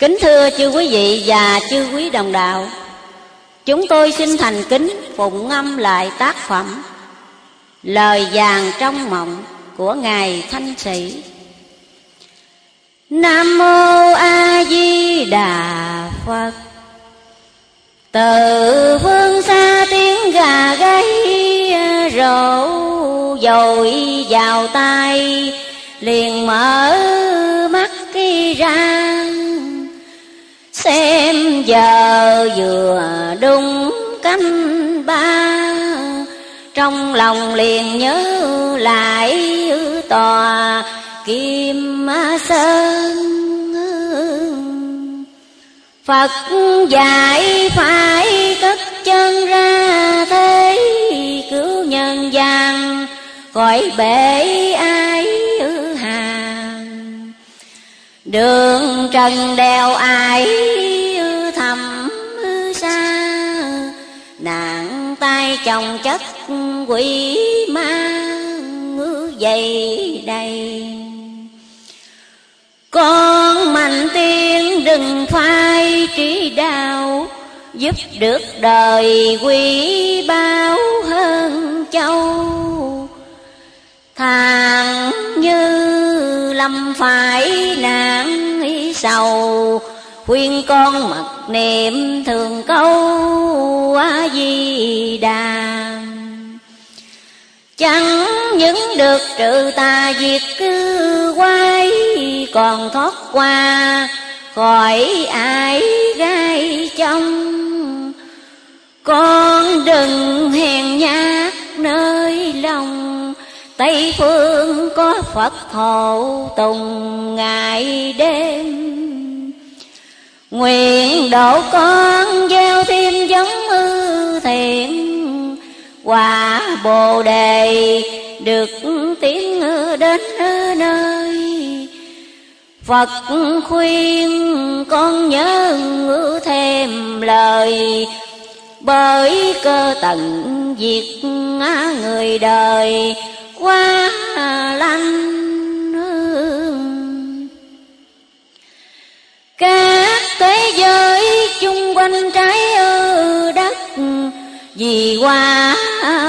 Kính thưa chư quý vị và chư quý đồng đạo, Chúng tôi xin thành kính phụng ngâm lại tác phẩm Lời vàng trong mộng của Ngài Thanh Sĩ. Nam Mô A Di Đà Phật. Từ phương xa tiếng gà gáy rổ dội vào tay Liền mở mắt ra. Xem giờ vừa đúng canh ba, Trong lòng liền nhớ lại tòa kim sơn. Phật dạy phải cất chân ra thế, cứu nhân gian khỏi bể đường trần đeo ai thầm xa nạn tay chồng chất quỷ ma ngứa dày đầy. Con mạnh tiên đừng phai trí đạo, Giúp được đời quý bao hơn châu. Thàng như lâm phải nạn sầu. Khuyên con mặc niệm thường câu a di đà. Chẳng những được trừ tà diệt cư quay Còn thoát qua khỏi ai gai trong. Con đừng hèn nhát nơi lòng. Tây phương có Phật hộ tùng ngày đêm. Nguyện độ con gieo thêm giống ư thiện Quả Bồ Đề được tiếng đến nơi. Phật khuyên con nhớ thêm lời, Bởi cơ tận diệt người đời quá lanh Các thế giới chung quanh trái đất, vì qua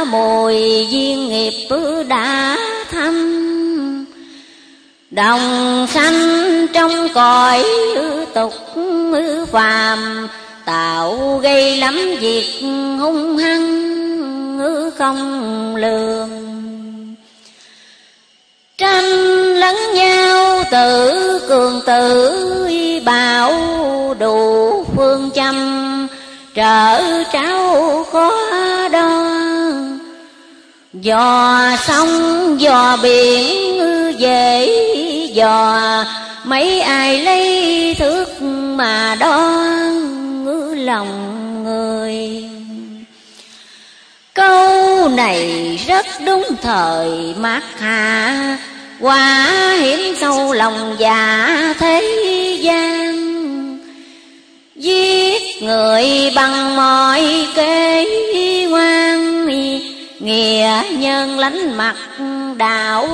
mùi duyên nghiệp đã thăm. Đồng sanh trong cõi tục phàm, Tạo gây lắm việc hung hăng không lường. Tranh lẫn nhau tự cường tử bảo đủ phương châm trở tráo khó đo. Dò sông dò biển, dễ dò, mấy ai lấy thước mà đo lòng người. Câu này rất đúng thời mát hạ quả hiểm sâu lòng già thế gian. Giết người bằng mọi kế ngoan Nghĩa nhân lánh mặt đạo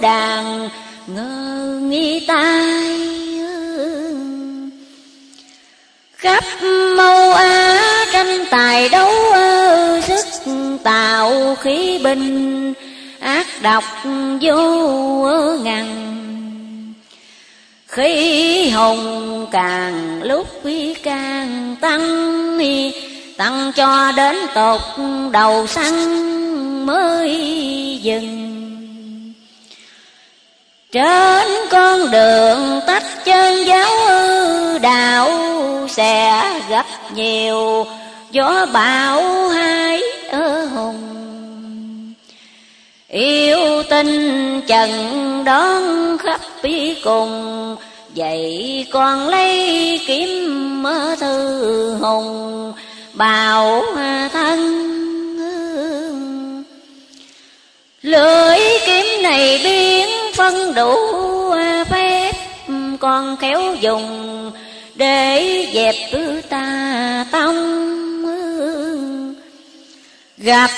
đàn, ngơ nghi tai Khắp mâu Á, tranh tài đấu sức tạo khí binh Ác độc vô ngần. Khí hùng càng lúc càng tăng tăng cho đến tột đầu xăng mới dừng. Trên con đường tách chân giáo đạo sẽ gặp nhiều gió bão hai ở hùng. Yêu tinh trần đón khắp bi cùng Vậy con lấy kiếm mơ thư hùng, bào thân Lưỡi kiếm này biến phân đủ phép Con khéo dùng để dẹp ta tông. Gặp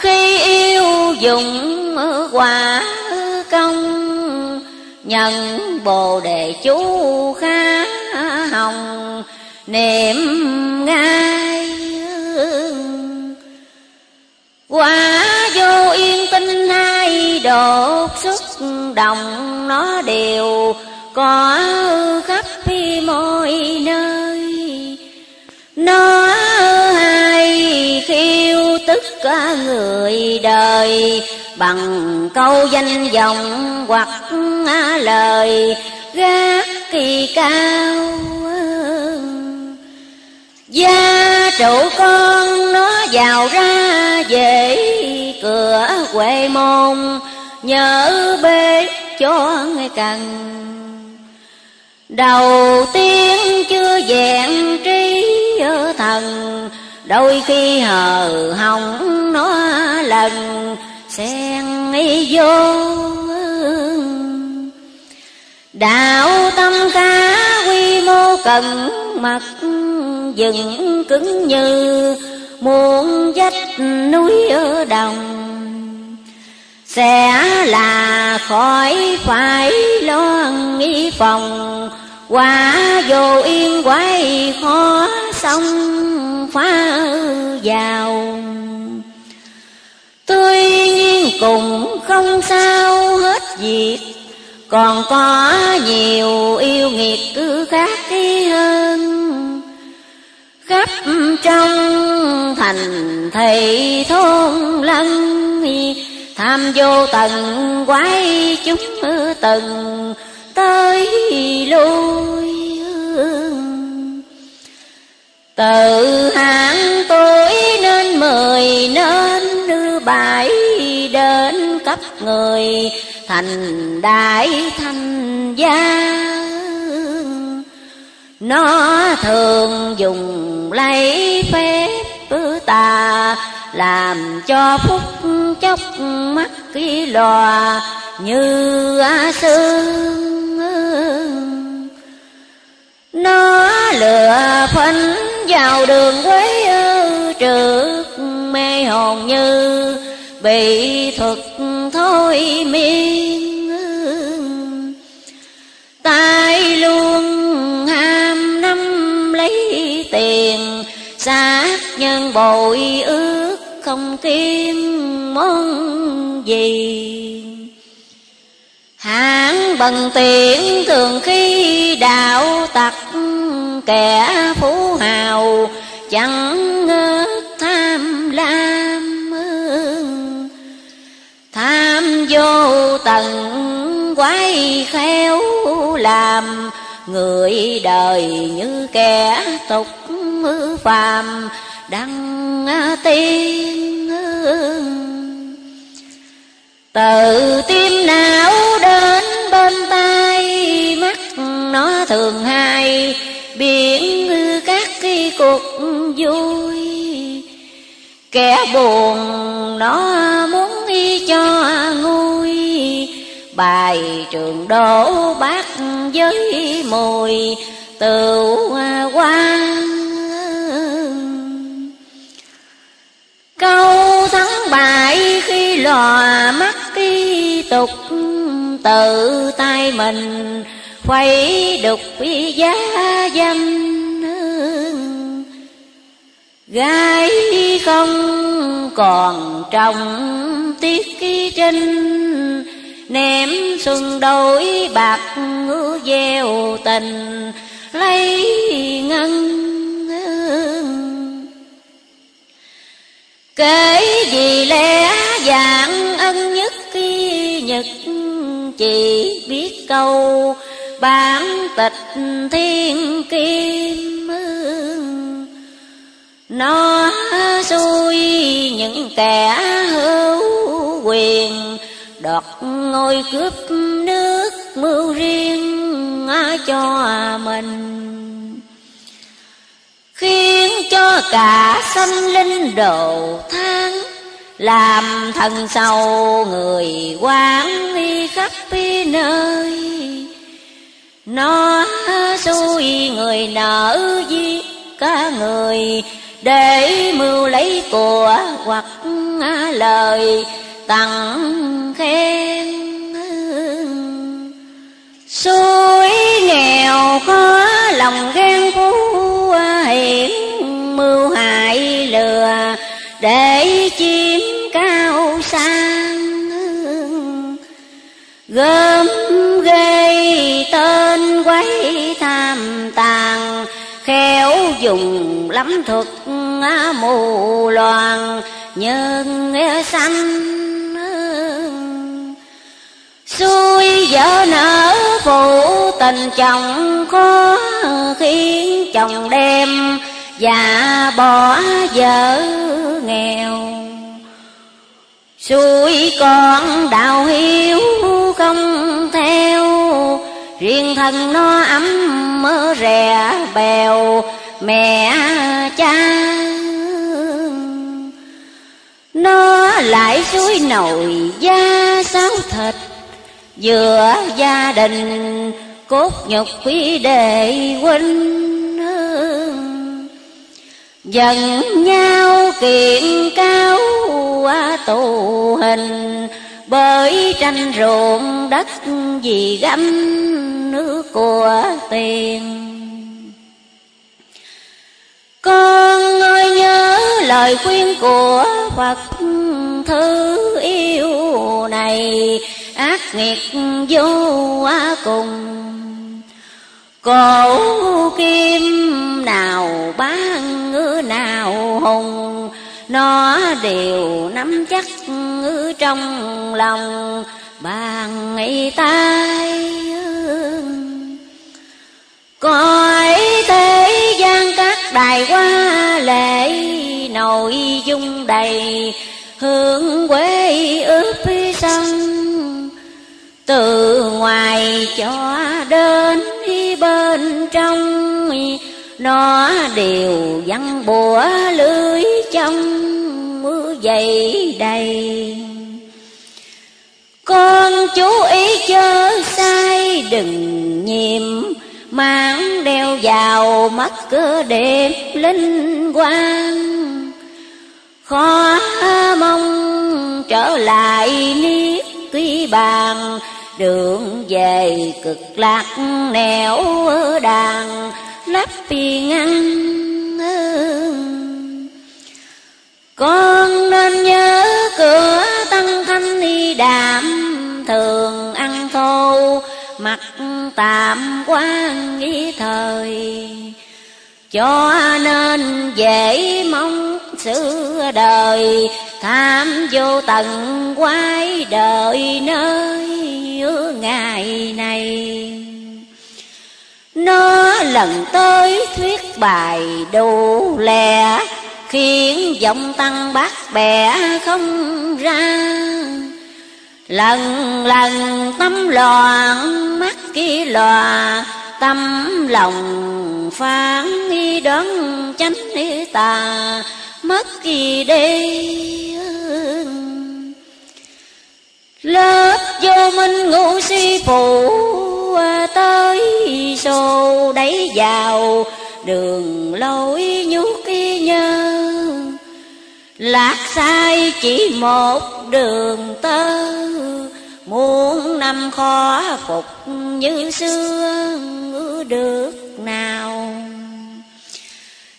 khi yêu dùng quả công, Nhận bồ đề chú khá hồng, niệm ngay quả vô yên tinh hai đột xuất, đồng nó đều có khắp mọi nơi. Nơi người đời bằng câu danh vọng hoặc lời gác kỳ cao gia trụ con nó vào ra về cửa huệ môn, nhớ bế cho người cần. Đầu tiên chưa vẹn trí ở thần đôi khi hờ hồng nó lần, xen ý vô đạo tâm cá quy mô cần, mặt dừng cứng như muôn vách núi ở đồng. Sẽ là khỏi phải lo nghĩ phòng quả vô yên quay khó xong phá vào. Tuy nhiên cũng không sao hết việc, còn có nhiều yêu nghiệt cứ khác đi hơn. Khắp trong thành thị thôn lân tham vô tầng quái chúng từng tới lui từ hạng tôi nên mời nên bài đến cấp người, thành đại thanh gia. Nó thường dùng lấy phép tà làm cho phúc chốc mắt kỹ lòa như sương. Nó lừa phanh vào đường quế trượt mê hồn như bị thuật thôi miên. Tay luôn ham năm lấy tiền, xác nhân bội ước không kiếm món gì. Hãng bằng tiền thường khi đạo tặc kẻ phú hào, chẳng ngớt tham lam tham vô tận quái khéo làm, người đời như kẻ tục phàm đăng tiên từ tim não đến bên tay mắt nó thường hay, biển các cái cuộc vui. Kẻ buồn nó muốn y cho nguôi, bài trường đổ bát với mùi, từ quan câu thắng bại khi lò mắt đi tục, tự tay mình khuấy đục giá dâm gái không còn trong tiết ký trinh ném xuân đổi bạc ngứa gieo tình, lấy ngân kể gì lẽ dạng ân nhất khi nhật chỉ biết câu bản tịch thiên kim nó xui những kẻ hữu quyền, đoạt ngôi cướp nước mưu riêng cho mình khiến cho cả sanh linh đồ than làm thần sầu người quán đi khắp nơi. Nó xui người nợ giết cả người, để mưu lấy của hoặc lời tặng khen. Suối nghèo khó lòng lòng ghen gớm gây tên quấy tham tàn, khéo dùng lắm thuật mù loàn nhân xanh xuôi vợ nở phụ tình chồng khó khiến chồng đem và bỏ vợ nghèo. Xuôi con đạo hiếu không theo. Riêng thân nó ấm mơ rè bèo, mẹ cha. Nó lại suối nồi da sáo thịt, giữa gia đình cốt nhục quý đệ huynh. Dần nhau kiện cao à, tù hình bởi tranh ruộng đất vì gánh nước của tiền. Con ơi, nhớ lời khuyên của Phật thứ yêu này, ác nghiệt vô cùng. Cổ kim nào bán ngữ nào, hùng nó đều nắm chắc trong lòng, bàn tay coi thế gian các đài hoa lệ nội dung đầy, hương quê ướp sông từ ngoài cho đến bên trong nó đều văng bùa lưới trong mưa dày đầy. Con chú ý chớ sai, đừng nhiệm mang đeo vào mắt cơ đêm linh quang. Khó mong trở lại niết tuy bàn, đường về cực lạc nẻo đàng lắp tiền ăn con nên nhớ cửa tăng thanh đi đạm thường ăn thô mặc tạm quan ý thời. Cho nên dễ mong xưa đời, tham vô tận quái đời nơi ngày này nó lần tới thuyết bài đủ lè, khiến giọng tăng bác bè không ra. Lần lần tâm loạn mắt kia lòa, tâm lòng phán nghi đoán chánh ý tà, mất kỳ đi lớp vô minh ngũ si phụ tới xô đẩy vào đường lối nhút nhớ lạc sai chỉ một đường tơ muốn năm khó phục như xưa được nào?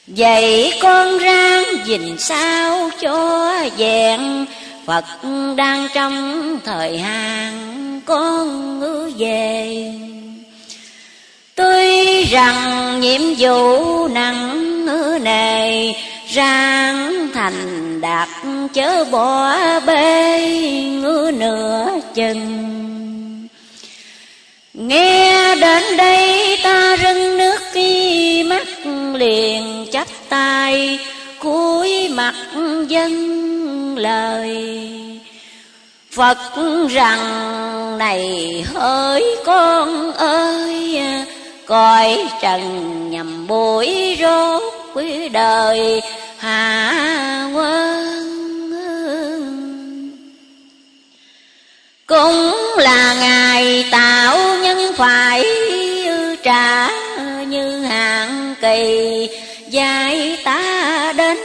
Vậy con ráng dình sao cho vẹn Phật đang trong thời hạn con ngứa về. Tuy rằng nhiệm vụ nặng nề Ráng thành đạt chớ bỏ bê ngứa nửa chân Nghe đến đây ta rưng nước khi mắt liền chắp tay, cúi mặt dân lời. Phật rằng này hỡi con ơi Coi trần nhầm bụi rốt quý đời hạ quân. Cũng là Ngài tạo nhân phải trả như hạng kỳ, dạy ta đến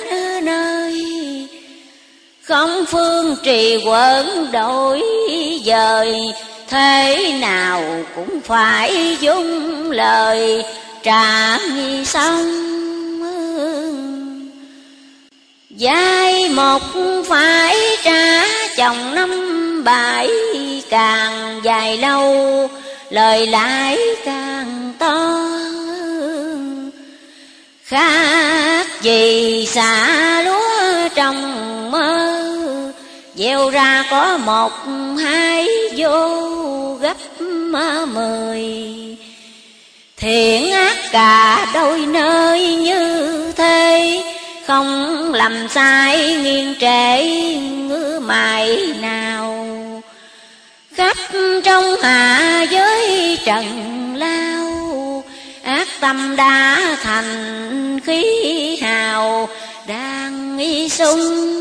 không phương trì quẩn đổi dời thế nào cũng phải dung lời trà nghi sông Dài một phải trả chồng năm bảy càng dài lâu lời lãi càng to. Khác gì xả lúa trong mơ gieo ra có một, hai vô, gấp mười. Thiện ác cả đôi nơi như thế, không làm sai nghiêng trễ ngứa mày nào. Khắp trong hạ giới trần lao, ác tâm đã thành khí hào, đang y sung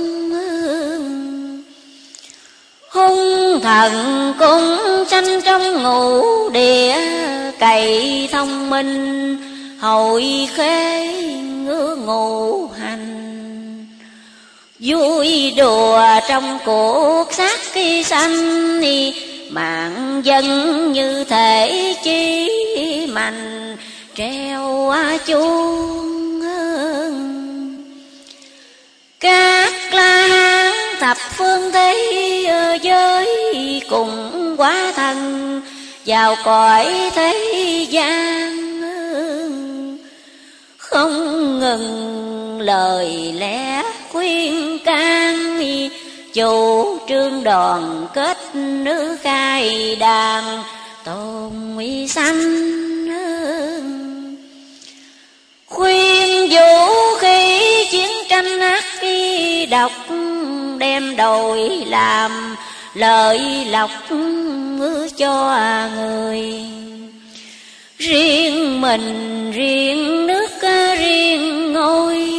hung thần cũng tranh trong ngủ địa cày thông minh hội khế ngứa ngủ hành. Vui đùa trong cuộc xác khi sanh, mạng dân như thể chi mạnh, treo chuông các la hán thập phương thế giới cùng quá thân, vào cõi thế gian. Không ngừng lời lẽ khuyên can, chủ trương đoàn kết nữ khai đàn tôn uy sanh khuyên vũ khi chiến tranh ác đi độc, đem đổi làm lợi lộc cho người. Riêng mình, riêng nước, riêng ngôi,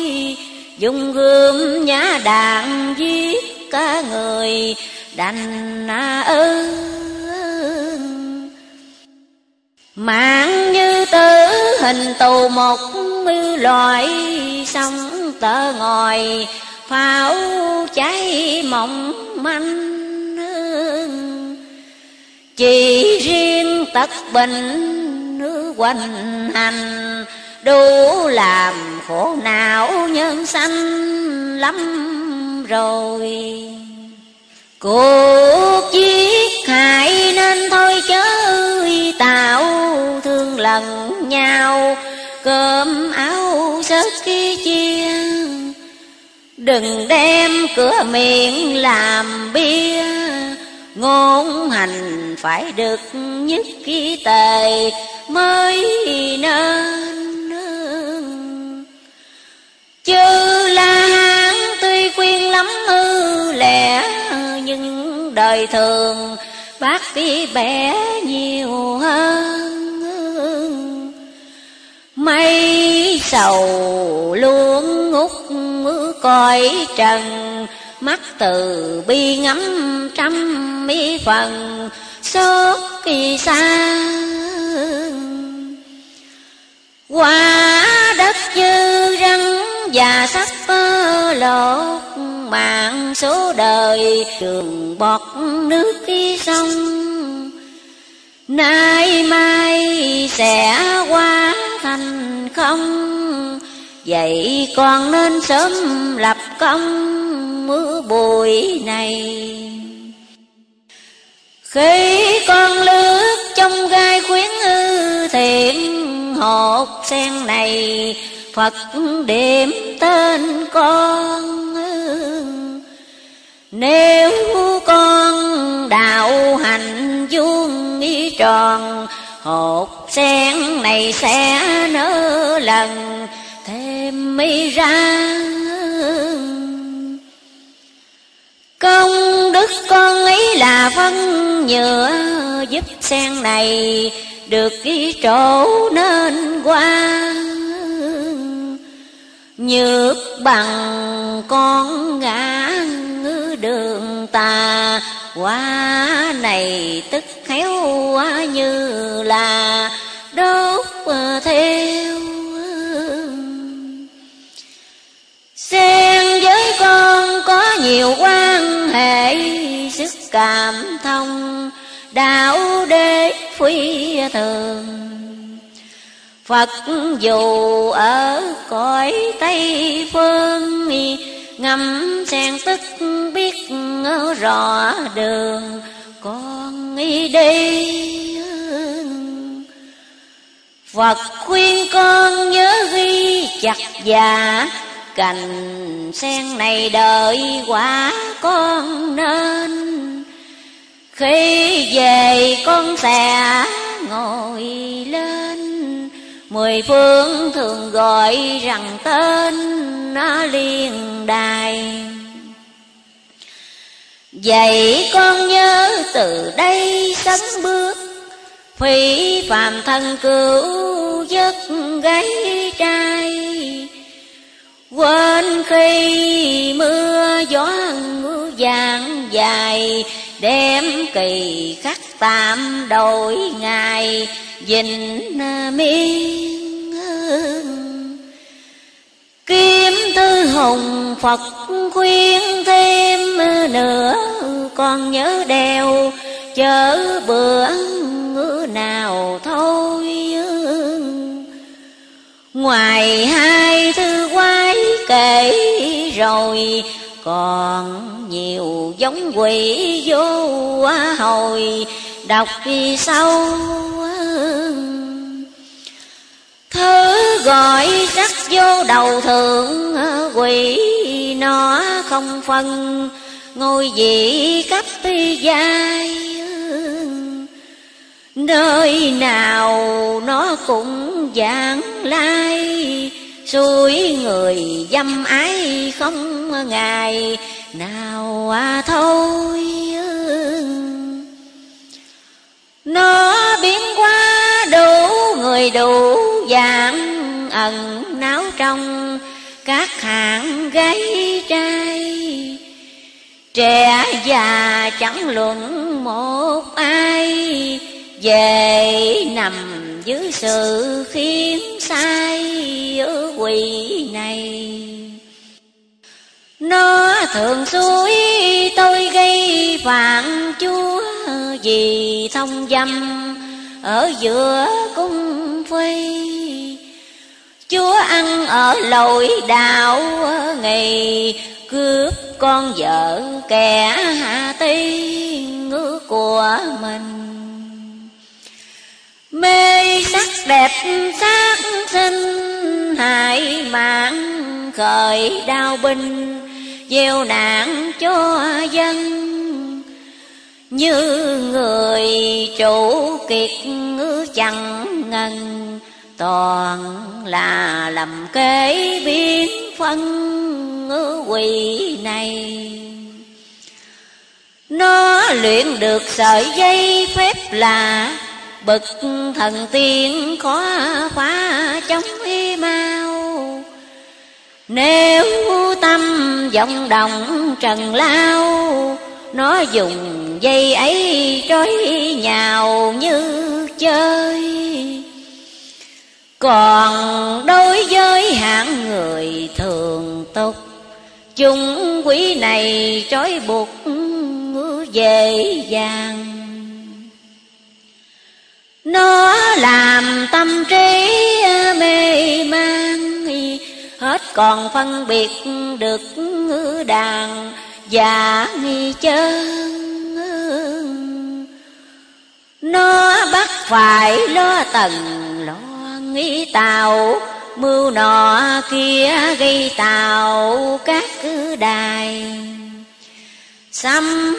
dùng gươm nhã đạn giết cả người đành ư mạng như tử hình tù một loại sông tơ ngồi pháo cháy mộng manh chỉ riêng tất bình nữ quanh hành, đủ làm khổ não nhân sanh lắm rồi cuộc giết hại nên thôi chớ tạo thương lần nhau. Cơm áo sớt khi chia đừng đem cửa miệng làm bia. Ngôn hành phải được nhất khi tề, mới nên chư la hán tuy khuyên lắm hư lẽ nhưng đời thường bác tí bé nhiều hơn. Mây sầu luôn ngút coi trần, mắt từ bi ngắm trăm mi phần xót kỳ xa quả đất như răng và sắc lột mạng số đời trường bọt nước khi sông. Nay mai sẽ qua thành không, vậy con nên sớm lập công mưa bụi này. Khi con lướt trong gai khuyến ư thiện hột sen này Phật điểm tên con Nếu con đạo hành vuông ý tròn, Hột sen này sẽ nở lần, thêm mi ra Công đức con ấy là phân nhựa, Giúp sen này được ghi chỗ nên quang. Nhược bằng con ngã đường tà Quá này tức khéo như là đốt theo Xen với con có nhiều quan hệ, Sức cảm thông, đạo đế phi thường. Phật dù ở cõi Tây Phương Ngâm sen tức biết rõ đường, con đi. Phật khuyên con nhớ ghi chặt già Cành sen này đợi quả con nên. Khi về con sẽ ngồi lên. Mười phương thường gọi rằng tên nó liên đài. Vậy con nhớ từ đây sấm bước Phi phàm thân cứu giấc gáy trai. Quên khi mưa gió vàng dài đêm kỳ khắc tạm đổi ngày, Dình miên Kiếm tư hùng Phật khuyên thêm nữa Con nhớ đeo chớ bữa nào thôi Ngoài hai thư quái kể rồi, Còn nhiều giống quỷ vô hồi, Đọc đi sâu Thứ gọi sắc vô đầu thượng, quỷ Nó không phân, ngôi vị cấp giai Nơi nào nó cũng giảng lai, Suối người dâm ái không ngày nào à thôi Nó biến qua đủ người đủ dạng ẩn náo trong các hạng gái trai. Trẻ già chẳng luận một ai, về nằm dưới sự khiến sai ở quỷ này nó thường suối tôi gây vạn chúa vì thông dâm. Ở giữa cung phi chúa ăn ở lội đạo ngày cướp con vợ kẻ hạ tiên ngứa của mình. Mê sắc đẹp sát sinh, hại mạng khởi đau binh gieo nạn cho dân. Như người chủ kiệt ngư chẳng ngần, toàn là lầm kế biến phân ngư quỷ này. Nó luyện được sợi dây phép là Bậc thần tiên khó phá chống y mau. Nếu tâm vọng đồng trần lao, Nó dùng dây ấy trói nhào như chơi. Còn đối với hạng người thường tục, Chúng quý này trói buộc dễ dàng. Nó làm tâm trí mê man Hết còn phân biệt được đàn và nghi chân. Nó bắt phải lo tầng lo nghĩ tàu, Mưu nọ kia gây tàu các cứ đài. Xăm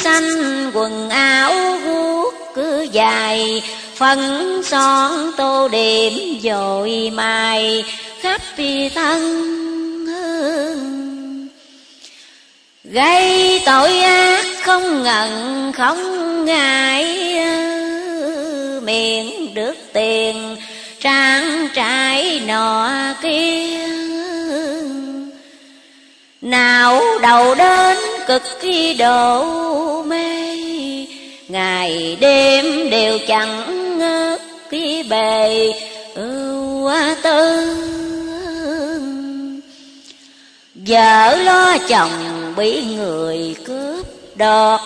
xanh quần áo guốc cứ dài Phấn son tô điểm dội mai khắp vì thân Gây tội ác không ngần, không ngại, Miệng được tiền trang trải nọ kia. Nào đầu đến cực khi độ mê, Ngày đêm đều chẳng ngớt khi bề ưu tư. Vợ lo chồng bị người cướp đọt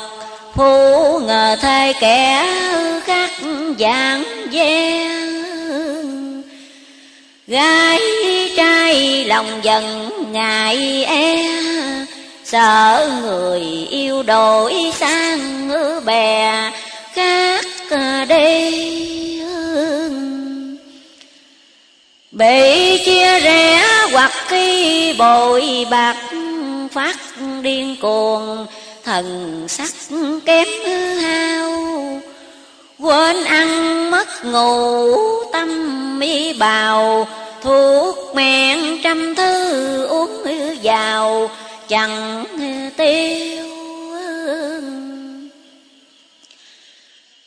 Phu ngờ thay kẻ khác dạng gian. Gái trai lòng dần ngại e Sợ người yêu đổi sang bè khác đi Bị chia rẽ hoặc khi bội bạc phát điên cuồng, Thần sắc kém hao. Quên ăn mất ngủ, tâm mi bào, Thuốc men trăm thứ uống vào, chẳng tiêu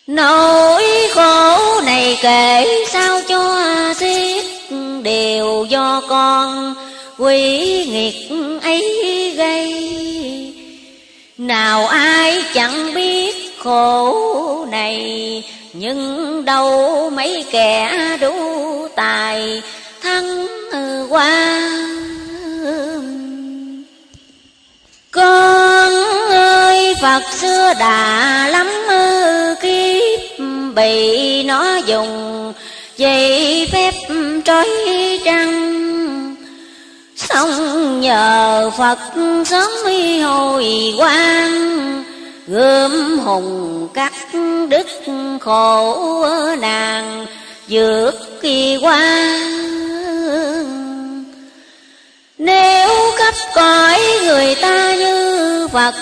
Nỗi khổ này kể sao cho Đều do con, quỷ nghiệt ấy gây. Nào ai chẳng biết khổ này, Nhưng đâu mấy kẻ đủ tài thăng qua Con ơi, Phật xưa đã lắm kiếp, Bị nó dùng dây phép trói trăng. Xong nhờ Phật sớm hồi quang, Gươm hùng cắt đứt khổ nàng vượt kỳ qua nếu cấp cõi người ta như Phật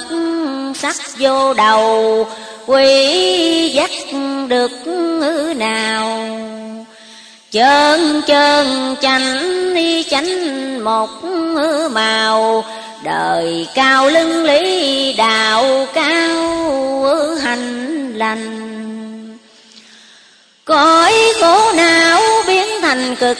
sắc vô đầu, Quỷ dắt được nào? Chơn chơn chánh đi chánh một màu, Đời cao lưng lý đạo cao hành lành. Cõi khổ não biến thành cực,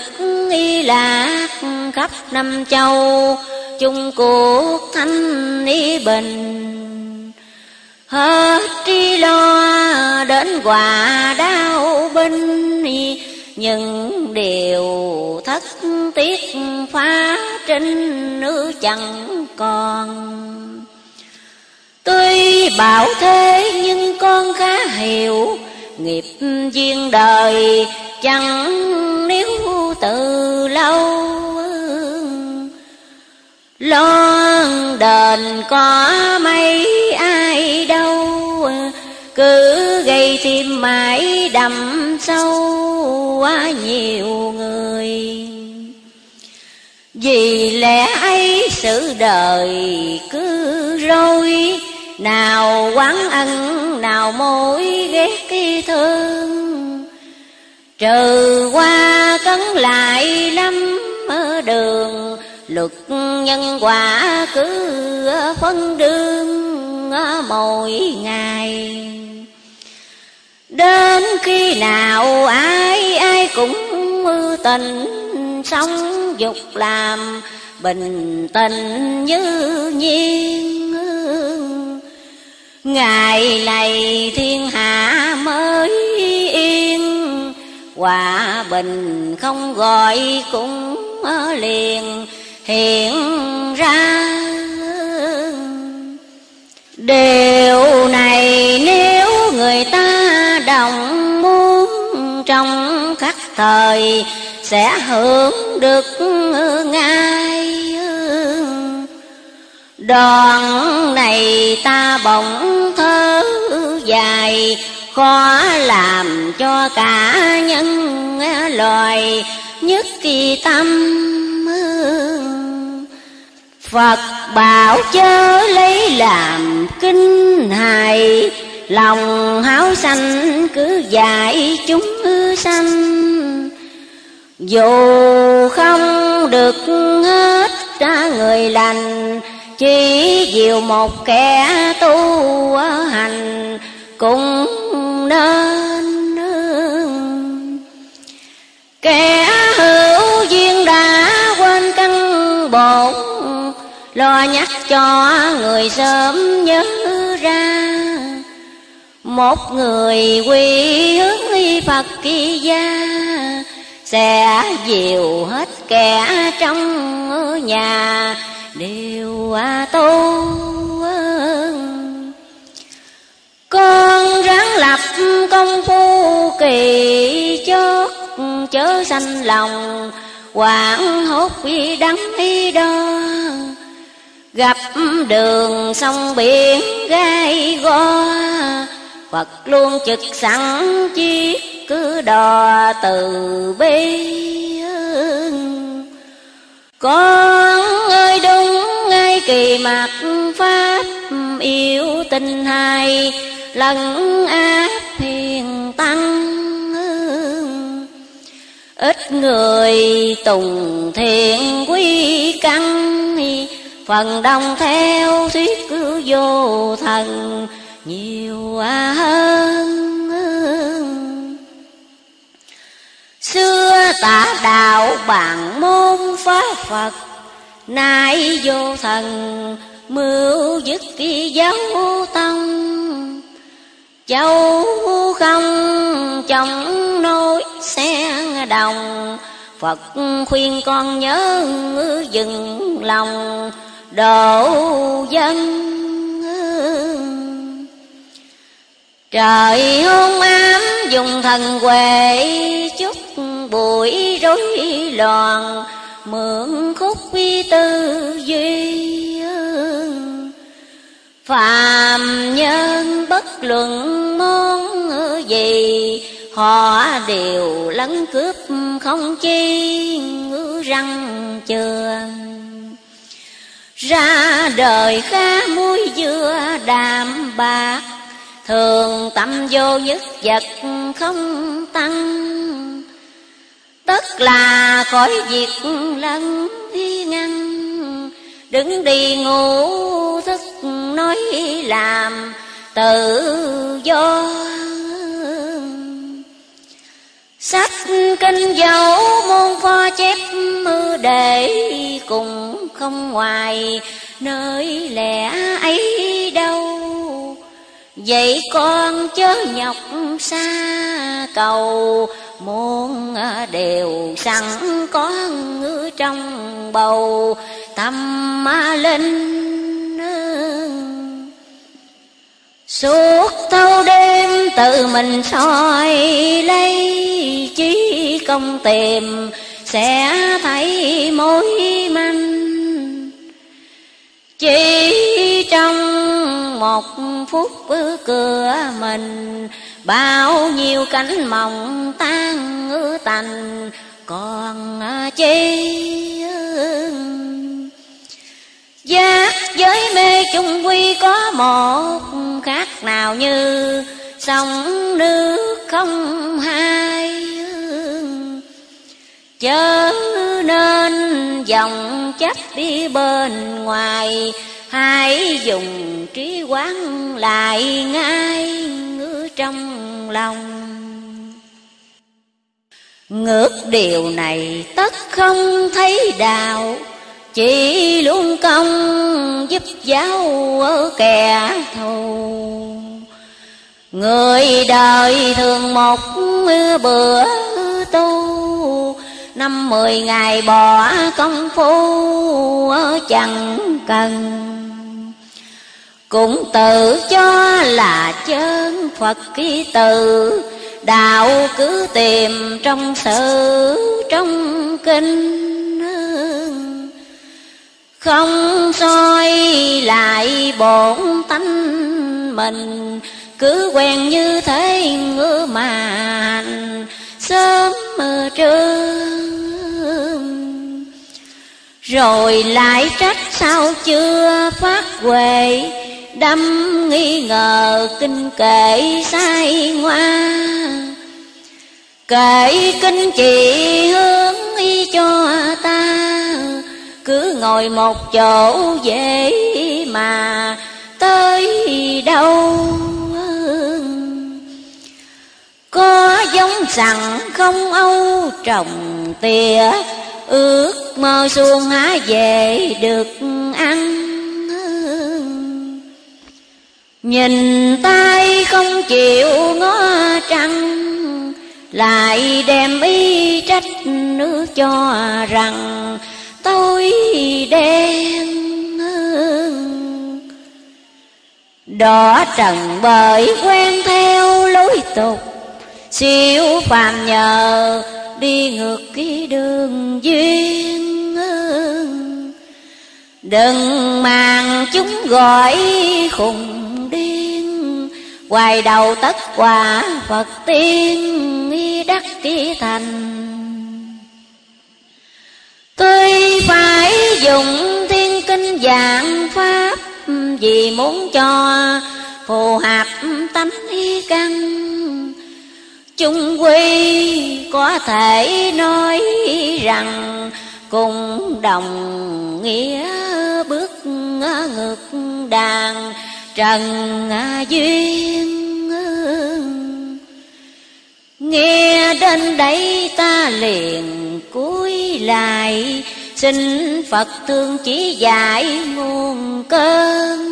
y lạc khắp năm châu. Chung cuộc thanh y bình, hết tri lo đến quả đau binh nhưng điều thất tiếc phá trinh nữ chẳng còn. Tuy bảo thế nhưng con khá hiểu nghiệp duyên đời, chẳng nếu từ lâu. Lo đền có mấy ai đâu, cứ gây thêm mãi đầm sâu quá nhiều người. Vì lẽ ấy sự đời cứ rối nào quán ân nào mối ghét cái thương. Trừ qua cấn lại lắm ở đường, luật nhân quả cứ phân đương mỗi ngày. Đến khi nào ai ai cũng tình, sống dục làm bình tình như nhiên ngày này thiên hạ mới yên. Hòa bình không gọi cũng liền, hiện ra điều này nếu người ta đồng muốn trong khắc thời, sẽ hưởng được ngay Đoàn này ta bỗng thơ dài, Khó làm cho cả nhân loài nhất kỳ tâm Phật bảo chớ lấy làm kinh hài, Lòng háo sanh cứ dạy chúng sanh. Dù không được hết ra người lành chỉ diệu một kẻ tu hành cũng nên Kẻ hữu duyên đã quên căn bổn, Lo nhắc cho người sớm nhớ ra. Một người quy hướng Phật kỳ gia Sẽ dìu hết kẻ trong nhà. Đều à tu Con ráng lập công phu kỳ chót, Chớ sanh lòng quảng hốt vì đắng đi đó gặp đường sông biển gai go, Phật luôn trực sẵn chiếc cứ đò từ bi con ơi đúng ngay kỳ mặt pháp, yêu tình hài lần áp hiền tăng ít người tùng thiện quy căn phần đông theo thuyết cứ vô thần, nhiều hơn xưa tả đạo bạn môn pháp phật, nay vô thần mưu dứt kỳ dấu tông. Châu không chồng nối xe đồng, phật khuyên con nhớ dừng lòng, độ dân trời hôn ám dùng thần huệ chút bụi rối loạn, mượn khúc quy tư duy phàm nhân bất luận món gì, họ đều lấn cướp không chi ngữ răng chưa ra đời khá muối dưa đạm bạc thường tâm vô nhất vật không tăng. Tất là khỏi việc lân thi ngăn. Đứng đi ngủ thức nói làm tự do. Sách kinh dấu môn pho chép mưa để cùng không ngoài nơi lẻ ấy đâu? Vậy con chớ nhọc xa cầu muôn à, đều sẵn có trong bầu. Tâm à, linh à, suốt thâu đêm tự mình soi lấy chí công tìm, sẽ thấy mối manh. Chỉ trong một phút cửa mình, bao nhiêu cánh mộng tan ngữ tành, còn à, chi giác giới mê chung quy có một khác nào như sông, nước không hai chớ nên dòng chấp đi bên ngoài hãy dùng trí quán lại ngay ngứa trong lòng. Ngược điều này tất không thấy đạo, chỉ luôn công giúp giáo ở kẻ thù. Người đời thường một bữa tu năm mười ngày bỏ công phu chẳng cần. Cũng tự cho là chân Phật ký từ, Đạo cứ tìm trong sự, trong kinh. Không soi lại bổn tánh mình, Cứ quen như thế ngứa mà sớm mơ trưa Rồi lại trách sao chưa phát huệ, Đâm nghi ngờ kinh kệ sai ngoa. Kệ kinh chỉ hướng y cho ta, Cứ ngồi một chỗ dễ mà tới đâu? Có giống rằng không âu trồng tỉa Ước mơ xuông há về được ăn Nhìn tay không chịu ngó trăng, Lại đem y trách nước cho rằng tôi đen Đỏ trần bởi quen theo lối tục Siêu phàm nhờ, đi ngược cái đường duyên Đừng mang chúng gọi khùng điên, Hoài đầu tất quả Phật tiên đắc ký thành. Tôi phải dùng thiên kinh dạng pháp, Vì muốn cho phù hợp tánh căn chung quy có thể nói rằng cùng đồng nghĩa bước ngược đàn trần duyên nghe đến đây ta liền cúi lại, xin phật thương chỉ dạy nguồn cơn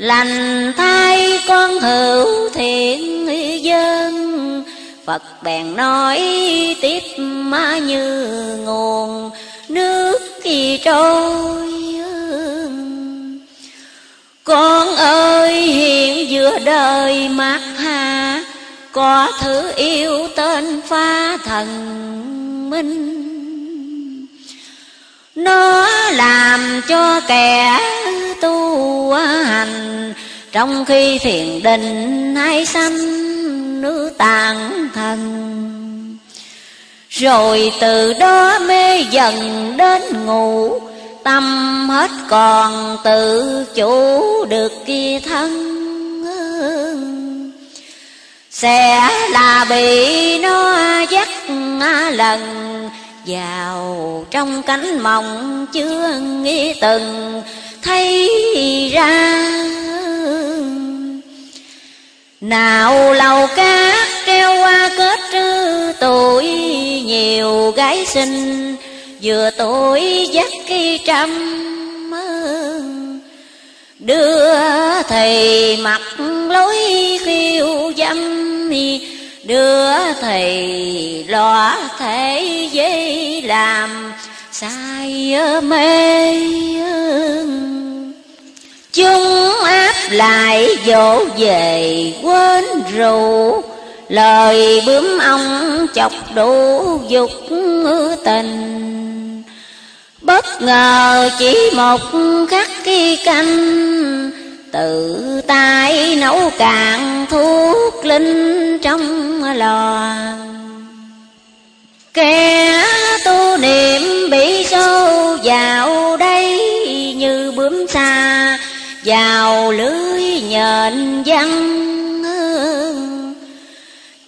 lành thay con hữu thiện dân. Phật bèn nói, tiếp ma như nguồn, nước kỳ trôi Con ơi, hiện giữa đời mát hà, Có thứ yêu tên pha thần minh. Nó làm cho kẻ tu hành. Trong khi thiền định hay sanh nữ tạng thần. Rồi từ đó mê dần đến ngủ. Tâm hết còn tự chủ được kia thân. Sẽ là bị nó dắt lần vào trong cánh mộng chưa nghĩ từng thấy ra. Nào lầu cát treo qua kết tuổi nhiều gái sinh vừa tuổi dắt cây trăm đưa thầy mặt lối khiêu dâm, đưa thầy lọa thể dây làm sai mê chúng áp lại dỗ về quên rượu, lời bướm ông chọc đủ dục tình. Bất ngờ chỉ một khắc khi canh, tự tay nấu cạn thuốc linh trong lò kẻ tu niệm bị sâu vào đây như bướm xa vào lưới nhện văng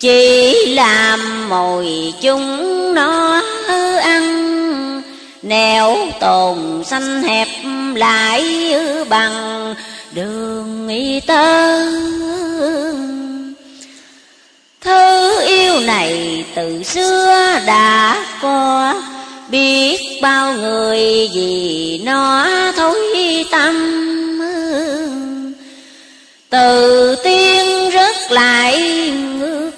chỉ làm mồi chúng nó ăn, nẻo tồn xanh hẹp lại bằng đường y tơ. Thứ yêu này từ xưa đã có. Biết bao người vì nó thối tâm. Từ tiên rớt lại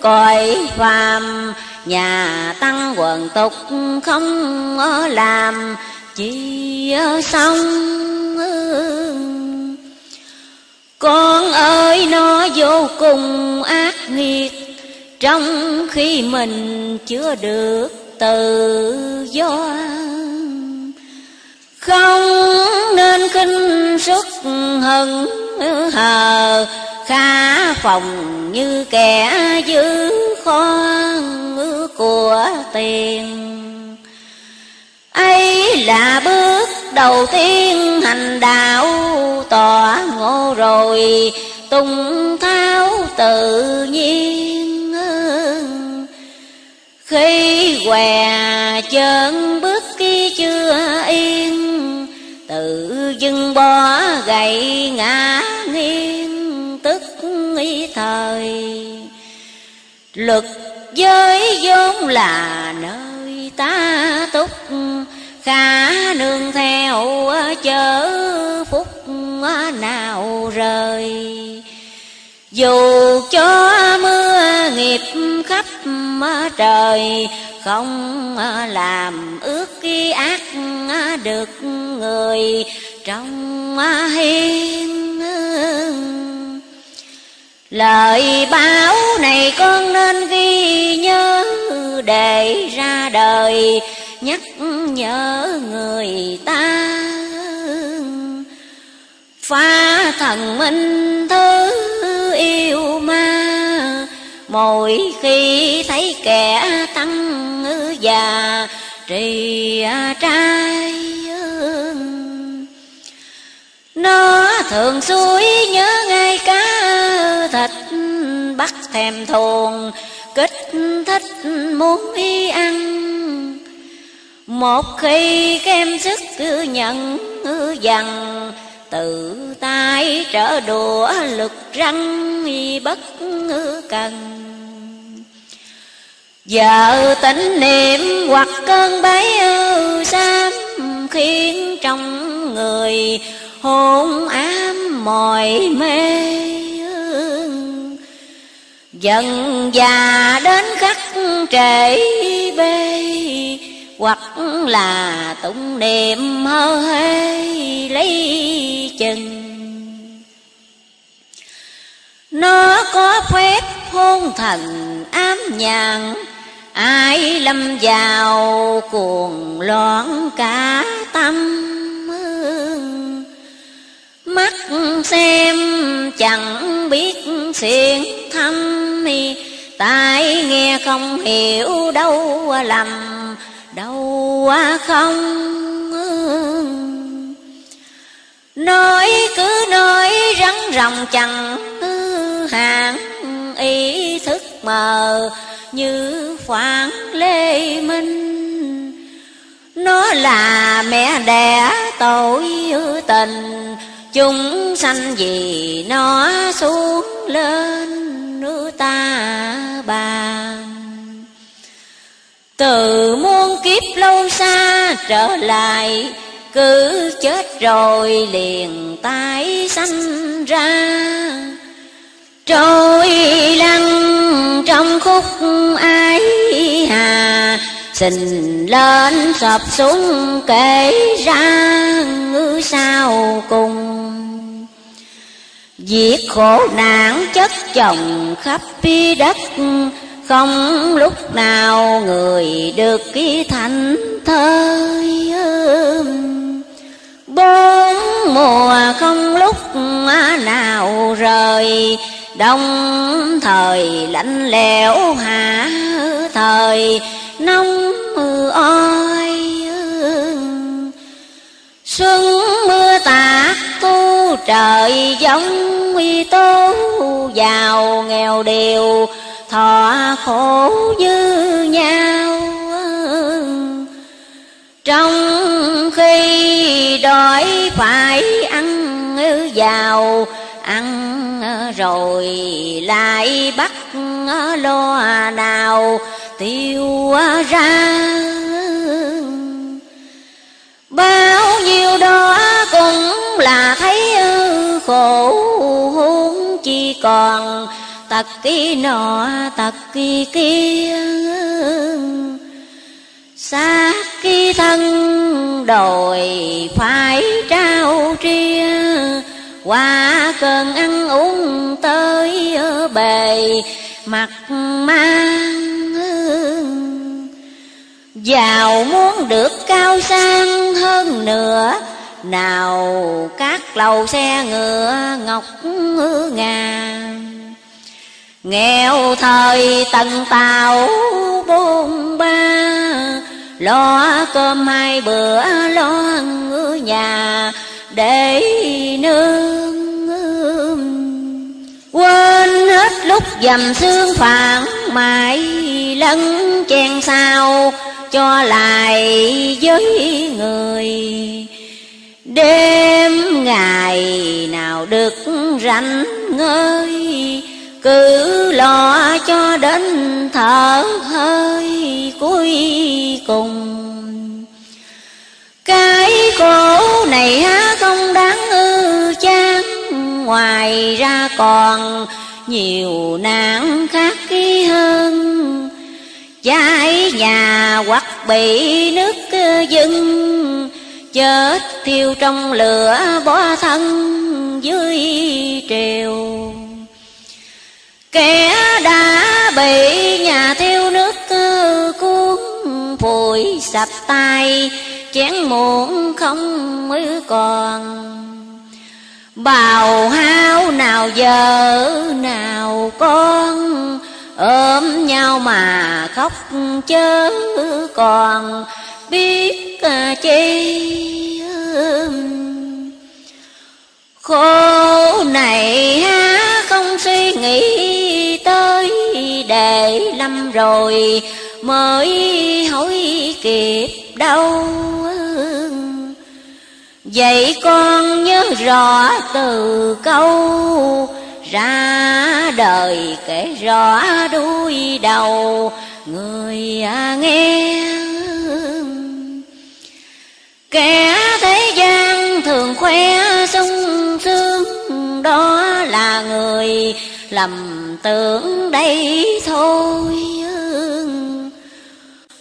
cõi phàm. Nhà tăng quần tục không làm. Chi xong. Con ơi, nó vô cùng ác nghiệt trong khi mình chưa được tự do, không nên khinh sức hận, hờ khá phòng như kẻ giữ kho của tiền. Ấy là bước đầu tiên hành đạo tỏa ngộ rồi, tung tháo tự nhiên khi què chân bước khi chưa yên, Tự dưng bỏ gậy ngã nghiêng tức nghĩ thời. Luật giới vốn là nơi ta túc Khả nương theo chớ phúc nào rời. Dù cho mưa nghiệp khắp trời, Không à, làm ước cái ác à, được người trong à, hiên Lời báo này con nên ghi nhớ để ra đời, nhắc nhớ người ta. Phá thần minh thứ yêu ma mỗi khi thấy kẻ tăng già, trì à, trai nó thường suối nhớ ngay cá thịt, bắt thèm thuồng, kích thích muốn đi ăn. Một khi kem sức cứ nhận dằn tự tay trở đùa lực răng bất cần. Vợ tính niệm hoặc cơn bấy ưu xám Khiến trong người hôn ám mỏi mê Dần già đến khắc trễ bê hoặc là tụng niệm hơ hê lấy chừng. Nó có phép hôn thần ám nhàn, Ai lâm vào cuồng loạn cả tâm Mắt xem chẳng biết xiển thăm Tai nghe không hiểu đâu lầm đâu không? Nói cứ nói rắn rồng chẳng hạn, ý thức mờ như Phạn Lê Minh. Nó là mẹ đẻ tội tình, Chúng sanh vì nó xuống lên, nước ta bàn. Từ muôn kiếp lâu xa trở lại, Cứ chết rồi liền tái sanh ra. Trôi lăn trong khúc ái hà Xình lên sập xuống kể ra ngư sao cùng. Việc khổ nạn chất chồng khắp phía đất không lúc nào người được ký thành thơi Bốn mùa không lúc nào rời, Đông thời lạnh lẽo hạ thời, nóng oi Xuân mưa tạt tu trời, giống uy tố, giàu nghèo đều thọ khổ như nhau. Trong khi đói phải ăn giàu, ăn rồi lại bắt lo nào tiêu ra. Bao nhiêu đó cũng là thấy khổ huống chi còn tật kỳ nọ tật kỳ kia xác kỳ thân đòi phải trao tria qua cơn ăn uống tới bề mặt mang. Giàu muốn được cao sang hơn nữa, nào các lầu xe ngựa ngọc ngà. Nghèo thời tần tàu bôn ba, Lo cơm hai bữa, lo ngư nhà, để nương Quên hết lúc dầm xương phản, mãi lẫn chen sao, cho lại với người. Đêm ngày nào được rảnh ngơi cứ lo cho đến thở hơi cuối cùng. Cái khổ này không đáng ư chán. Ngoài ra còn nhiều nạn khác ký hơn. Cháy nhà hoặc bị nước dưng Chết thiêu trong lửa bỏ thân dưới triều. Kẻ đã bị nhà thiêu nước sập tay, chén muộn không mới còn. Bào hao nào vợ, nào con, ôm nhau mà khóc chớ còn. Biết à, chi khổ này há không suy nghĩ tới để lâm rồi mới hối kịp đâu. Vậy con nhớ rõ từ câu, ra đời kể rõ đuôi đầu, người à nghe. Kẻ thế gian thường khoe sung sướng đó là người lầm tưởng đây thôi.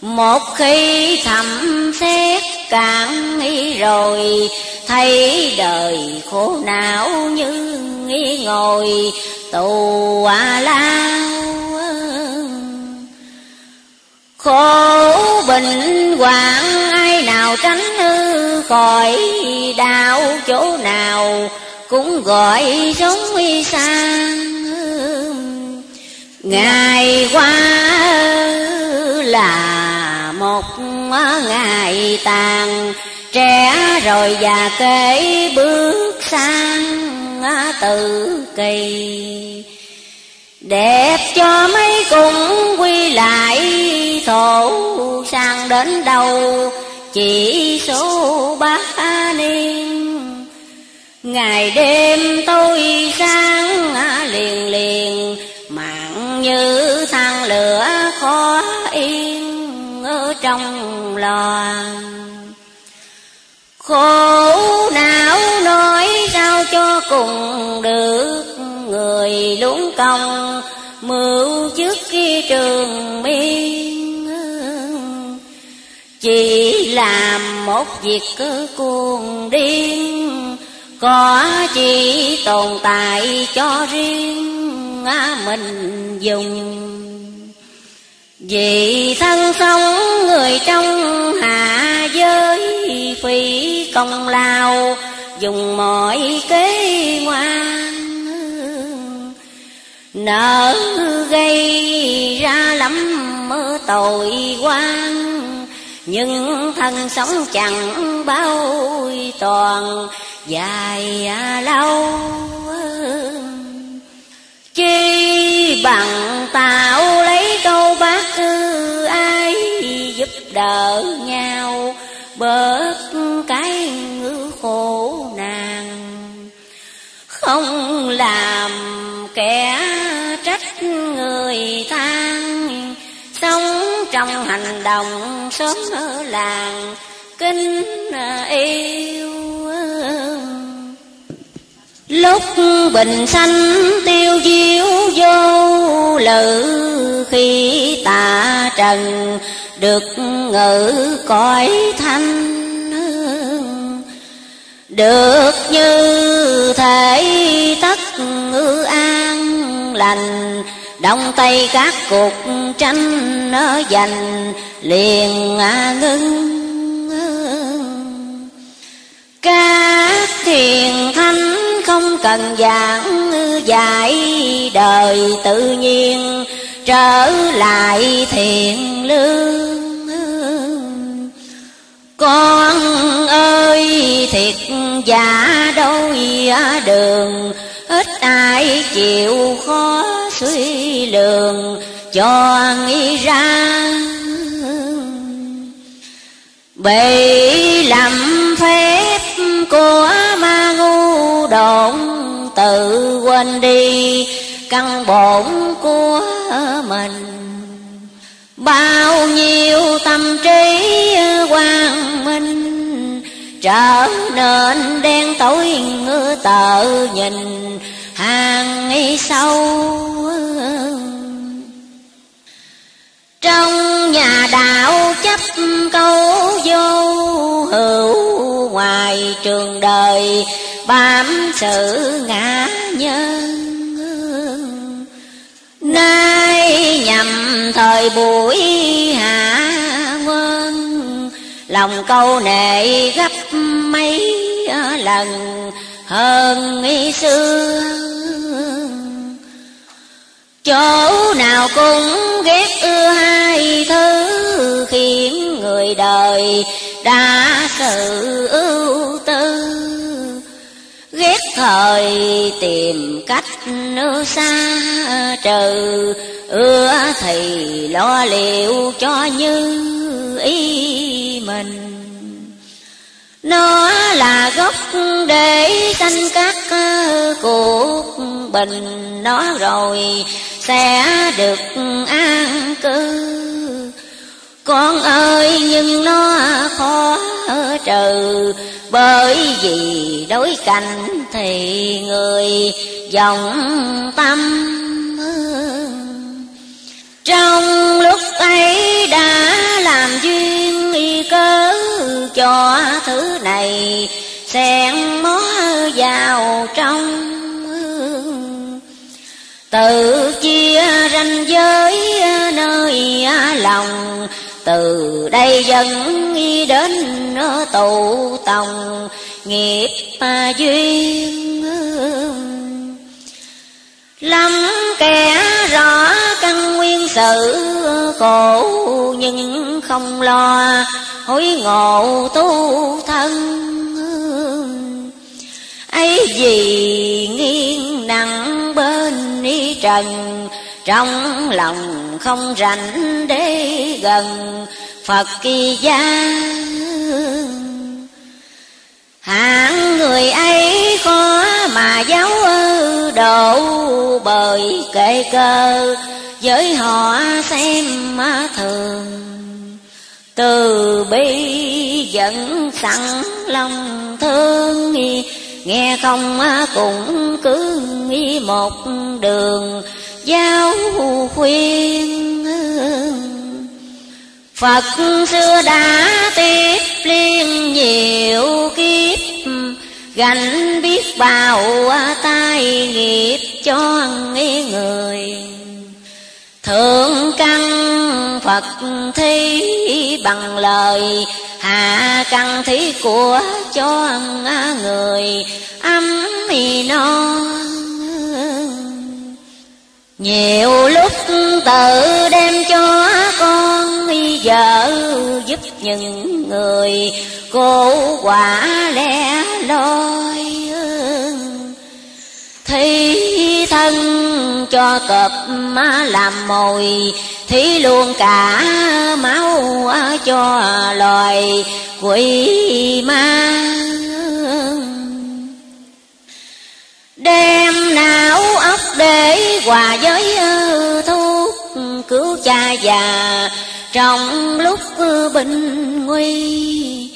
Một khi thầm xét cạn nghi rồi, thấy đời khổ não như nghi ngồi tù à lao. Khổ bình hoạn, ai nào tránh hư khỏi đau chỗ nào? Cũng gọi sống sang ngày qua là một ngày tàn trẻ rồi già kể bước sang tự kỳ. Đẹp cho mấy cũng quy lại, thổ sang đến đâu, chỉ số ba niên ngày đêm tôi sáng liền liền, mạng như than lửa khó yên ở trong lò khổ não nói sao cho cùng được người lúng công mưu trước khi trường miên chỉ làm một việc cứ cuồng điên có chỉ tồn tại cho riêng mình dùng. Vì thân sống người trong hạ giới phi công lao, dùng mọi kế ngoan nợ gây ra lắm mơ tội quan nhưng thân sống chẳng bao toàn, dài à lâu. Chi bằng tạo lấy câu bác cư ai giúp đỡ nhau, bớt cái ngữ khổ nàng. Không làm kẻ trong hành động sớm làng kinh à, yêu. Lúc bình sanh tiêu diêu vô lự, Khi tạ trần được ngự cõi thanh Được như thể tất ngư an lành Đông Tây các cuộc tranh nó dành, liền ngưng Các thiền thánh không cần giảng, dạy đời tự nhiên, trở lại thiện lương. Con ơi, thiệt giả đôi đường ít ai chịu khó suy lường, cho nghĩ ra. Bị làm phép của ma ngu độn tự quên đi căn bổn của mình. Bao nhiêu tâm trí quang minh trở nên đen tối ngư tợ nhìn hàng y sâu trong nhà đạo chấp câu vô hữu, ngoài trường đời bám sự ngã nhân. Nay nhằm thời buổi hạ quân lòng câu nệ gấp mấy lần hơn xưa. Chỗ nào cũng ghét ưa hai thứ khiến người đời đã sự ưu tư. Ghét thời tìm cách nơi xa trừ, ưa thì lo liệu cho như ý mình nó là gốc để sanh các cuộc bình nó rồi sẽ được an cư. Con ơi, nhưng nó khó trừ, bởi vì đối cảnh thì người dòng tâm trong lúc ấy đã làm duyên y cớ cho thứ này, xen mó vào trong tự chia ranh giới nơi lòng, từ đây dần đến tụ tòng nghiệp duyên. Lắm kẻ rõ căn nguyên sự khổ, nhưng không lo. Hối ngộ tu thân. Ấy gì nghiêng nặng bên ý trần, trong lòng không rảnh để gần Phật kỳ gia. Hạng người ấy khó mà giấu độ bởi kệ cơ với họ xem thường, Từ bi vẫn sẵn lòng thương Nghe không cũng cứ nghĩ một đường giáo khuyên Phật xưa đã tiếp liên nhiều kiếp, Gánh biết bao tai nghiệp cho người. Thượng căn Phật thi bằng lời, Hạ căn thí của cho à, người. Âm non nhiều lúc tự đem cho con vợ giúp những người cô quả lẻ loi. Thi thân cho cọp làm mồi, thí luôn cả máu cho loài quỷ ma Đem não óc để hòa với thuốc cứu cha già, Trong lúc bình nguy.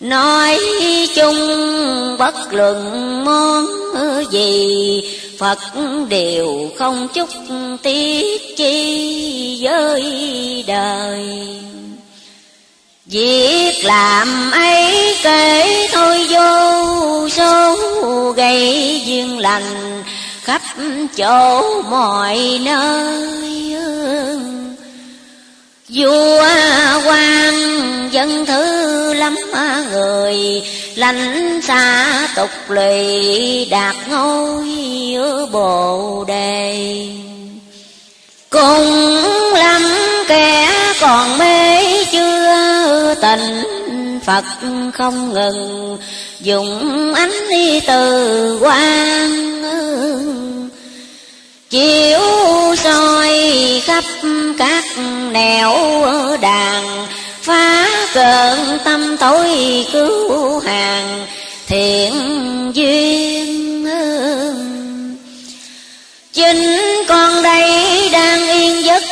Nói chung bất luận món gì Phật đều không chút tiếc chi với đời. Việc làm ấy kể thôi vô số gây duyên lành khắp chỗ mọi nơi vua quan dân thứ lắm người lành xa tục lụy đạt ngôi ở bồ đề. Cùng lắm kẻ còn mê chưa tình, Phật không ngừng dùng ánh đi từ quan chiếu soi khắp các nẻo đàn. Phá cơn tâm tối cứu hàng, thiện duyên chính con đây đang yên giấc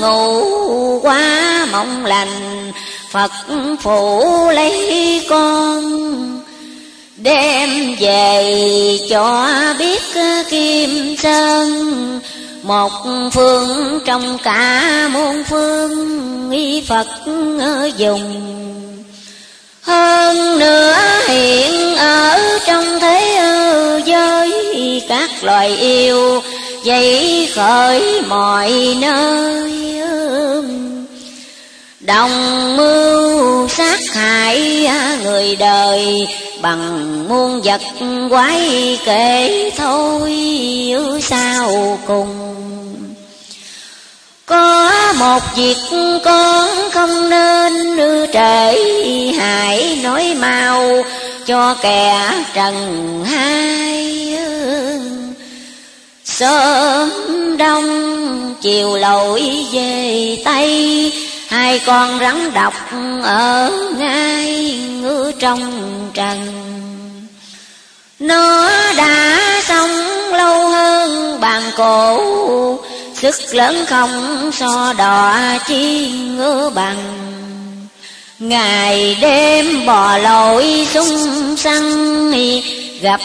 ngủ quá mộng lành. Phật phụ lấy con Đem về cho biết Kim Sơn. Một phương trong cả muôn phương Y Phật dùng. Hơn nữa hiện ở trong thế giới, Các loài yêu dậy khởi mọi nơi đồng mưu sát hại người đời, bằng muôn vật quái kể thôi sao cùng. Có một việc con không nên trễ hại nói mau cho kẻ trần hai sớm đông chiều lội về tây hai con rắn độc ở ngay ngư trong trần. Nó đã sống lâu hơn bàn cổ, sức lớn không so đỏ chi ngư bằng. Ngày đêm bò lội sung săn, gặp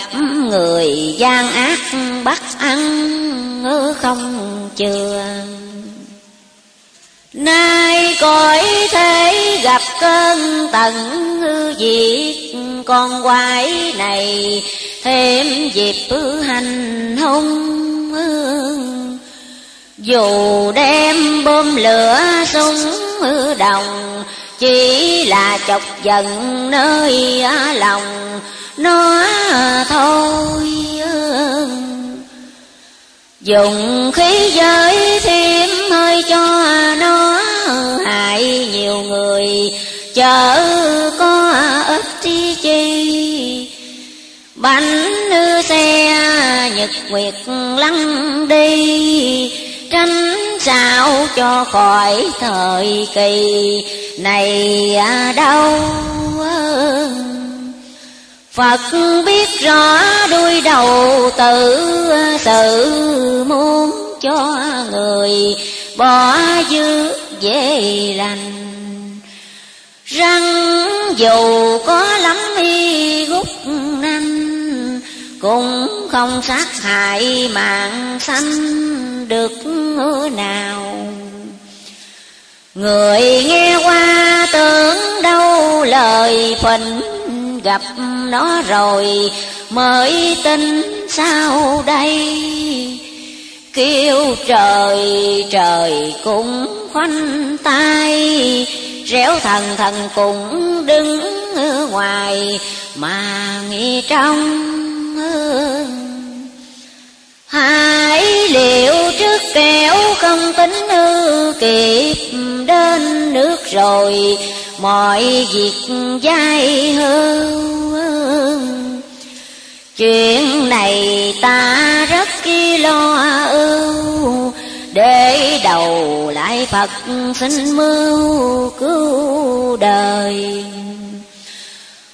người gian ác bắt ăn không chừa. Nay cõi thế gặp cơn tận hư diệt, Con quái này thêm dịp hành hung Dù đem bơm lửa súng đồng, Chỉ là chọc giận nơi lòng, nó thôi Dùng khí giới thêm hơi cho nó hại nhiều người. Chờ có ít chi chi. Bánh xe nhật nguyệt lăn đi, Tránh sao cho khỏi thời kỳ này à, đâu Phật biết rõ đuôi đầu tự sự muốn cho người bỏ dư dễ lành. Răng dù có lắm y gút nanh, Cũng không sát hại mạng sanh được nào. Người nghe qua tưởng đâu lời phình gặp nó rồi, mới tin sao đây? Kêu trời trời cũng khoanh tay. Réo thần thần cũng đứng ngoài mà nghĩ trong Hãy liệu trước kẻo không tính hư kịp đến nước rồi, mọi việc dai hơn chuyện này ta rất chi lo ưu để đầu lại phật xin mưu cứu đời.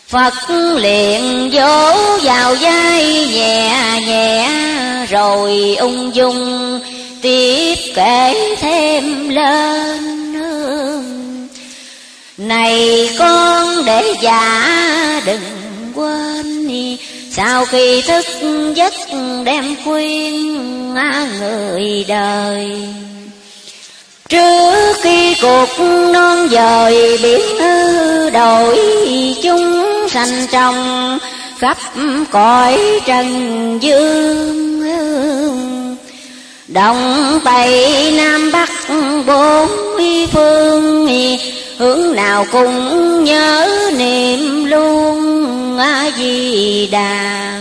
Phật liền vỗ vào vai nhẹ nhẹ, rồi ung dung tiếp kể thêm lên. Này con để già, đừng quên sau khi thức giấc đem khuyên người đời, Trước khi cuộc non dời biển đổi, chúng sanh trong khắp cõi trần dương Đông Tây Nam Bắc, bốn phương hướng nào cũng nhớ niệm luôn a di đà.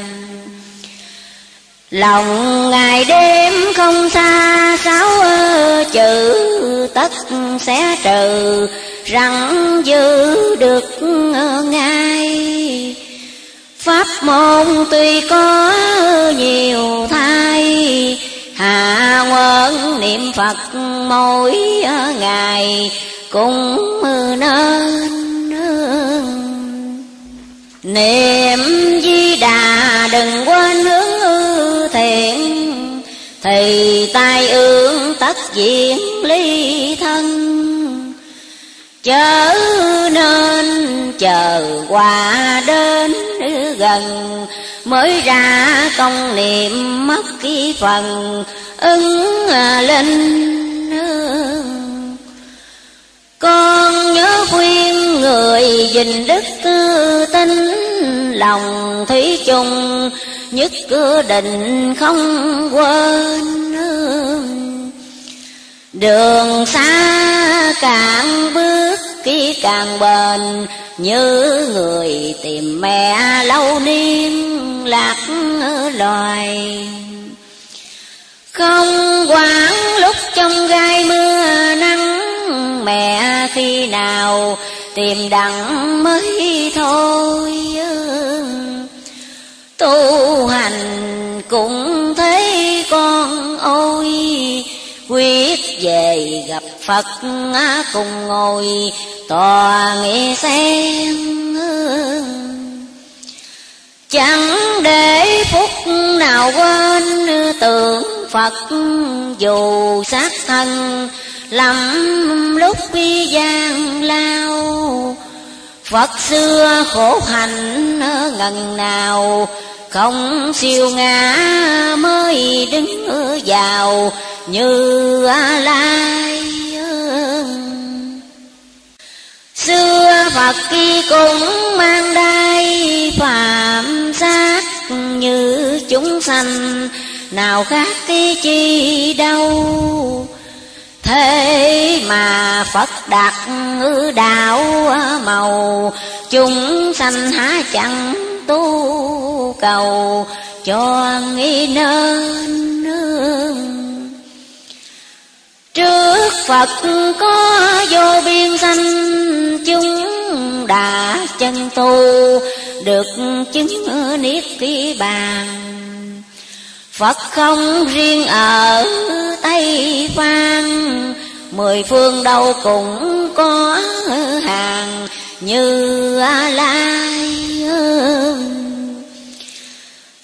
Lòng ngày đêm không xa, sáu chữ tất sẽ trừ rằng giữ được ngay pháp môn tuy có nhiều thay hạ quân niệm phật mỗi ngày cũng nên niệm di đà đừng quên hướng thiện, thì tai ương tất diện ly thân. Chớ nên chờ qua đến gần, mới ra công niệm mất cái phần, ứng à, linh con nhớ khuyên người gìn đức tinh lòng thủy chung, nhất cứ định không quên đường xa cạn bước càng bền, như người tìm mẹ lâu niên lạc loài. Không quản lúc trong gai mưa nắng, mẹ khi nào tìm đặng mới thôi. Tu hành cũng thấy con ôi quyết về, gặp Phật cùng ngồi, tòa nghe xem chẳng để phút nào quên tưởng Phật dù sát thân lắm lúc bi gian lao. Phật xưa khổ hạnh ngần nào không siêu ngã mới đứng vào như lai xưa phật khi cũng mang đai phạm sát như chúng sanh. Nào khác cái chi đâu? Thế mà phật đặt đạo màu, chúng sanh há chẳng tu cầu, cho nghi nên trước phật có vô biên sanh chúng đã chân tu, được chứng niết kỳ bàn. Phật không riêng ở Tây Phan, Mười phương đâu cũng có hàng như lai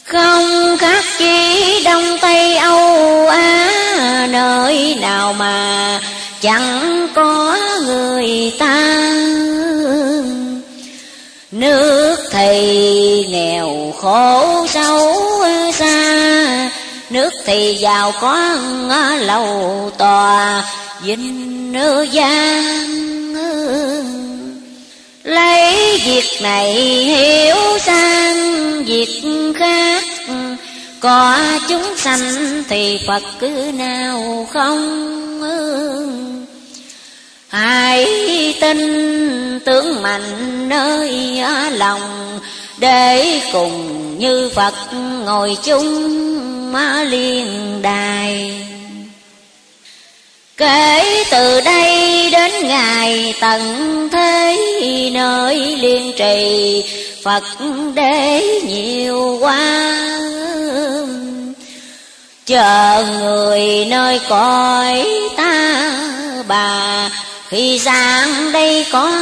không khác chi đông tây âu, á, nơi nào mà chẳng có người ta. Nước thì nghèo, khổ sâu xa. Nước thì giàu, có lầu tòa, vinh nữ gian lấy việc này hiểu sang việc khác. Có chúng sanh thì phật cứ nào không hãy tin tướng mạnh nơi lòng, để cùng như phật ngồi chung liên đài. Kể từ đây đến ngày tận thế nơi liên trì, Phật đế nhiều quá. Chờ người nơi cõi ta, bà, Khi sang đây có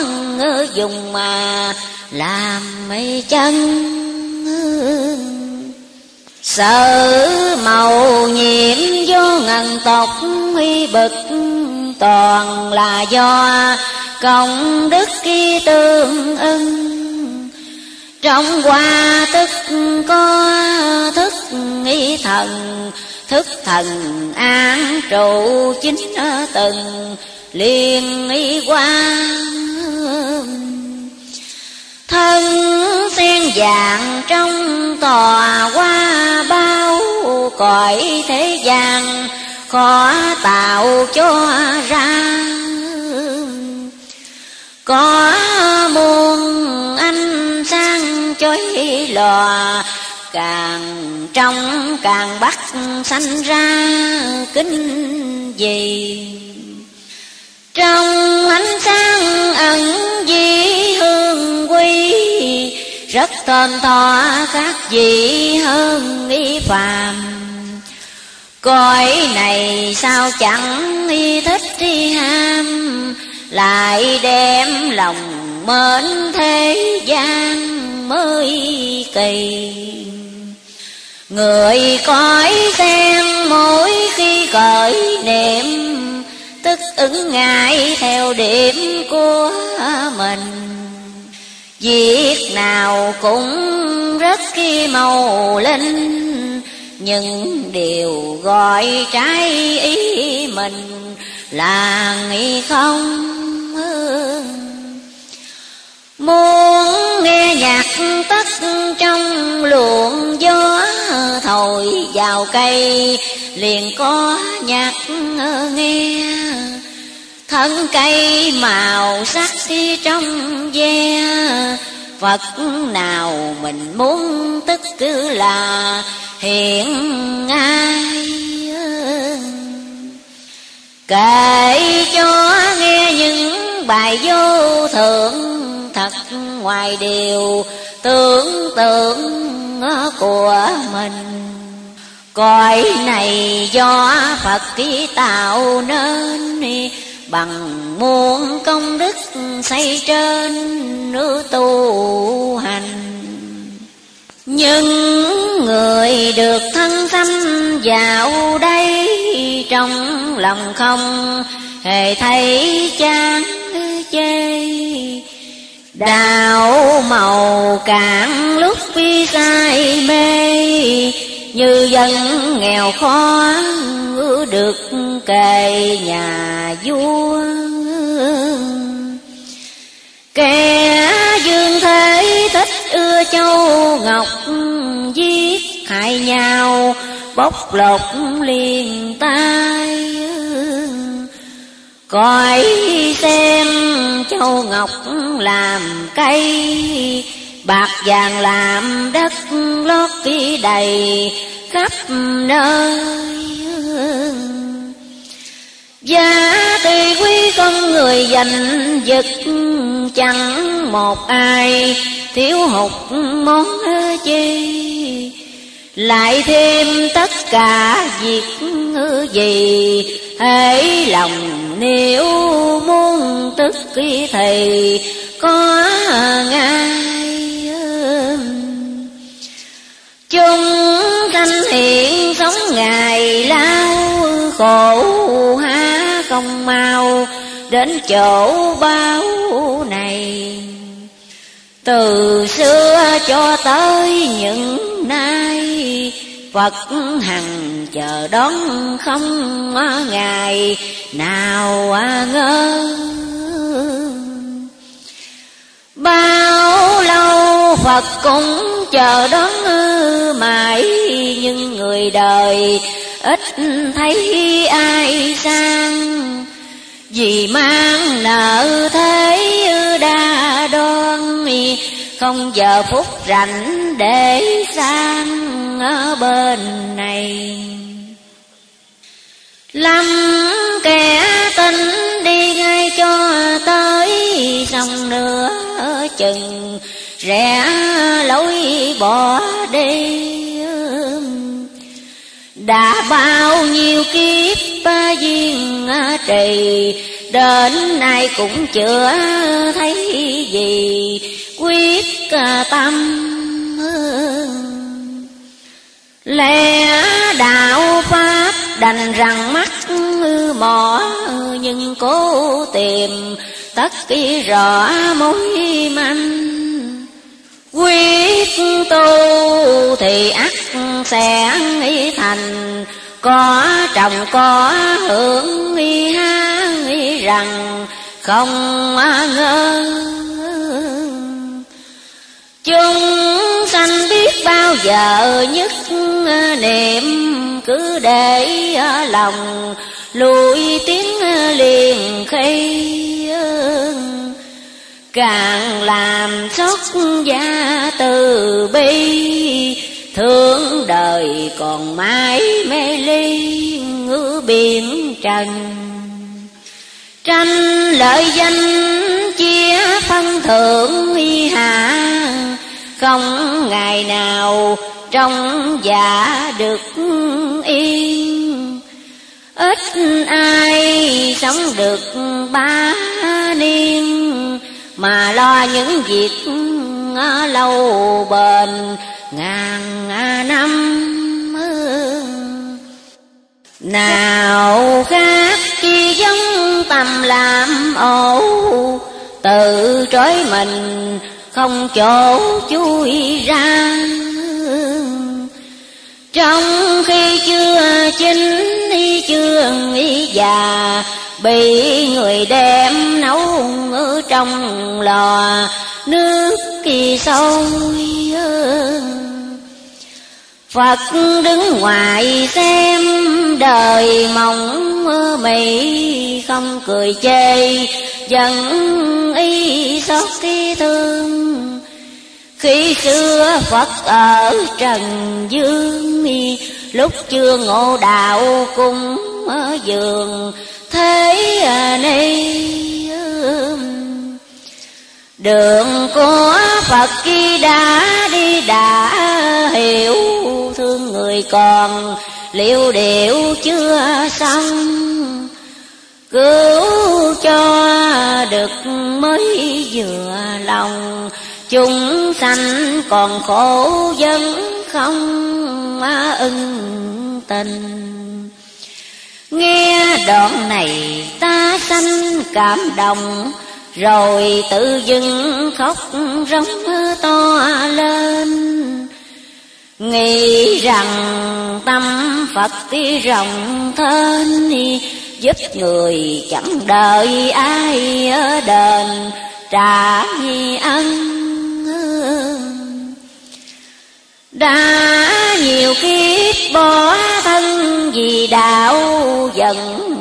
dùng mà làm mây chân. Sợ màu nhiệm do ngần tộc huy bực, Toàn là do công đức khi tương ưng. Trong qua tức có thức nghi thần, Thức thần an trụ chính từng liên y quan thân sen vàng trong tòa qua bao cõi thế gian, khó tạo cho ra có muôn anh sang chói lòa, càng trong càng bắt sanh ra kính gì. Trong ánh sáng ẩn di hương rất thơm tho các vị hơn y phàm. Cõi này sao chẳng y thích đi ham, lại đem lòng mến thế gian mới kỳ. Người cõi sen mỗi khi cởi niệm, tức ứng ngại theo điểm của mình. Việc nào cũng rất khi màu linh Nhưng điều gọi trái ý mình là nghĩ không Muốn nghe nhạc tất trong luồng gió, Thổi vào cây liền có nhạc nghe thân cây màu sắc khi trong ve. Phật nào mình muốn tức cứ là hiện ai Kể cho nghe những bài vô thượng Thật ngoài điều tưởng tượng của mình. Cõi này do Phật ký tạo nên Bằng muôn công đức xây trên nữ tu hành. Những người được thân tâm vào đây Trong lòng không hề thấy chán chê. Đạo màu cạn lúc phi sai mê như dân nghèo khó được kề nhà vua. Kẻ dương thế thích ưa châu ngọc, Giết hại nhau, bóc lột liền tay. Coi xem châu ngọc làm cây Bạc vàng làm đất lót ký đầy khắp nơi Giá tùy quý con người dành giật Chẳng một ai, thiếu hụt món chi. Lại thêm tất cả việc gì, hãy lòng nếu muốn tức thì có ngay chúng sanh hiện sống ngày lao khổ há không mau đến chỗ bao này. Từ xưa cho tới những nay, Phật hằng chờ đón không ngày nào ngơ Bao lâu Phật cũng chờ đón mãi, Nhưng người đời ít thấy ai sang. Vì mang nợ thế đa đoan, Không giờ phút rảnh để sang ở bên này. Lắm kẻ tình đi ngay cho tới xong nữa chừng, rẽ lối bỏ đi. Đã bao nhiêu kiếp ba duyên trì, đến nay cũng chưa thấy gì. Quyết tâm, lẽ đạo pháp đành rằng mắt mỏ, nhưng cố tìm tất kỳ rõ mối manh. Quyết tu thì ắt sẽ nghĩ thành, có trồng, có hưởng nghĩ ha nghĩ rằng không ngơ chúng sanh biết bao giờ nhất niệm cứ để lòng, lùi tiếng liền khi càng làm xót gia từ bi, thương đời còn mãi mê ly ngữ biển trần. Tranh lợi danh chia phân thượng y hạ không ngày nào trong dạ được yên ít ai sống được ba niên, mà lo những việc lâu bền ngàn năm. Nào khác chi giống tầm làm ổ, tự trói mình không chỗ chui ra trong khi chưa chín y chưa y già, bị người đem nấu ở trong lò, nước kỳ sôi Phật đứng ngoài xem đời mong mị, không cười chê Dân y xót khi thương. Khi xưa Phật ở Trần Dương Lúc chưa ngộ đạo cung ở giường, Thế này um, Đường của Phật khi đã đi đã hiểu Thương người còn liệu điệu chưa xong? Cứu cho được mới vừa lòng Chúng sanh còn khổ vẫn không ưng tình. Nghe đoạn này ta sanh cảm động, Rồi tự dưng khóc rống to lên. Nghĩ rằng tâm Phật tí rộng thân Giúp người chẳng đợi ai ở đền trả ân đã nhiều kiếp bỏ thân vì đạo dần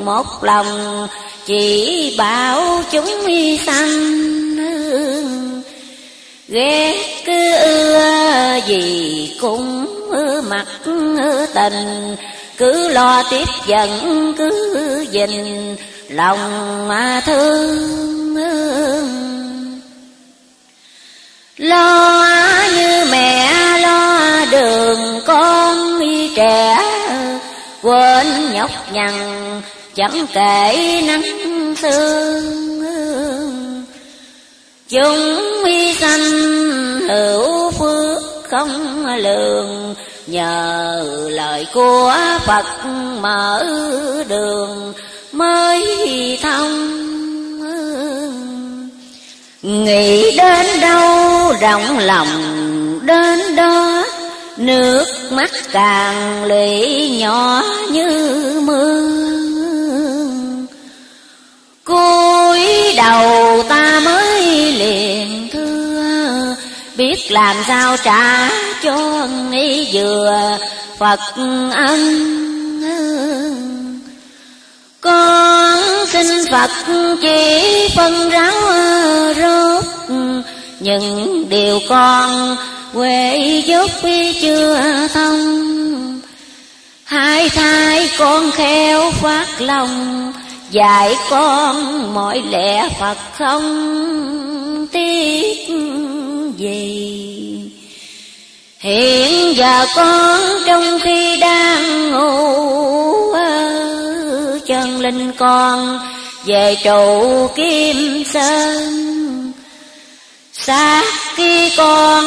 một lòng, chỉ bảo chúng y sanh. Ghét cứ ưa gì cũng mặc tình, cứ lo tiếp dẫn cứ dình lòng mà thương lo như mẹ lo đường con trẻ quên nhọc nhằn chẳng kể nắng sương. Chúng mi sanh hữu phước không lường, nhờ lời của phật mở đường mới thông. Nghĩ đến đâu rộng lòng, đến đó Nước mắt càng lụy nhỏ như mưa cúi đầu ta mới liền thưa, Biết làm sao trả cho nghĩ vừa Phật ân. Con xin Phật chỉ phân ráo rốt. Những điều con quê dốt chưa thông. Hai thai con khéo phát lòng, dạy con mọi lẽ Phật không tiếc gì. Hiện giờ con trong khi đang ngủ chân linh con, về trụ kim sơn. Xác khi con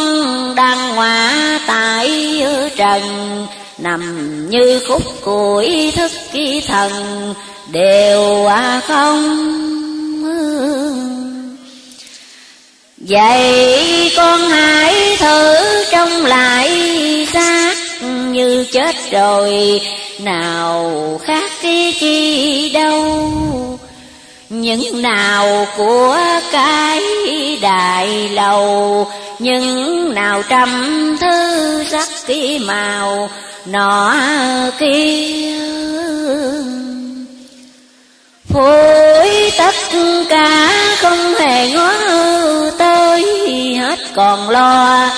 đang ngọa tại trần, nằm như khúc củi thức khi thần, đều à không vậy con hãy thử trông lại xác như chết rồi, nào khác cái chi đâu. Những nào của cái đại lầu, những nào trăm thứ sắc cái màu, nọ kia. Phối tất cả không hề ngó tới, hết còn lo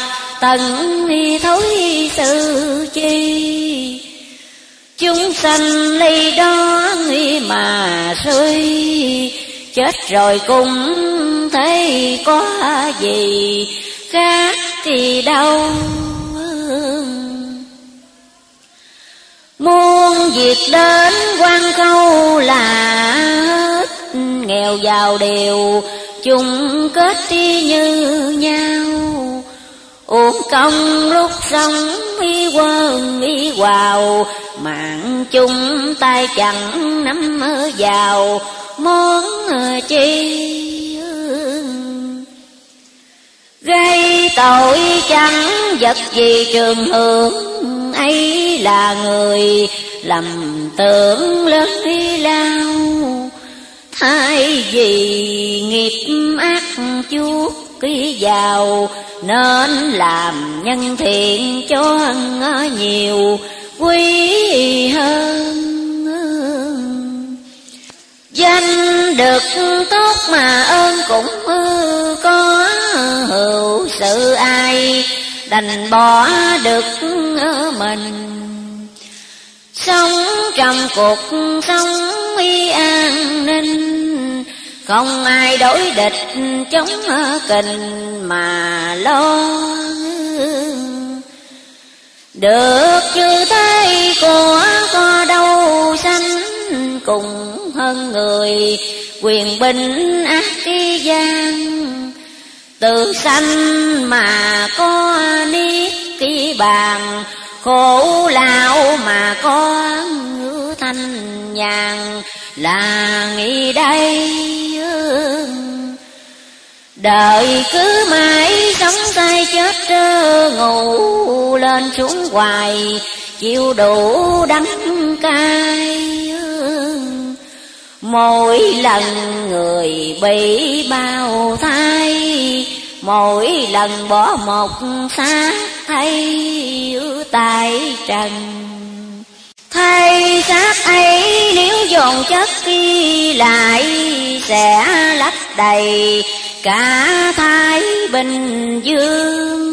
tận thối sự chi. Chúng sanh ly đó mà suy chết rồi cũng thấy có gì khác thì đâu muôn việc đến quan câu là hết, nghèo giàu đều, chung kết đi như nhau uổng công lúc sống y quên y vào mạng chung tay chẳng nắm vào món chi gây tội chẳng vật gì trường hưởng ấy là người lầm tưởng lớn đi lao. Thay vì nghiệp ác chuốc ký giàu nên làm nhân thiện cho ờ, nhiều, quý hơn. Danh được tốt mà ơn cũng ờ, có hữu sự ai đành bỏ được ờ, mình. Sống trong cuộc sống uy an ninh không ai đối địch chống kình mà lo. Được chư thế của có đâu sanh cùng hơn người. Quyền binh ác tri gian, từ sanh mà có niết kỳ bàn. Khổ lão mà có ngữ thanh nhàn là nghĩ đây. Đời cứ mãi sống tay chết trơ, ngủ lên xuống hoài, Chịu đủ đắng cay. Mỗi lần người bị bao thai, Mỗi lần bỏ một xác thay tay trần. Thay xác ấy, nếu dồn chất đi lại, Sẽ lấp đầy cả thái bình dương.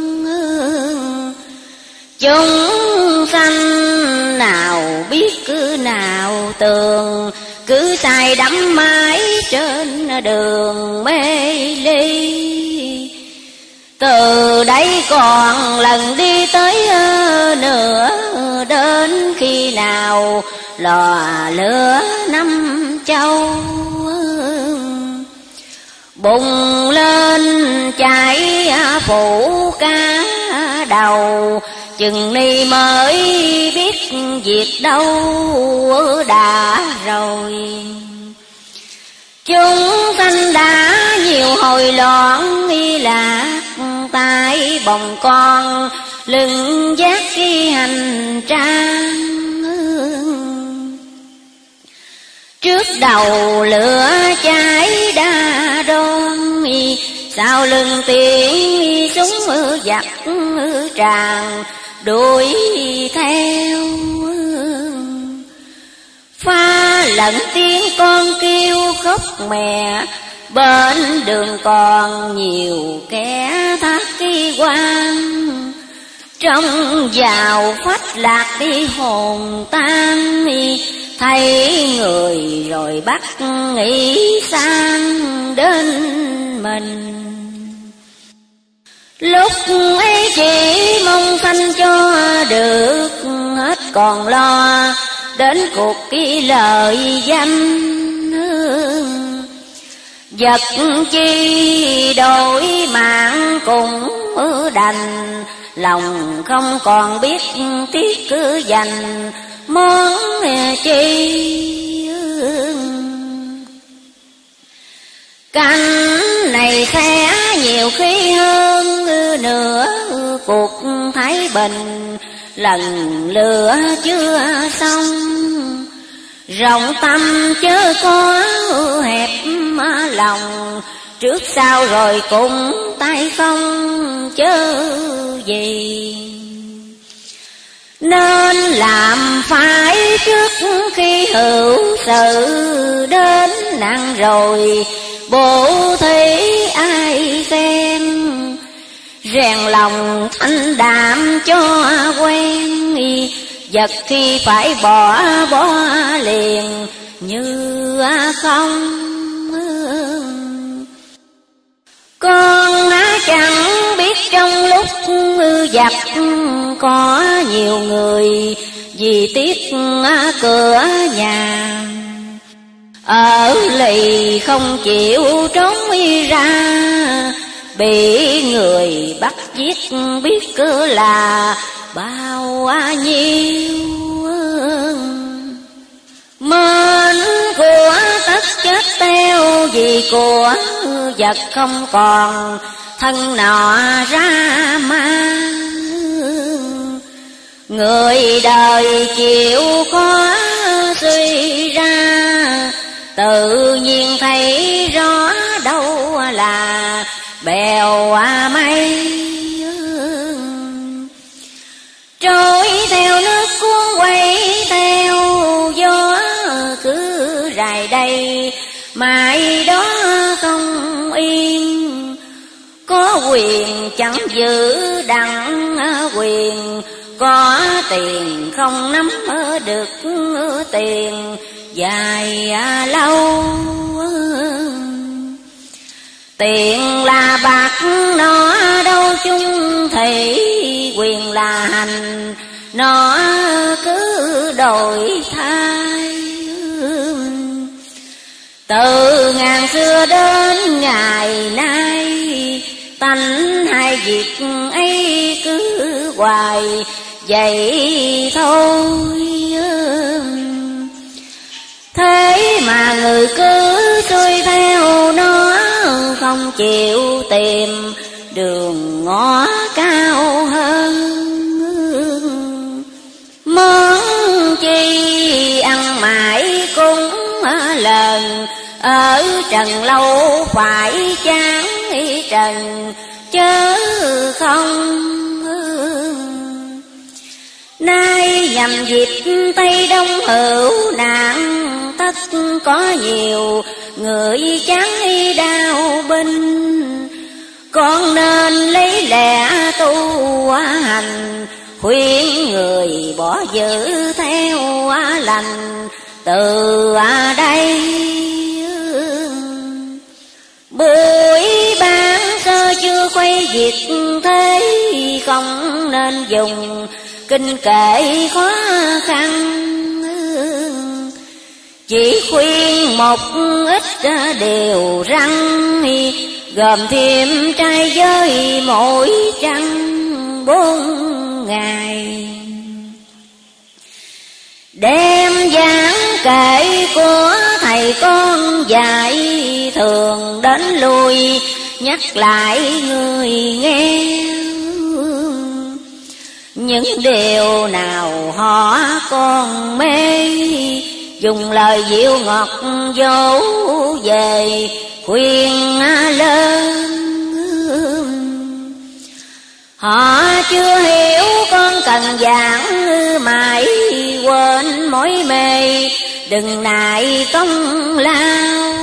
Chúng sanh nào biết cứ nào tường, Cứ say đắm mãi trên đường mê ly. Từ đây còn lần đi tới ờ, nữa khi nào lò lửa năm châu? Bùng lên cháy phủ cá đầu, Chừng ni mới biết việc đâu đã rồi. Chúng sanh đã nhiều hồi loạn y lạc tay bồng con lưng giác khi hành trang. Trước đầu lửa cháy đa đoan, Sau lưng tiếng súng giặc tràn đuổi theo. Pha lẫn tiếng con kêu khóc mẹ, Bên đường còn nhiều kẻ thác kỳ quan trong vào phách lạc đi hồn tan Thấy người rồi bắt nghĩ sang đến mình. Lúc ấy chỉ mong sanh cho được Hết, còn lo đến cuộc ký lời danh Vật chi đổi mạng cũng đành Lòng không còn biết tiếc cứ dành món chi Canh này sẽ nhiều khi hơn nữa Cuộc thái bình, lần lửa chưa xong. Rộng tâm chớ có hẹp lòng Trước sau rồi cũng tay không chớ gì. Nên làm phải trước khi hữu sự đến nặng rồi, Bố thí ai xem. Rèn lòng thanh đạm cho quen Vật khi phải bỏ bỏ liền, như không con chẳng biết trong lúc giặc Có nhiều người, vì tiếc cửa nhà. Ở lì không chịu trốn ra, Bị người bắt giết biết cứ là bao nhiêu Mến của tất chết tên vì của vật không còn, thân nọ ra ma Người đời chịu khó suy ra, Tự nhiên thấy rõ đâu là bèo à mây. Trôi theo nước cuốn quay theo gió cứ rài đây mãi đó không yên. Có quyền chẳng giữ đặng quyền. Có tiền không nắm được tiền. Dài lâu. Tiền là bạc, nó đâu chung thì quyền là hành, nó cứ đổi thay từ ngàn xưa đến ngày nay, tánh hai việc ấy cứ hoài, vậy thôi thế mà người cứ xuôi theo nó, không chịu tìm đường ngõ cao hơn. Món chi ăn mãi cũng lần ở trần lâu phải chán trần, chớ không nay nhằm dịp tây đông hữu nạn, tất có nhiều người chán đau binh. Con nên lấy lẽ tu hành, khuyên người bỏ giữ theo lành. Từ đây buổi ban sơ chưa quay việc thế không nên dùng kinh kệ khó khăn. Chỉ khuyên một ít điều răng, gồm thêm trai giới mỗi trăng bốn ngày. Đem giảng kệ của bài con dạy thường đến lui, nhắc lại người nghe những điều nào họ con mê, dùng lời dịu ngọt dỗ về khuyên lên họ chưa hiểu con cần giảng mãi, quên mối mê đừng nại công lao,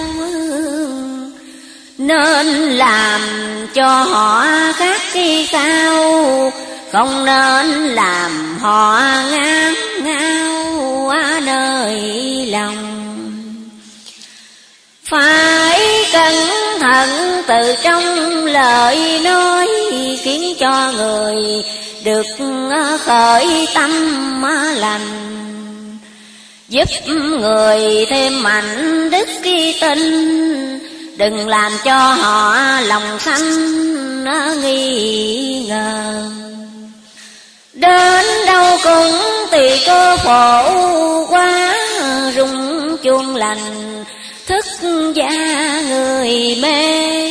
nên làm cho họ khác khi cao không nên làm họ ngán ngao nơi lòng phải cần hận từ trong lời nói khiến cho người được à, khởi tâm à, lành. Giúp người thêm mạnh đức khi tin, đừng làm cho họ lòng sanh à, nghi ngờ. Đến đâu cũng tùy cơ khổ quá, rung chuông lành thức gia người mê.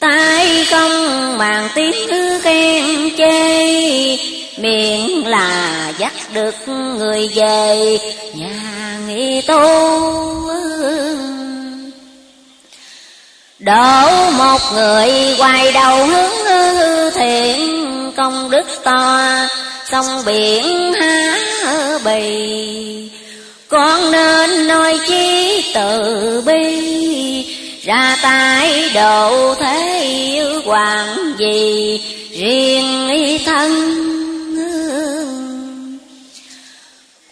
Tay công màng tiếng khen chê, miệng là dắt được người về nhà nghỉ tu. Đổ một người quay đầu hướng thiện, công đức to, sông biển há bì con nên nói chí từ bi, ra tay độ thế hoàng gì, riêng y thân.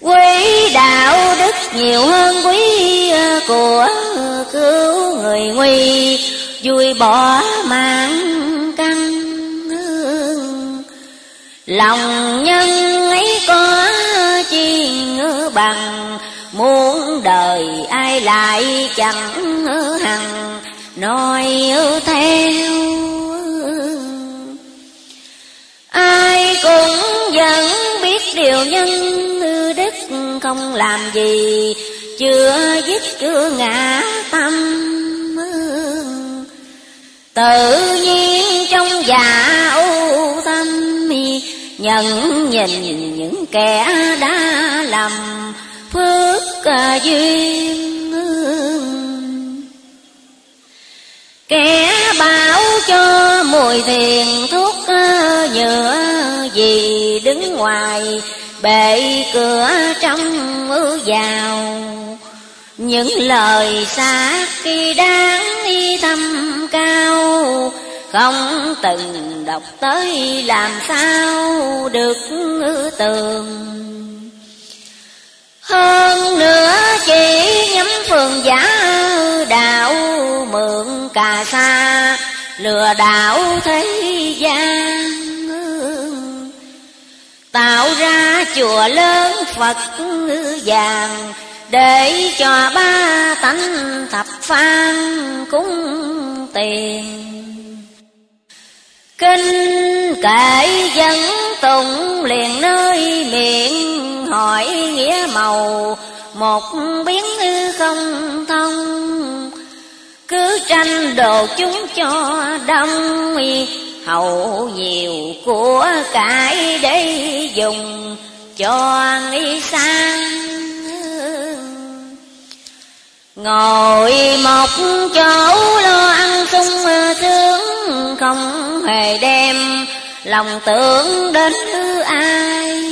Quý đạo đức nhiều hơn quý của cứu người nguy, vui bỏ mang căn lòng nhân ấy có bằng, Muốn đời ai lại chẳng hằng, nói theo. Ai cũng vẫn biết điều nhân đức không làm gì, Chưa dứt chưa ngã tâm. Tự nhiên trong dạ u tâm, Nhận nhìn những kẻ đã lầm phước duyên kẻ bảo cho mùi thiền thuốc à, nhựa gì đứng ngoài bệ cửa trong vào những lời xa khi đáng y thâm cao, không từng đọc tới làm sao được tường hơn nữa chỉ nhắm phường giả đạo mượn cà sa, lừa đảo thế gian tạo ra chùa lớn phật vàng, để cho ba tánh thập phan cúng tiền. Kinh kệ dân tụng liền nơi miệng hỏi nghĩa màu, một biến không thông. Cứ tranh đồ chúng cho đông hậu nhiều của cải để dùng cho nghi sang ngồi một chỗ lo hề đem lòng tưởng đến ai.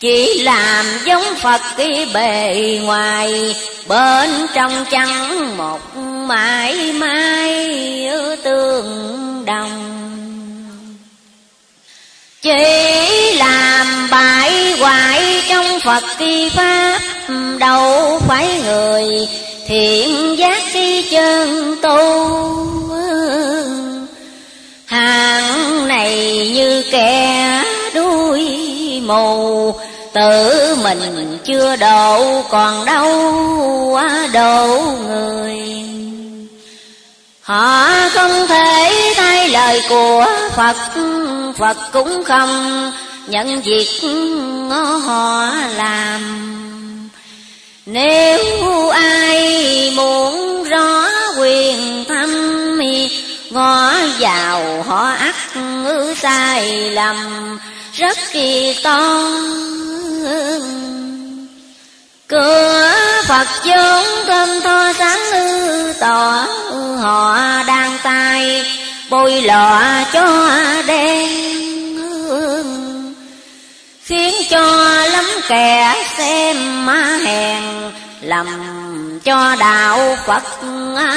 Chỉ làm giống Phật cái bề ngoài, Bên trong chẳng một mãi mãi tương đồng. Chỉ làm bại hoại trong Phật kỳ Pháp, Đâu phải người thiện giác khi chân tu. Hàng này như kẻ đuôi mù, Tự mình chưa độ còn đâu quá độ người. Họ không thể thay lời của Phật Phật cũng không nhận việc họ làm. Nếu ai muốn rõ quyền thâm Ngó vào họ ắt ngữ sai lầm, Rất kỳ to Cửa Phật chốn cơm tho sáng ư tỏ Họ đang tay bôi lọ cho đen. Khiến cho lắm kẻ xem má hèn, Lầm cho đạo Phật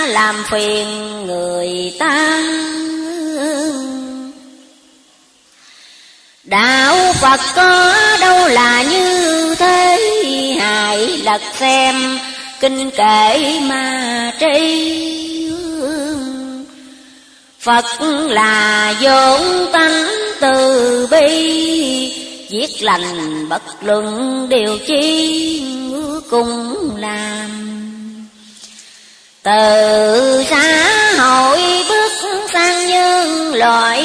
làm phiền người ta. Đạo Phật có đâu là như thế Hãy lật xem kinh kệ ma tri. Phật là vốn tánh từ bi, Viết lành bất luận điều chi cũng làm. Từ xã hội bước sang nhân loại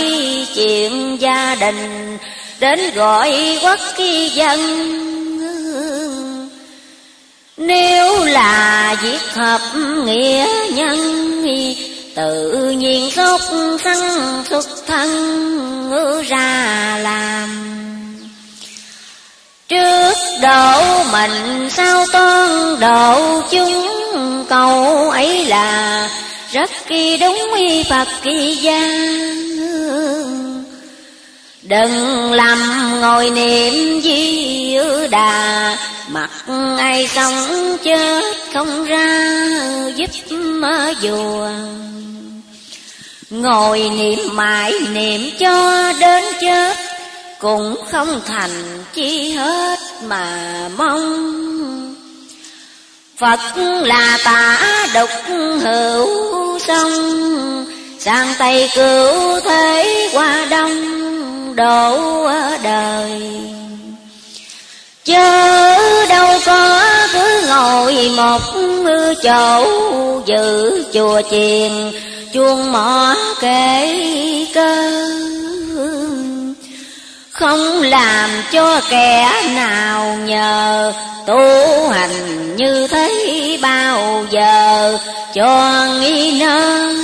chuyện gia đình, đến gọi quốc dân. Nếu là việc hợp nghĩa nhân, tự nhiên sốt sanh xuất thân ra làm. Trước độ mình sao toan độ chúng cầu ấy là rất kỳ đúng Phật kỳ gia Đừng làm ngồi niệm di đà Mặt ai sống chết không ra giúp dùa. Ngồi niệm mãi niệm cho đến chết, Cũng không thành chi hết mà mong. Phật là tả độc hữu sông Sang Tây cứu thế qua Đông đổ đời. Chớ đâu có cứ ngồi một chỗ Giữ chùa chiền, chuông mỏ kể cơ. Không làm cho kẻ nào nhờ. Tu hành như thế bao giờ, Cho nghi nên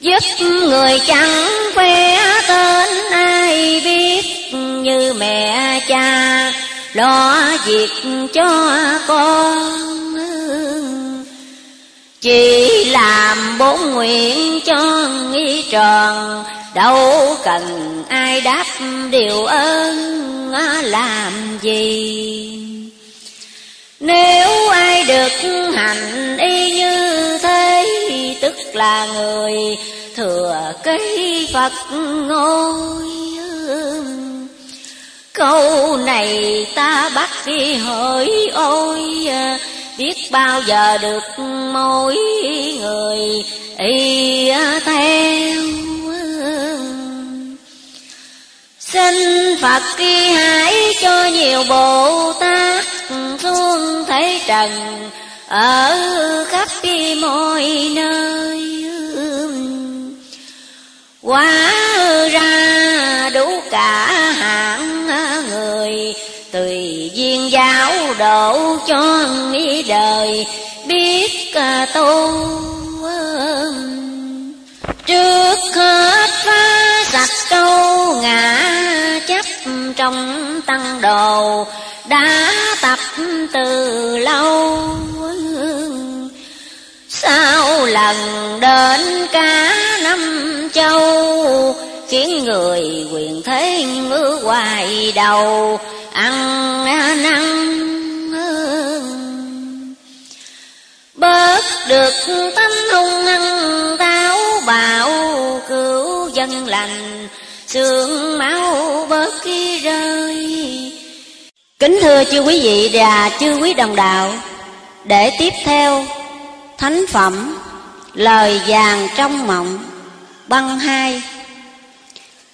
Giúp người chẳng khoe tên ai biết, Như mẹ cha lo việc cho con Chỉ làm bốn nguyện cho nghi tròn đâu cần ai đáp điều ơn làm gì? Nếu ai được hành y như thế, tức là người thừa cái phật ngôi câu này ta bắt đi hỡi ôi biết bao giờ được mỗi người y theo xin phật kỳ hãy cho nhiều bồ tát xuống thế trần, ở khắp mọi nơi. Quá ra đủ cả hạng người, tùy duyên giáo độ cho nghĩ đời, biết tu trước hết sạch câu ngã chấp trong tăng đồ, đã tập từ lâu. Sao lần đến cả năm châu, Khiến người quyền thế ngứa hoài đầu, Ăn năn Bớt được tâm hung ăn táo bạo chân dân lành, Sương máu bớt khi rơi. Kính thưa chư quý vị và chư quý đồng đạo, Để tiếp theo, Thánh phẩm, Lời vàng trong mộng, Băng hai.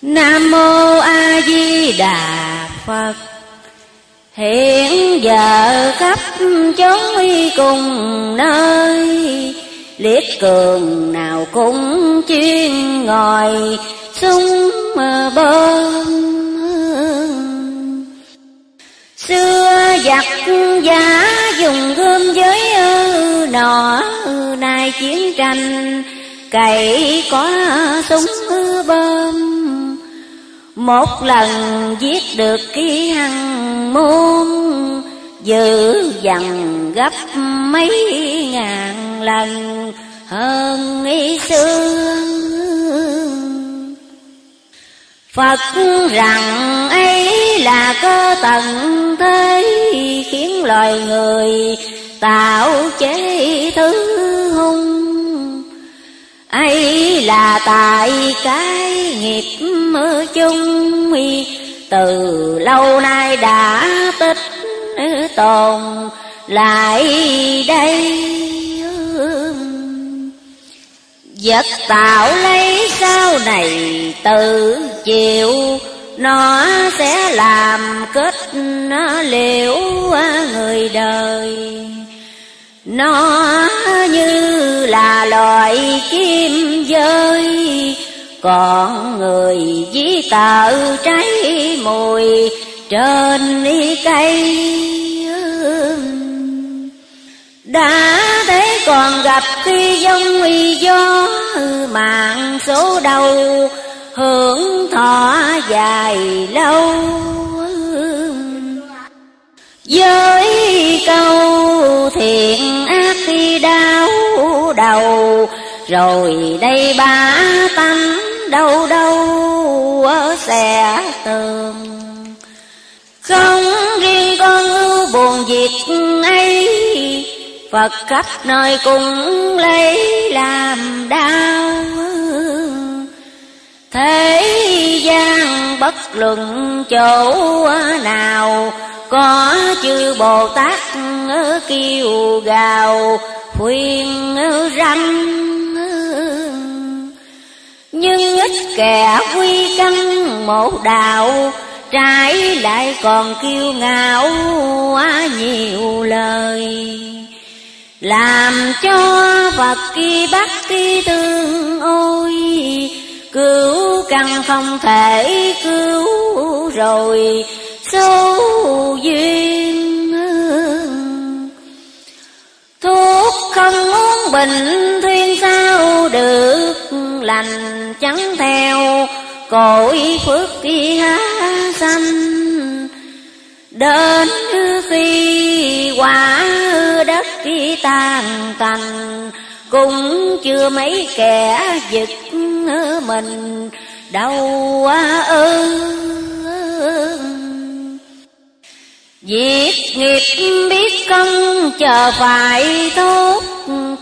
Nam mô A Di Đà Phật. Hiện giờ khắp chốn cùng nơi Liệt cường nào cũng chuyên ngồi súng bơm Xưa giặc giả dùng gươm với nọ nay chiến tranh cậy có súng bơm. Một lần giết được ký hằng môn Dự dằn gấp mấy ngàn lần, hơn ý xưa Phật rằng ấy là cơ tận thế Khiến loài người tạo chế thứ hung. Ấy là tại cái nghiệp mơ chung, từ lâu nay đã tích tồn lại đây. Vật tạo lấy sau này tự chịu, nó sẽ làm kết nó liễu người đời. Nó như là loài chim rơi còn người dí tợ trái mùi trên cây đã thế còn gặp khi dông nguy gió mạng số đầu hưởng thọ dài lâu. Với câu thiện ác khi đau đầu, rồi đây ba tánh đâu đâu ở xe tường không riêng con ưu buồn việc ấy, Phật khắp nơi cũng lấy làm đau. Thế gian bất luận chỗ nào, Có chư Bồ Tát kêu gào, khuyên răng. Nhưng ít kẻ quy căn một đạo Trái lại còn kiêu ngạo quá nhiều lời. Làm cho Phật kỳ bắt kỳ tương ôi, Cứu căn không thể cứu rồi số duyên Thuốc không muốn bình thuyên sao được lành chẳng theo cội phước kia sanh, Đến khi quả đất khi tan tành, Cũng chưa mấy kẻ giật mình đâu ư Việc nghiệp biết công chờ phải tốt,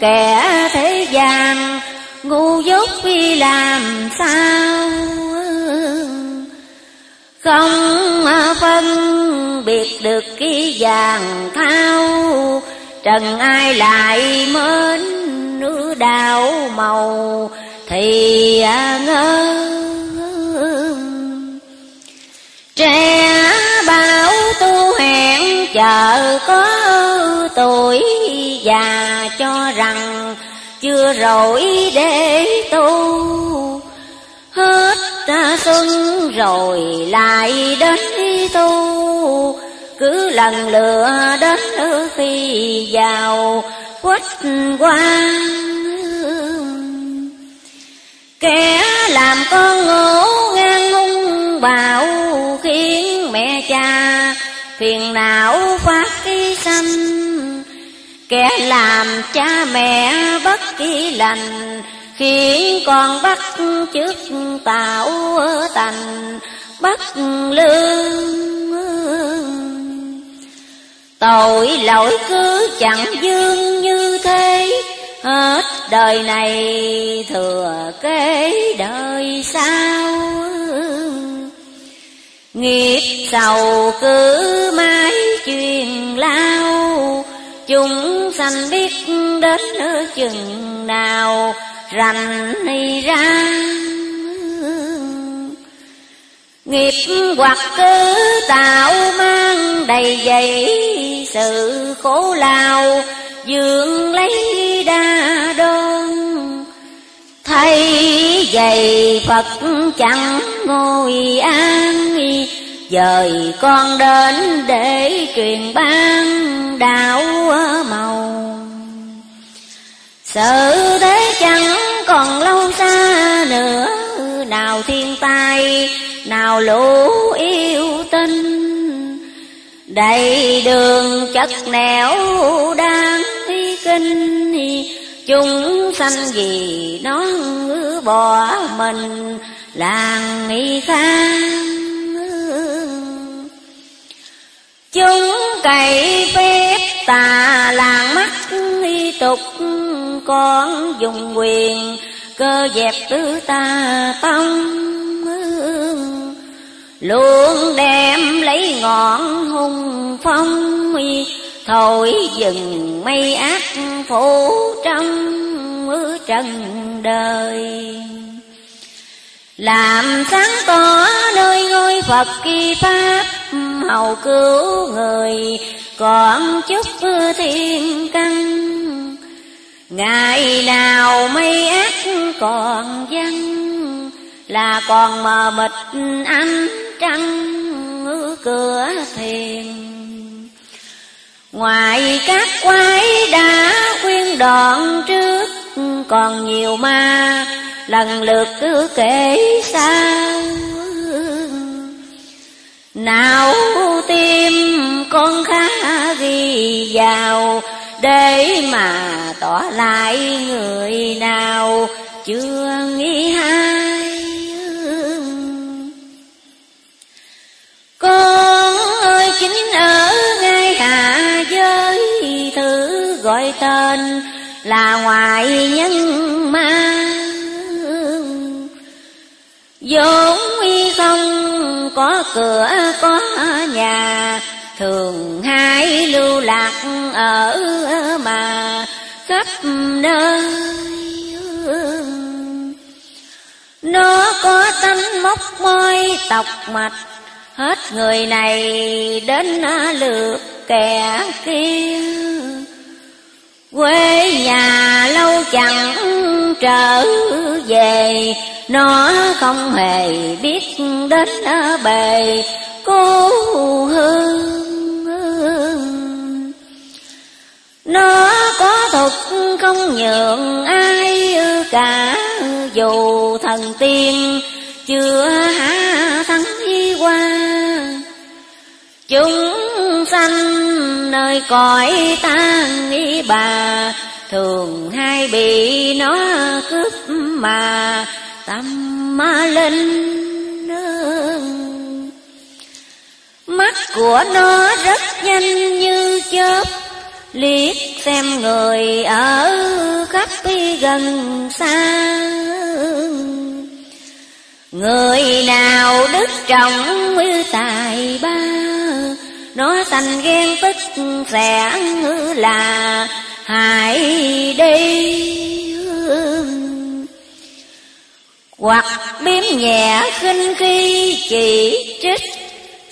Kẻ thế gian ngu dốt vì làm sao? Không phân biệt được cái vàng thao, Trần ai lại mến nữ đạo màu, Thì à, ngơ Trẻ bảo tu hẹn chờ có tuổi già cho rằng chưa rồi để tu. Hết xuân rồi lại đến tu. Cứ lần lựa đến khi vào quất qua kẻ làm con ngỗ ngang hung bạo khiến mẹ cha phiền não phát cái sanh. Kẻ làm cha mẹ bất kỳ lành Khiến con bắt trước tạo tành bất lương. Tội lỗi cứ chẳng dương như thế, Hết đời này thừa kế đời sau. Nghiệp sầu cứ mãi truyền lao, Chúng sanh biết đến chừng nào rành ra. Nghiệp hoặc cứ tạo mang đầy dày sự khổ lao Dương lấy đa đơn Thấy vậy Phật chẳng ngồi an dời con đến để truyền ban đạo màu sự thế chẳng còn lâu xa nữa, nào thiên tai, nào lũ yêu tinh. Đầy đường chất nẻo đang thi kinh, chúng sanh gì nó bỏ mình, làng nghi khang. Chúng cậy phép tà làng mắt tục Con dùng quyền, cơ dẹp tứ ta tông. Luôn đem lấy ngọn hung phong, Thổi dừng mây ác phủ trong trần đời. Làm sáng tỏ nơi ngôi Phật kỳ Pháp, hầu cứu người, còn chút thiên căn ngày nào mây ác còn văng, là còn mờ mịt ánh trăng cửa thiền ngoài các quái đã khuyên đoạn trước, còn nhiều ma lần lượt cứ kể sao nào tim con khá ghi vào để mà tỏ lại người nào? Chưa nghĩ hay Con ơi, chính ở ngay hạ giới, thứ gọi tên là ngoại nhân ma. Vốn không có cửa, có nhà thường hai lưu lạc ở mà khắp nơi. Nó có tánh móc môi tọc mạch, hết người này đến lượt kẻ kia. Quê nhà lâu chẳng trở về, nó không hề biết đến bề cô hương. Nó có thuật không nhượng ai cả, dù thần tiên chưa há thắng qua. Chúng sanh nơi cõi tan nghĩ bà, thường hay bị nó cướp mà, tâm linh Mắt của nó rất nhanh như chớp liếc xem người ở khắp gần xa. Người nào đức trọng như tài ba, nó thành ghen tức sẽ là hại đi. Hoặc biếm nhẹ khinh khi chỉ trích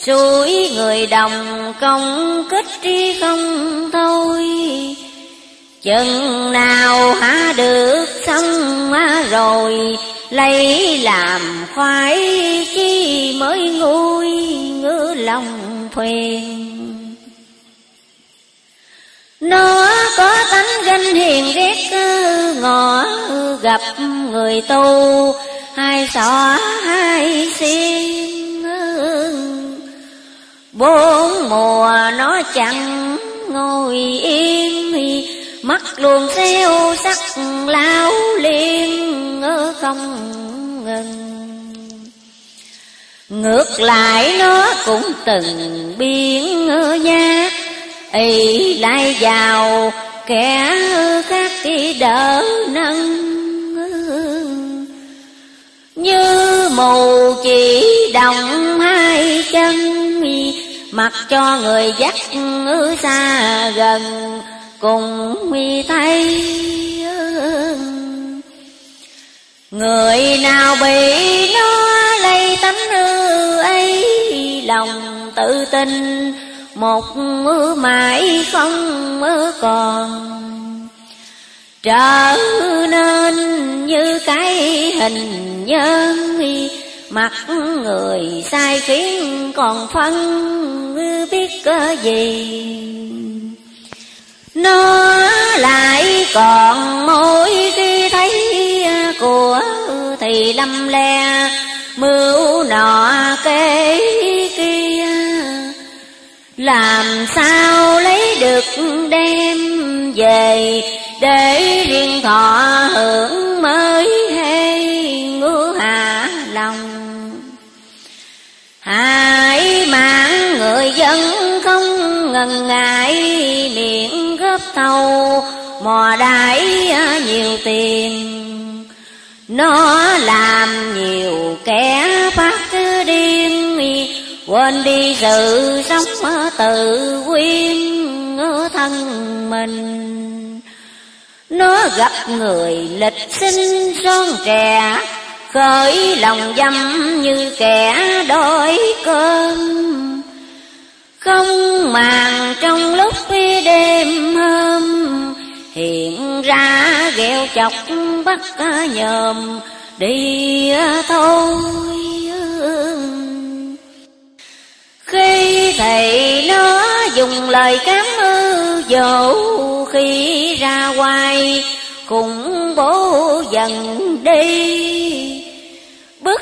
suối người đồng công kích tri không thôi. Chừng nào há được xong rồi, Lấy làm khoái chi mới nguôi ngứa lòng phiền Nó có tánh ganh hiền ghét ngõ Gặp người tu, hai xỏ hai xiên Bốn mùa nó chẳng ngồi yên Mắt luôn theo sắc lao liên không ngừng. Ngược lại nó cũng từng biến nha ý lại vào kẻ khác đi đỡ nâng Như mù chỉ đồng hai chân Mặc cho người dắt xa gần, cùng mi thấy Người nào bị nó lây tánh ấy Lòng tự tin, một mưa mãi không mưa còn. Trở nên như cái hình nhân. Mặt người sai khiến còn phân biết cái gì? Nó lại còn mỗi khi thấy của thì lâm le Mưu nọ kế kia. Làm sao lấy được đem về Để riêng thọ hưởng mới vẫn không ngần ngại miệng góp thầu, mò đãi nhiều tiền. Nó làm nhiều kẻ phát điên, quên đi sự sống tự quyên thân mình. Nó gặp người lịch sinh son trẻ, khởi lòng dâm như kẻ đói cơm không màng trong lúc đêm hôm. Hiện ra ghẹo chọc bắt nhòm, đi thôi khi thầy nó dùng lời cám ư dỗ, khi ra ngoài cùng bố dần đi. Bức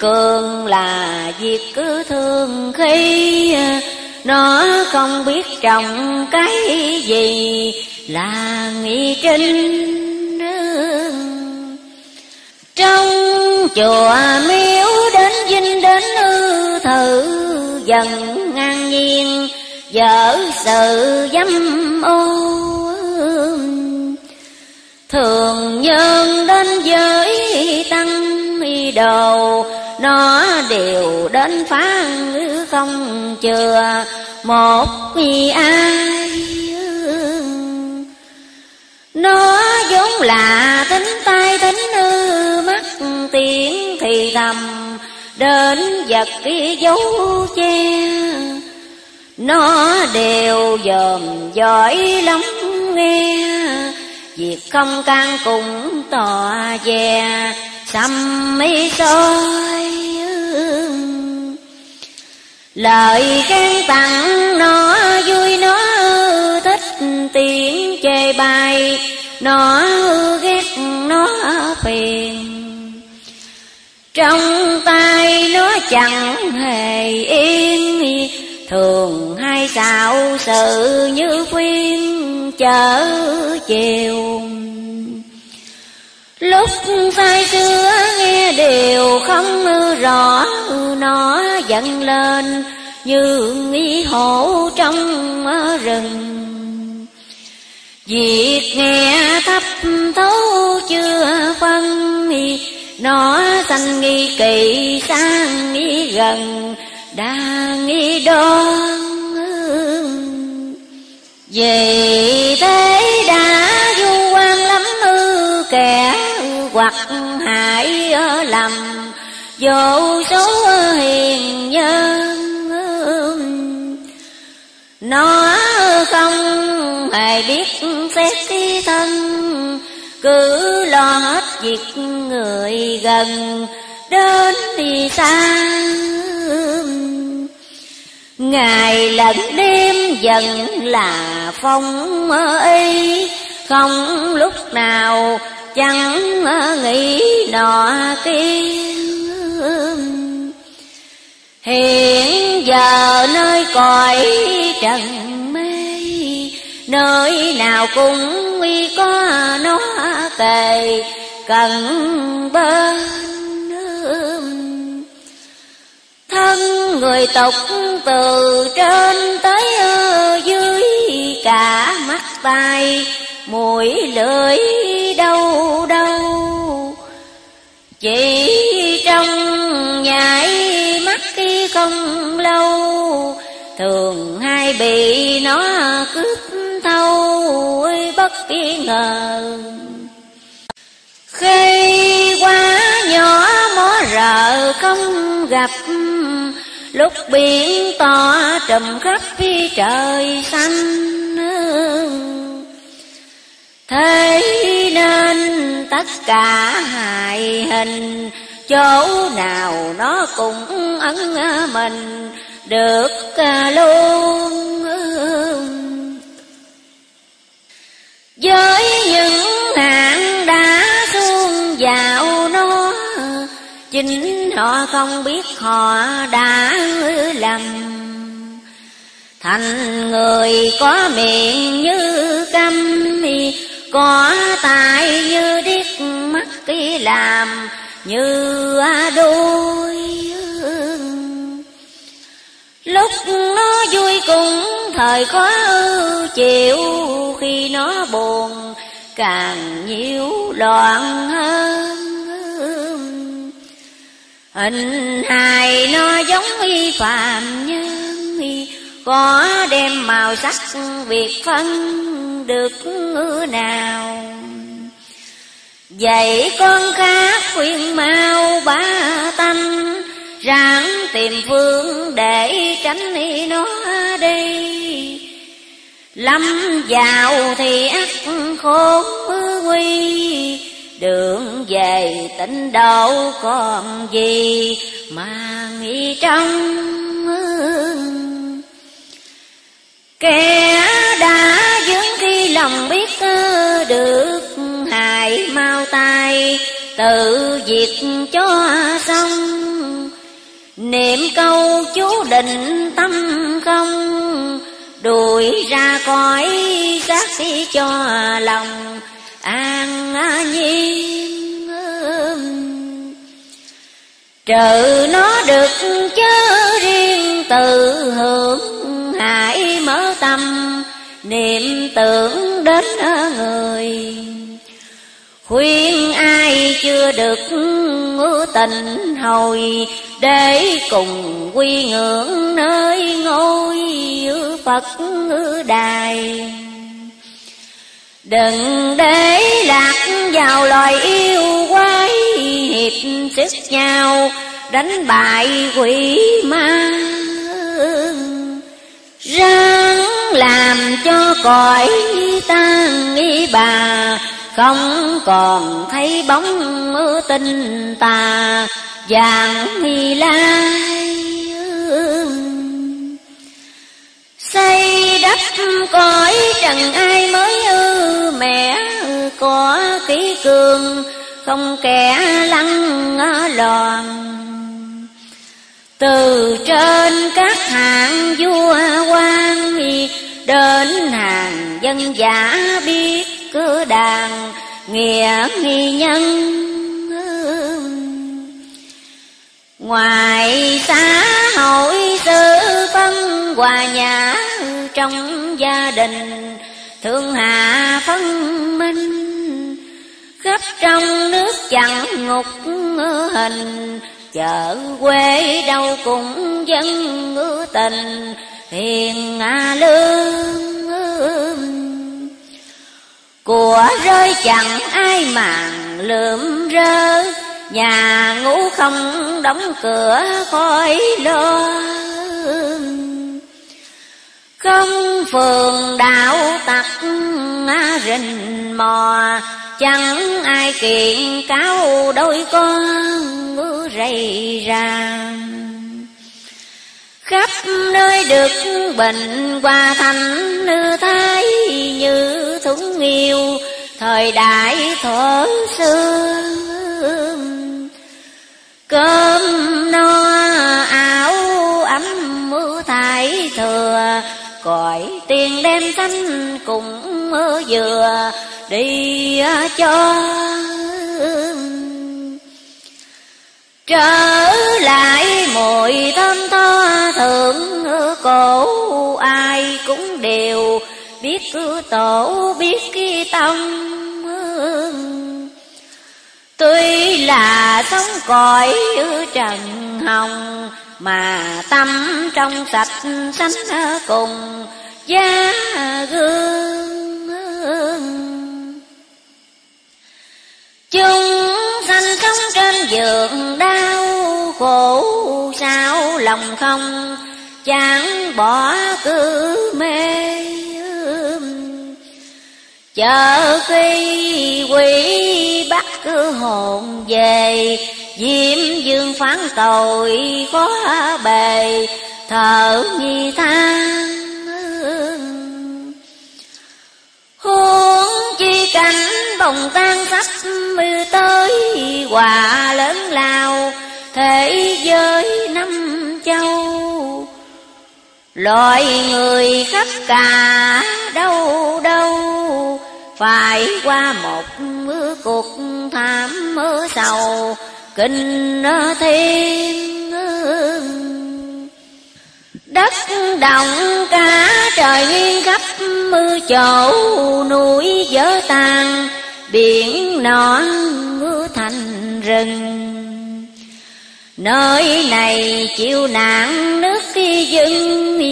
cường là việc cứ thương khi nó không biết trồng cái gì là nghi trinh Trong chùa miếu đến dinh đến ư, thử Dần ngang nhiên, dở sự dâm ô Thường nhân đến giới tăng đồ nó đều đến phán không chừa. Một vì ai Nó vốn là tính tay tính ư, mắt tiếng thì thầm. Đến vật cái dấu che. Nó đều dòm giỏi lắm nghe. Việc không can cũng tòa về tâm mi soi Lời khen tặng nó vui, nó thích tiếng chê bài Nó ghét, nó phiền. Trong tay nó chẳng hề yên Thường hay xạo sự như khuyên chở chiều. Lúc say xưa nghe đều không rõ Nó dần lên như nghi hổ trong rừng. Việc nghe thấp thấu chưa phân Nó sanh nghi kỳ, sang nghi gần Đang nghi đoan Vì thế hoặc hại lầm Vô số hiền nhân. Nó không hề biết xét cái thân, Cứ lo hết việc người gần Đến thì xa. Ngày lẫn đêm dần là phong y, Không lúc nào chẳng nghĩ nọ kia Hiện giờ nơi cõi trần mê, Nơi nào cũng nguy có nó kề cần bên Thân người tục từ trên tới dưới Cả mắt tay mũi lưỡi đâu đâu Chỉ trong nhảy mắt khi không lâu. Thường hay bị nó cướp thâu bất kỳ ngờ. Khi quá nhỏ mó rợ không gặp, Lúc biển to trùm khắp phía trời xanh. Thế nên tất cả hài hình, Chỗ nào nó cũng ấn mình, được à, luôn. Với những hạng đã xuống vào nó, Chính họ không biết họ đã lầm. Thành người có miệng như câm có tài như điếc mắt khi làm như đôi lúc nó vui cũng thời khó chịu, khi nó buồn càng nhiều loạn hơn. Hình hài nó giống y phàm như có đem màu sắc việc phân được nào? Vậy con khác khuyên mau ba tanh, Ráng tìm phương để tránh nó đi. Lâm vào thì ắt khốn nguy, Đường về tỉnh đâu còn gì mà nghĩ trong Kẻ đã dướng khi lòng biết được, hại mau tay tự diệt cho xong. Niệm câu chú định tâm không, đuổi ra cõi xác cho lòng, an nhiên trừ nó được chớ riêng tự hưởng niệm tưởng đến người khuyên ai chưa được tình hồi, để cùng quy ngưỡng nơi ngôi phật đài. Đừng để lạc vào loài yêu quái hiệp sức nhau, đánh bại quỷ ma. Ráng làm cho cõi tan nghĩ bà, không còn thấy bóng mưa tình tà. Vàng nghi lai xây đắp cõi trần ai mới ư, mẹ có ký cường, không kẻ lăng loàn từ trên các hạng vua quan đến hàng dân giả biết cứ đàn nghĩa nghi nhân ngoài xã hội sự phân hòa nhã trong gia đình thương hạ phân minh, khắp trong nước chẳng ngục hình chợ quê đâu cũng dân ngữ tình, hiền à lương của rơi chẳng ai màng lượm rơ, nhà ngủ không đóng cửa khói lo không phường đạo tặc rình mò chẳng ai kiện cáo đôi con rầy ra. Khắp nơi được bình hòa thành nữ thái như thúng nghiêu. Thời đại thuở xưa, cơm no, áo ấm, mưa thải thừa. Cõi tiền đem thanh cùng vừa đi à, cho trở lại mùi thơm tho thượng. Cổ ai cũng đều biết cứ tổ biết cái tông tuy là sống cõi trần hồng, mà tâm trong sạch sánh cùng giá gương. Chúng sanh sống trên giường đau khổ, sao lòng không chẳng bỏ cứ mê chờ khi quỷ bắt cứ hồn về, diêm dương phán tội có bề thở nghi than huống cánh cảnh bồng tan sắp mưa tới, hòa lớn lao thế giới năm châu. Loài người khắp cả đâu đâu, phải qua một mưa cuộc thảm mưa sầu, kinh thiên đất động cả trời gấp khắp mưa chỗ núi dở tàn, biển nọ mưa thành rừng. Nơi này chịu nạn nước khi dưng,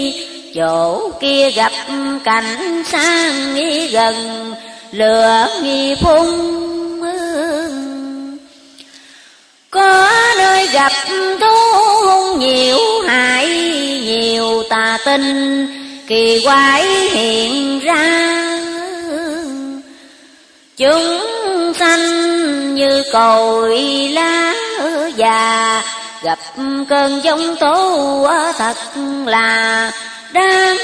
chỗ kia gặp cảnh sang nghi gần, lửa nghi phun có nơi gặp thú hung nhiều hại nhiều tà tinh, kỳ quái hiện ra. Chúng sanh như cội lá già, gặp cơn giông tố thật là đáng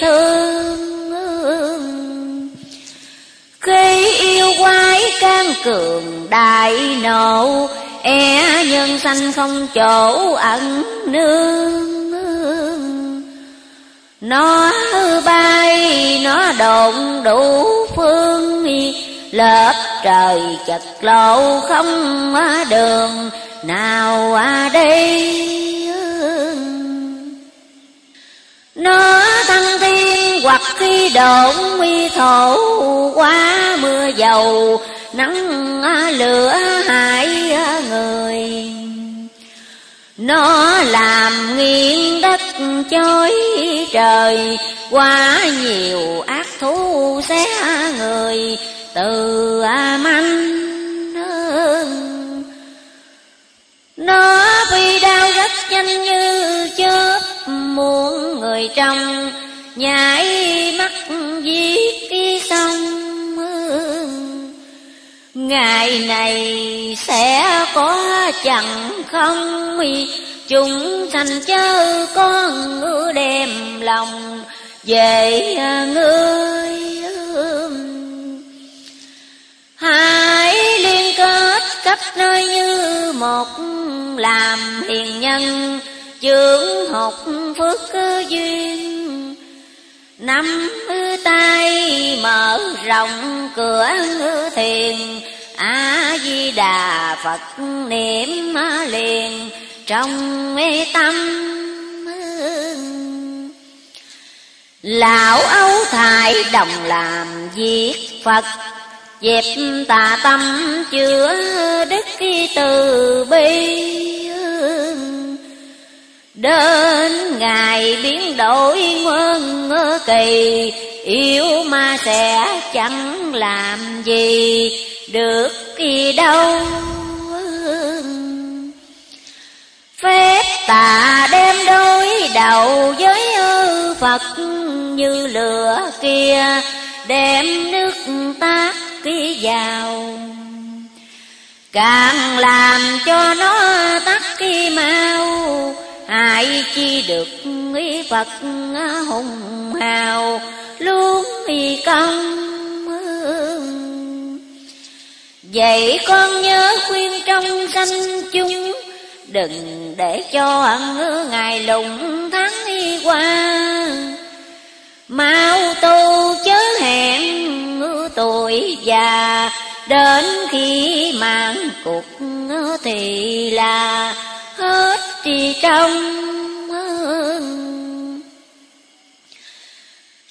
thương. Khi yêu quái can cường đại nộ e nhân sanh không chỗ ẩn nương nó bay, nó đồn đủ phương, lớp trời chật lộ không đường, nào à đây nó thăng thiên hoặc khi độn mi thổ qua mưa dầu, nắng lửa hại người nó làm nghiêng đất chối trời, quá nhiều ác thú xé người, từ manh nó phi đau rất nhanh như chớp, muốn người trong nhảy mắt giết cái sông ngày này sẽ có chẳng không? Chúng thành chớ con ngứa đem lòng về ngươi hãy liên kết khắp nơi như một làm hiền nhân, chướng học phước duyên. Năm tay mở rộng cửa thiền. A Di Đà Phật niệm liền. Trong mê tâm Lão ấu thải đồng làm việc Phật. Dẹp tà tâm chữa đức từ bi Đến ngày biến đổi nguồn kỳ Yêu ma sẽ chẳng làm gì, được kỳ đâu? Phép tà đem đối đầu với Phật như lửa kia, Đem nước tác ký vào. Càng làm cho nó tắt khi mau ai chi được ý Phật à, hùng hào, luôn y công Vậy con nhớ khuyên trong sanh chúng, Đừng để cho ăn ngày lùng tháng đi qua. Mau tu chớ hẹn tuổi già, Đến khi mang cuộc thì là hết thì trong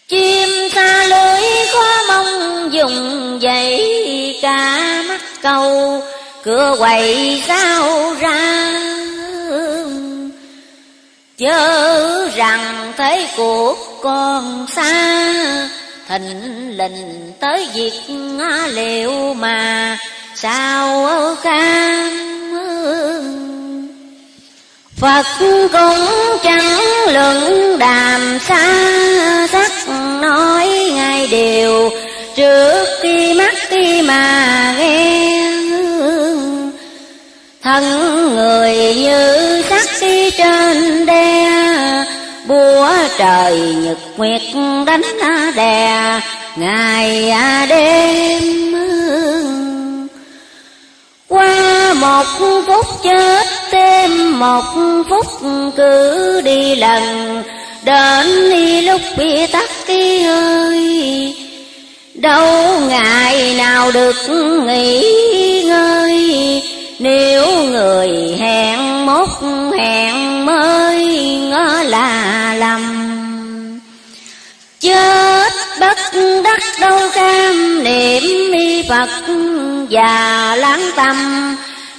chim xa lưới có mong dùng dậy cả mắt câu cửa quậy sao ra chớ rằng thế cuộc còn xa thình lình tới việc liệu mà sao cam Phật cũng chẳng luận đàm xa sắc, nói ngay điều trước khi mắt khi mà nghe. Thân người như sắc khi trên đe búa trời nhật nguyệt đánh đè, ngày à đêm. Qua một phút chết thêm một phút cứ đi lần. Đến đi lúc bị tắt cái hơi. Đâu ngày nào được nghỉ ngơi. Nếu người hẹn mốt hẹn mới ngỡ là lầm. Chết bất đắc đâu cam niệm mi Phật và lắng tâm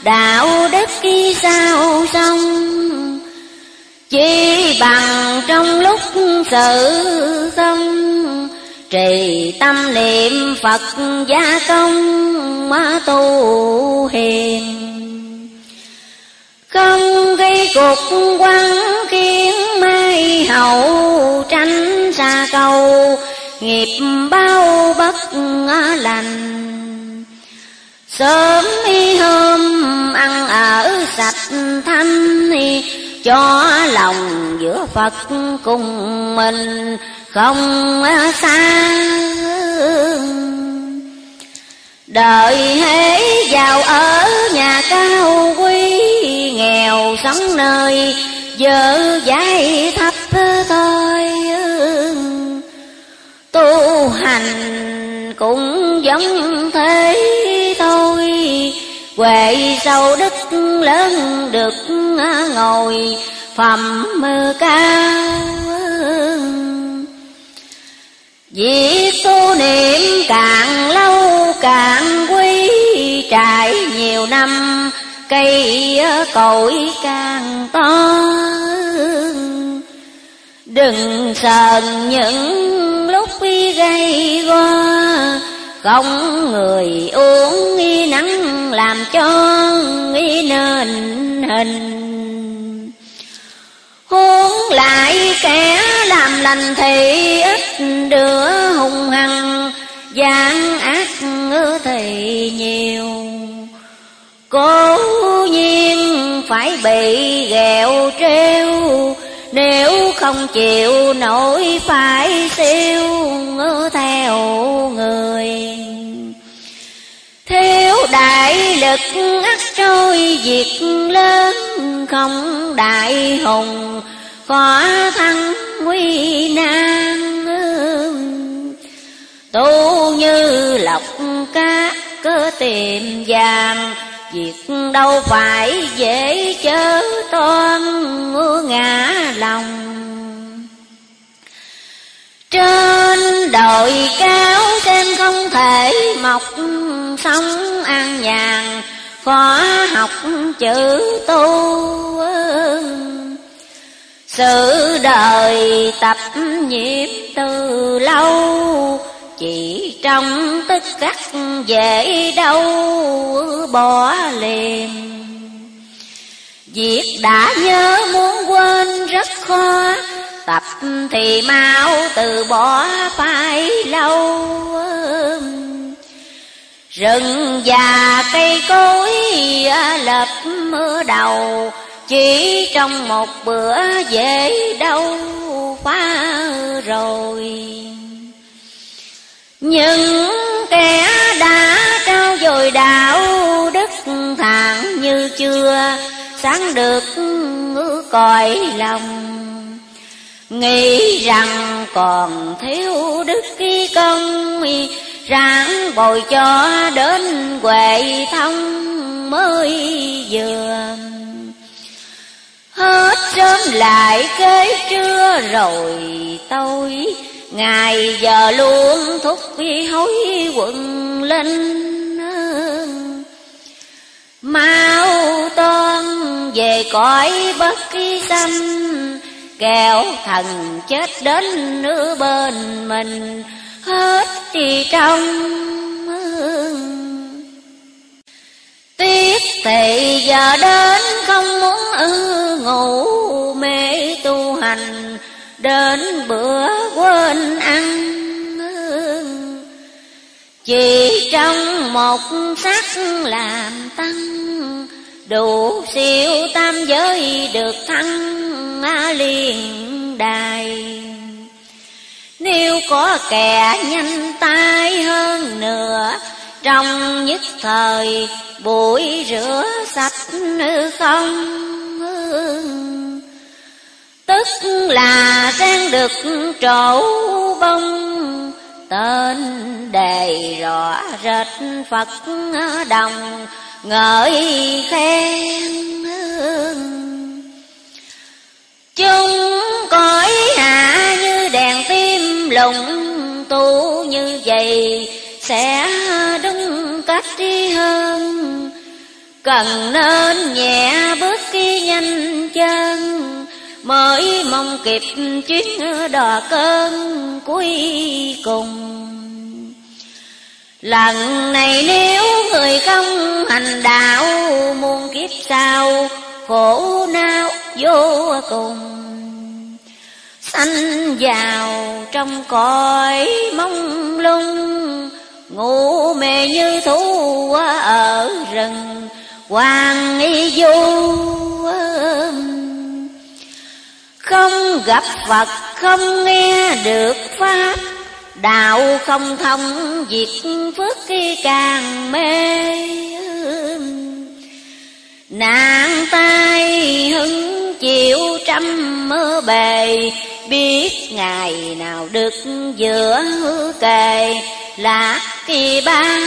đạo đức khi sao xong chỉ bằng trong lúc sự không trì tâm niệm phật gia công mà tu hiền. Không gây cuộc quan khiến mai hậu tránh xa cầu, nghiệp bao bất lành. Sớm y hôm ăn ở sạch thanh Cho lòng giữa Phật cùng mình không xa. Đời hễ giàu ở nhà cao quý, Nghèo sống nơi vợ dãi thấp thôi. Tu hành cũng giống thế tôi. Huệ sâu đức lớn được ngồi phẩm cao Việc tu niệm càng lâu càng quý Trải nhiều năm, cây cội càng to Đừng sờn những lúc gây go không người uống nghi nắng làm cho nghi nên hình. Huống lại kẻ làm lành thì ít đứa hung hăng, gian ác thì nhiều. Cố nhiên phải bị ghẹo treo nếu không chịu nổi phải siêu theo người. Thiếu đại lực ắt trôi việc lớn, Không đại hùng khó thân nguy nan. Tu như lọc cát cơ tìm vàng Việc đâu phải dễ chớ toan ngã lòng. Trên đồi cao thêm không thể mọc sống an nhàn Khó học chữ tu Sự đời tập nhịp từ lâu chỉ trong tức khắc dễ đâu bỏ liền. Việc đã nhớ muốn quên rất khó, Tập thì mau từ bỏ phải lâu. Rừng già cây cối à, lập mưa đầu, Chỉ trong một bữa dễ đâu phá rồi những kẻ đã trao dồi đạo đức thản như chưa Sáng được còi lòng. Nghĩ rằng còn thiếu đức ký công, Ráng bồi cho đến huệ thông mới vừa. Hết sớm lại kế trưa rồi tôi Ngày giờ luôn thúc hối quần linh Mau toan về cõi bất kỳ tâm Kẻo thần chết đến nửa bên mình, Hết thì trong Tiếc thì giờ đến không muốn ư ngủ, mê tu hành Đến bữa quên ăn. Chỉ trong một sắc làm tăng, Đủ siêu tam giới được thăng liền đài. Nếu có kẻ nhanh tay hơn nữa, Trong nhất thời bụi rửa sạch không. Tức là đang được trổ bông, Tên đề rõ rệt Phật đồng, ngợi khen Chúng cõi hạ như đèn tim lùng, tu như vậy Sẽ đúng cách đi hơn. Cần nên nhẹ bước đi nhanh chân Mới mong kịp chuyến đò cơn cuối cùng. Lần này nếu người không hành đạo, muôn kiếp sau khổ não vô cùng. Sanh vào trong cõi mông lung, Ngủ mê như thú ở rừng Hoàng y du không gặp Phật, không nghe được Pháp. Đạo không thông, việc phước khi càng mê Nạn tai hứng chịu trăm mơ bề, Biết ngày nào được giữa kề, Lạc kỳ ban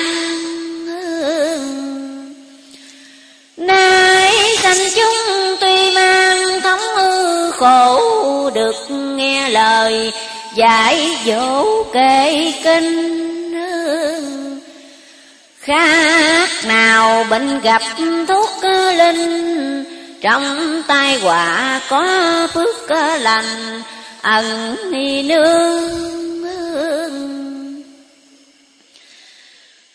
Nay sanh chúng tuy mang thống ưu khổ Được nghe lời giải dỗ kệ kinh Khác nào bệnh gặp thuốc linh, Trong tay quả có phước lành, ẩn nương.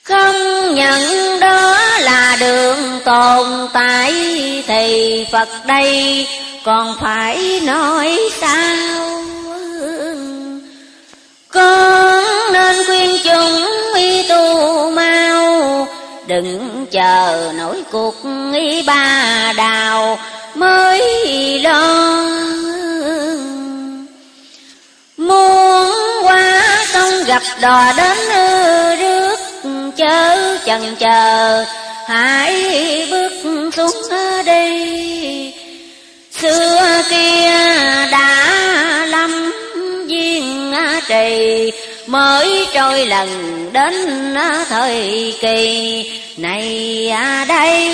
Không nhận đó là đường tồn tại, Thì Phật đây còn phải nói sao? Con nên khuyên chúng y tu mau, Đừng chờ nổi cuộc y ba đào mới lo. Muốn qua sông gặp đò đến rước chớ chần chờ, Hãy bước xuống đây Xưa kia đã lâm viên trì, mới trôi lần đến thời kỳ. Này à đây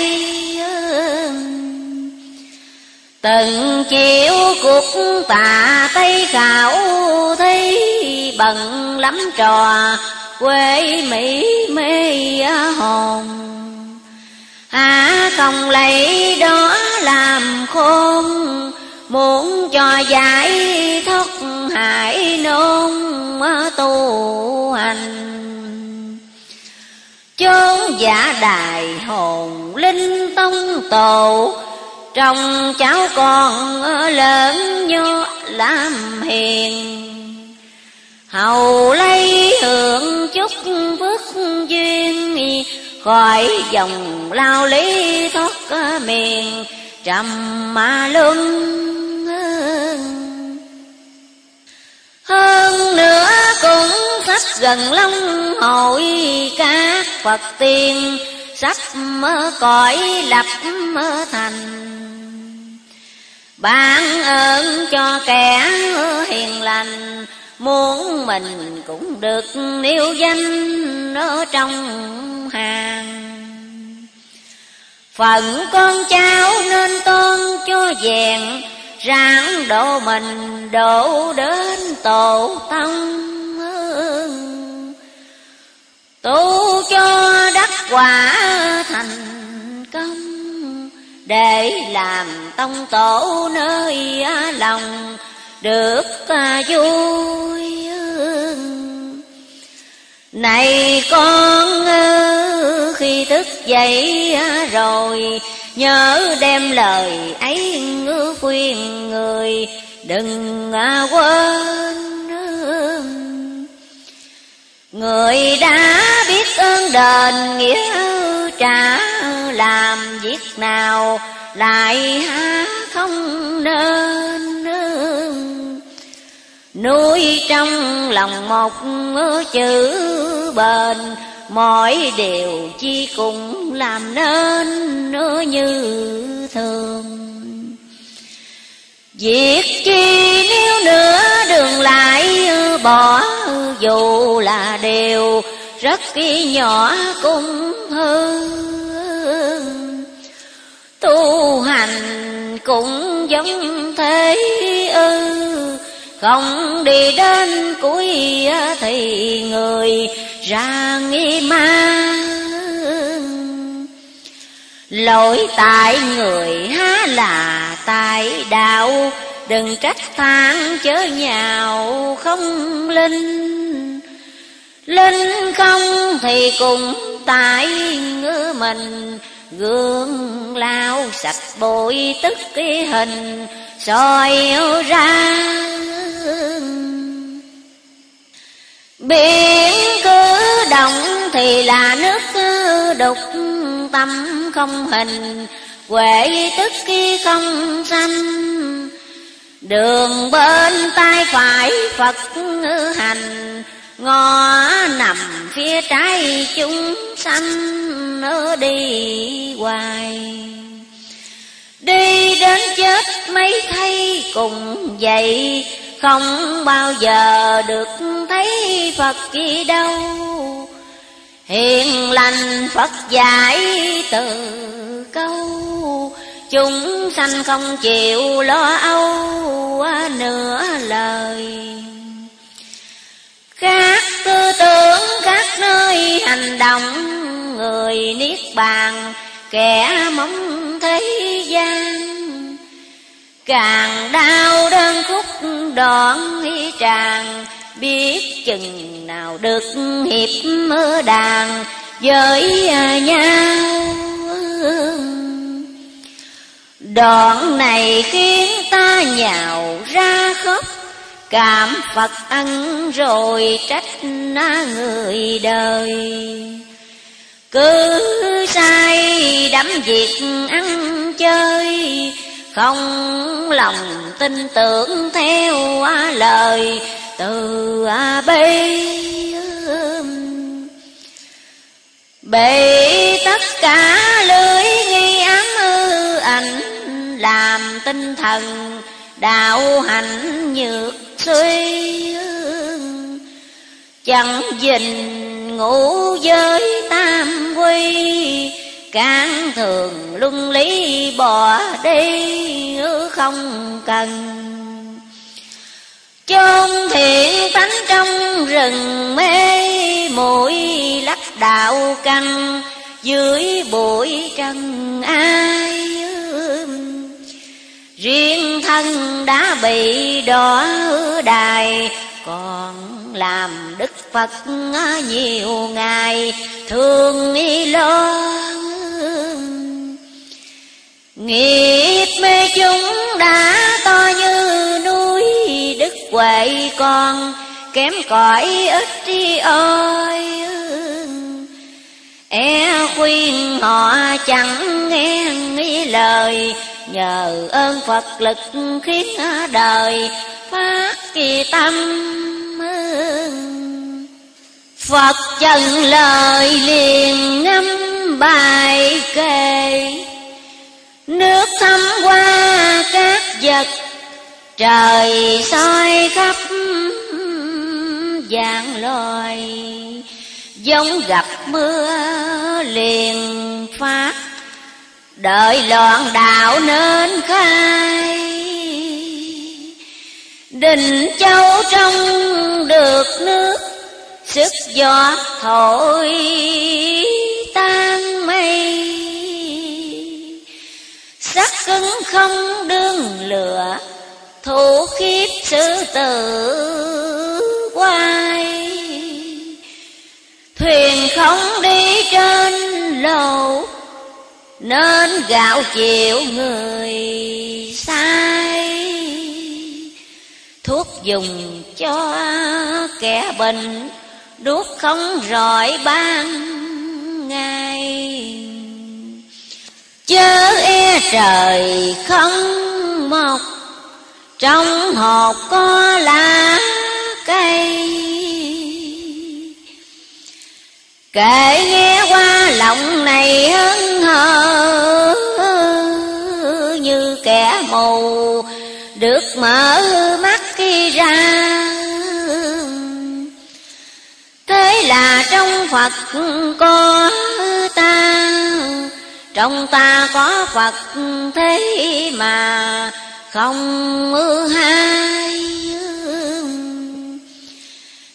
từng chiều cuộc tà tây khảo thi bận lắm trò, quê mỹ mê hồn hả không lấy đó làm khôn, muốn cho giải thoát hải nôn tu hành. Chốn giả đài hồn linh tông tổ, trong cháu con lớn nho làm hiền. Hầu lấy hưởng chút phước duyên khỏi dòng lao lý thoát miền, trầm ma luân hơn nữa cũng sách gần long hội các phật tiên sắp mơ cõi lập mơ thành. Ban ơn cho kẻ hiền lành muốn mình cũng được nêu danh ở trong hàng. Phận con cháu nên tôn cho vẹn, ráng độ mình độ đến tổ tông tu cho đắc quả thành công, để làm tông tổ nơi lòng được à, vui này con khi thức dậy à, rồi nhớ đem lời ấy ngư khuyên người, đừng à, quên người đã biết ơn đền nghĩa trả, làm việc nào lại há không nên nuôi trong lòng một chữ bền mọi điều chi cũng làm nên như thường. Việc chi nếu nữa đường lại, bỏ dù là điều, rất nhỏ cũng hư tu hành cũng giống thế ư không đi đến cuối à, thì người ra nghi ma lỗi tại người há là tại đạo, đừng trách than chớ nhào không linh. Linh không thì cũng tại ngư mình gương lao sạch bụi tức cái hình, soi ra biển cứ động thì là nước cứ đục, tâm không hình, huệ tức khi không sanh. Đường bên tay phải phật hành ngõ nằm phía trái chúng sanh ở đi hoài. Đi đến chết mấy thay cùng vậy, không bao giờ được thấy phật gì đâu. Hiền lành phật dạy từ câu, chúng sanh không chịu lo âu, nửa lời tư tưởng các nơi hành động, người niết bàn, kẻ mong thế gian. Càng đau đơn khúc đoạn tràng, biết chừng nào được hiệp mơ đàn với nhau. Đoạn này khiến ta nhào ra khóc Cảm Phật ăn rồi trách na người đời. Cứ sai đắm việc ăn chơi, Không lòng tin tưởng theo lời từ bi Bị tất cả lưới nghi ám ư ảnh Làm tinh thần đạo hạnh nhược suy chẳng dình ngủ với tam quy cán thường luân lý bỏ đi không cần. Chôn thiện tánh trong rừng mê, mũi lắc đạo căn dưới bụi trần ai riêng thân đã bị đỏ đài, còn làm đức phật nhiều ngày thương y lo nghiệp mê chúng đã to như núi, đức huệ con kém cõi ít đi ơi. E khuyên họ chẳng nghe nghĩ lời nhờ ơn phật lực khiến đời, phát kỳ tâm phật chân lời liền ngâm bài kệ. Nước thấm qua các vật, trời soi khắp dạng loài. Giống gặp mưa liền phát đợi loạn đạo nên khai. Đình châu trong được nước, sức gió thổi tan mây. Sắc cứng không đương lửa, thủ khiếp sư tử quay. Thuyền không đi trên lầu nên gạo chịu người sai. Thuốc dùng cho kẻ bệnh, đuốc không rọi ban ngày. Chớ e trời không mọc, trong hộp có lá cây. Kể nghe lòng này hân hờ như kẻ mù được mở mắt khi ra. Thế là trong phật có ta, trong ta có phật thế mà không hai.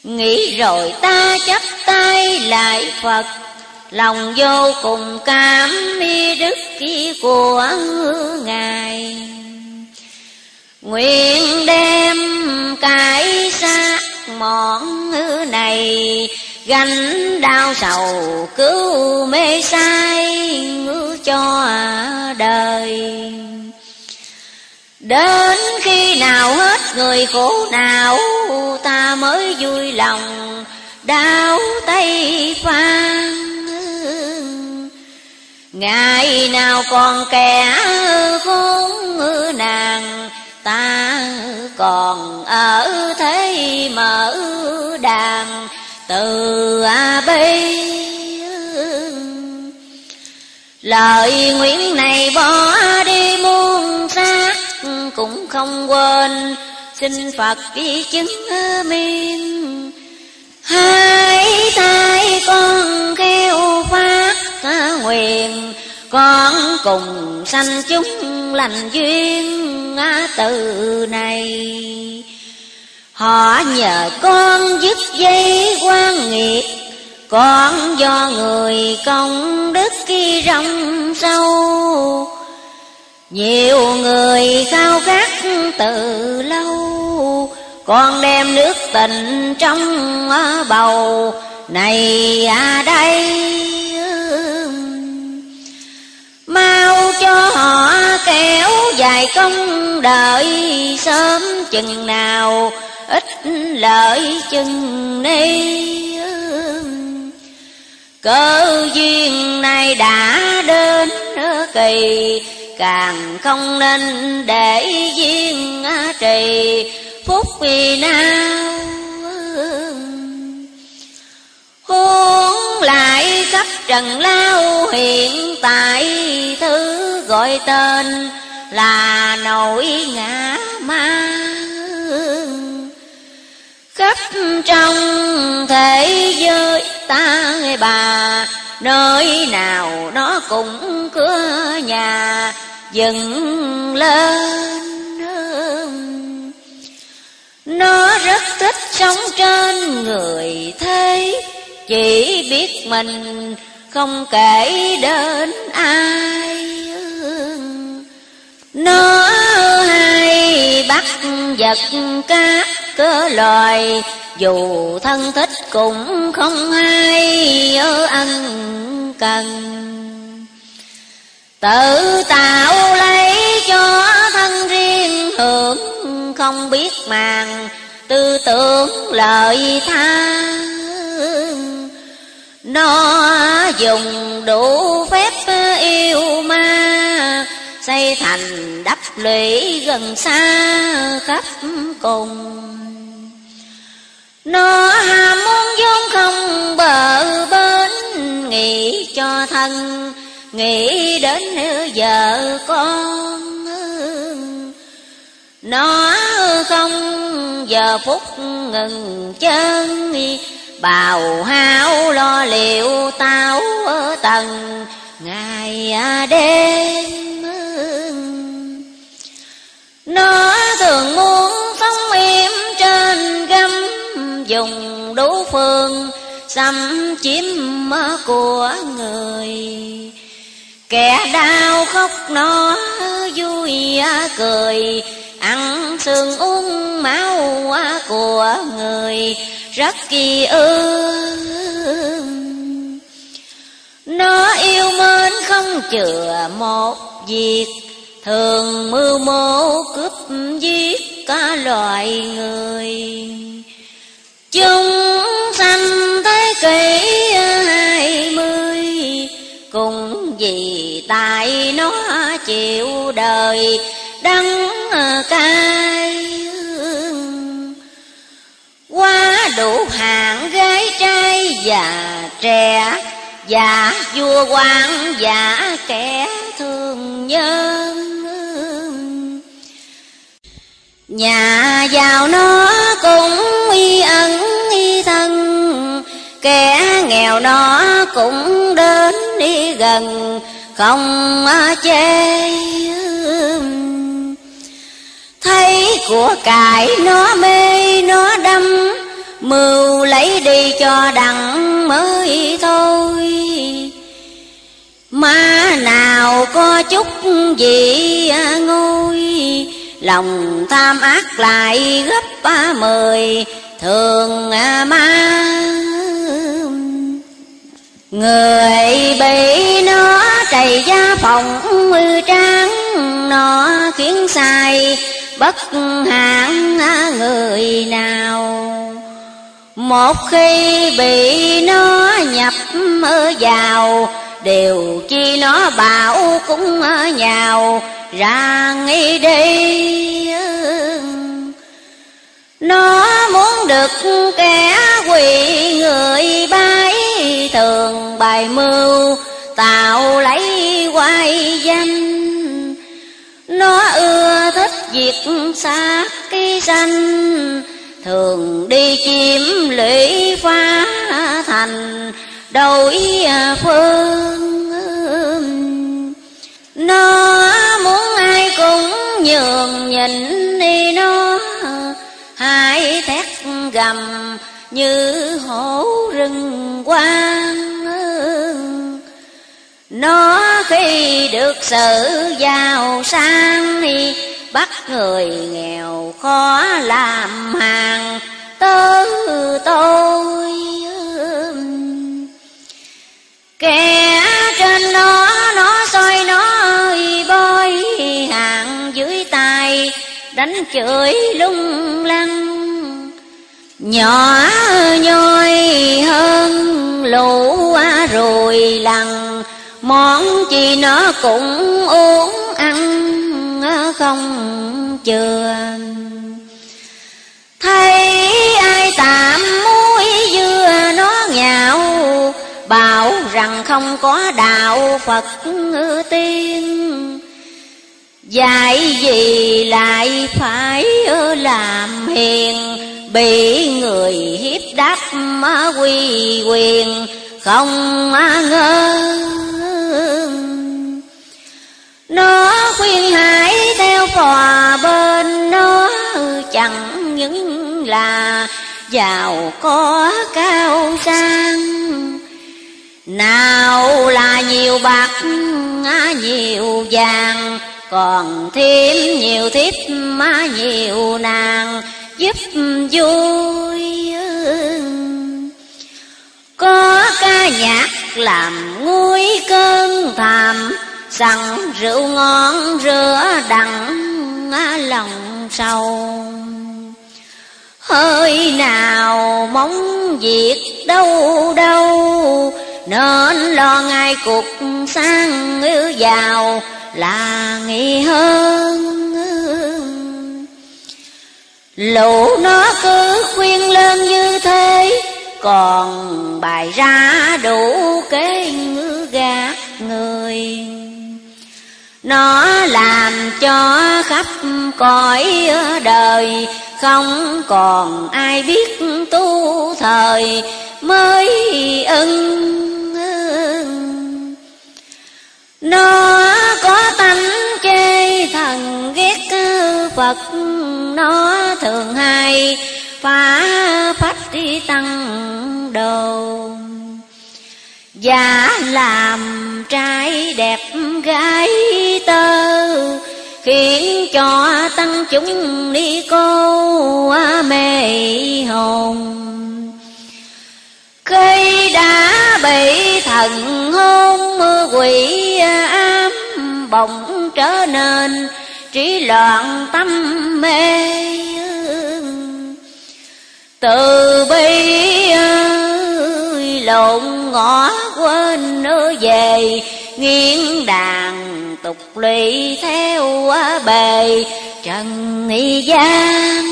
Nghĩ rồi ta chấp tay lại phật lòng vô cùng cảm mi đức kia của ngài. Nguyện đem cái xác món này gánh đau sầu cứu mê sai cho đời. Đến khi nào hết người khổ nào Ta mới vui lòng đau tay phan Ngày nào còn kẻ khốn nàng, Ta còn ở thế mở đàn từ a bi lời nguyện này bỏ đi muôn xác, cũng không quên xin phật ghi chứng miên hai tay con kêu phát nguyện. Con cùng sanh chúng lành duyên từ này. Họ nhờ con dứt dây quan nghiệp, con do người công đức khi rộng sâu. Nhiều người khao khát từ lâu, con đem nước tình trong bầu. Này à đây. Cho họ kéo dài công đợi sớm chừng nào, ít lợi chừng ni. Cơ duyên này đã đến kỳ, càng không nên để duyên trì phúc vì nào muốn lại khắp trần lao hiện tại, thứ gọi tên là nỗi ngã ma khắp trong thế giới ta người bà, nơi nào nó cũng cửa nhà dựng lên nó rất thích sống trên người thế chỉ biết mình không kể đến ai nó hay bắt vật các cơ loài, dù thân thích cũng không hay ở ân cần. Tự tạo lấy cho thân riêng hưởng không biết màng, tư tưởng lời tha nó dùng đủ phép yêu ma, xây thành đắp lũy gần xa khắp cùng. Nó ham muốn vốn không bờ bến nghĩ cho thân, nghĩ đến vợ con nó không giờ phút ngừng chân bào hao lo liệu tao ở tầng, ngày à, đêm nó thường muốn sống im trên gấm, dùng đủ phương, xâm chiếm của người. Kẻ đau khóc nó vui à, cười, ăn xương uống máu à, của người rất kỳ ương nó yêu mến không chừa một việc, thường mưu mô cướp giết cả loài người. Chúng sanh thế kỷ hai mươi, cùng vì tại nó chịu đời đắng cay già trẻ Dạ vua quan dạ kẻ thương nhân. Nhà giàu nó cũng y ẩn y thân. Kẻ nghèo nó cũng đến đi gần, Không chê Thấy của cải nó mê, nó đâm. Mưu lấy đi cho đặng mới thôi. Ma nào có chút gì ngôi, Lòng tham ác lại gấp ba mười, Thường à, ma. Người bị nó trầy da phòng tráng, Nó khiến sai bất hạng à, người nào một khi bị nó nhập vào Điều chi nó bảo cũng nhào. Ra nghĩ đi, Nó muốn được kẻ quỷ người bái Thường bài mưu, tạo lấy quay danh. Nó ưa thích việc xác cái danh thường đi chiếm lũy phá thành, đổi à, phương nó muốn ai cũng nhường nhịn đi nó, hai thét gầm như hổ rừng quang nó khi được sự giàu sang thì bắt người nghèo khó làm hàng, tớ tôi kẻ trên nó nó soi nó bôi hàng dưới tay, đánh chửi lung lăng. Nhỏ nhoi hơn lũ rồi lằng, món chi nó cũng uống ăn không chừa thấy ai tạm muối dưa nó nhạo, bảo rằng không có đạo phật tiên. Dạy gì lại phải làm hiền, bị người hiếp đáp quy quyền, không ngơ nó khuyên hãy hòa bên nó chẳng những là giàu có cao sang. Nào là nhiều bạc nhiều vàng, còn thêm nhiều thiếp, má nhiều nàng, giúp vui có ca nhạc làm nguôi cơn thảm sẵn rượu ngon rửa đặng à, lòng sâu hơi nào mong việc đâu đâu, nên lo ngay cuộc sang giàu là nghi hơn. Lũ nó cứ khuyên lên như thế, còn bài ra đủ kế ngữ gạt người nó làm cho khắp cõi đời, không còn ai biết tu thời mới ưng nó có tánh chê thần ghét phật, nó thường hay phá phách đi tăng đồ và làm trai đẹp gái tơ, Khiến cho tăng chúng đi cô mê hồn. Khi đã bị thần hôn quỷ ám Bỗng trở nên trí loạn tâm mê. Từ bi lộn ngõ quên nữa về nghiêng đàn tục lụy theo bề. Trần nghi gian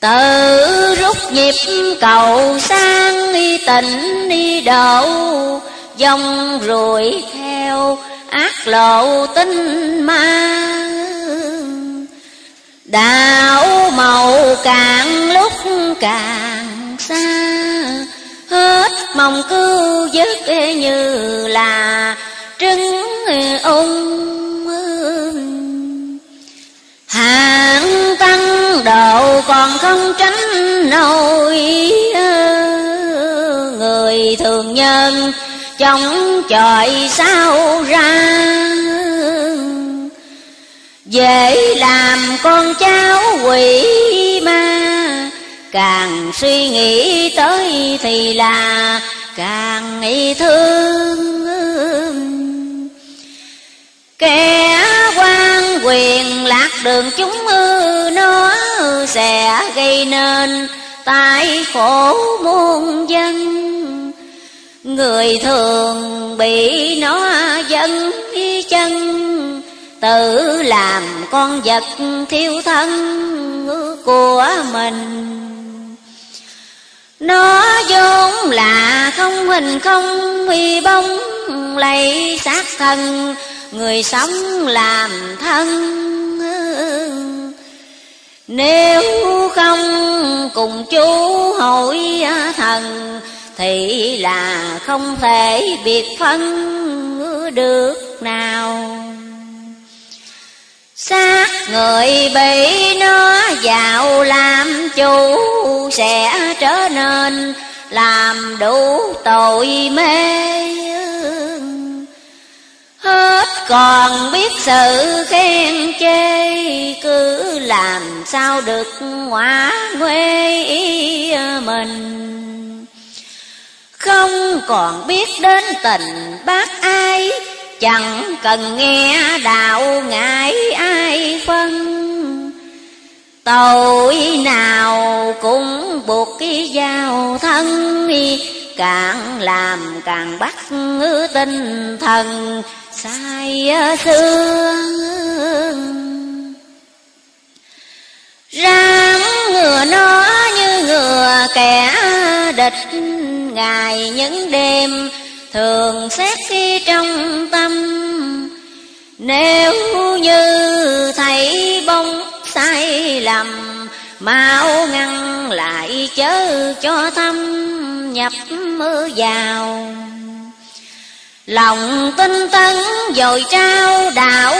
tự rút nhịp cầu sang đi tỉnh đi đậu, dòng ruồi theo ác lộ tinh ma đạo màu càng lúc càng xa, hết mong cứu giấc như là trứng ung hạng tăng độ còn không tránh nổi, người thường nhân chống chọi sao ra dễ làm con cháu quỷ ma, càng suy nghĩ tới thì là càng nghĩ thương kẻ quan quyền lạc đường chúng ư nó sẽ gây nên tai khổ muôn dân. Người thường bị nó dẫn chân tự làm con vật thiêu thân của mình. Nó vốn là không hình không uy bóng, lấy xác thân, người sống làm thân nếu không cùng chú hội thần, thì là không thể biệt phân được nào xác người bị nó vào làm chủ sẽ trở nên làm đủ tội mê hết còn biết sự khen chê, cứ làm sao được ngoả nguê ý mình. Không còn biết đến tình bác ai Chẳng cần nghe đạo ngại ai phân. Tội nào cũng buộc cái giao thân, Càng làm càng bắt tinh thần, sai xương. Ráng ngừa nó như ngừa kẻ địch, Ngày những đêm thường xét khi trong tâm. Nếu như thấy bóng sai lầm, mau ngăn lại chớ cho thâm nhập mưa vào. Lòng tinh tấn dồi trao đạo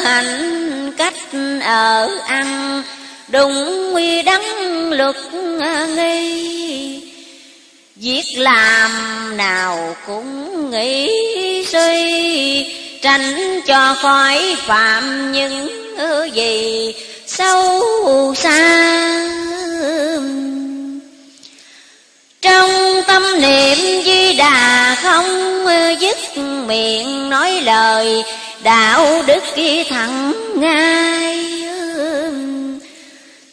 hành cách ở ăn, đúng quy đắng luật nghi việc làm nào cũng nghĩ suy, tránh cho khỏi phạm những gì sâu xa. Trong tâm niệm di đà không dứt miệng nói lời, đạo đức ghi thẳng ngay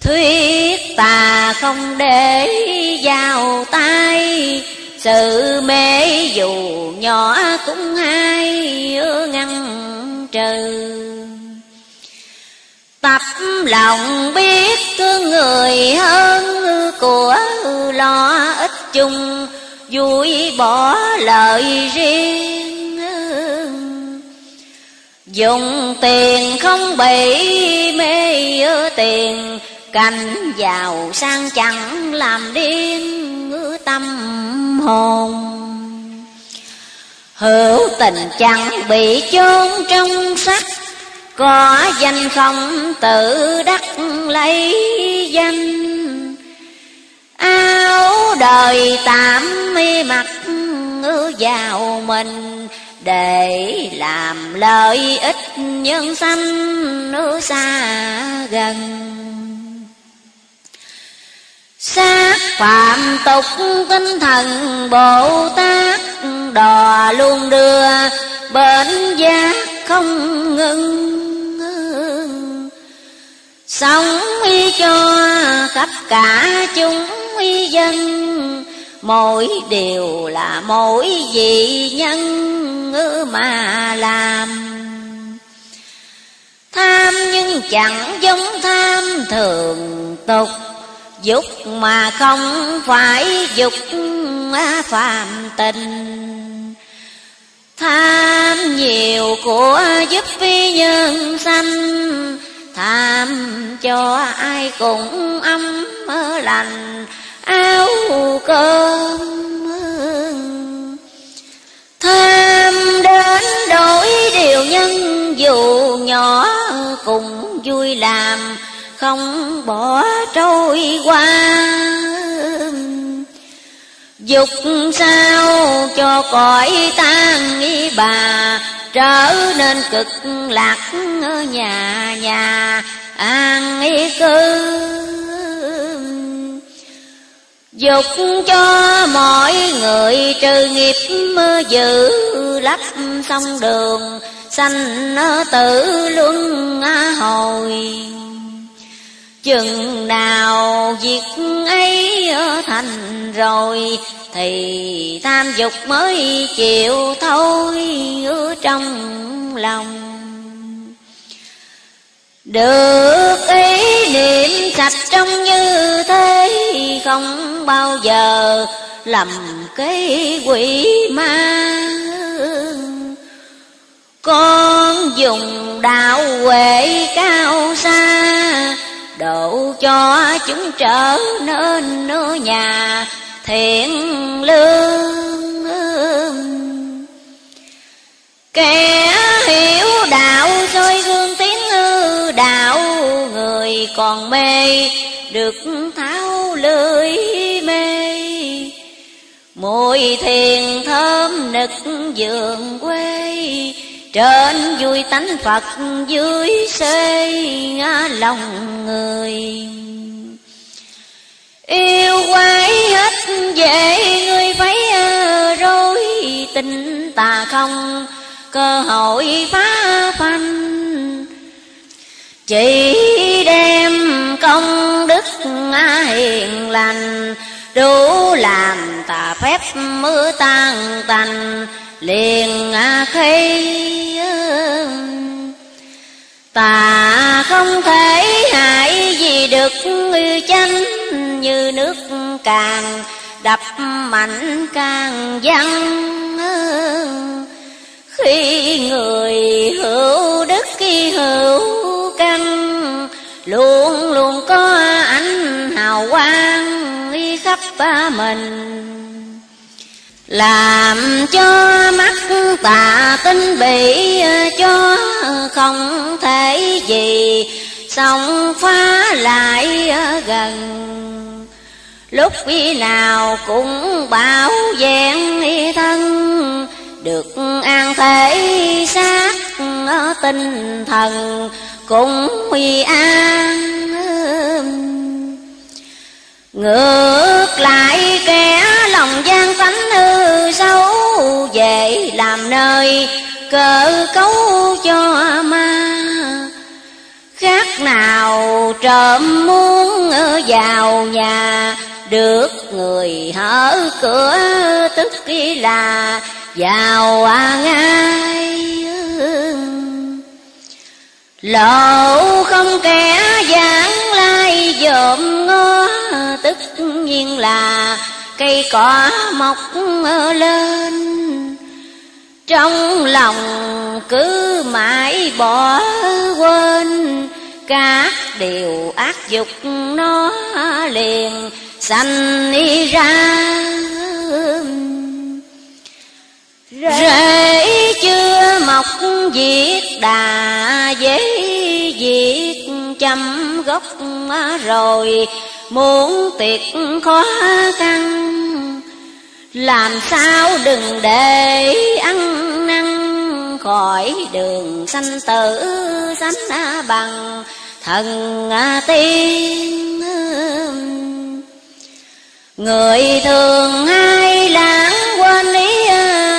thuyết tà không để vào tay, sự mê dù nhỏ cũng hay ngăn trừ. Tập lòng biết thương người hơn của lo ít chung, vui bỏ lời riêng. Dùng tiền không bị mê tiền cành giàu sang chẳng làm điên ngữ tâm hồn. Hữu tình chẳng bị chôn trong sắc, có danh không tự đắc lấy danh. Áo đời tạm mi mặc vào mình để làm lợi ích nhân sanh nước xa gần xác phạm tục tinh thần bồ tát đò luôn đưa bên giác không ngừng sống y cho khắp cả chúng y dân, mỗi điều là mỗi vị nhân mà làm. Tham nhưng chẳng giống tham thường tục dục mà không phải dục à, phàm tình. Tham nhiều của giúp phi nhân sanh, tham cho ai cũng ấm lành. Áo cơm, tham đến đổi điều nhân, dù nhỏ cùng vui làm không bỏ trôi qua. Dục sao cho cõi tan nghi bà, trở nên cực lạc nhà nhà, an ý cư. Dục cho mọi người trừ nghiệp mơ dự Lắp sông đường, sanh tử luân hồi. Chừng nào việc ấy thành rồi, Thì tham dục mới chịu thôi ở trong lòng. Được ý niệm sạch trong như thế Không bao giờ lầm cái quỷ ma. Con dùng đạo huệ cao xa độ cho chúng trở nên nô nhà, thiện lương. Kẻ hiểu đạo soi gương tiếng đạo, người còn mê được tháo lưới mê. Mùi thiền thơm nực giường quê trên vui tánh Phật dưới xê lòng người. Yêu quái hết dễ người phải rối tình tà không, cơ hội phá phanh. Chỉ đem công đức hiền lành, đủ làm tà phép mưa tan tành liền khi ta không thể hại gì được chánh như nước càng đập mạnh càng văng. Khi người hữu đức, khi hữu căn, luôn luôn có ánh hào quang khắp mình làm cho mắt tà tinh bị ờ, cho không thể gì. Xong phá lại ờ, gần. Lúc khi nào cũng bảo vẹn thân, được an thể xác ờ, tinh thần cũng huy an. Ngược lại kẻ lòng gian tánh hư xấu về làm nơi cờ cấu cho ma. Khác nào trộm muốn vào nhà, được người hở cửa tức là vào à ngay. Lộ không kẻ giảng lai dòm ngó tất nhiên là cây cỏ mọc lên. Trong lòng cứ mãi bỏ quên, các điều ác dục nó liền sanh đi ra. Rễ chưa mọc, diệt đà dễ diệt, chăm gốc rồi muốn tiệt khó khăn, làm sao đừng để ăn năn. Khỏi đường sanh tử sanh bằng thần tiên. Người thường hay lãng quên ý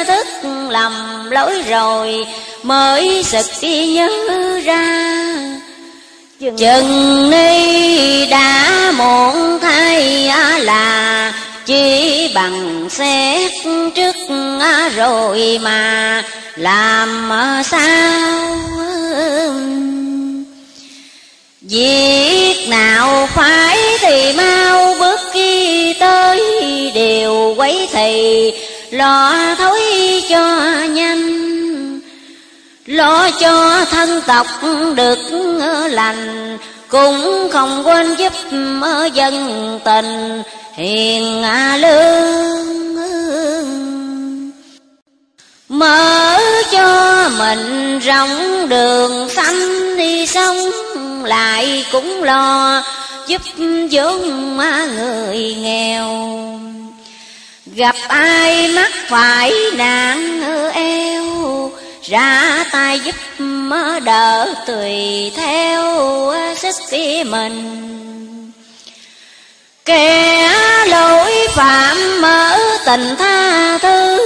thức lầm lỗi rồi mới sực nhớ ra chừng ni đã muộn thay là chỉ bằng xét trước rồi mà làm sao Việc nào phải thì mau bước khi tới, Điều quấy thì lo thối cho nhanh. Lo cho thân tộc được lành, Cũng không quên giúp dân tình. Hiền lương Mở cho mình rộng đường xanh đi sống Lại cũng lo, giúp vốn người nghèo. Gặp ai mắc phải nạn eo ra tay giúp đỡ tùy theo sức mình. Kẻ lỗi phạm mở tình tha thứ,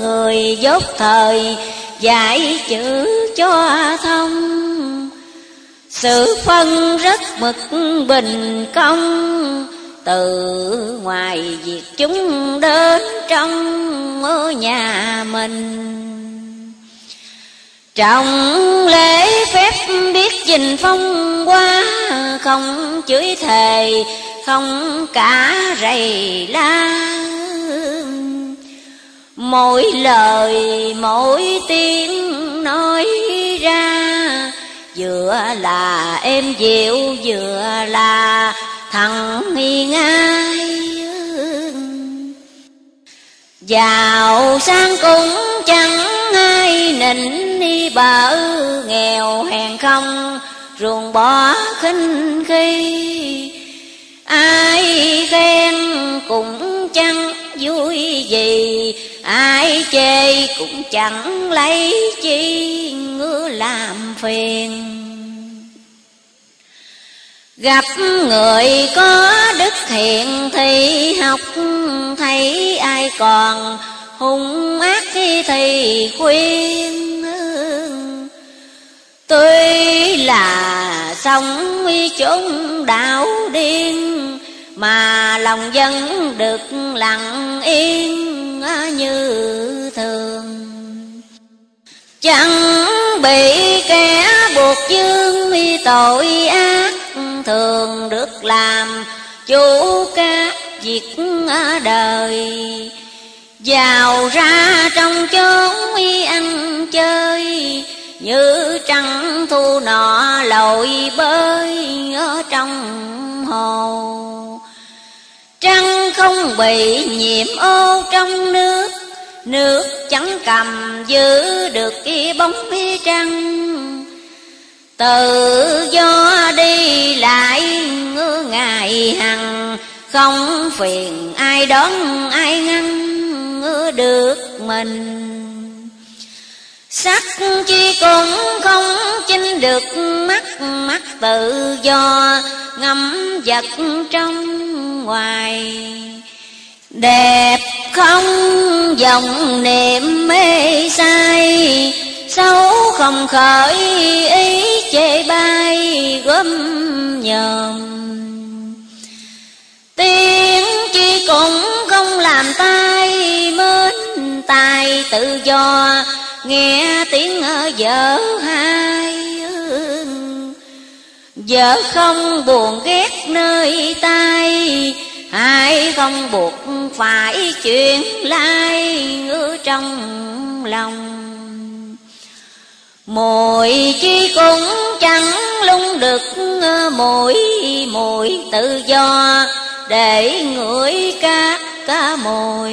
Người dốt thời dạy chữ cho thông. Sự phân rất mực bình công, Từ ngoài việc chúng đến trong nhà mình. Trọng lễ phép biết dình phong qua Không chửi thề, không cả rầy la. Mỗi lời, mỗi tiếng nói ra Vừa là êm dịu vừa là thằng nghi ngai Giàu sang cũng chẳng nịnh ni đi ư, Nghèo hèn không, ruồng bỏ khinh khi. Ai khen cũng chẳng vui gì, Ai chê cũng chẳng lấy chi, ngứa làm phiền. Gặp người có đức thiện thì học, Thấy ai còn hung ác thì khuyên Tuy là sống chốn đạo điên, Mà lòng dân được lặng yên như thường. Chẳng bị kẻ buộc dương tội ác Thường được làm chủ các việc đời. Vào ra trong chốn y ăn chơi, như trăng thu nọ lội bơi ở trong hồ. Trăng không bị nhiễm ô trong nước Nước chẳng cầm giữ được cái bóng phía trăng. Tự do đi lại ngứa ngày hằng, Không phiền ai đón ai ngăn được mình. Sắc chi cũng không chinh được mắt mắt tự do Ngắm vật trong ngoài. Đẹp không dòng niệm mê say, Xấu không khởi ý chê bay gom nhòm Tiếng chi cũng không làm tai tài tự do, Nghe tiếng vợ hai Vợ không buồn ghét nơi tay, Ai không buộc phải chuyện lai ngứa trong lòng. Mùi chi cũng chẳng lung được mỗi mỗi tự do, Để ngửi các cá mùi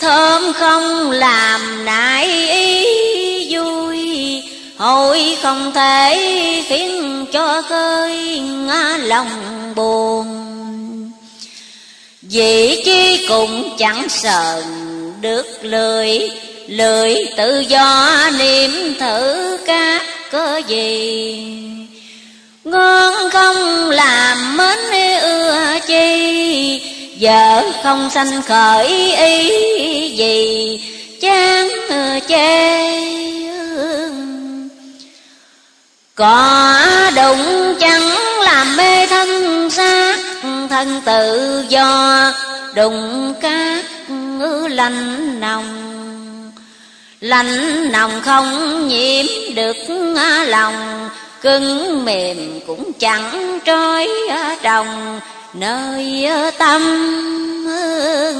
Thơm không làm nại ý vui. Hội không thể khiến cho khơi lòng buồn. Vì chi cũng chẳng sờn được lười Lười tự do niệm thử các cơ gì. Ngon không làm mến ưa chi Vợ không sanh khởi ý gì, chán chê Có đụng chẳng làm mê thân xác, Thân tự do đụng các lành nồng. Lạnh nồng không nhiễm được lòng, Cứng mềm cũng chẳng trói trồng nơi ờ, tâm ờ,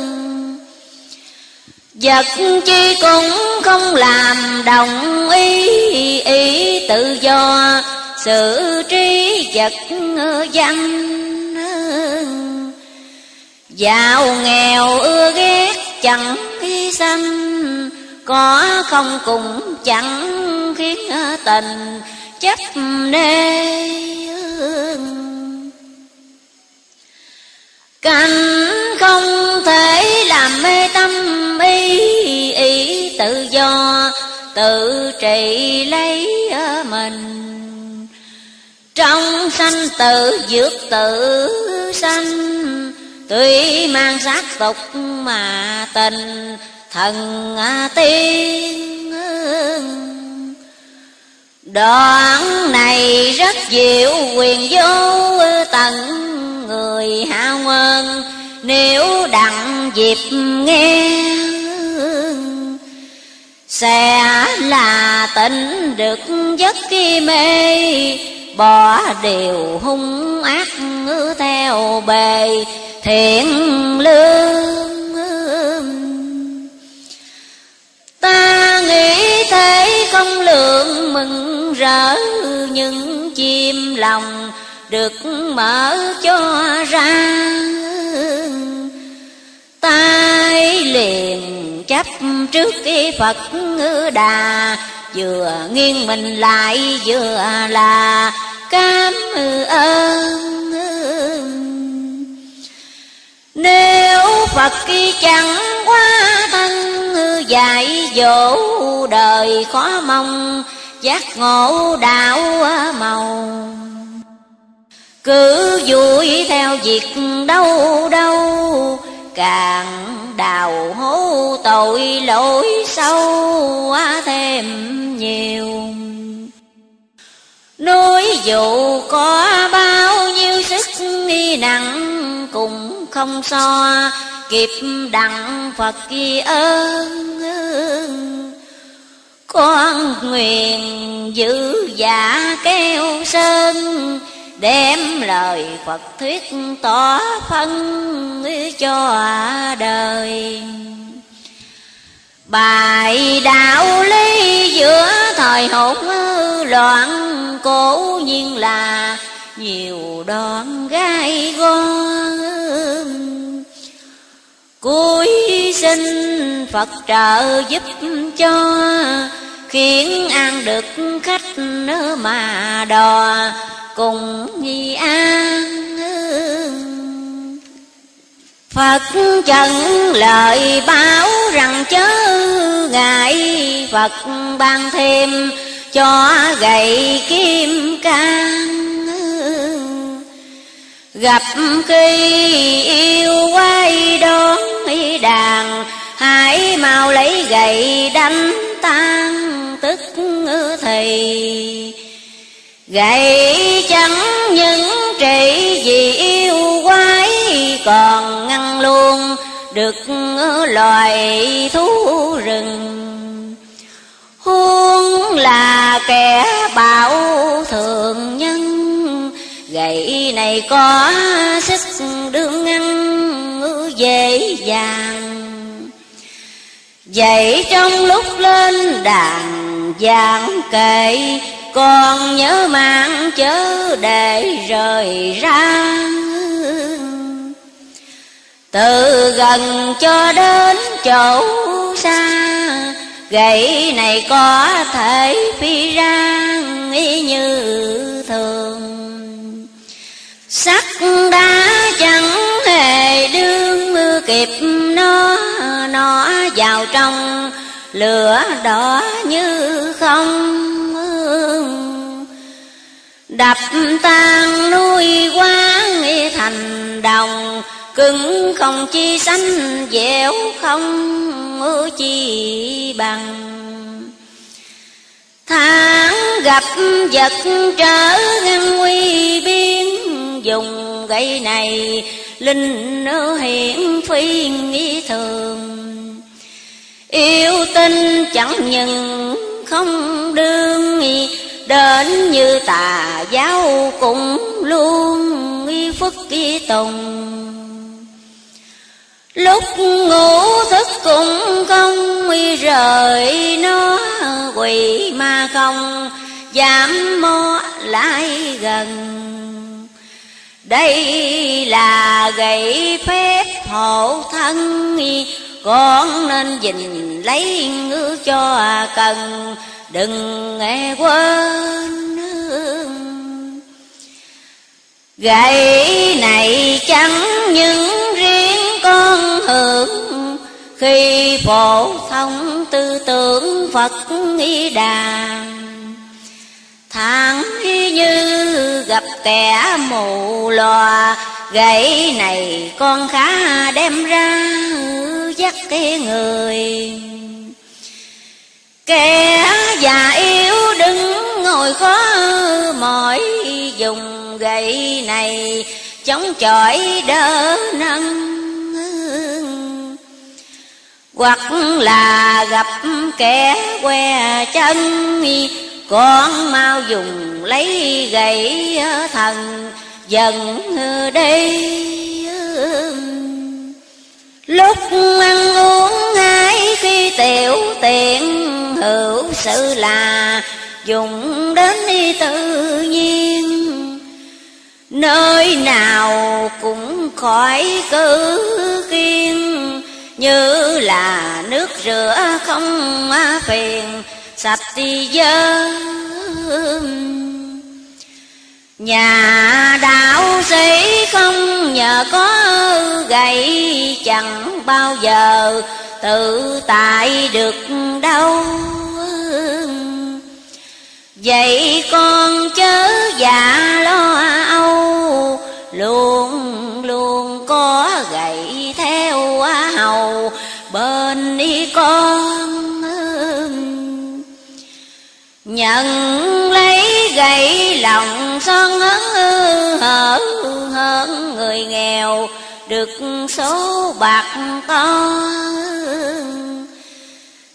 Vật chi cũng không làm đồng ý ý tự do. Sự trí vật ờ, văn Giàu nghèo ưa ghét chẳng hy sanh Có không cùng chẳng khiến tình chấp nê Cảnh không thể làm mê tâm ý ý tự do, tự trị lấy mình. Trong sanh tự dược tự sanh tuy mang xác tục mà tình thần tiên đoạn này rất diệu, quyền vô tận, người hao ơn nếu đặng dịp nghe sẽ là tỉnh được giấc khi mê. Bỏ điều hung ác theo bề, thiện lương. Ta nghĩ thế không lượng mừng rỡ, những chim lòng được mở cho ra. Tay liền chấp trước cái phật ngữ đà, vừa nghiêng mình lại vừa là cảm ơn. Nếu phật chẳng qua thân dạy dỗ đời khó mong, giác ngộ đạo màu. Cứ vui theo việc đâu đâu, càng đào hố tội lỗi sâu thêm nhiều. Núi dù có bao nhiêu sức nghi nặng cũng không so kịp đặng phật ghi ơn. Con nguyện giữ giả kêu sơn, đem lời Phật thuyết tỏ phân cho đời. Bài đạo lý giữa thời hỗn loạn cố nhiên là nhiều đoạn gai go cuối sinh Phật trợ giúp cho, khiến an được khách mà đò cùng nghi an Phật trần lời báo rằng chớ ngại, Phật ban thêm cho gậy kim can Gặp khi yêu quay đón đàn. Hãy mau lấy gậy đánh tan tức thì. Gậy chẳng những trị vì yêu quái, Còn ngăn luôn được loài thú rừng. Huống là kẻ bảo thường nhân. Gậy này có sức đương ngăn dễ dàng. Vậy trong lúc lên đàn giảng kệ Còn nhớ mang chớ để rời ra. Từ gần cho đến chỗ xa, Gậy này có thể phi ra như thường đã đá chẳng hề đương mưa kịp nó Nó vào trong, lửa đỏ như không Đập tan nuôi quán thành đồng, Cứng không chi xanh dẻo không chi bằng. Tháng gặp vật trở ngăn nguy biên dùng gậy này, linh hiện phi nghi thường. Yêu tinh chẳng nhận không đương đến như tà giáo cũng luôn y phức y tùng. Lúc ngủ thức cũng không y rời, nó quỷ mà không, dám mò lại gần đây là gậy phép hộ thân. Con nên gìn lấy ngư cho cần. Đừng nghe quên. Gậy này chẳng những riêng con hưởng. Khi phổ thông tư tưởng phật nghi đàn Thẳng như gặp kẻ mù lòa, Gậy này con khá đem ra, dắt cái người. Kẻ già yếu đứng ngồi khó mỏi, Dùng gậy này chống chọi đỡ nâng Hoặc là gặp kẻ que chân con mau dùng lấy gậy thần dần đi. Lúc ăn uống ngay khi tiểu tiện hữu sự là dùng đến tự nhiên. Nơi nào cũng khỏi cứ kiên như là nước rửa không phiền sạch đi dơ Nhà đạo sĩ không nhờ có gậy, Chẳng bao giờ tự tại được đâu. Vậy con chớ dạ lo âu, Luôn luôn có gậy theo hầu. Bên Nhận lấy gậy lòng son hớn hở hơn người nghèo Được số bạc to.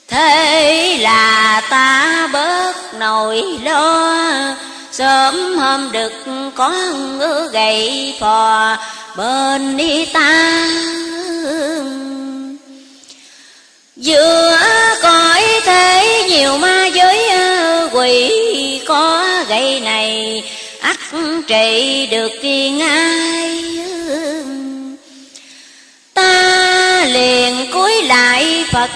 Thế là ta bớt nỗi lo, Sớm hôm được có ngứa gậy phò bên đi ta. Giữa nhiều ma giới quỷ có gậy này, ắt trị được ngay ta liền cúi lại phật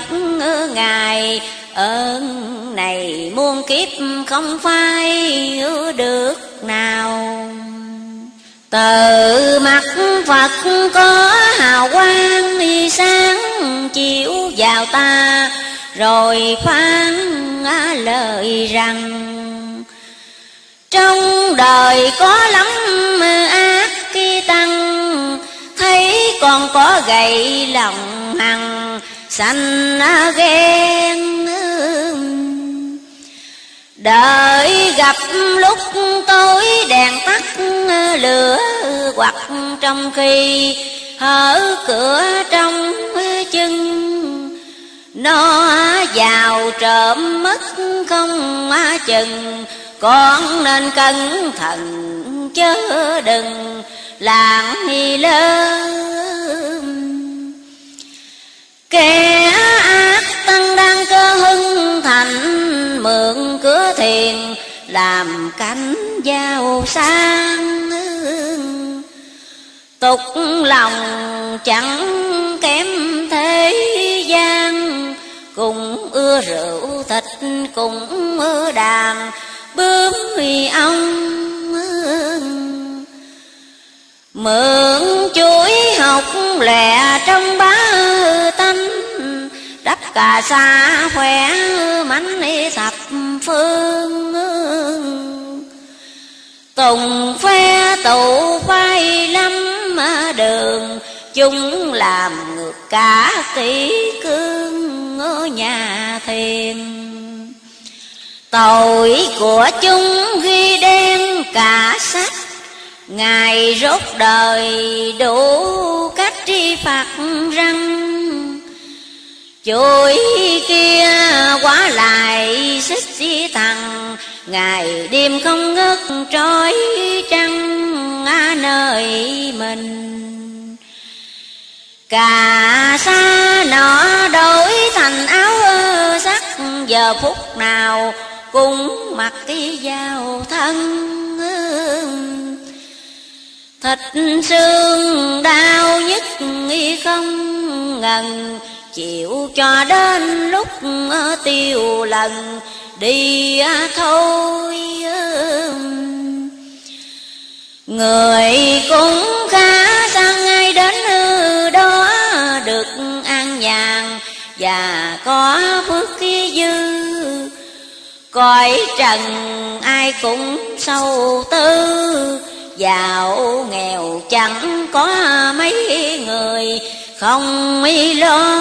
ngài, ơn này muôn kiếp không phai được nào. Từ mặt Phật có hào quang đi sáng chiếu vào ta rồi phán lời rằng, Trong đời có lắm ác khi tăng, Thấy còn có gậy lòng hằng, sanh ghen Đợi gặp lúc tối đèn tắt, lửa hoặc trong khi hở cửa trong chân nó vào trộm mất không chừng. Con nên cẩn thận chớ đừng lạng lơ Kẻ ác tăng đang cơ hưng thành, Mượn cửa thiền làm cánh giao sang. Tục lòng chẳng kém thế gian, Cùng ưa rượu thịt, cùng ưa đàn bướm huy ông Mượn chuối học lẹ trong bá tánh, Đắp cà sa khỏe mánh thập phương Tùng phe tụ phai mà đường, Chúng làm ngược cả tỷ cương ở nhà thiền. Tội của chúng ghi đen cả sách, Ngài rốt đời đủ cách tri phạt răng. Chuỗi kia quá lại xích chi thằng Ngày đêm không ngất trói trăng nơi mình. Cà xa nọ đổi thành áo sắc, Giờ phút nào cũng mặc cái dao thân Thịt xương đau nhất không ngần, chịu cho đến lúc tiêu lần đi à, thôi người cũng khá sang ai đến đó được an nhàn và có phước khí dư. Cõi trần ai cũng sâu tư, giàu nghèo chẳng có mấy người không lo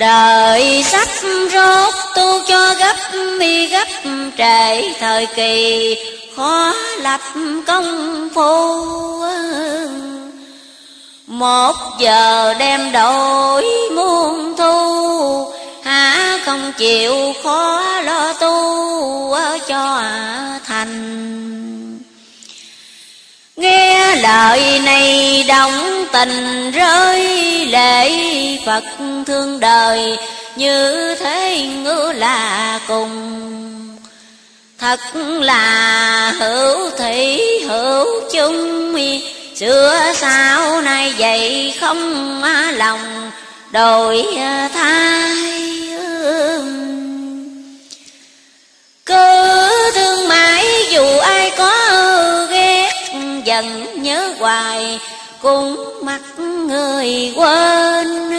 đời sắp rốt, tu cho gấp, mi gấp, trễ thời kỳ. Khó lập công phu. Một giờ đem đổi muôn thu, há không chịu khó lo tu cho thành. Nghe lời này đồng tình rơi lệ Phật thương đời, như thế ngữ là cùng. Thật là hữu thị hữu chung Xưa sau này vậy không lòng đổi thay Cứ thương mãi dù dần nhớ hoài, cũng mắt người quên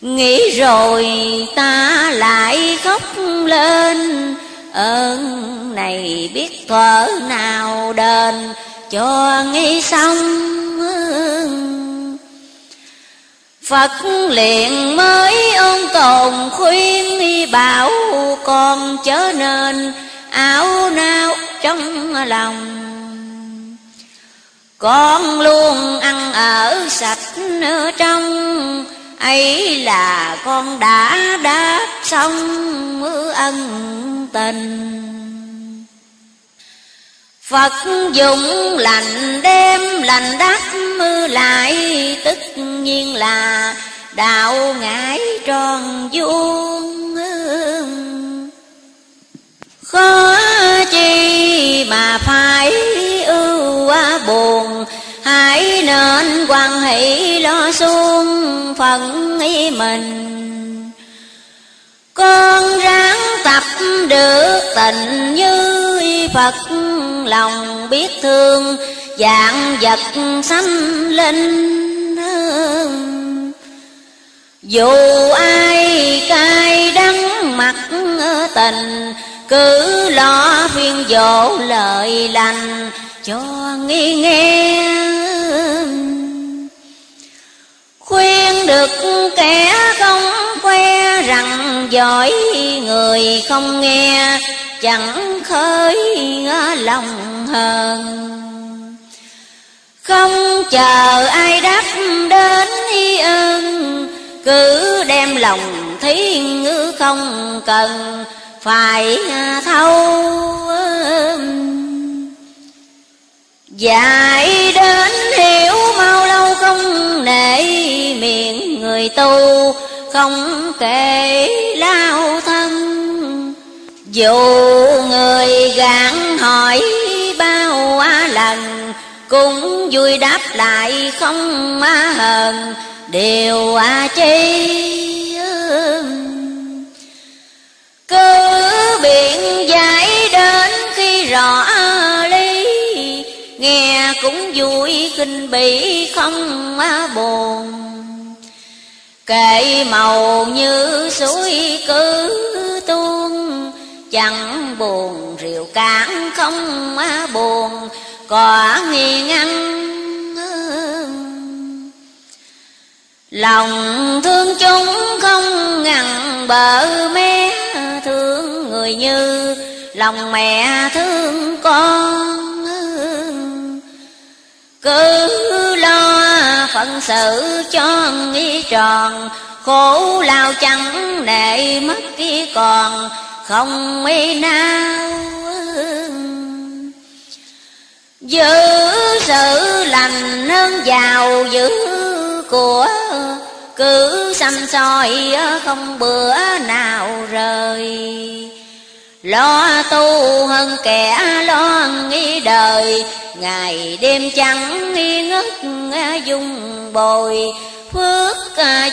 nghĩ rồi ta lại khóc lên, ơn này biết thuở nào đền, cho nghĩ xong Phật liền mới ôn tồn khuyên bảo, con chớ nên áo nao trong lòng con luôn ăn ở sạch trong. Ấy là con đã đáp xong ân tình. Phật dụng lành đêm lành đáp mưa lại Tất nhiên là đạo ngải tròn vuông khó chi mà phải buồn, hãy nên quan hỷ lo xuống phận ý mình. Con ráng tập được tình như Phật, lòng biết thương, dạng vật sanh linh dù ai cay đắng mặt tình, cứ lo phiên dỗ lời lành cho nghi nghe. Khuyên được kẻ không khoe rằng giỏi người không nghe, chẳng khơi lòng hờn. Không chờ ai đáp đến ơn, cứ đem lòng thiên ngữ không cần phải thâu dạy đến hiểu mau lâu không nể miệng người tu, không kể lao thân. Dù người gạn hỏi bao lần, cũng vui đáp lại không hờn. Đều a chi cứ biển cũng vui kinh bỉ không buồn. Kệ màu như suối cứ tuôn, chẳng buồn rượu cạn không buồn, có nghi ngăn Lòng thương chúng không ngăn bờ mé Thương người như lòng mẹ thương con. Cứ lo phận sự cho nghi tròn, Khổ lao chẳng nệ mất kia còn, Không mi nào Giữ sự lành nâng giàu giữ của, cứ xăm soi không bữa nào rời lo tu hơn kẻ lo nghĩ đời, ngày đêm chẳng nghi ngất dung bồi, phước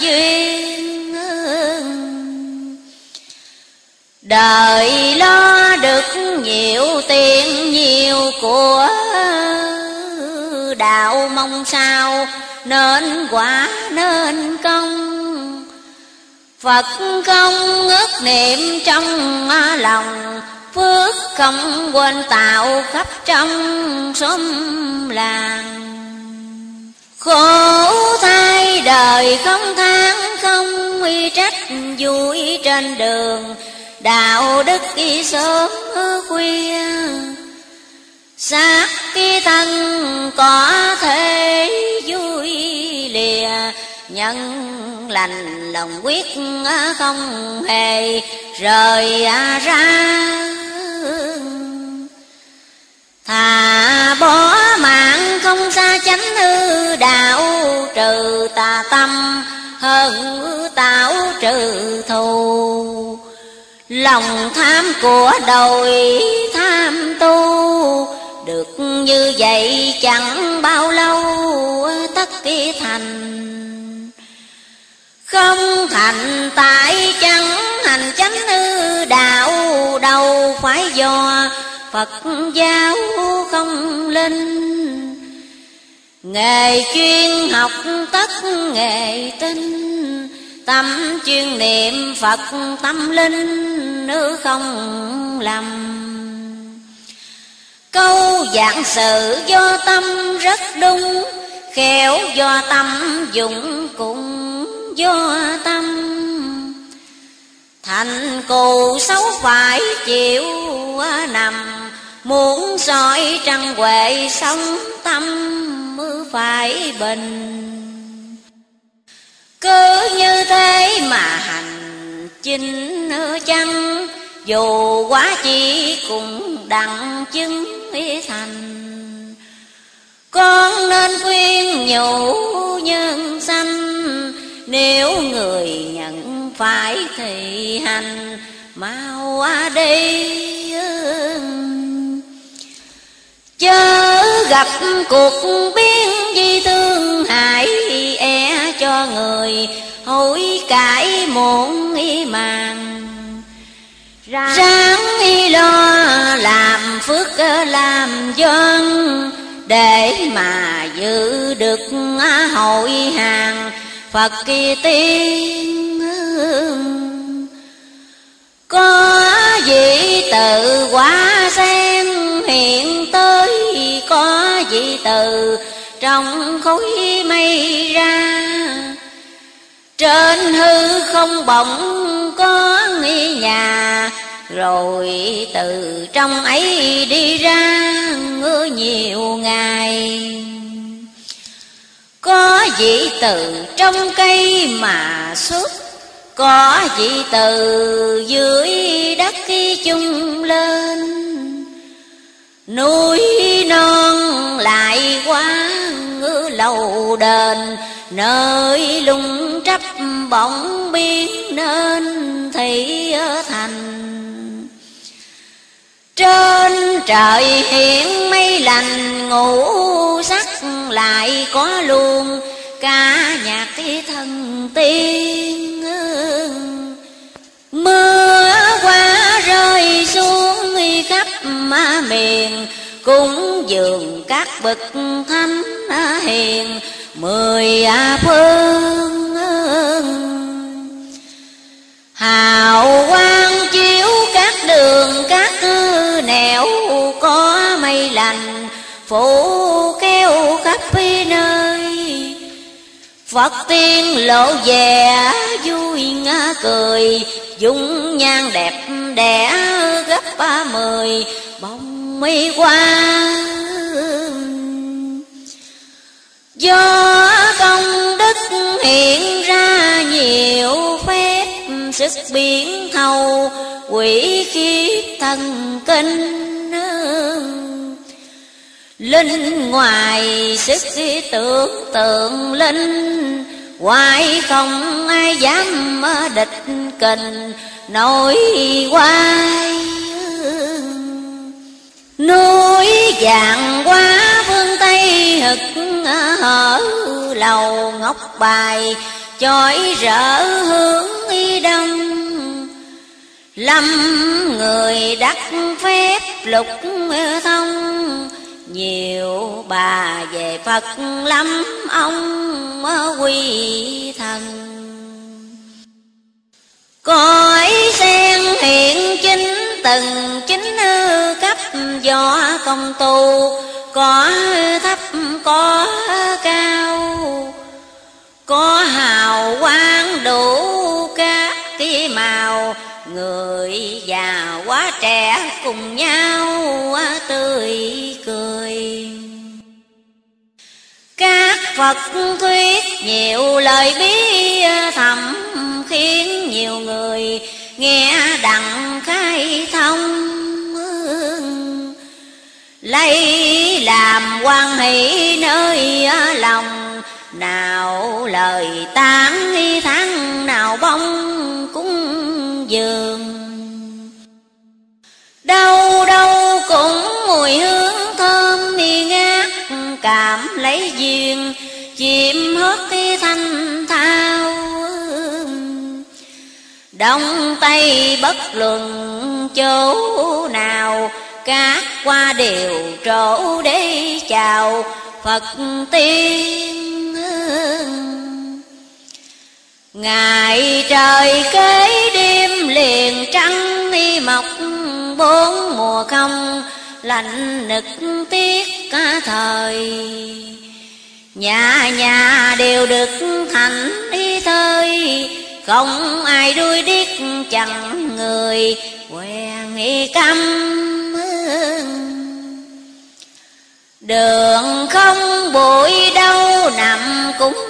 duyên đời lo được nhiều tiền nhiều của đạo mong sao, nên quả nên công. Phật không ước niệm trong lòng, Phước không quên tạo khắp trong xóm làng. Khổ thay đời không than, không uy trách vui trên đường, Đạo đức đi sớm khuya. Xác cái thân có thể vui lìa nhân lành lòng quyết không hề rời ra. Thà bỏ mạng không xa chánh hư đạo, trừ tà tâm hơn tạo trừ thù. Lòng tham của đồi tham tu, được như vậy chẳng bao lâu tất kỳ thành. Không thành tại chẳng hành chánh hư đạo Đâu phải do Phật giáo không linh. Nghề chuyên học tất nghề tinh Tâm chuyên niệm Phật tâm linh nữ không lầm. Câu dạng sự do tâm rất đúng, Khéo do tâm dụng cũng do tâm. Thành cù xấu phải chịu à, nằm Muốn soi trăng huệ sống tâm mới phải bình. Cứ như thế mà hành chinh chăng Dù quá chi cũng đặng chứng ý thành. Con nên khuyên nhủ nhân sanh nếu người nhận phải thì hành mau qua đi chớ gặp cuộc biến di thương hại e cho người, hối cải muộn y màng. Ráng y lo làm phước làm dân, để mà giữ được à, hội hàng phật kỳ tiên có vị tự quá sen, hiện tới có vị từ trong khối mây ra. Trên hư không bỗng có nghi nhà, rồi từ trong ấy đi ra, ngứa nhiều ngày có vị từ trong cây mà xuất có vị từ dưới đất khi chung lên. Núi non lại quá ngư lầu đền, nơi lung trắp bỗng biến nên thị thành. Trên trời hiện mây lành ngủ lại có luôn ca nhạc thần tiên. Mưa qua rơi xuống khắp miền, cúng dường các bậc thánh hiền, mười phương. Hào quang chiếu các đường, các nẻo có mây lành phủ kêu khắp nơi. Phật tiên lộ vẻ vui ngã cười. Dung nhan đẹp đẽ gấp ba mười. Bông mi qua Do công đức hiện ra nhiều phép Sức biến thâu quỷ khí thần kinh. Linh ngoài sức tưởng tượng linh, Hoài không ai dám địch kình nổi quay Núi vàng quá phương Tây hực hở Lầu ngọc bài, chói rỡ hướng y đông. Lâm người đắc phép lục thông nhiều, bà về Phật lắm, ông quy thần. Cõi sen hiện chính, từng chính cấp do công tu, Có thấp, có cao. Có hào quang đủ các cái màu Người già quá trẻ cùng nhau tươi cười. Các Phật thuyết nhiều lời bí thầm, Khiến nhiều người nghe đặng khai thông Lấy làm quan hỷ nơi lòng, Nào lời tán, tháng nào bông Đâu đâu cũng mùi hương thơm mi ngát, Cảm lấy duyên, chìm hết cái thanh thao. Đông Tây bất luận chỗ nào, Các qua đều trổ để chào Phật tiên. Ngày trời kế đêm liền trăng mi mọc bốn mùa không lạnh nực tiếc cả thời. Nhà nhà đều được thành đi thơi, không ai đuôi điếc chẳng người quen nghi căm đường không bụi đâu, nằm cũng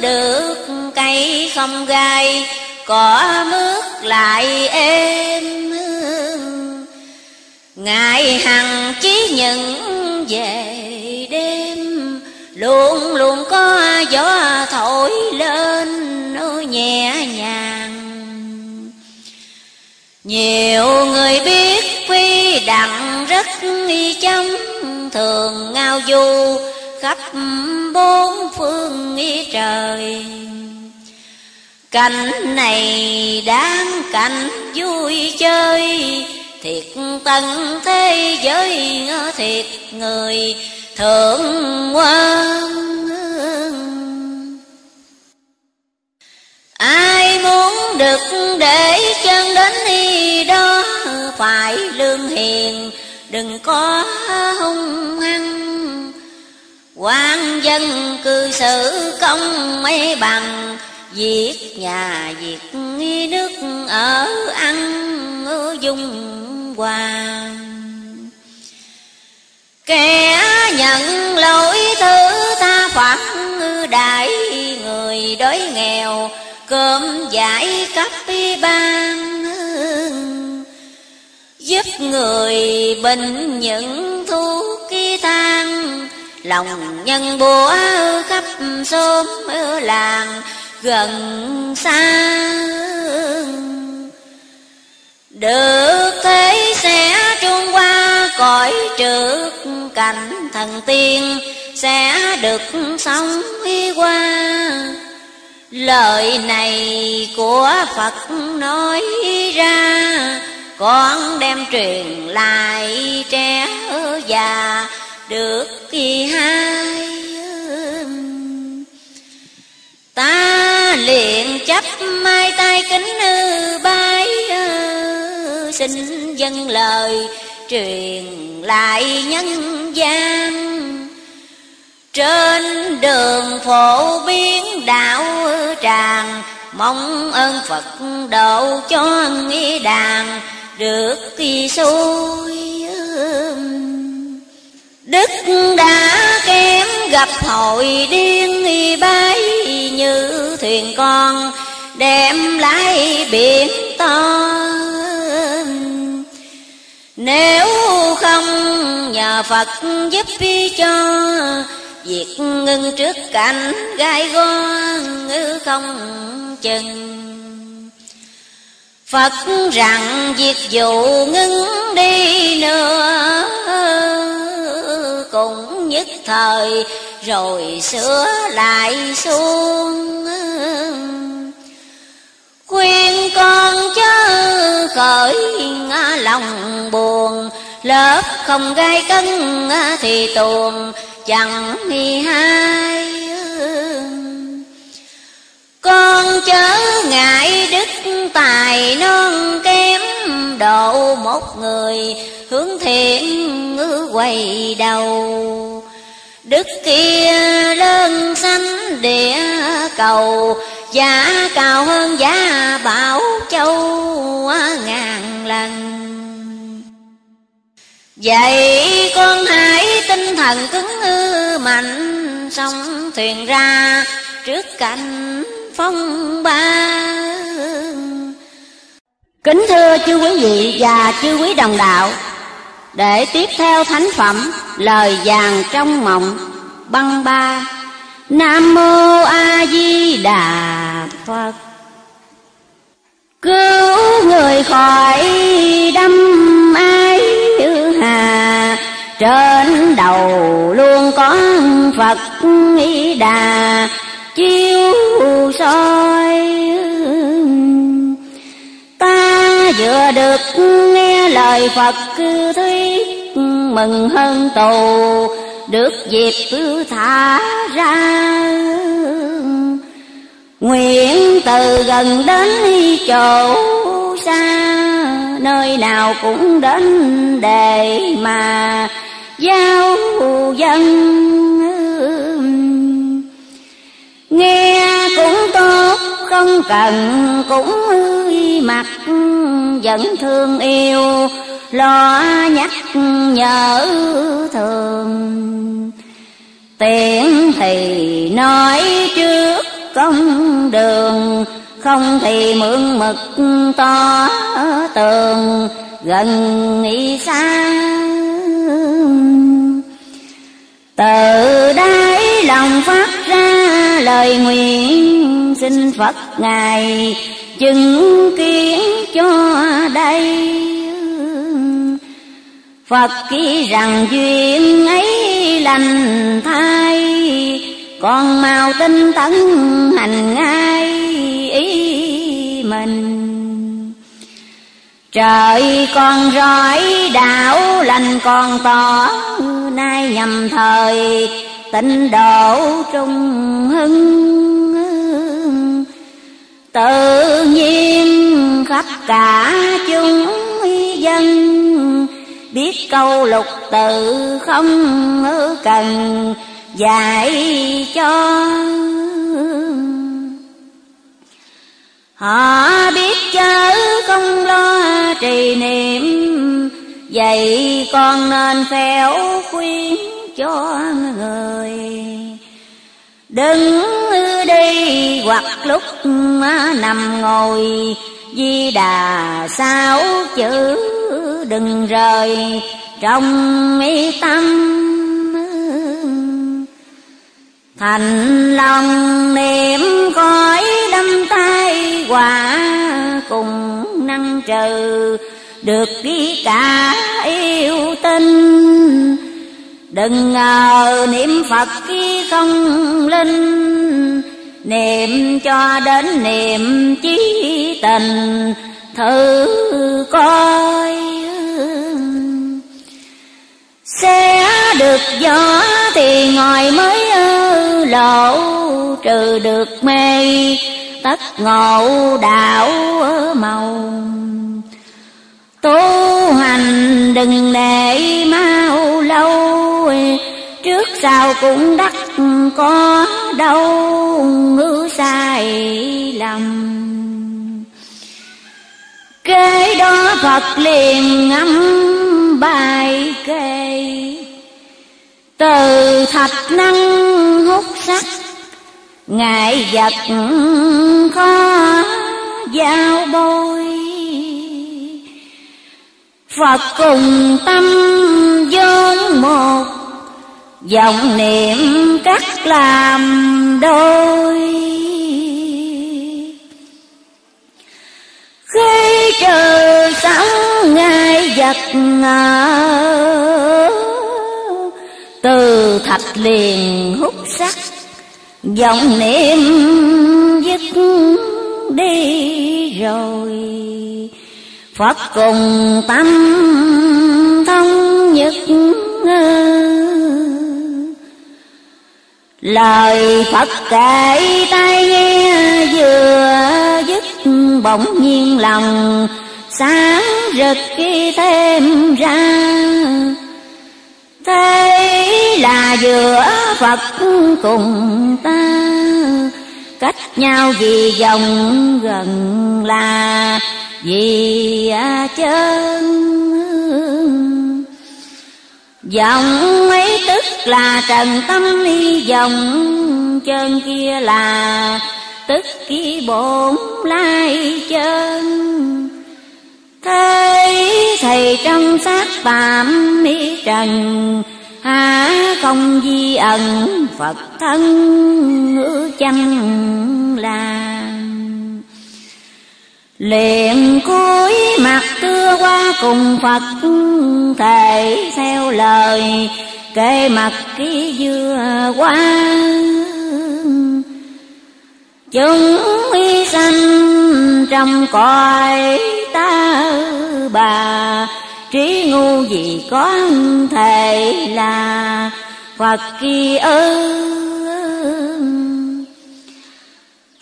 được cây không gai cỏ mướt lại êm ngài hằng chí nhận về đêm, luôn luôn có gió thổi lên nhẹ nhàng. Nhiều người biết quy đặng rất y chóng thường ngao du khắp bốn phương y trời. Cảnh này đáng cảnh vui chơi thiệt tân thế giới thiệt người thượng quan ai muốn được để chân đến đi đó, phải lương hiền, đừng có hung hăng. Quan dân cư xử công mấy bằng Việc nhà việc nước ở ăn dung hoàng Kẻ nhận lỗi thứ ta phạt đại người đói nghèo, Cơm giải cấp ban Giúp người bệnh những thuốc ký tang, Lòng nhân búa khắp xóm làng gần xa được thế sẽ trung qua cõi trước cảnh thần tiên, sẽ được sống qua. Lời này của phật nói ra, con đem truyền lại trẻ già, được kỳ hai. Ta liền chấp mai tay kính bái xin dân lời truyền lại nhân gian. Trên đường phổ biến đạo tràng, mong ơn phật độ cho nghi đàn được kỳ xuôi Đức đã kém gặp hội điên bái như thuyền con, đem lái biển to. Nếu không nhờ Phật giúp cho, Việc ngưng trước cảnh gai go không chừng. Phật rằng việc dù ngưng đi nữa, cũng nhất thời rồi sửa lại xuống khuyên con chớ khởi lòng buồn. Lớp không gai cân thì tuồng, chẳng nghi hai con chớ ngại đức tài non kém, độ một người hướng thiện ngư quay đầu. Đức kia lớn xanh địa cầu giá cao hơn giá bảo châu ngàn lần. Vậy con hãy tinh thần cứng mạnh, sông thuyền ra trước cảnh phong ba. Kính thưa chư quý vị và chư quý đồng đạo, Để tiếp theo thánh phẩm, Lời vàng trong mộng, Băng ba. Nam Mô A Di Đà Phật. Cứu người khỏi đâm ái hà. Trên đầu luôn có Phật ý đà. Chiếu soi Ta vừa được nghe lời Phật thuyết Mừng hơn tù được dịp thả ra. Nguyện từ gần đến chỗ xa, Nơi nào cũng đến để mà giao dân. Nghe cũng tốt không cần cũng mặt vẫn thương yêu, lo nhắc nhở thường. Tiện thì nói trước công đường, không thì mượn mực to tường, gần nghĩ xa. Từ đáy lòng phát lời nguyện xin Phật Ngài chứng kiến cho đây. Phật ký rằng duyên ấy lành thay Con mau tinh tấn hành ngay ý mình. Trời con rõi đạo lành còn tỏ, Nay nhầm thời tịnh độ trung hưng. Tự nhiên khắp cả chúng dân, Biết câu lục tự không cần dạy cho. Họ biết chớ không lo trì niệm Vậy con nên khéo khuyên cho người. Đứng đi hoặc lúc nằm ngồi, Di đà sao chữ đừng rời trong mi tâm. Thành lòng niệm khói đâm tay quả cùng năng trừ, được ký cả yêu tinh đừng ngờ niệm phật khi không linh, niệm cho đến niệm chí tình. Thử coi. Sẽ được gió thì ngồi mới lộ trừ được mê, tất ngộ đạo màu tu hành đừng để mau lâu, trước sau cũng đắc có đâu, ngữ sai lầm. Kế đó phật liền ngắm bài kê. Từ thạch năng hút sắc ngại vật khó giao bôi. Phật cùng tâm vốn một, Dòng niệm cắt làm đôi. Khi trời sáng ngay vật ngờ, Từ thạch liền hút sắc, Dòng niệm dứt đi rồi. Phật cùng tâm thông nhất Lời Phật kể tai nghe vừa dứt bỗng nhiên lòng, sáng rực khi thêm ra. Thế là giữa Phật cùng ta, Cách nhau vì dòng gần là vì à chân Dòng ấy tức là trần tâm y dòng, Chân kia là tức ký bổn lai chân. Thế thầy trong xác tạm mỹ trần, Há không di ẩn Phật thân ngữ chăng là. Liền cúi mặt đưa qua cùng Phật Thầy theo lời kê mặt ký dưa qua. Chúng y sanh trong cõi ta bà, Trí ngu gì có thể là Phật kia ơi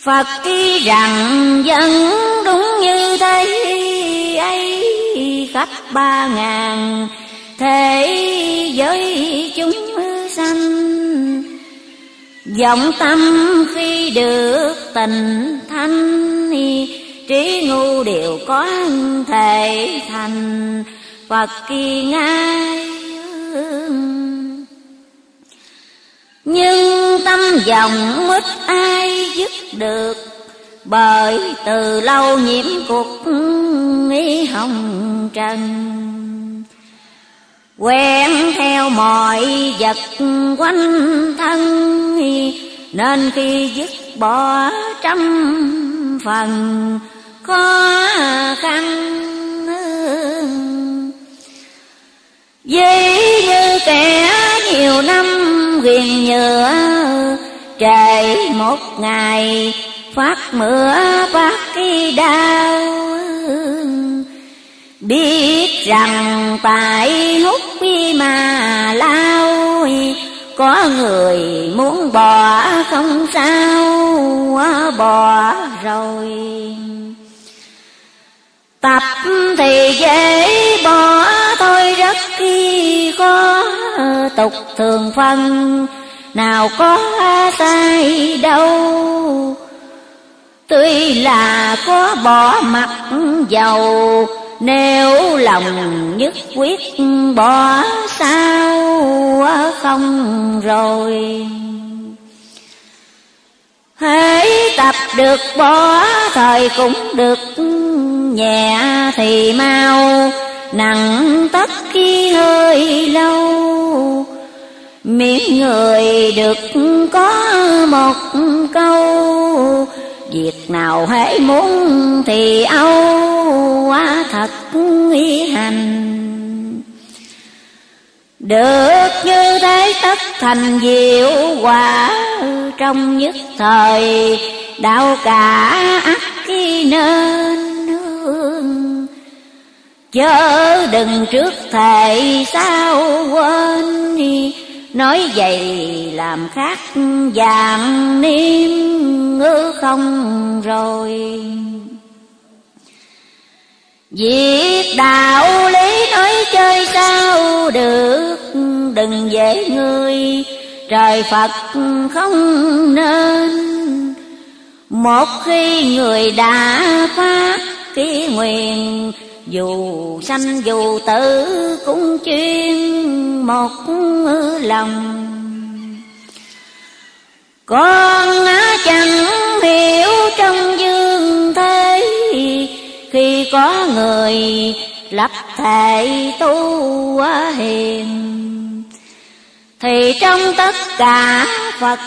Phật ký rằng dân đúng như thế, ấy khắp ba ngàn thế giới chúng sanh. Vọng tâm khi được tình thanh, trí ngu đều có thể thành. Phật kỳ ngai nhưng tâm dòng mít ai dứt được? Bởi từ lâu nhiễm cuộc nghi hồng trần. Quen theo mọi vật quanh thân, nên khi dứt bỏ trăm phần, khó khăn Dĩ như kẻ nhiều năm ghiền nhựa Trễ một ngày phát mưa phát cái đau. Biết rằng tại hút mà lao, Có người muốn bỏ không sao, bỏ rồi. Tập thì dễ bỏ khi có Tục thường phân, nào có sai đâu. Tuy là có bỏ mặt dầu Nếu lòng nhất quyết bỏ sao không rồi. Hãy tập được bỏ, thời cũng được nhẹ thì mau. Nặng tất khi hơi lâu, Miệng người được có một câu, Việc nào hãy muốn thì âu thật ý hành Được như thế tất thành diệu quả, Trong nhất thời đạo cả ắt khi nên. Chớ đừng trước thầy sao quên Nói vậy làm khác dạng niêm ngư không rồi. Việc đạo lý nói chơi sao được, Đừng dễ người. Trời Phật không nên. Một khi người đã phát ký nguyện dù sanh dù tử cũng chuyên một lòng. Con chẳng hiểu trong dương thế, Khi có người lập thể tu hiền, Thì trong tất cả Phật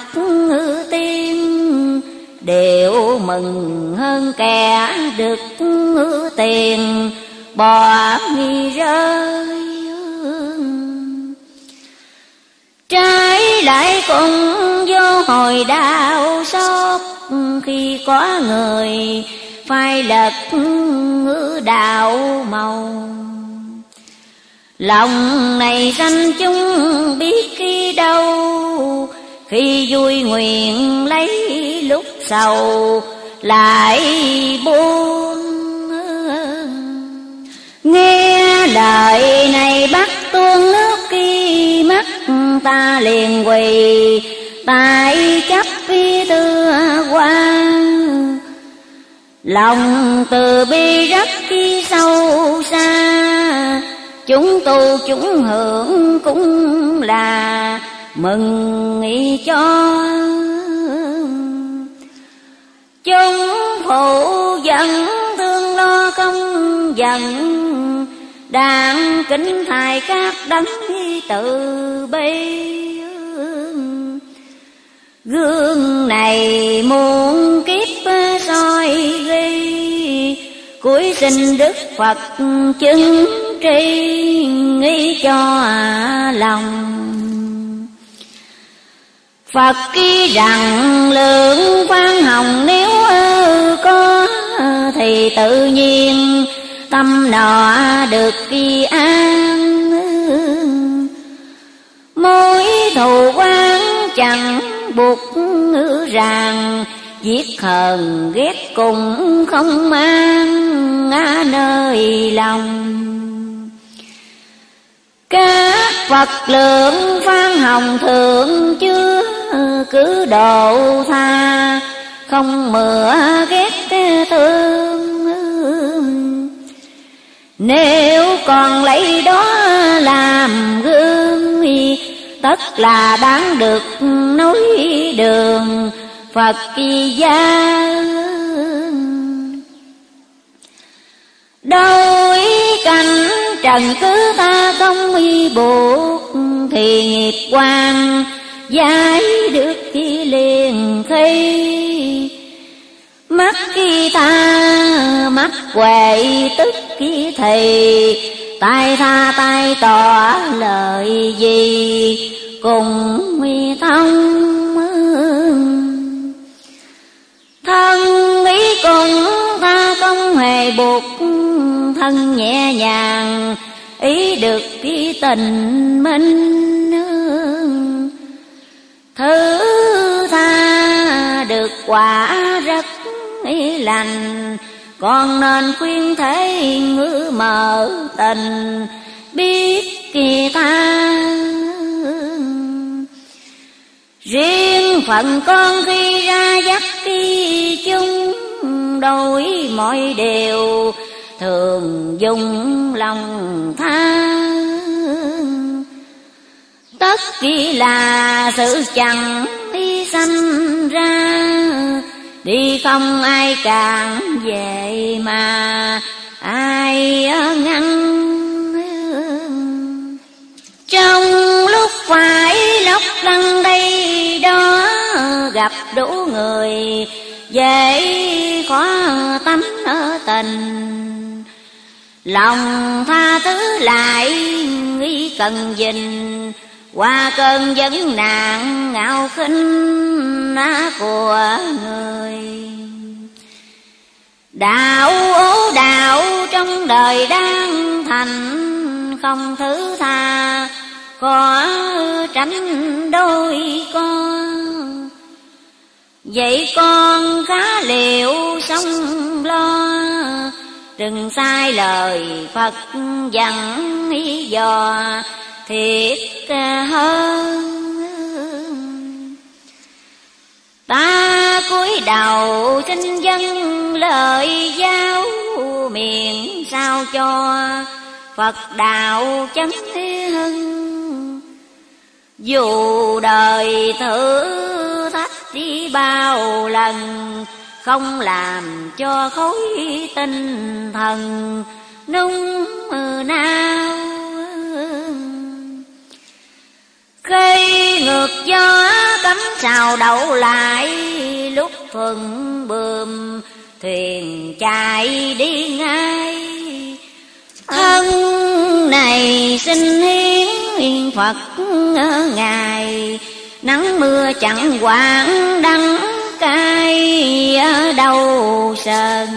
tiên Đều mừng hơn kẻ được tiền bỏ nghi rơi trái lại cũng vô hồi đau xót khi có người phai lật ngữ đạo màu lòng này sanh chúng biết khi đâu khi vui nguyện lấy lúc sầu lại buông Nghe đời này bắt tuôn nước khi mắt ta liền quỳ, tại chấp phi tư quan lòng từ bi rất khi sâu xa, chúng tu chúng hưởng cũng là mừng nghĩ cho. Chúng phụ dẫn thương lo không dần đàn kính thầy các đấng từ bi gương này muôn kiếp soi ghi. Cuối sinh đức phật chứng tri nghĩ cho lòng. Phật ký rằng lượng quan hồng nếu có thì tự nhiên tâm nọ được kỳ an. Mối thù quán chẳng buộc ngữ ràng, Giết hờn ghét cùng không mang nơi lòng. Các Phật lượng phan hồng thượng chưa cứ độ tha, Không mửa ghét nếu còn lấy đó làm gương Tất là đáng được nối đường Phật kỳ gia. Đôi cảnh trần cứ ta không y buộc Thì nghiệp quan giải được khi liền khi Mắt khi ta, mắt quệ tức khi thì. Tay tha tay tỏ lời gì, cùng mi thông thân ý cùng ta không hề buộc thân nhẹ nhàng, ý được khi tình minh thứ tha được quả rất ý lành, còn nên khuyên thế ngữ mở tình, biết kỳ ta riêng phận con khi ra dắt đi chung đối mọi điều, thường dùng lòng tha. Tất kỳ là sự chẳng đi sanh ra đi không ai càng về mà, ai ngăn trong lúc phải lóc lăn đây đó, gặp đủ người dễ khó tánh ở tình. Lòng tha thứ lại nghĩ cần dình qua cơn vấn nạn ngạo khinh của người. Đạo ố đạo trong đời đang thành, không thứ tha có tránh đôi con vậy con khá liệu sống lo, đừng sai lời phật dặn ý dò thiệt hơn ta cúi đầu xin dân lời giáo miệng sao cho phật đạo chấm hưng. Dù đời thử thách đi bao lần, không làm cho khối tinh thần nung nao. Cây ngược gió cấm xào đậu lại. Lúc phần bơm, thuyền chạy đi ngay. Thân này xin hiến phật ngài. Nắng mưa chẳng quản đắng cay ở đâu sơn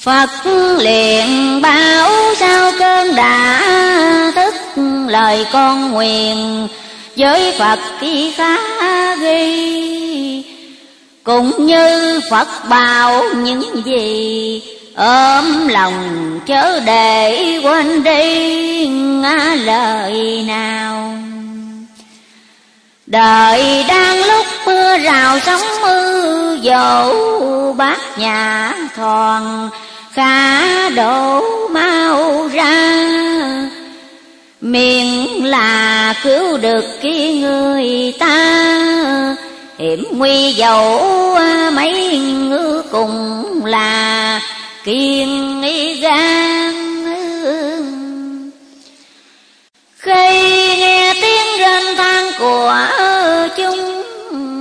Phật liền bảo sao cơn đã thức, lời con nguyện với Phật khi khá ghi. Cũng như Phật bảo những gì ôm lòng chớ để quên đi lời nào. Đời đang lúc mưa rào sóng mưa dỗ bát nhà thòn cả đổ mau ra. Miệng là cứu được cái người ta, hiểm nguy dẫu mấy ngư cùng là kiên gan khi nghe tiếng rên than của chúng,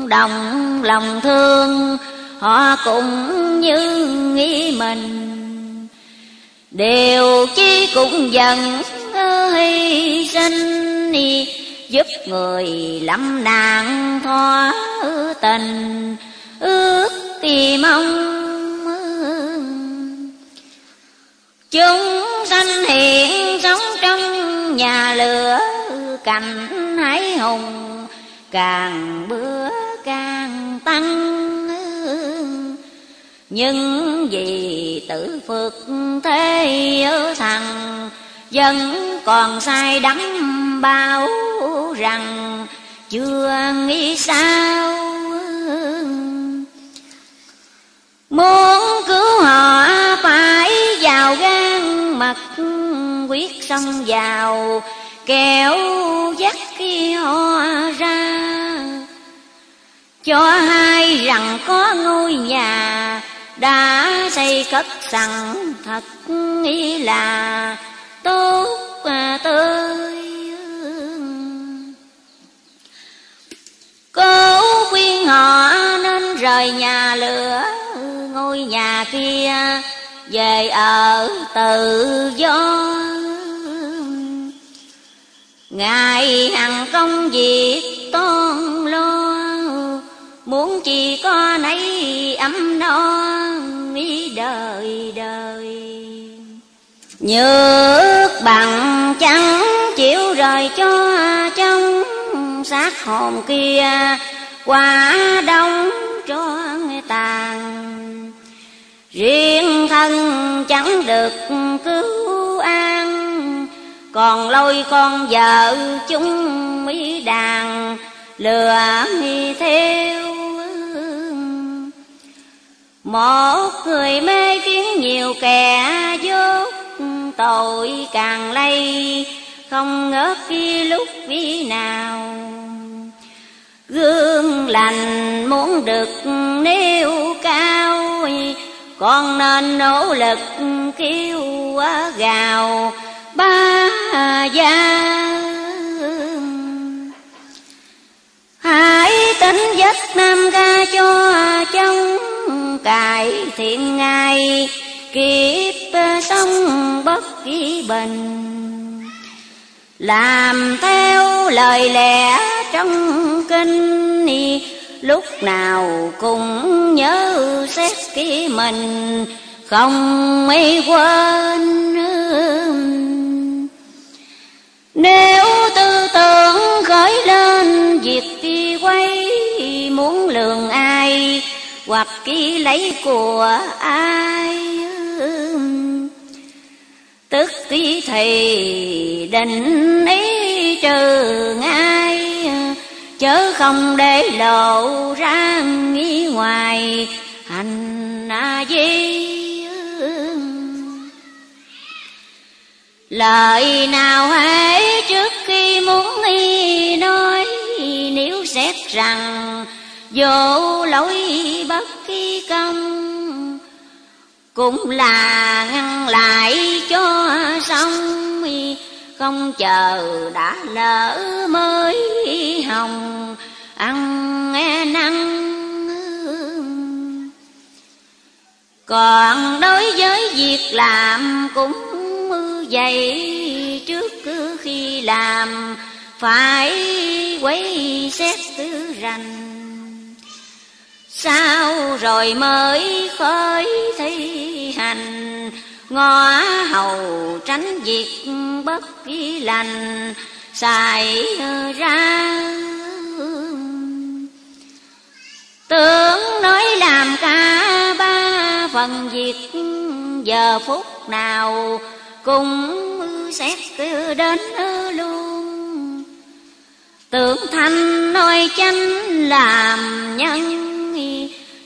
đồng lòng thương, họ cũng như nghĩ mình đều chi cũng dần hy sinh giúp người lắm nạn thoát tình, ước thì mong. Chúng sanh hiện sống trong nhà lửa cành hải hùng càng bữa càng tăng nhưng vì tự phước thế ở thằng, Vẫn còn sai đắm bao rằng Chưa nghĩ sao. Muốn cứu họ phải vào gan mặt Quyết xong vào kéo dắt khi họ ra. Cho hai rằng có ngôi nhà đã xây cất sẵn thật ý là tốt và tươi cố khuyên họ nên rời nhà lửa, ngôi nhà kia về ở tự do. Ngài hằng công việc toan Muốn chỉ có nấy ấm no ý đời đời. Nhược bằng chẳng chịu rời cho trong xác hồn kia Quả đông cho tàn. Riêng thân chẳng được cứu an, Còn lôi con vợ chúng mỹ đàn, Lừa theo một người mê kiến nhiều kẻ dốt Tội càng lây, Không ngớt khi lúc vi nào. Gương lành muốn được nêu cao Con nên nỗ lực kêu gào. Ba gia Hãy tính giấc nam ca cho trong cải thiện ngài Kiếp sống bất kỳ bình Làm theo lời lẽ trong kinh, lúc nào cũng nhớ xét kỹ mình, không mấy quên nếu tư tưởng khởi lên, việc đi quay muốn lường ai hoặc ký lấy của ai tức khi thì định ý trừ ngay, chớ không để lộ ra nghĩ ngoài hành di lời nào hãy trước khi muốn y nói, nếu xét rằng vô lỗi bất kỳ công, cũng là ngăn lại cho xong không chờ đã lỡ mới hồng, ăn nghe năng còn đối với việc làm cũng vậy trước khi làm, phải quấy xét tư rành sao rồi mới khởi thi hành? Ngõ hầu tránh việc bất kỳ lành, xài ra tưởng nói làm cả ba phần việc. Giờ phút nào cũng xét đến luôn. Tưởng thanh nói chánh làm nhân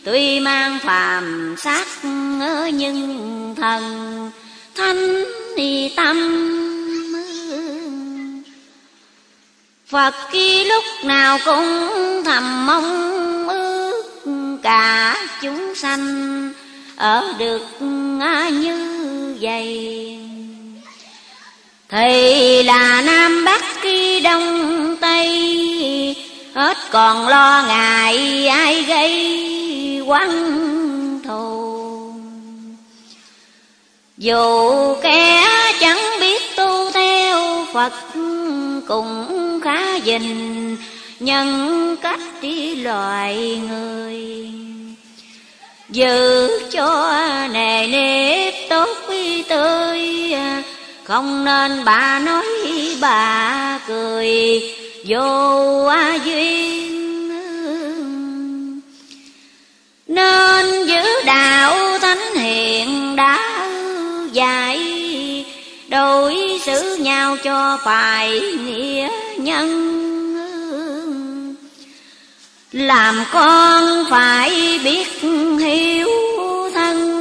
tuy mang phàm xác nhưng thần, thanh đi tâm Phật khi lúc nào cũng thầm mong ước cả chúng sanh ở được như vậy. Thì là nam bắc khi đông tây hết còn lo ngại ai gây quán thù. Dù kẻ chẳng biết tu theo Phật cũng khá dình, nhân cách đi loài người. Giữ cho nề nếp tốt quy tươi, không nên bà nói bà cười vô duyên nên giữ đạo thánh hiền đã dạy, đối xử nhau cho phải nghĩa nhân. Làm con phải biết hiếu thân,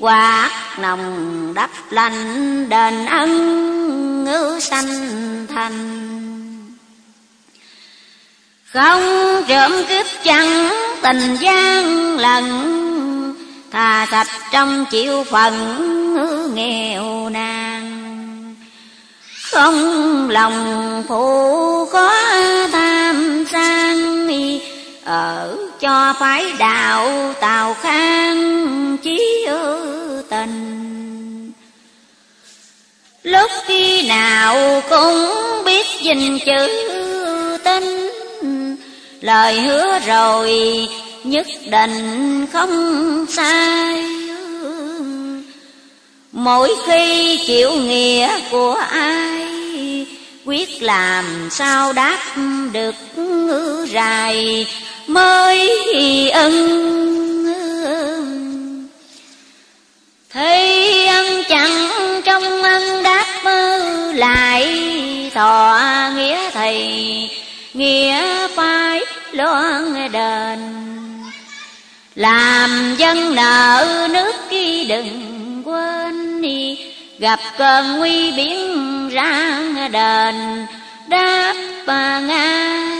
quạt nồng đắp lành đền ân ngữ sanh thành không trộm cướp chẳng tình gian lần, Thà sạch trong chịu phận nghèo nàn. Không lòng phụ có tham sang, Ở cho phái đạo tào khang chí tình. Lúc khi nào cũng biết dình chữ tinh lời hứa rồi, nhất định không sai. Mỗi khi chịu nghĩa của ai, quyết làm sao đáp được ngữ rài mới ân. Thế ân chẳng trong ân đáp lại thọ nghĩa thầy, nghĩa phải loan đền. Làm dân nợ nước khi đừng quên đi, gặp cơn nguy biến ra đền, đáp ngay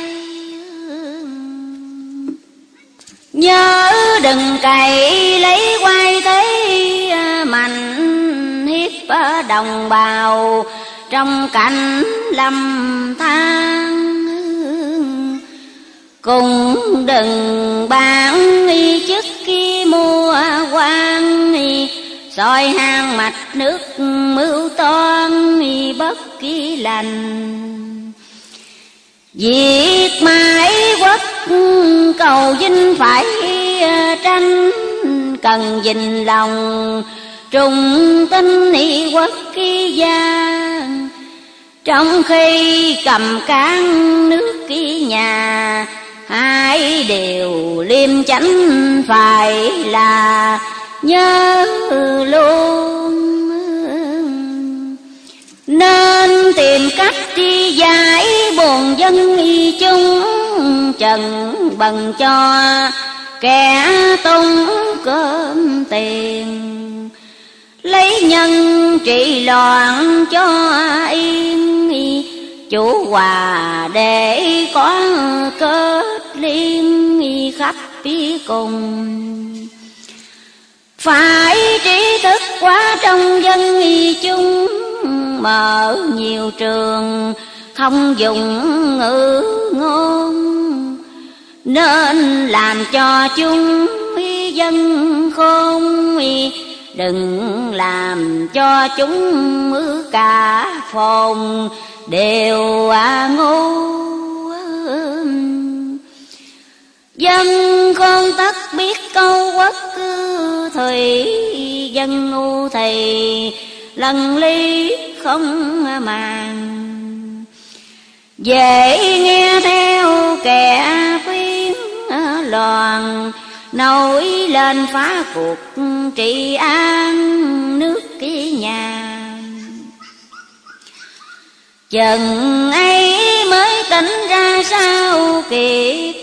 nhớ đừng cày lấy quay thấy mạnh hiếp đồng bào, trong cảnh lâm than cùng đừng bán y chức khi mua quan y soi hang mạch nước mưu toan y bất kỳ lành. Diệt mãi quốc cầu vinh phải tranh, Cần dình lòng trùng tinh y quốc kỳ gia Trong khi cầm cán nước kỳ nhà hai điều liêm chánh phải là nhớ luôn. Nên tìm cách đi giải buồn dân y chung, trần bằng cho kẻ tung cơm tiền. Lấy nhân trị loạn cho yên chủ hòa để có kết liên khắp phía cùng. Phải trí thức quá trong dân y chung, mở nhiều trường, không dùng ngữ ngôn. Nên làm cho chúng dân khôn đừng làm cho chúng cả phồn đều à ngu dân con tất biết câu quốc cư thủy dân ngu thầy lần ly không màng. Dễ nghe theo kẻ khuyên loạn, nổi lên phá cuộc trị an nước kia nhà chừng ấy mới tỉnh ra sao kịp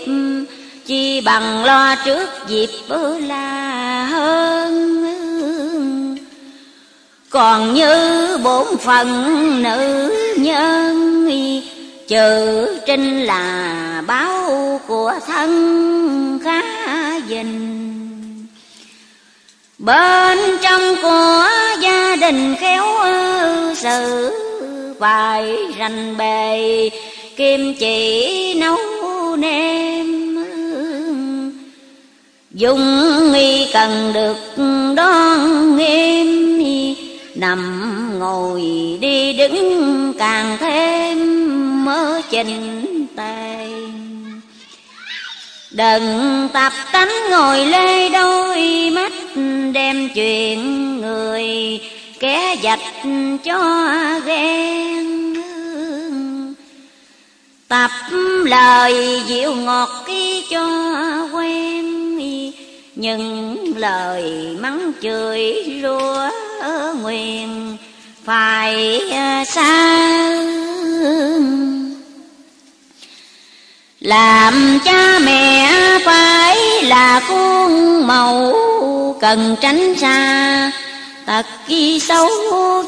chi bằng lo trước dịp là hơn. Còn như bổn phận nữ nhân, chữ trinh là báo của thân khá dình. Bên trong của gia đình khéo xử phải rành bề. Kim chỉ nấu nêm. Dùng nghi cần được đón nghiêm nằm ngồi đi đứng càng thêm mơ trình tề đừng tập tánh ngồi lê đôi mắt, đem chuyện người kẻ dạch cho ghen tập lời dịu ngọt ký cho quen nhưng lời mắng chửi rủa nguyền phải xa. Làm cha mẹ phải là khuôn mẫu cần tránh xa tật ghi xấu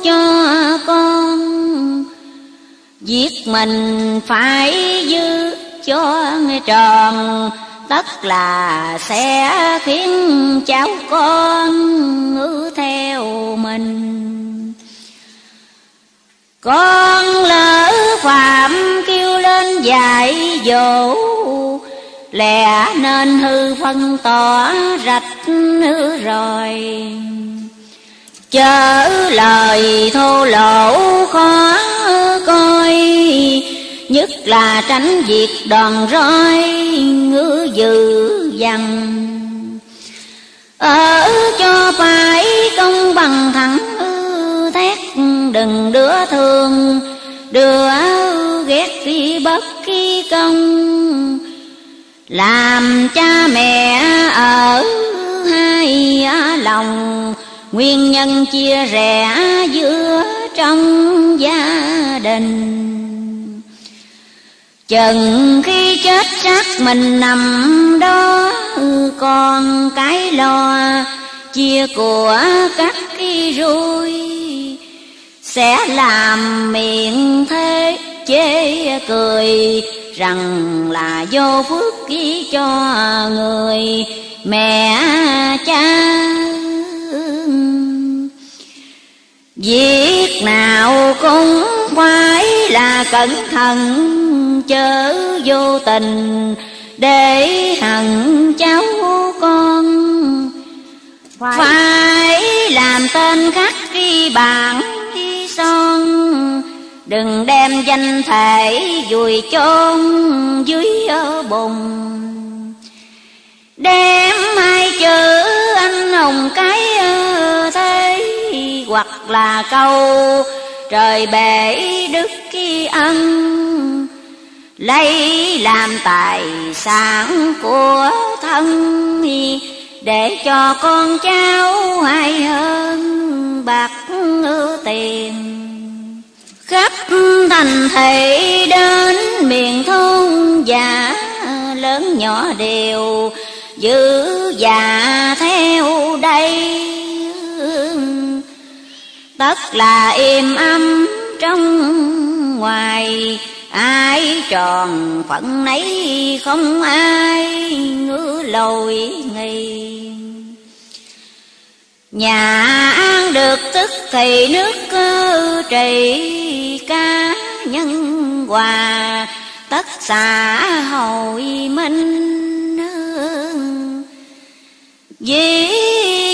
cho con. Giết mình phải giữ cho tròn. Tất là sẽ khiến cháu con ngữ theo mình. Con lỡ phạm kêu lên dạy dỗ, Lẽ nên hư phân tỏ rạch hư rồi chớ lời thô lỗ khó coi, nhất là tránh việc đòn roi ngữ dữ dằn. Ở cho phải công bằng thẳng, thét đừng đứa thương đưa ghét khi bất kỳ công. Làm cha mẹ ở hai lòng nguyên nhân chia rẽ giữa trong gia đình. Chừng khi chết xác mình nằm đó, còn cái lo chia của các cái rui sẽ làm miệng thế chế cười rằng là vô phước ký cho người mẹ cha Việc nào cũng phải là cẩn thận, chớ vô tình để hận cháu con. Phải làm tên khắc ghi bản ghi son, đừng đem danh thể vùi chôn dưới bùn đem hai chữ anh hùng cái ơi hoặc là câu, trời bể đức kỳ ân, lấy làm tài sản của thân để cho con cháu hay hơn bạc tiền. Khắp thành thị đến miền thôn già lớn nhỏ đều giữ già theo đây tất là im âm trong ngoài. Ai tròn phận nấy không ai ngứa lồi nghi. Nhà an được tức thì nước cơ trị ca nhân hòa. Tất xã hội minh dĩ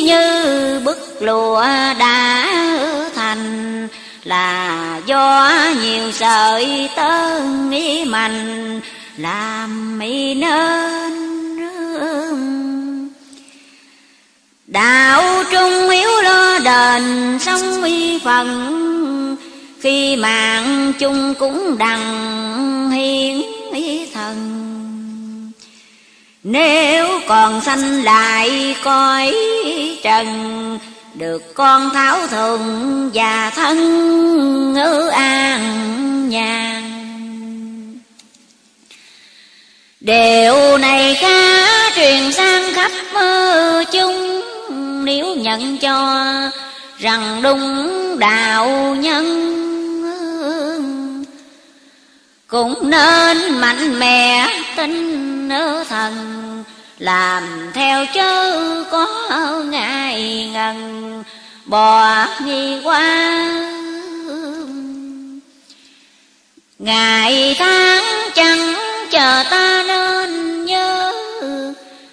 như bức lụa đã thành Là do nhiều sợi tơ nghĩ mạnh Làm mi nên Đạo trung yếu lo đền sống uy phần Khi mạng chung cũng đằng hiến ý thần. Nếu còn sanh lại coi trần được con tháo thùng và thân ngữ an nhàn. Điều này khá truyền sang khắp chung, Nếu nhận cho rằng đúng đạo nhân. Cũng nên mạnh mẽ tin ở thần làm theo chớ có ngại ngần, bò nghi qua ngày tháng chẳng chờ ta nên nhớ,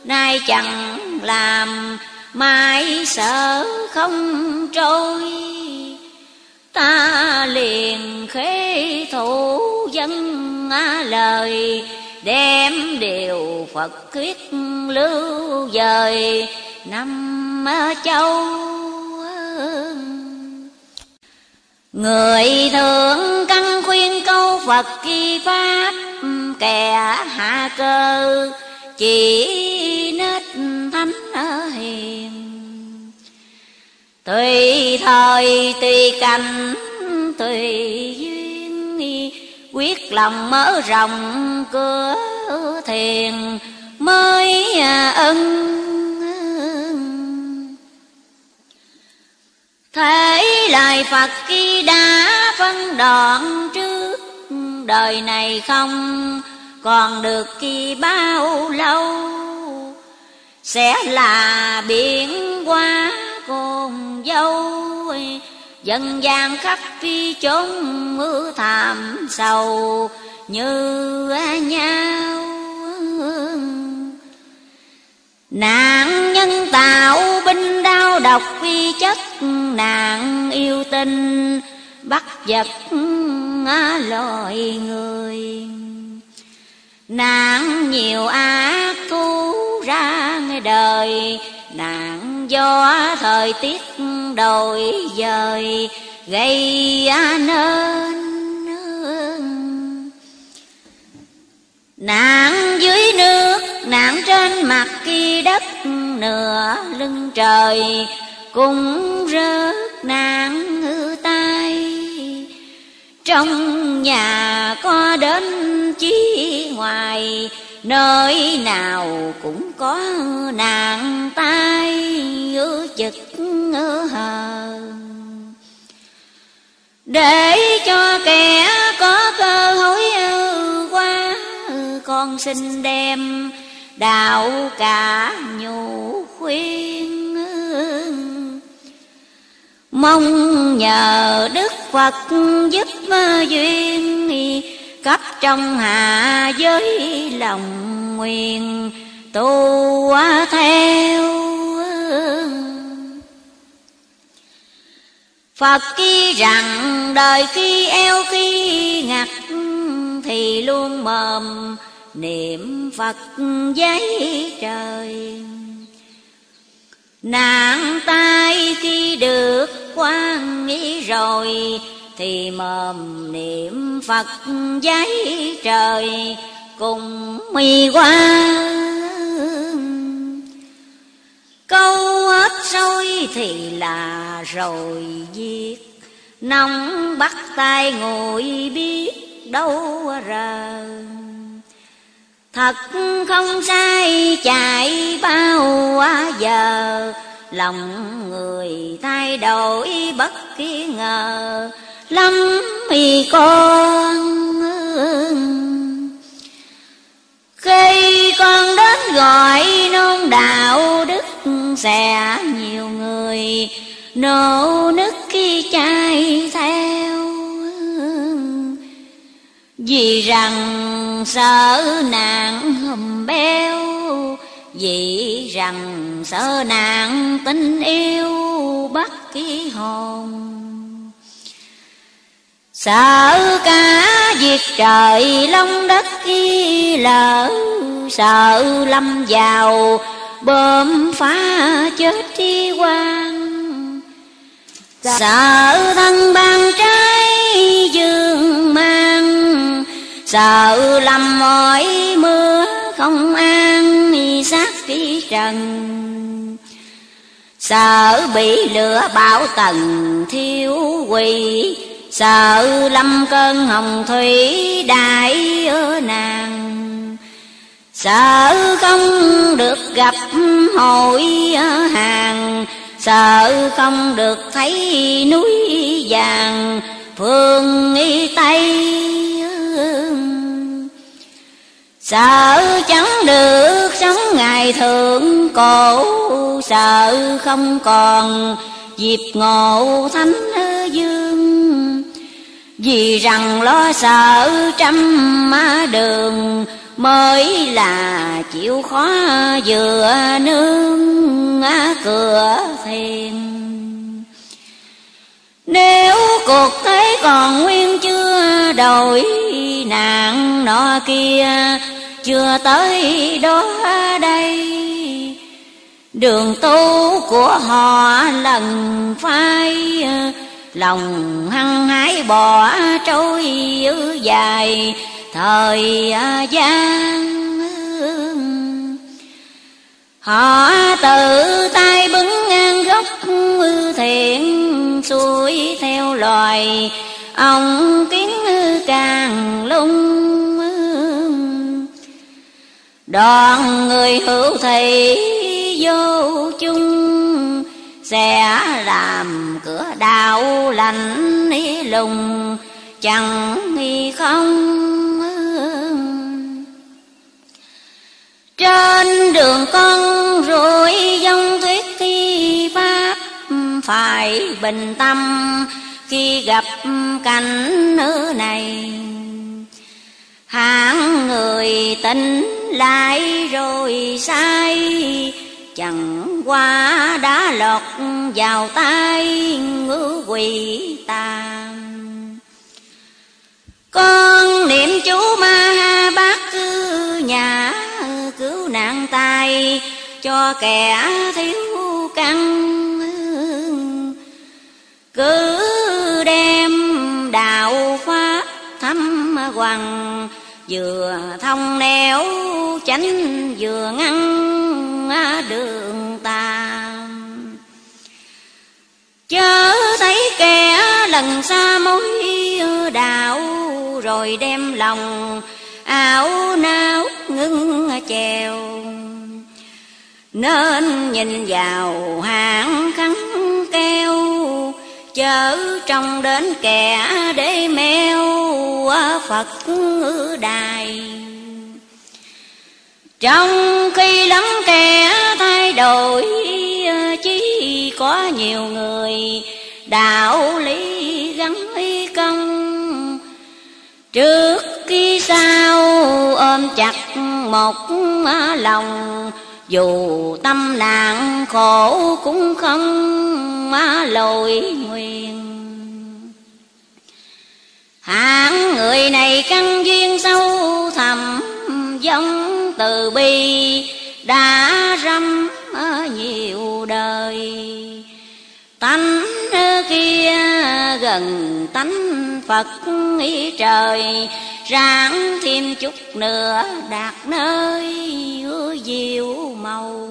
nay chẳng làm, mai sợ không trôi. Ta liền khế thủ dân lời đem điều Phật thuyết lưu dời năm châu. Người thường căn khuyên câu Phật kỳ pháp, Kẻ hạ cơ, chỉ nết thánh hiền. Tùy thời tùy cảnh, tùy duyên Quyết lòng mở rộng cửa thiền mới ân Thế lời Phật khi đã phân đoạn trước, Đời này không còn được kỳ bao lâu. Sẽ là biển qua cồn dâu Dân gian khắp phi chốn mưa thảm sầu, như nhau. Nạn nhân tạo binh đau độc vi chất, nạn yêu tinh bắt giật loài người. Nạn nhiều ác thú ra đời, nạn do thời tiết đổi dời, gây nên nạn dưới nước, nạn trên mặt kia đất nửa lưng trời, cũng rớt nạn hư tay. Trong nhà có đến chí ngoài nơi nào cũng có nàng tay, ư chực, ư hờ. Để cho kẻ có cơ hội qua con xin đem đạo cả nhủ khuyên. Mong nhờ Đức Phật giúp duyên Cấp trong hạ giới lòng nguyện tu theo. Phật khi rằng đời khi eo khi ngặt Thì luôn mồm niệm Phật giấy trời. Nạn tai khi được quan nghĩ rồi thì mồm niệm Phật giấy trời cùng mi qua Câu hết sôi thì là rồi giết, Nóng bắt tay ngồi biết đâu rờ. Thật không sai, chạy bao giờ, Lòng người thay đổi bất kỳ ngờ. Lắm thì con Khi con đến gọi nôn đạo đức, Sẽ nhiều người nổ nức khi chạy theo. Vì rằng sợ nạn hùm béo Vì rằng sợ nạn tình yêu bắt kỳ hồn. Sợ cả việc trời long đất khi lỡ, Sợ lâm vào bơm phá chết tri quan Sợ thân ban trái dương mang, Sợ lầm mỏi mưa không an sát trí trần. Sợ bị lửa bão tần thiếu quỷ Sợ lâm cơn hồng thủy đại ở nàng. Sợ không được gặp hội hàng. Sợ không được thấy núi vàng. Phương y tây Sợ chẳng được sống ngày thượng cổ. Sợ không còn dịp ngộ thánh dương. Vì rằng lo sợ trăm má đường Mới là chịu khó vừa nương cửa thiền Nếu cuộc thế còn nguyên chưa đổi nạn nọ kia chưa tới đó đây. Đường tu của họ lần phai lòng hăng hái bỏ trôi dài thời à, gian họ tự tay bứng ngang gốc thiện xuôi theo loài. Ông kiến càng lung Đoàn người hữu thị vô chung. Sẽ làm cửa đạo lành ý lùng, Chẳng nghi không Trên đường con rồi dông thuyết thi pháp, Phải bình tâm khi gặp cảnh nữ này. Hạng người tỉnh lại rồi sai chẳng qua đã lọt vào tay ngữ quỷ ta con niệm chú ma ha bát cư nhà cứu nạn tay cho kẻ thiếu căn. Cứ đem đạo pháp thăm hoàng, vừa thông nẻo chánh vừa ngăn đường ta chớ thấy kẻ lần xa mối đạo, rồi đem lòng ảo não ngưng chèo. Nên nhìn vào hạng khắn keo, chớ trông đến kẻ để meo phật đài trong khi lắm kẻ thay đổi, chỉ có nhiều người đạo lý gắn y công. Trước khi sau ôm chặt một lòng, dù tâm nạn khổ cũng không lội nguyền hạng người này căn duyên sâu thẳm, giống từ bi đã râm nhiều đời. Tánh kia gần tánh phật ý trời, ráng thêm chút nữa đạt nơi diệu màu.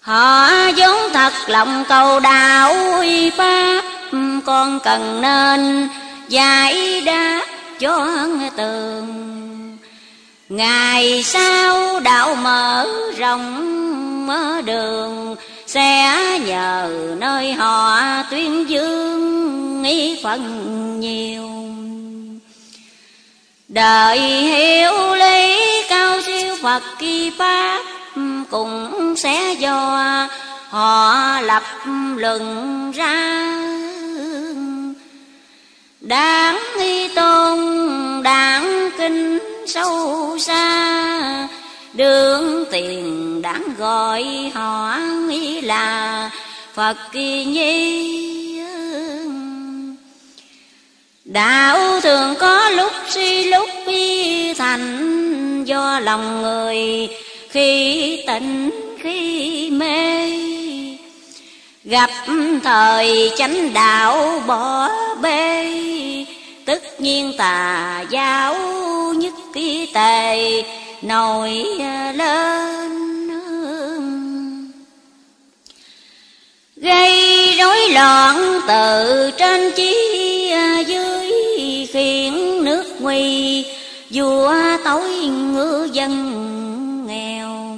Họ vốn thật lòng cầu đạo uy pháp con cần nên giải đáp cho tường ngày sau đạo mở rộng đường, sẽ nhờ nơi họ tuyên dương ý phần nhiều. Đời hiểu lý cao siêu phật kỳ pháp cũng sẽ do họ lập luận ra. Đáng nghi tôn, đáng kinh sâu xa. Đường tiền đáng gọi họ nghĩ là phật kỳ nhi đạo thường có lúc suy lúc bi thành do lòng người khi tỉnh khi mê. Gặp thời chánh đạo bỏ bê tất nhiên tà giáo nhất ký tề nổi à, lên gây rối loạn từ trên chí à, dưới khiến nước nguy, vua tối ngư dân nghèo.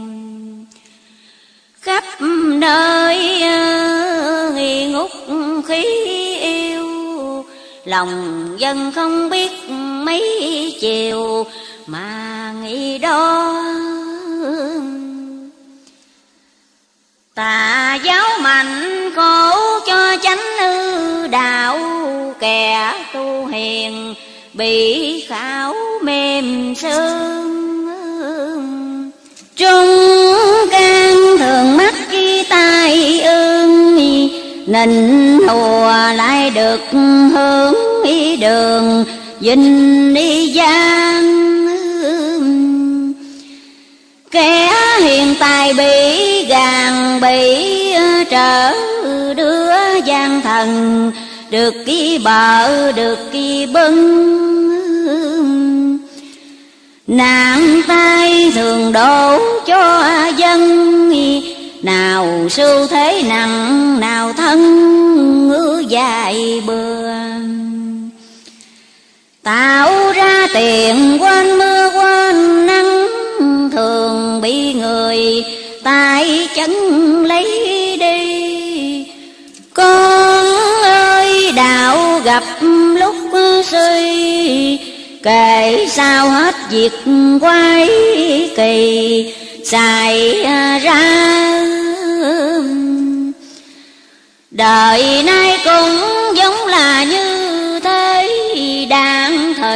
Khắp nơi à, nghi ngút khí yêu lòng dân không biết mấy chiều mà nghĩ đó. Tà giáo mạnh khổ cho chánh ư đạo, kẻ tu hiền bị khảo mềm xương trung can thường mắt khi tai ương, nịnh hùa lại được hướng đường, vinh đi gian kẻ hiện tài bị gàn bị trở đưa gian thần, được kỳ bờ, được kỳ bưng. Nạn tai thường đổ cho dân, nào sưu thế nặng, nào thân ngứa dài bừa tạo ra tiền quên mưa quên nắng, thường bị người tay chân lấy đi. Con ơi, đạo gặp lúc suy, kể sao hết việc quay kỳ, xài ra đời nay cũng giống là như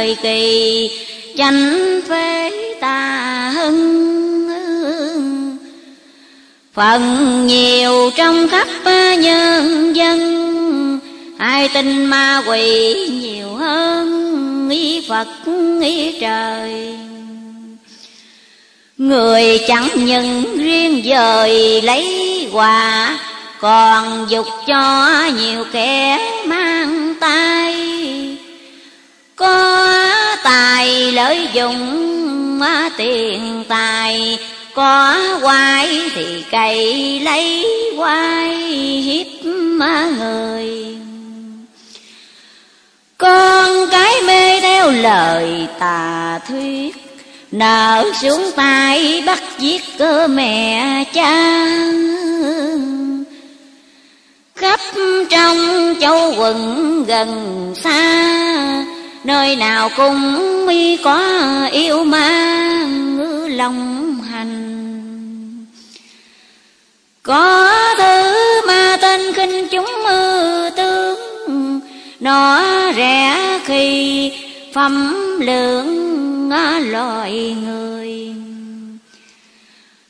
thời kỳ tranh phế tà hưng Phần nhiều trong khắp nhân dân, Ai tin ma quỷ nhiều hơn ý Phật ý trời. Người chẳng nhận riêng dời lấy quà, Còn dục cho nhiều kẻ mang tay. Có tài lợi dụng à, tiền tài. Có quái thì cày lấy quái hiếp má người. Con cái mê theo lời tà thuyết nở xuống tay bắt giết cơ mẹ cha. Khắp trong châu quận gần xa nơi nào cũng mi có yêu ma ngữ lòng hành có thứ ma tên khinh chúng mơ tướng, nó rẻ khi phẩm lượng loài người.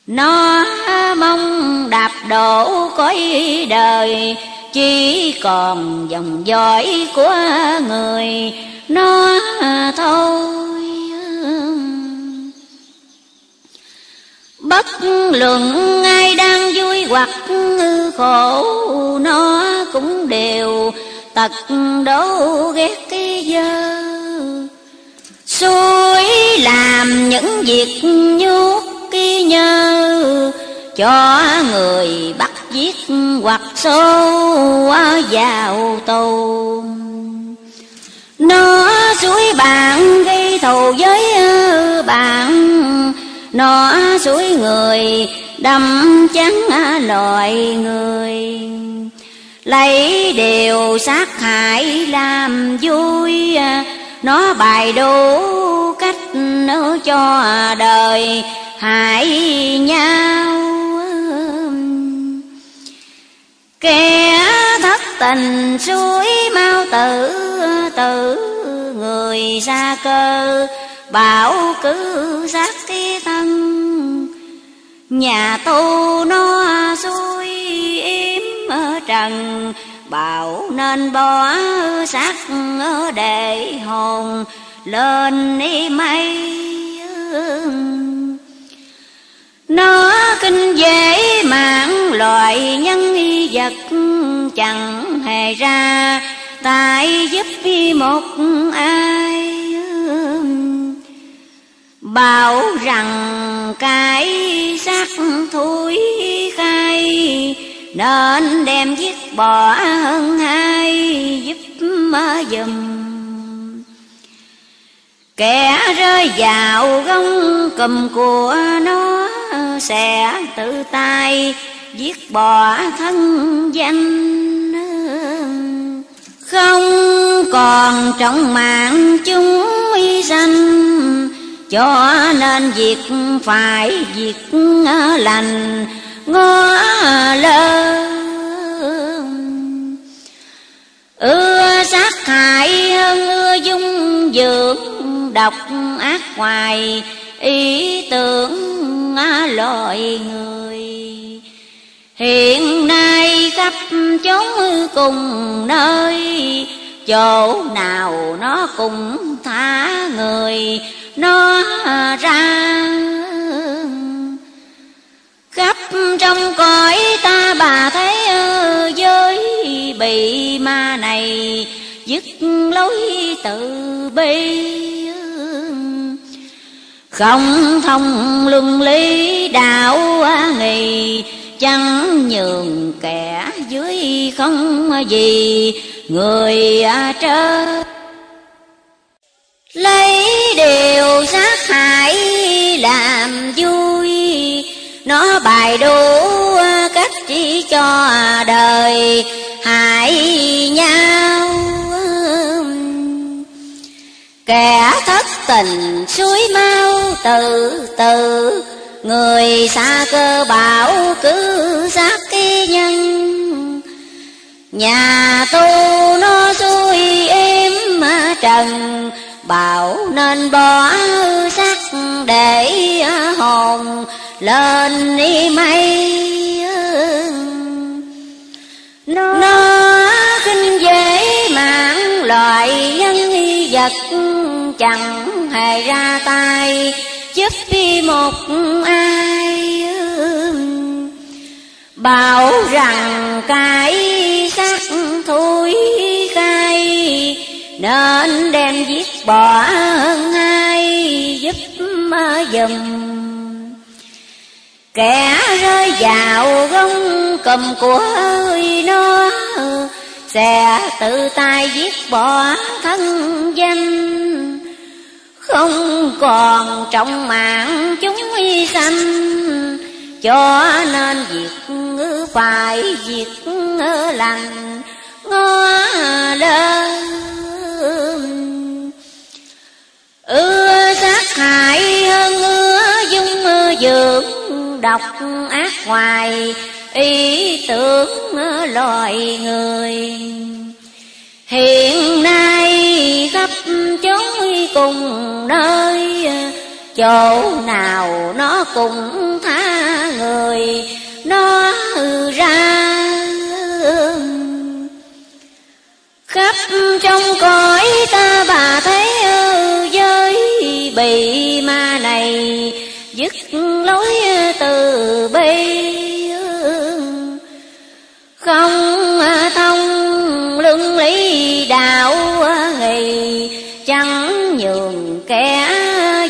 Nó mong đạp đổ cõi đời, chỉ còn dòng dõi của người nó thôi. Bất luận ai đang vui hoặc khổ, nó cũng đều tật đố ghét cái dơ. Suối làm những việc nhút cái nhơ, cho người bắt giết hoặc xô vào tù nó suối bạn gây thù với bạn. Nó suối người đâm chắn loài người. Lấy điều sát hại làm vui nó bài đủ cách cho đời hại nhau kẻ thất tình suối mau tử tử người ra cơ. Bảo cứ giác cái thân, nhà tu nó xuôi im ở trần. Bảo nên bỏ xác để hồn, lên đi mây nó kinh dễ mạng loài nhân vật, chẳng hề ra tại giúp một ai. Bảo rằng cái xác thúi khai, nên đem giết bỏ hơn hai, giúp dùm. Kẻ rơi vào gông cầm của nó sẽ tự tay giết bỏ thân danh. Không còn trọng mạng chúng uy danh, cho nên việc phải việc lành, ngó lơ ưa sát hại hơn ưa dung, dưỡng độc ác hoài ý tưởng loài người. Hiện nay khắp chốn cùng nơi, chỗ nào nó cũng thả người, nó ra khắp trong cõi ta bà thấy giới, bị ma này dứt lối từ bi không thông luân lý đạo nghì, chẳng nhường kẻ dưới không gì. Người trên lấy điều sát hại làm vui. Nó bài đủ cách chỉ cho đời, hại nhau. Kẻ thân tình suối mau từ từ. Người xa cơ bảo cứ giác ký nhân. Nhà tu nó suối êm mà trần Bảo nên bỏ sắc để hồn lên đi mây. Nó, nó loại nhân vật chẳng hề ra tay, giúp đi một ai bảo rằng cái xác thui cay nên đem giết bỏ hơn giúp giúp dùm Kẻ rơi vào gông cầm của ơi nó sẽ tự tay giết bỏ thân danh Không còn trọng mạng chúng hy sanh Cho nên việc phải việc lành. Ngó lên ưa sát hại hơn ưa dung dưỡng, độc ác hoài ý tưởng loài người. Hiện nay khắp chốn cùng nơi, chỗ nào nó cũng tha người, nó ra. Khắp trong cõi ta bà thấy giới, bị ma này dứt lối từ bi không à, thông lưng lý đạo à, nghị chẳng nhường kẻ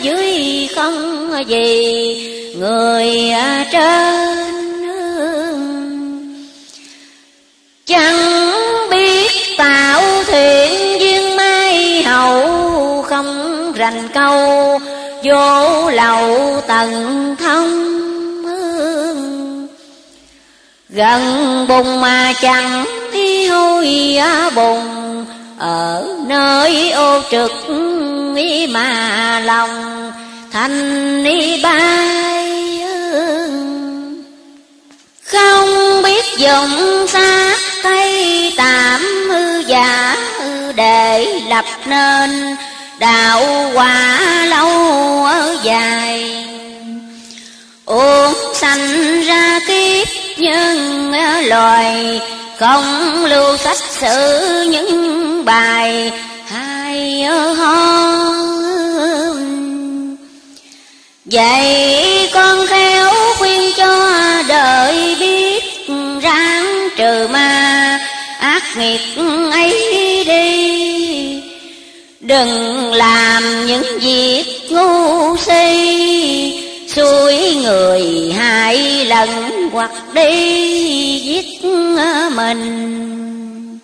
dưới không gì. Người à, trên chẳng biết tạo thiện duyên mai hậu, không rành câu, vô lậu tận thông gần bùng mà chẳng đi hôi bùng. Ở nơi ô trực mà lòng, thành ni bay không biết dùng xa cây tạm hư giả để lập nên, đạo quả lâu ở dài ô sanh ra kiếp nhân loài, không lưu sách sử những bài hay ho vậy con khéo khuyên cho đời biết ráng trừ ma, ác nghiệp ấy đi. Đừng làm những việc ngu si suối người hai lần hoặc đi giết mình.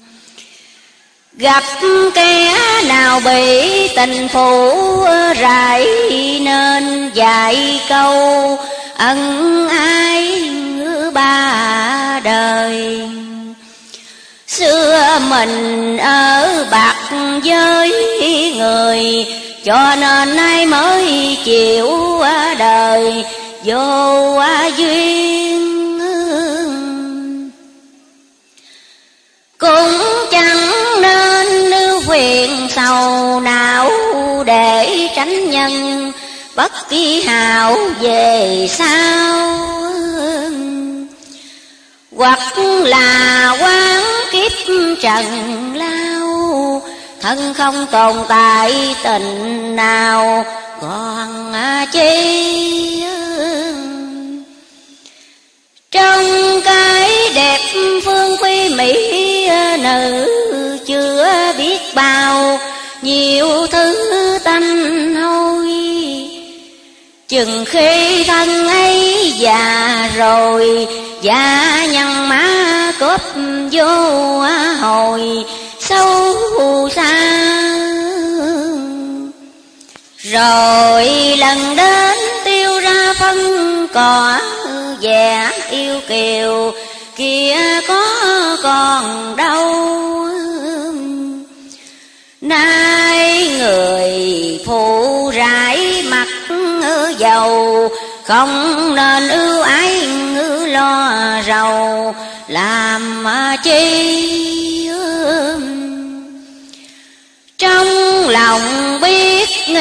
Gặp kẻ nào bị tình phụ rải Nên dạy câu, ân ai ba đời. Xưa mình ở bạc với người cho nên nay mới chịu đời, vô duyên. Cũng chẳng nên nêu phiền sầu não Để tránh nhân, bất kỳ hào về sau. Hoặc là quán kiếp trần lao thân không tồn tại tình nào, còn à, chi trong cái đẹp phương quy mỹ à, nữ chưa biết bao nhiều thứ tanh hôi. Chừng khi thân ấy già rồi, già nhân má cốp vô à, hồi sâu xa Rồi lần đến tiêu ra phân cỏ vẻ yêu kiều, kia có còn đâu. Nay người phụ rải mặt dầu Không nên ưu ái ngư lo rầu. Làm chi?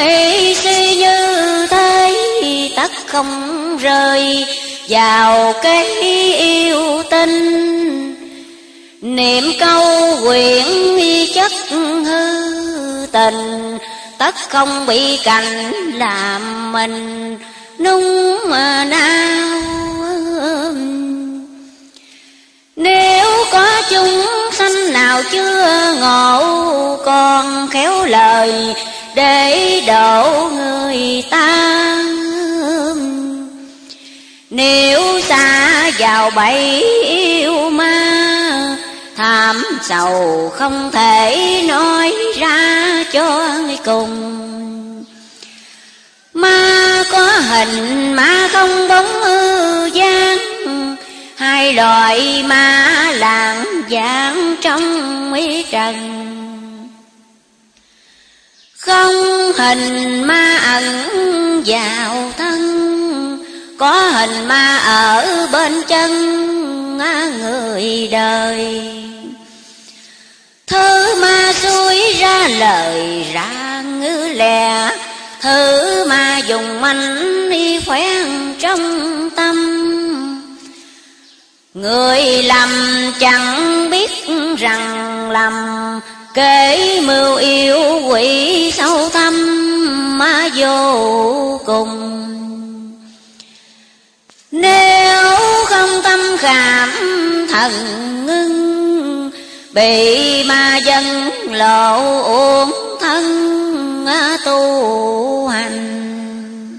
Nghĩ suy như thế Tất không rơi vào cái yêu tinh. Niệm câu quyển chất hư tình, Tất không bị cảnh làm mình nung mà nao Nếu có chúng sanh nào chưa ngộ, Còn khéo lời để độ người ta Nếu xa vào bẫy yêu ma, Thảm sầu không thể nói ra cho cùng. Ma có hình, ma không bóng ư gian. Hai loại ma lạng dạng trong mi trần. Không hình ma ẩn vào thân, Có hình ma ở bên chân người đời. Thứ ma xuôi ra lời ra ngữ lẻ Thứ ma dùng manh đi khoen trong tâm. Người làm chẳng biết rằng lầm Kể mưu yêu quỷ sâu thâm ma vô cùng. Nếu không tâm khảm, thần ngưng, Bị ma dân lộ uổng thân à, tu hành.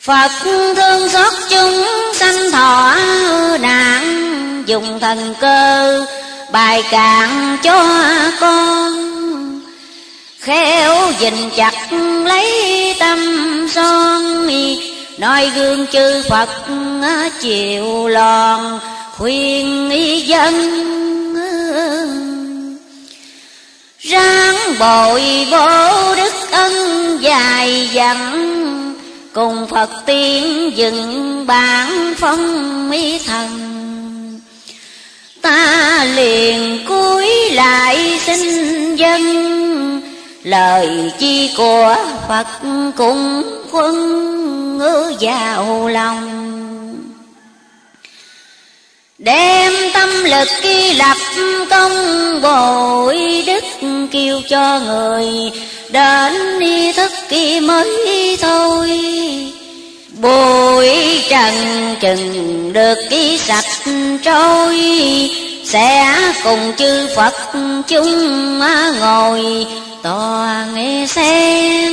Phật thương xót chúng sanh thọ, nạn Dùng thần cơ bài cạn cho con Khéo dình chặt lấy tâm son. Nói gương chư Phật chịu lòn, khuyên dân Ráng bội bố đức ân dài dặn. Cùng Phật tiên dựng bản phong mỹ thần. Ta liền cúi lại xin dân. Lời chi của Phật cũng quân ngữ vào lòng. Đem tâm lực khi lập công, bồi đức Kêu cho người. Đến đi thức kỳ mới thôi Bụi trần chừng được ký sạch trôi, Sẽ cùng chư Phật chúng ngồi, tòa nghe xem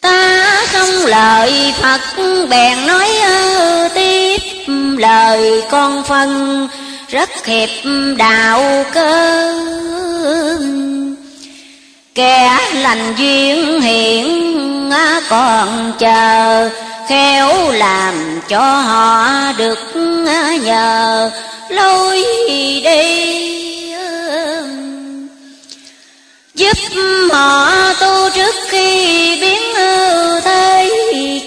Ta không lời Phật, bèn nói tiếp lời con phân, rất hiệp đạo cơ kẻ lành duyên hiện còn chờ, khéo làm cho họ được nhờ. Lối đi, giúp họ tu trước khi biến thế.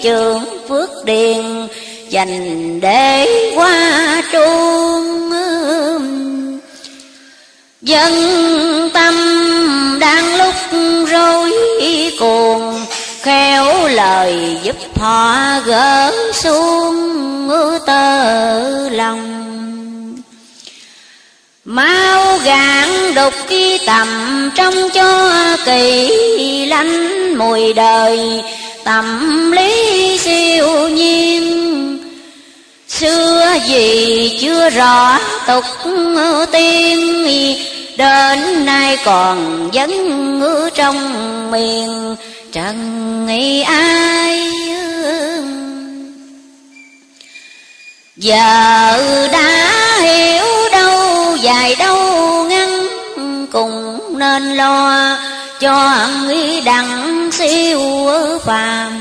Trường phước điền dành để qua trung dân tâm rối cuồng, khéo lời giúp họ gỡ xuống tơ lòng. Mau gạn đục khi tầm trong cho kỳ lánh mùi đời Tâm lý siêu nhiên. Xưa gì chưa rõ tục tiên Đến nay còn vẫn ngứa trong miền. Trần nghĩ ai Giờ đã hiểu đâu dài đâu ngăn Cùng nên lo cho nghĩ đặng siêu phàm.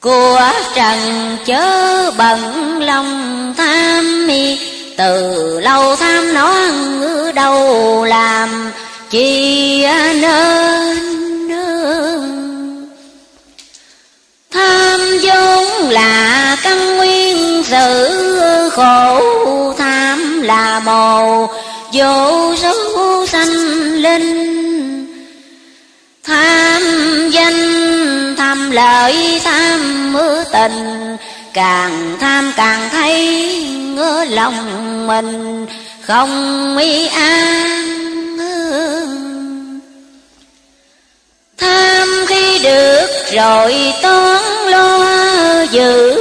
Của trần chớ bận lòng tham mi từ lâu tham nó đâu làm chi nên tham vốn là căn nguyên sự khổ tham là mồ vô số sanh linh. Tham danh, tham lợi, tham mưa tình càng tham càng thấy ngỡ lòng mình không ý an. Tham khi được rồi toán lo giữ,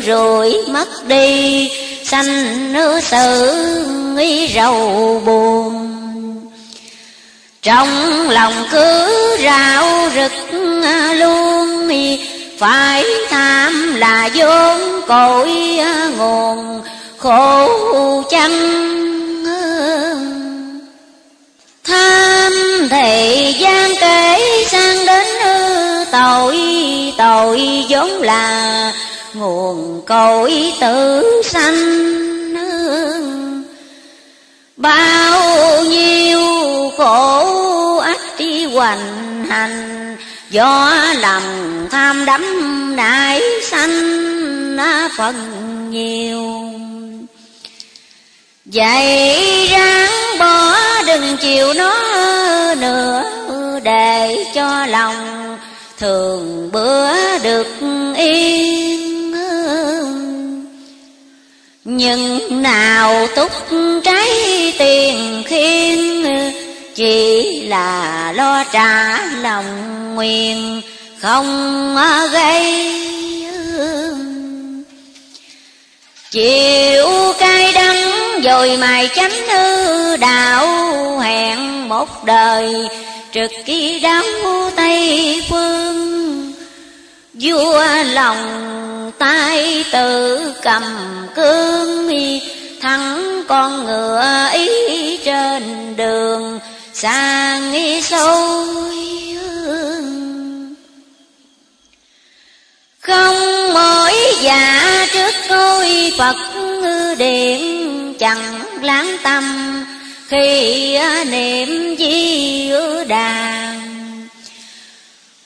rồi mất đi, sanh nữ sự nghĩ rầu buồn. Trong lòng cứ rạo rực luôn phải tham là vốn cội nguồn, khổ chăng? Tham thì gian kể sang đến tội tội vốn là nguồn cội tử sanh. Bao nhiêu khổ ách đi hoành hành do lòng tham đắm nại sanh phần nhiều. Vậy ráng bỏ đừng chịu nó nữa, để cho lòng thường bữa được yên. Nhưng nào túc trái tiền khiên chỉ là lo trả lòng nguyện, không gây chịu cay đắng rồi mài chánh hư đạo hẹn một đời, trực ký đáo tây phương. Vua lòng tay tự cầm cương thắng con ngựa ý trên đường sang nghĩ sâu không mỗi dạ trước ngôi phật điện chẳng láng tâm khi niệm di đàn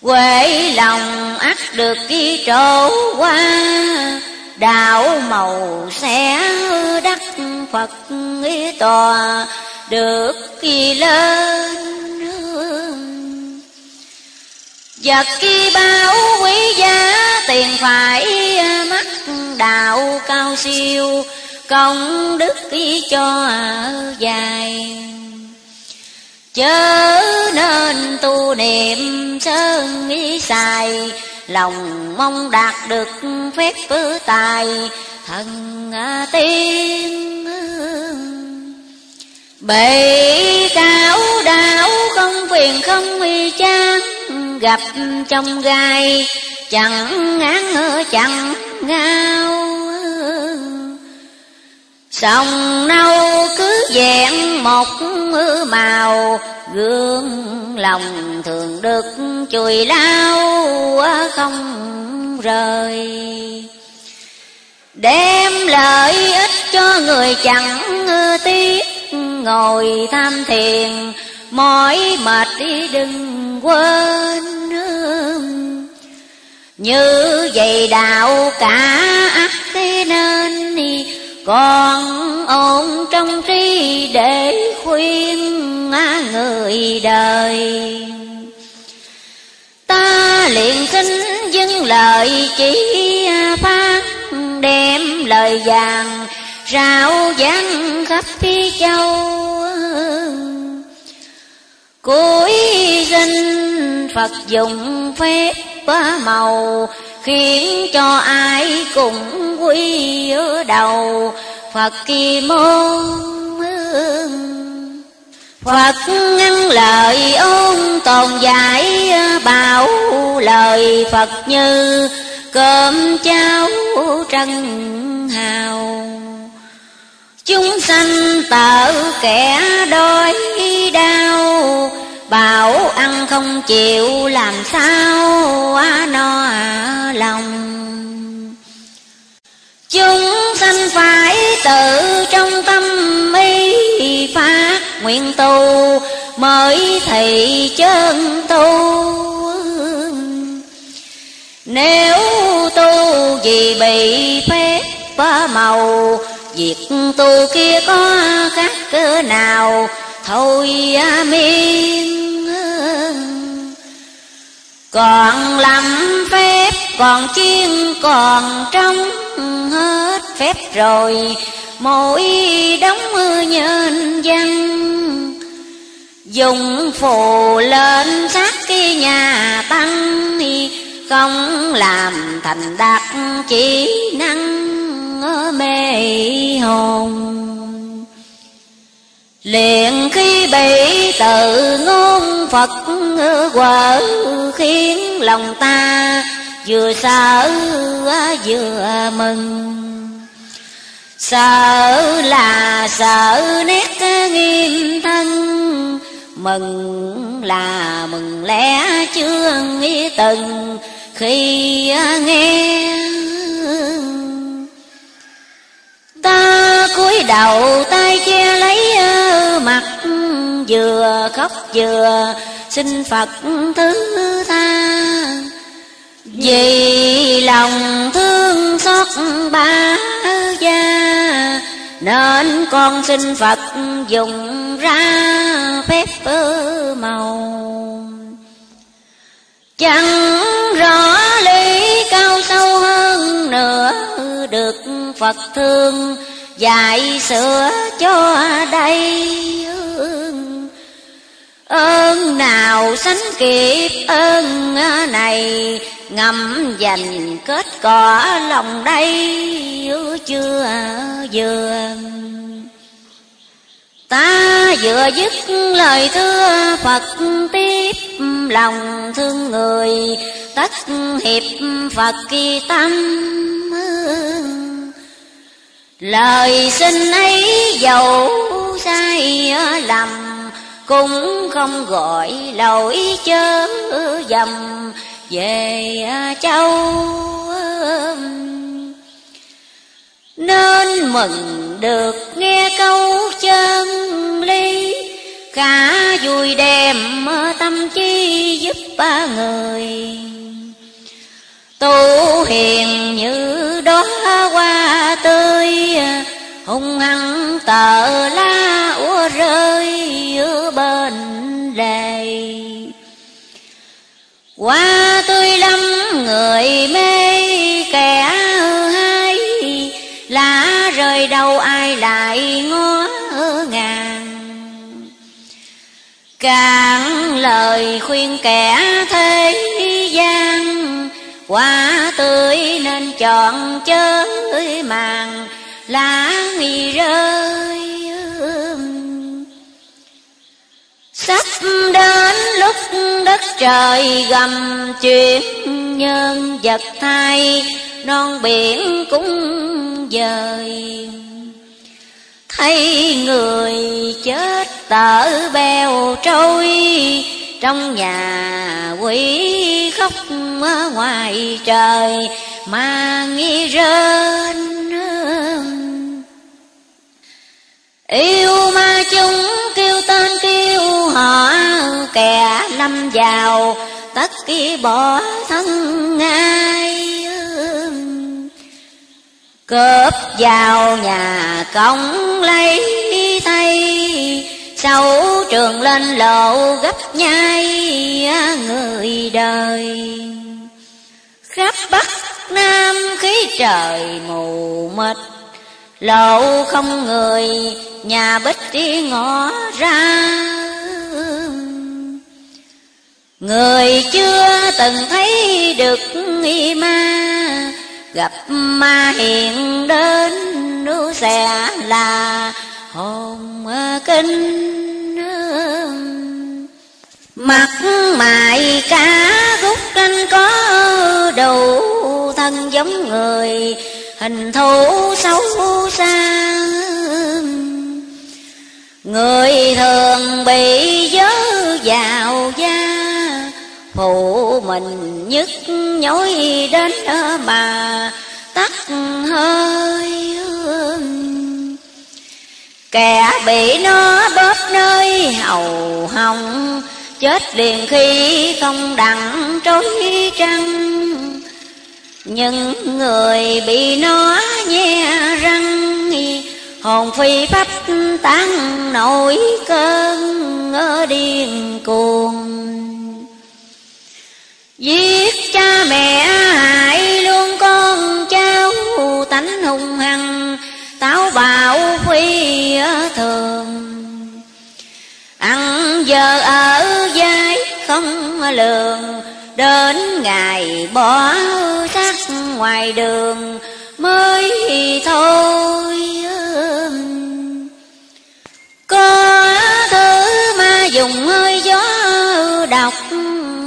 quệ lòng ắt được ghi trổ qua. Đạo màu sẽ đắc phật tòa được thì lên vật khi báo quý giá, tiền phải mắt đạo cao siêu, công đức ý cho dài. Chớ nên tu niệm sơn ý xài, lòng mong đạt được phép tài, thần tiên Bị cao đảo không phiền không uy chán, Gặp trong gai, chẳng ngán chẳng ngao. Sông nâu cứ vẹn một màu, Gương lòng thường được chùi lao, không rời. Đem lợi ích cho người chẳng tiếc ngồi tham thiền, mỏi mệt đi đừng quên như vậy đạo cả ắt thế nên còn ổn trong trí để khuyên người đời. Ta liền xin dâng lời chỉ phán đem lời vàng rao giang khắp phía châu. Cuối sinh phật dùng phép màu, khiến cho ai cũng quy ở đầu. Phật kỳ môn Phật ngăn lời ôn tồn giải bảo lời Phật như cơm cháo trân hào. Chúng sanh tợ kẻ đói đau, Bảo ăn không chịu làm sao no lòng. Chúng sanh phải tự trong tâm y phát nguyện tu Mới thị chân tu. Nếu tu vì bị phép màu Việc tu kia có khác cỡ nào? Thôi à, miên Còn làm phép, còn chiên, còn trong hết phép rồi. Mỗi đóng nhân dân dùng phù lên sát cái nhà tăng, không làm thành đạt chỉ năng mê hồn. Liền khi bị tự ngôn phật quở khiến lòng ta vừa sợ, vừa mừng. Sợ là sợ nét nghiêm thân, mừng là mừng lẽ chưa nghĩ từng khi nghe ta cúi đầu tay che lấy mặt, vừa khóc vừa xin phật thứ tha. Vì lòng thương xót ba gia, Nên con xin Phật dùng ra phép màu. Chẳng rõ lý sâu hơn nữa Được Phật thương, dạy sửa cho đây ơn nào sánh kịp ơn này, ngầm dành kết cỏ lòng đây chưa vừa ta vừa dứt lời thưa phật tiếp lòng thương người, tất hiệp phật kỳ tâm. Lời xin ấy dầu sai lầm, cũng không gọi lỗi chớ dầm về châu nên mừng được nghe câu chân lý. Cả vui đem tâm chi giúp ba người. Tu hiền như đó hoa tươi, hung hăng tờ lá úa rơi giữa bên lề. Qua tươi lắm người mê kẻ nơi đâu, ai lại ngó ngàn càng lời khuyên kẻ thế gian Quả tươi nên chọn chơi màng, lá nghi rơi. Sắp đến lúc đất trời gầm, chuyển nhân vật thay, Non biển cũng dời Thấy người chết tở bèo trôi, Trong nhà quỷ khóc ngoài trời, Mà nghi rên Yêu ma chung. Kẻ lâm vào, tất kỳ bỏ thân ngay Cướp vào nhà công lấy tay Sau trường lên lộ gấp nhai người đời. Khắp Bắc Nam khí trời mù mịt Lộ không người, nhà bích đi ngõ ra. Người chưa từng thấy được y ma, Gặp ma hiện đến nu sẽ là hồn kinh Mặt mày cá gút anh có đủ thân giống người, Hình thù xấu xa. Người thường bị dớ vào da Phụ mình nhức nhối đến mà tắt hơi Kẻ bị nó bóp nơi hầu hồng, Chết liền khi không đặng trối trăng. Nhưng người bị nó nhe răng, Hồn phi phách tán nổi cơn ở điên cuồng. Giết cha mẹ hại luôn con cháu tánh hung hăng, Táo bạo phi thường. Ăn giờ ở dai không lường, Đến ngày bỏ xác ngoài đường mới thôi.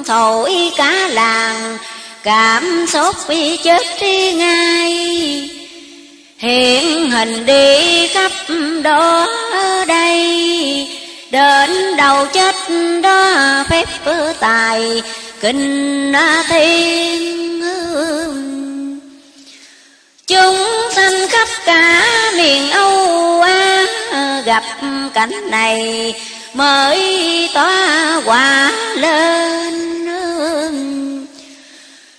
Thổi cả làng, cảm xúc bị chết đi ngay. Hiện hình đi khắp đó đây, đến đầu chết đó phép tài, kinh thiên chúng sanh khắp cả miền âu á gặp cảnh này mới tỏa quả lên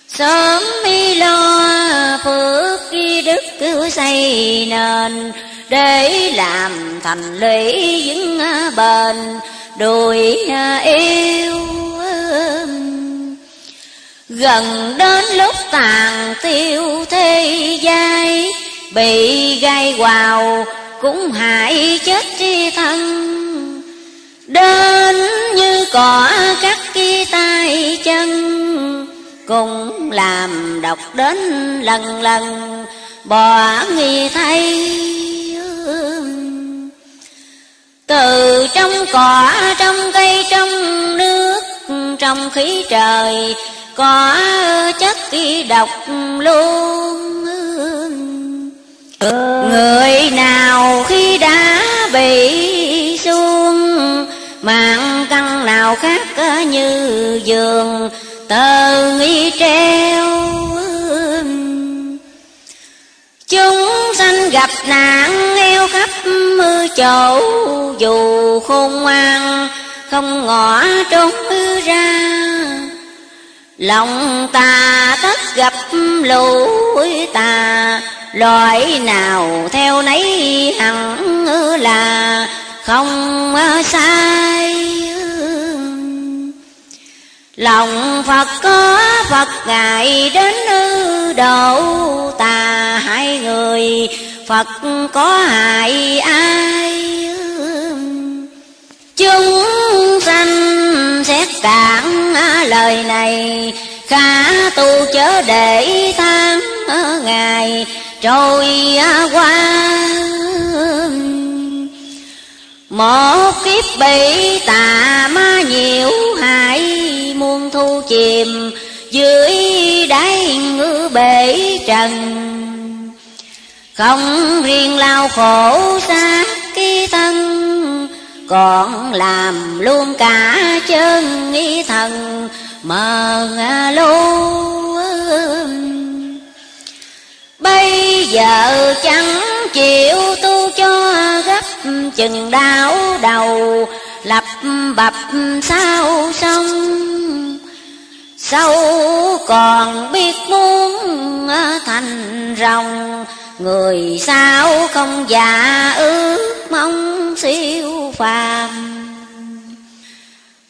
sớm mi lo phước đức cứu xây nền, để làm thành lũy vững bền đùi yêu gần đến lúc tàn tiêu thế giai bị gai quào, cũng hại chết chi thân đến như cỏ cắt kia tay chân, cùng làm đọc đến lần lần bỏ nghi thay từ trong cỏ, trong cây, trong nước, trong khí trời, có chất kỳ độc luôn. Người nào khi đã bị xuống mạng căn nào khác như giường, tờ nghi treo chúng sanh gặp nạn eo khắp mưa chỗ, dù khôn ngoan, không ngỏ trốn ra. Lòng ta tất gặp lũ tà loại nào theo nấy hẳn là không sai Lòng Phật có Phật Ngài đến độ tà hai người. Phật có hại ai Chúng sanh xét cản lời này, Khả tu chớ để tháng ngày trôi qua một kiếp bị tà ma nhiễu hại muôn thu chìm, dưới đáy ngư bể trần. Không riêng lao khổ xa ký thân, còn làm luôn cả chân ý thần, mờ lô bây giờ chẳng chịu tu cho gấp chừng đau đầu, lập bập sao xong Sâu còn biết muốn thành rồng, Người sao không già ước mong siêu phàm.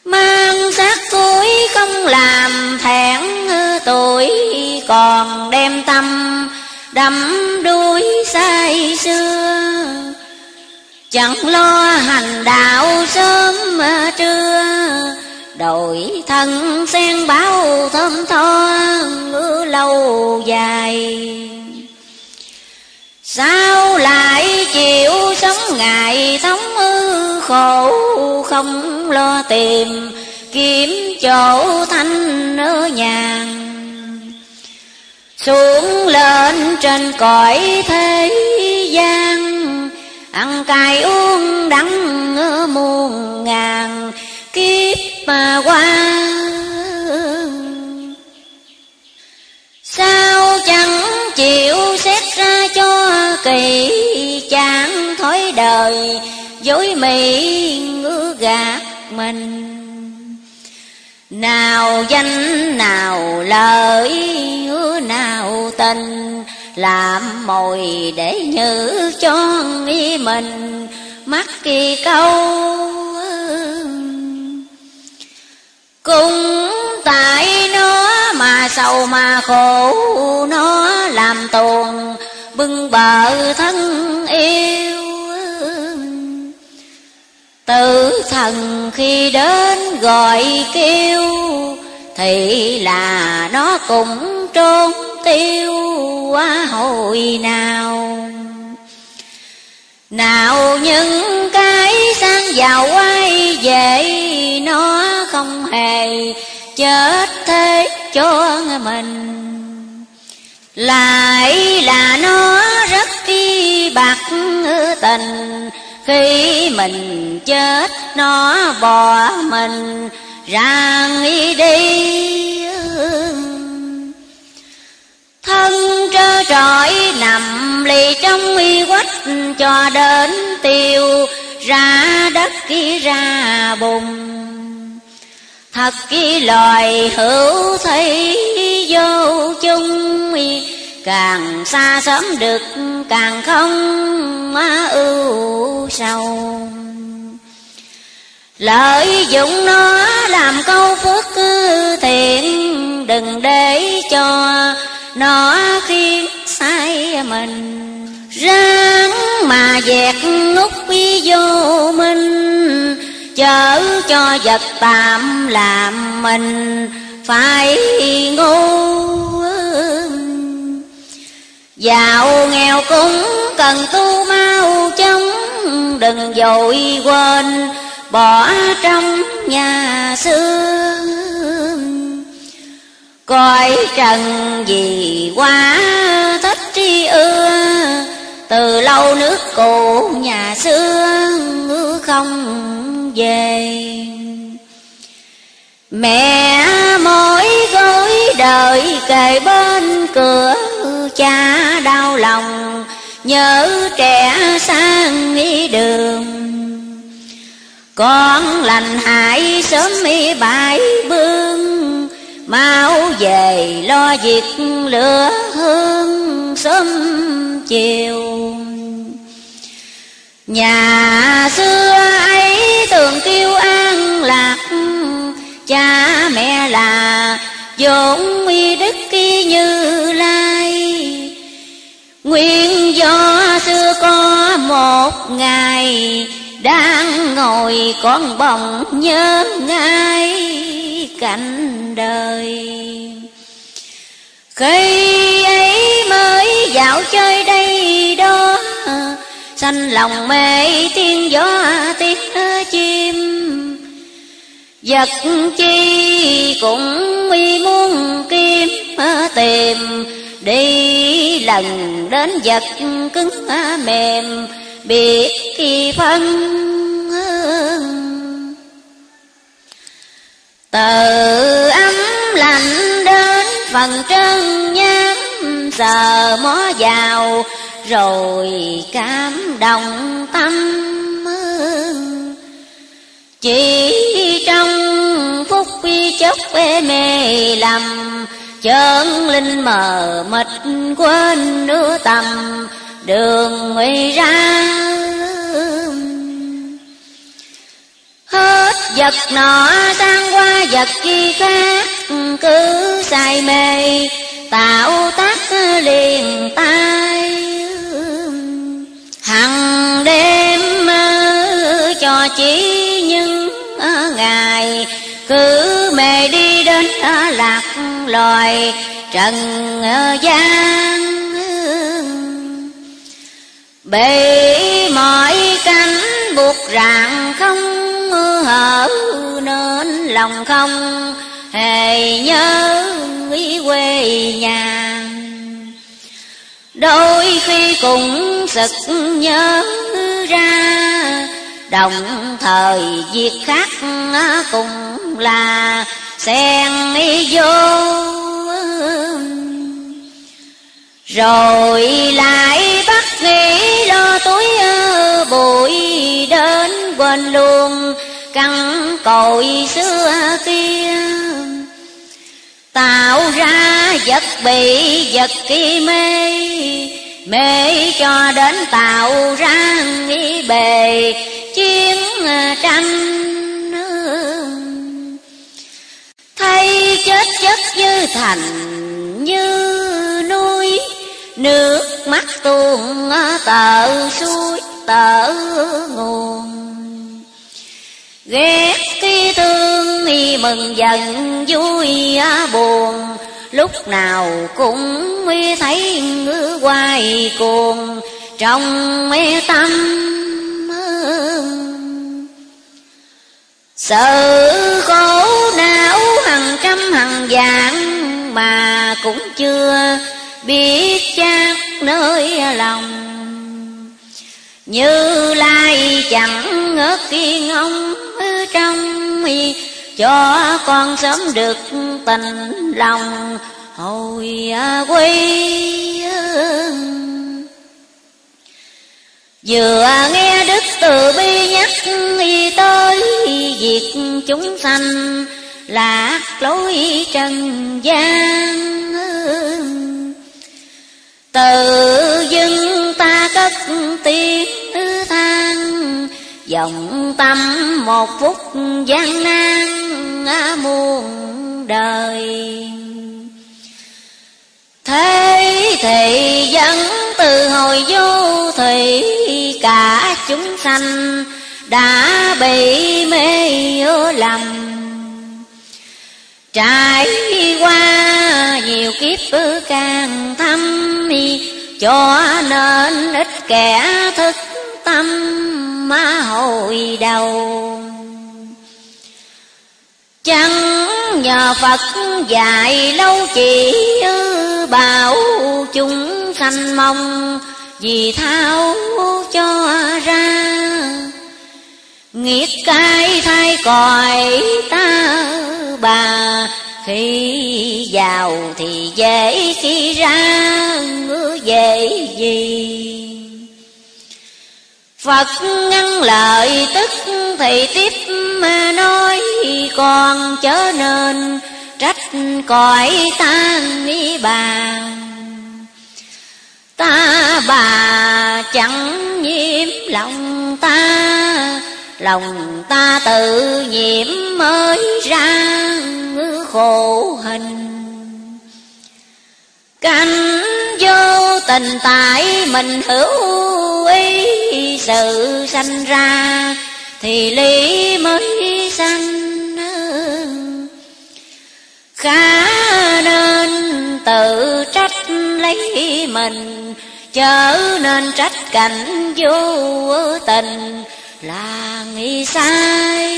Mang xác cuối không làm thẹn, tuổi Còn đem tâm, đắm đuôi say xưa Chẳng lo hành đạo sớm trưa, Đổi thân sen báo thơm tho ngứa lâu dài. Sao lại chịu sống ngày thống khổ, Không lo tìm kiếm chỗ thanh ở nhàn xuống lên trên cõi thế gian ăn cay uống đắng muôn ngàn, kiếp mà qua. Sao chẳng chịu xét ra cho kỳ chẳng thói đời dối mị ngứa gạt mình. Nào danh, nào lợi nào tình làm mồi để nhớ cho nghi mình, mắc kỳ câu. Cũng tại nó mà sầu mà khổ, nó làm tuồng, bưng bờ thân yêu. Tự thần khi đến gọi kêu thì là nó cũng trốn tiêu quá hồi nào. Nào những cái sang giàu quay về Nó không hề chết thế cho mình. Lại là nó rất đi bạc tình, khi mình chết nó bỏ mình ra đi thân trơ trọi nằm lì trong uy quách cho đến tiêu, ra đất kia ra bùng. Thật kỳ loài hữu thấy vô chung càng xa sớm được, càng không ưu sầu lợi dụng nó làm câu phước thiện, đừng để cho nó khiến sai mình. Ráng mà dẹt ngút bi vô minh chở cho vật tạm làm mình phải ngu Giàu nghèo cũng cần tu mau chóng, Đừng dội quên bỏ trong nhà xưa Coi trần gì quá thích tri ưa. Từ lâu nước cũ nhà xưa không về. Mẹ mỗi gối đợi kề bên cửa, cha đau lòng Nhớ trẻ sang đi đường. Con lành hại sớm mi bãi bương, Mau về lo việc lửa hương sớm chiều. Nhà xưa ấy thường kêu an lạc, Cha mẹ là vốn uy đức kia như lai. Nguyên do xưa có một ngày đang ngồi con bồng nhớ ngay cảnh đời. Khi ấy mới dạo chơi đây đó Xanh lòng mê tiếng gió tiếng chim. Vật chi cũng mi muốn kiếm tìm, Đi lần đến vật cứng mềm. Biết khi phân Từ ấm lạnh đến phần chân nhám Sờ mó vào, rồi cảm động tâm chỉ trong phút chốc ê mê lầm chân linh mờ mịt quên nửa tầm đường nguy ra. Hết vật nọ sang qua vật chi khác, cứ say mê, tạo tác liền tay hằng đêm cho chỉ những ngài cứ mê đi đến lạc loài trần gian bị mọi cánh buộc ràng không hở nên lòng không. Hề nhớ ý quê nhà. Đôi khi cũng sực nhớ ra, đồng thời việc khác cùng là xen ý vô rồi lại bắt nghĩ tối bụi đến quên luôn căn cội xưa kia. Tạo ra vật bị vật kỳ mê mê cho đến tạo ra nghĩ bề, chiến tranh thấy chết chất như thành như nước mắt tuôn tờ suối, tờ nguồn. Ghét khi thương thì mừng giận, vui buồn. Lúc nào cũng thấy ngứa hoài cuồng, trong mê tâm sự khổ não hàng trăm hàng vạn, mà cũng chưa biết nơi lòng. Như lai chẳng ngớt kiên ông trong cho con sớm được tình lòng hồi à, quy vừa nghe đức từ bi nhắc tới việc chúng sanh, lạc lối trần gian tự dưng ta cất tiếng than, dòng tâm một phút gian nan muôn đời. Thế thì vẫn từ hồi vô thì cả chúng sanh đã bị mê lầm trải qua nhiều kiếp càng thâm cho nên ít kẻ thức tâm mà hồi đầu. Chẳng nhờ Phật dạy lâu chỉ bảo chúng sanh mong, vì thao cho ra nghiệt cái thay còi ta, bà. Khi vào thì dễ khi ra dễ gì? Phật ngăn lời tức thì tiếp mà nói, còn chớ nên trách cõi tan nghĩ bà. Ta, bà chẳng nhiễm lòng ta lòng ta tự nhiễm mới ra khổ hình. Canh vô tình tại mình hữu ý sự sanh ra thì lý mới sanh. Khá nên tự trách lấy mình, chớ nên trách cảnh vô tình là nghĩ sai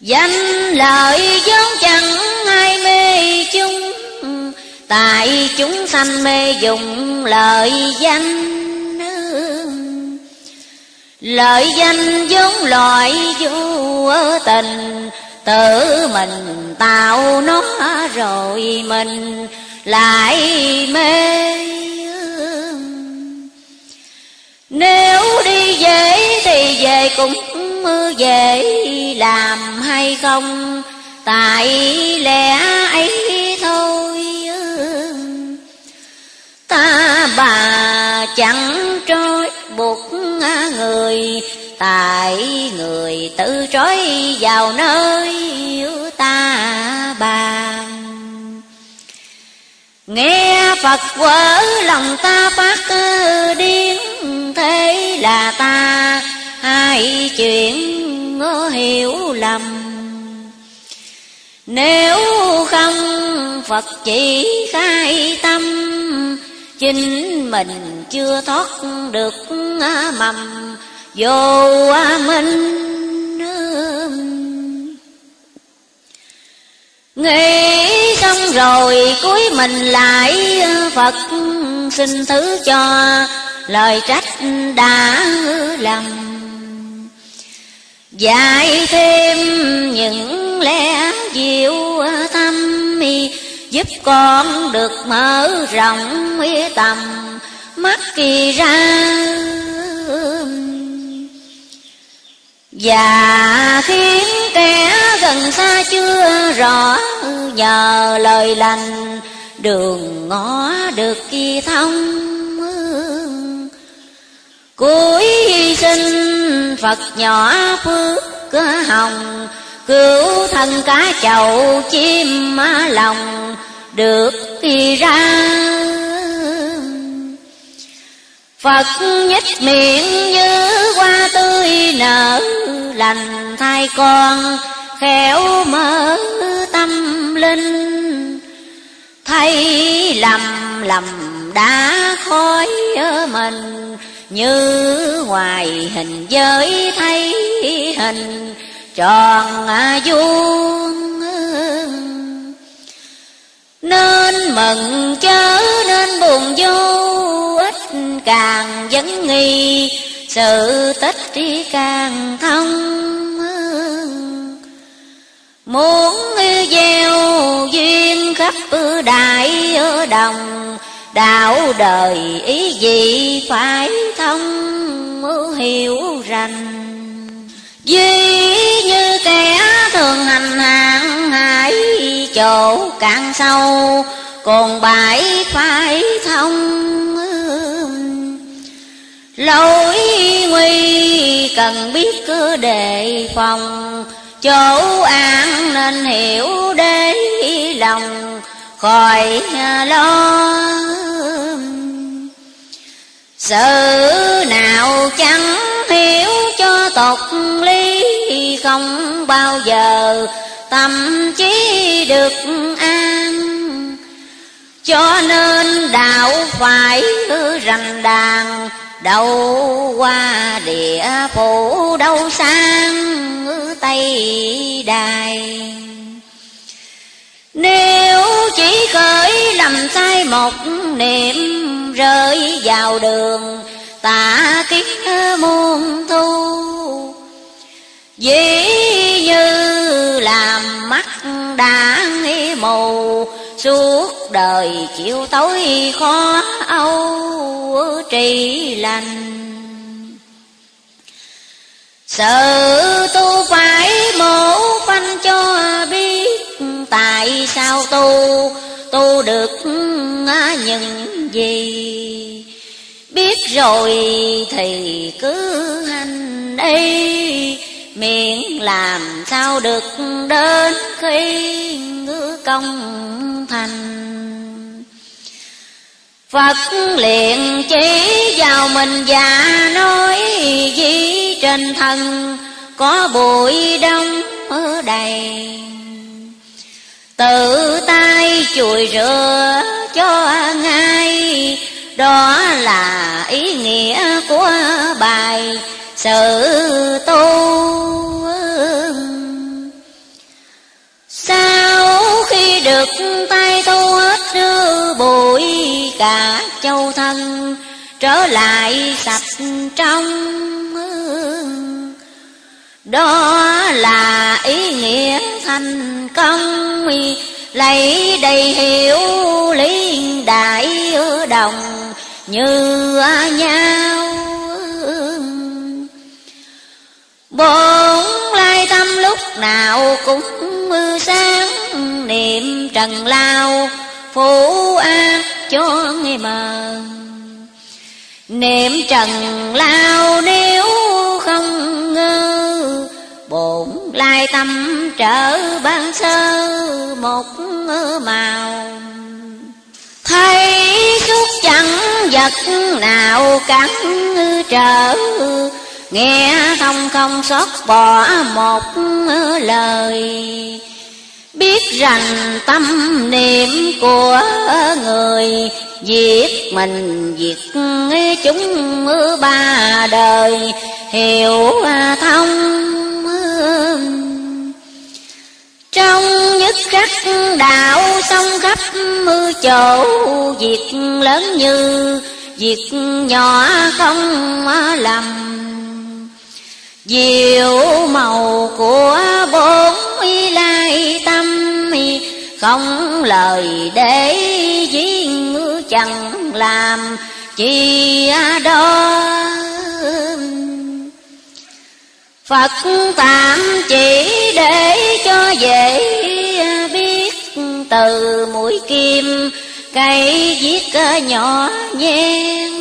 danh lợi vốn chẳng ai mê chung, tại chúng sanh mê dùng lợi danh lợi danh vốn loại vô tình, tự mình tạo nó rồi mình lại mê nếu đi về thì về cũng về làm hay không? Tại lẽ ấy thôi. Ta bà chẳng trói buộc người, tại người tự trói vào nơi ta bà. Nghe phật quở lòng ta phát điên thế là ta, hai chuyện hiểu lầm. Nếu không phật chỉ khai tâm, chính mình chưa thoát được mầm, vô minh nghĩ xong rồi cuối mình lại phật xin thứ cho lời trách đã lầm dạy thêm những lẽ diệu tâm giúp con được mở rộng tầm, mắt kỳ ra và khiến kẻ gần xa chưa rõ nhờ lời lành, đường ngõ được kỳ thông cuối sinh phật nhỏ phước hồng, cứu thân cá chậu chim má lòng, được kỳ ra. Phật nhích miệng như hoa tươi nở, lành thai con, khéo mở tâm linh. Thấy lầm lầm đã khói ở mình như ngoài hình giới thấy hình, tròn vuông nên mừng chớ nên buồn vô, ít càng vấn nghi, sự tích đi càng thông muốn gieo duyên khắp đại ở đồng đạo đời ý gì phải thông hiểu rành. Duy như kẻ thường hành hàng hải chỗ càng sâu, còn bãi phải thông lỗi nguy cần biết cứ đề phòng, chỗ an nên hiểu để lòng, khỏi lo sự nào chẳng hiểu cho tục lý không bao giờ, tâm trí được an. Cho nên đạo phải rành đàn đâu qua địa phủ đâu sang tây đài. Nếu chỉ khởi lầm sai một niệm rơi vào đường, tả kiến muôn thu. Dĩ như làm mắt đã mù, suốt đời chịu tối khó âu trì lành. Sự tu phải mổ phanh cho tại sao tu? Tu được những gì? Biết rồi thì cứ hành đi. Miệng làm sao được đến khi ngữ công thành? Phật liền chỉ vào mình và nói gì trên thân? Có bụi đông ở đầy Tự tay chùi rửa cho ngay Đó là ý nghĩa của bài sự tu. Sau khi được tay tu hết bụi, cả châu thân Trở lại sạch trong Đó là ý nghĩa thành công Lấy đầy hiểu liên đại đồng như nhau. Bốn lai tâm lúc nào cũng mưa sáng, Niệm trần lao phủ ác cho người mờ. Niệm trần lao nếu không ngơ lai tâm trở ban sơ một màu. Thấy chút chẳng vật nào cắn trở, Nghe không không xót bỏ một lời. Biết rằng tâm niệm của người Giết mình, giết chúng ba đời. Hiểu thông Trong nhất khắc đạo sông khắp mưa chỗ, Việc lớn như việc nhỏ không lầm. Diệu màu của bốn y không lời để duyên chẳng làm chi đó Phật tạm chỉ để cho dễ biết, Từ mũi kim cây viết nhỏ nhen.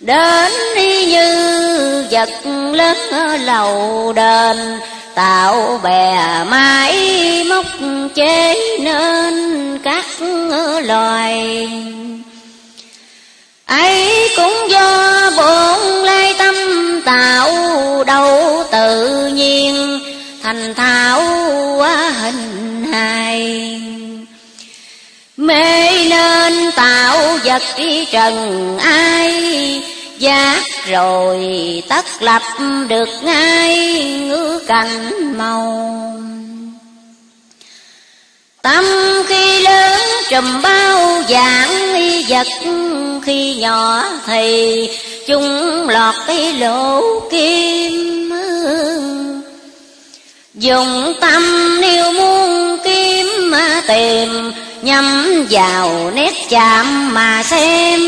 Đến đi như vật lớn lầu đền Tạo bè mãi móc chế nên các loài. Ấy cũng do bổn lai tâm tạo đâu tự nhiên, thành thảo hình hài. Mê nên tạo vật trần ai giác rồi tất lập được ngay ngữ cảnh màu. Tâm khi lớn trùm bao dạng y vật, khi nhỏ thì chúng lọt cái lỗ kim dùng tâm nếu muốn kiếm mà tìm nhắm vào nét chạm mà xem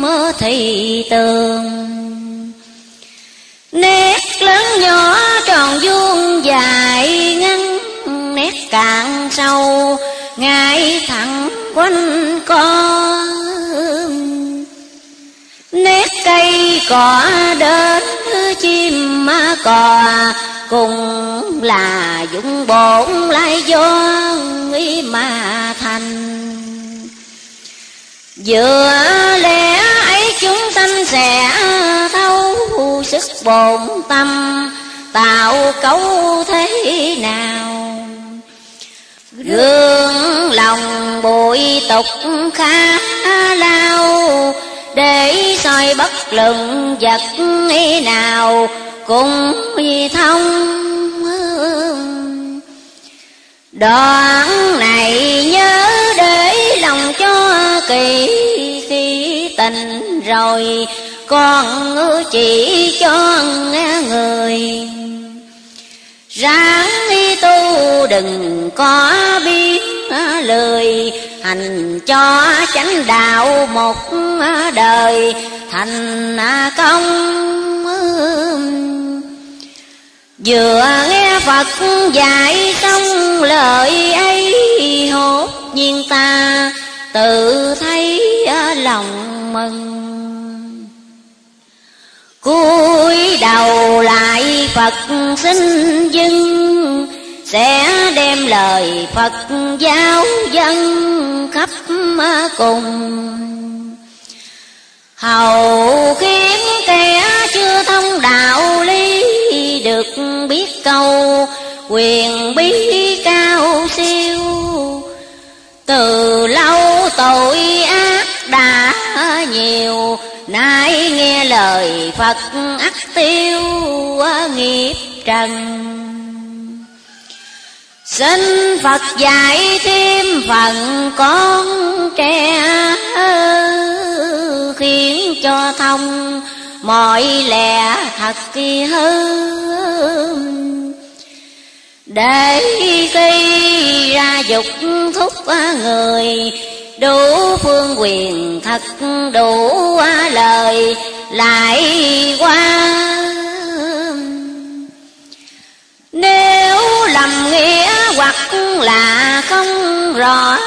mưa thì tường. Nét lớn nhỏ tròn vuông dài ngắn, nét càng sâu ngay thẳng quanh co nét cây cỏ đến chim ma cò, cùng là dũng bổn lai do ý mà vừa lẽ ấy chúng sanh sẽ thấu sức bồn tâm, tạo cấu thế nào? Gương lòng bụi tục khá lao, để soi bất luận vật nào cùng thông đoạn này nhớ để lòng cho kỳ tình rồi, con chỉ cho người. Ráng tu đừng có biết lời, hành cho chánh đạo một đời, thành công. Vừa nghe phật dạy xong lời ấy, hốt nhiên ta tự thấy lòng mừng. Cúi đầu lại, phật xin dưng, sẽ đem lời Phật giáo dân khắp cùng. Hầu khiến kẻ chưa thông đạo lý được biết câu, quyền bí cao siêu. Từ lâu nhiều, nay nghe lời Phật ắt tiêu nghiệp trần. Xin Phật dạy thêm phần con trẻ, Khiến cho thông mọi lẽ thật kỳ hơn. Để khi ra dục thúc người Đủ phương quyền thật đủ lời lại qua. Nếu lầm nghĩa hoặc là không rõ,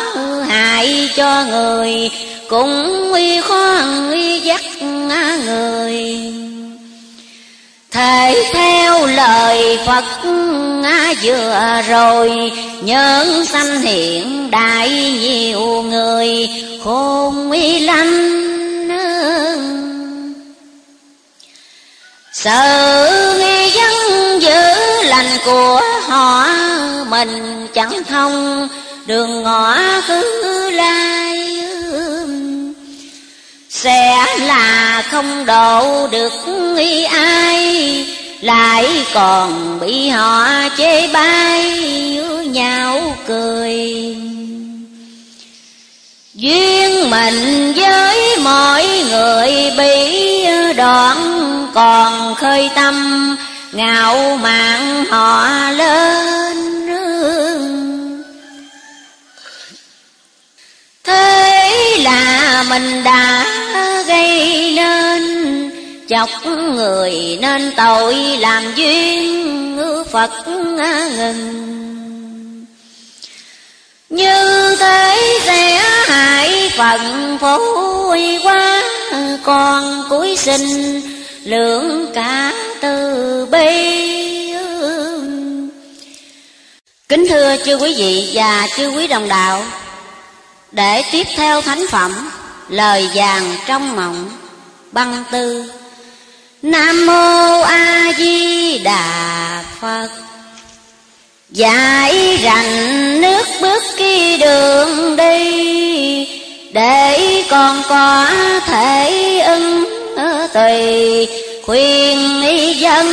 hại cho người cũng uy khoan, uy dắt người thể theo lời Phật vừa rồi, nhớ sanh hiện đại nhiều người, khôn uy lanh Sự nghe dân giữ lành của họ, Mình chẳng thông, đường ngõ cứ lai sẽ là không độ được ai, Lại còn bị họ chê bai nhau cười. Duyên mình với mọi người bị đoạn còn khơi tâm, ngạo mạn họ lên thế là mình đã chọc người nên tội làm duyên phật ngừng. Như thế sẽ hại phận phối quá con cuối sinh lượng cả từ bi kính thưa chư quý vị và chư quý đồng đạo, để tiếp theo thánh phẩm, lời vàng trong mộng, băng tư. Nam mô A Di Đà Phật. Dạy rành nước bước khi đường đi, Để con có thể ưng tùy khuyên dân.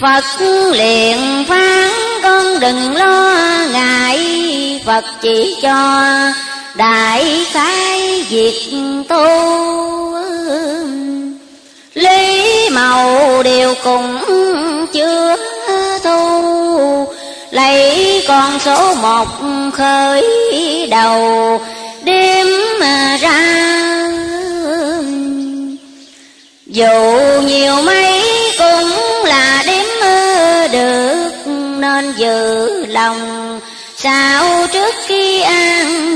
Phật liền phán con đừng lo ngại, Phật chỉ cho đại cái việc tu lý màu đều cùng chưa thu. Lấy con số một khởi đầu đêm mà ra. Dù nhiều mấy cũng là đếm được, nên giữ lòng sao trước khi an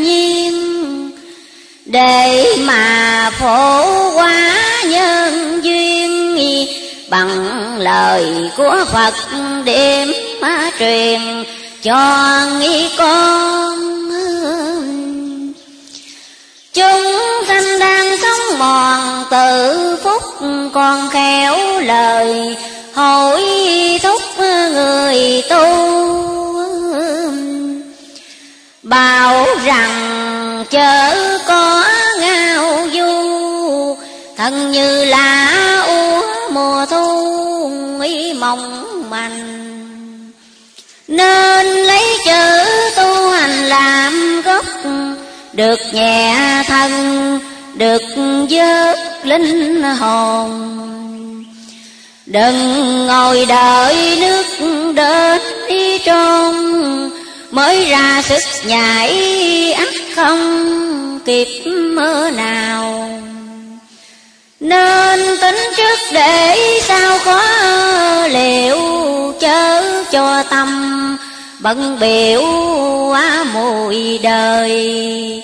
để mà phổ hóa nhân duyên, bằng lời của Phật đêm mà truyền cho nghi con chúng sanh đang sống mòn tự phúc còn khéo lời, hỏi thúc người tu bảo rằng chớ con thân như lá úa mùa thu ý mong manh nên lấy chữ tu hành làm gốc, được nhẹ thân, được vớt linh hồn. Đừng ngồi đợi nước đến đi trôn, mới ra sức nhảy ắt không kịp mơ nào nên tính trước để sao có liệu chớ cho tâm, bận biểu quá mùi đời.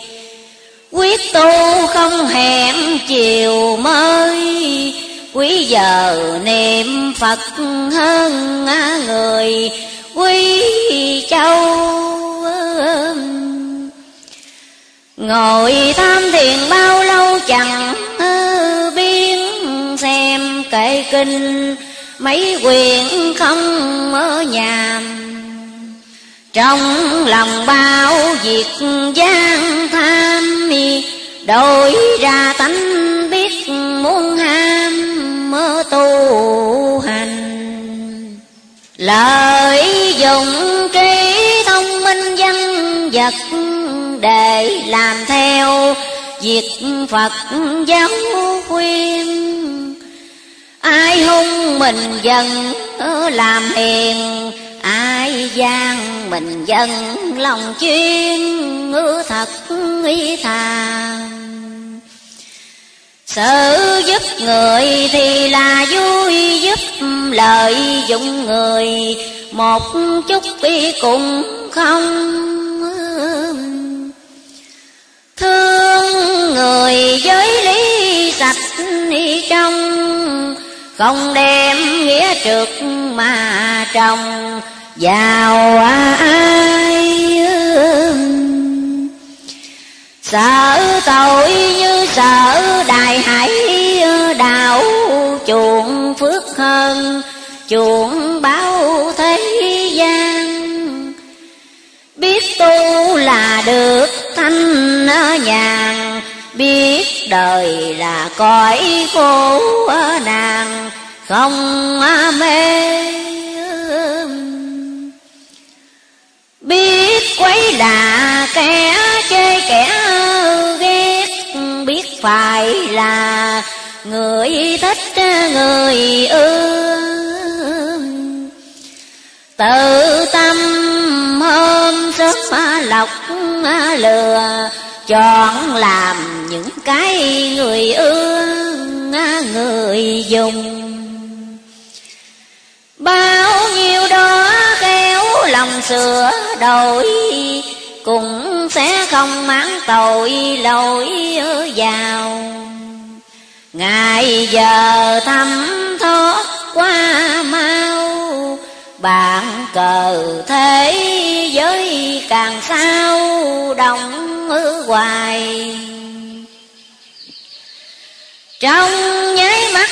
Quyết tu không hẹn chiều mới, quý giờ niệm phật hơn người, quý châu ngồi tham thiền bao lâu chẳng kệ kinh, mấy quyền không mơ nhàm. Trong lòng bao việc gian tham, đổi ra tánh biết muốn ham mơ tu hành. Lợi dụng trí thông minh dân vật Để làm theo việc Phật giáo khuyên. Ai hung mình dần làm hiền. Ai gian mình dần lòng chuyên ngữ thật ý thà sự giúp người thì là vui, Giúp lợi dụng người. Một chút bi cũng không Thương người với lý sạch đi trong không đem nghĩa trượt mà trồng vào ai Sợ tội như sợ đại hải, đạo chuộng phước hơn, chuộng báo thế gian. Biết tu là được thanh nhàn, Biết đời là cõi khổ nàng không mê Biết quấy là kẻ chê kẻ ghét, Biết phải là người thích người ưa Tự tâm hôm sớm lọc lừa Chọn làm những cái người ưa à, người dùng. Bao nhiêu đó kéo lòng sửa đổi, Cũng sẽ không mãn tội lỗi vào. Ngày giờ thăm thoát qua mau bạn cờ thế giới càng sao đồng ư hoài. Trong nháy mắt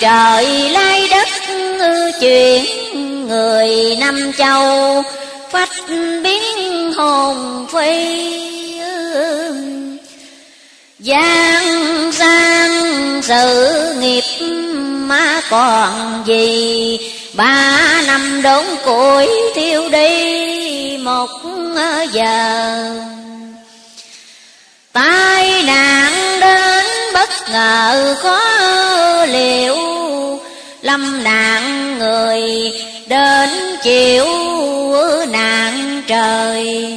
trời lai đất chuyển, người năm châu phách biến hồn phi giang gian sự nghiệp mà còn gì? Ba năm đốn củi thiêu đi một giờ. Tai nạn đến bất ngờ khó liệu. Lâm nạn người đến chịu nạn trời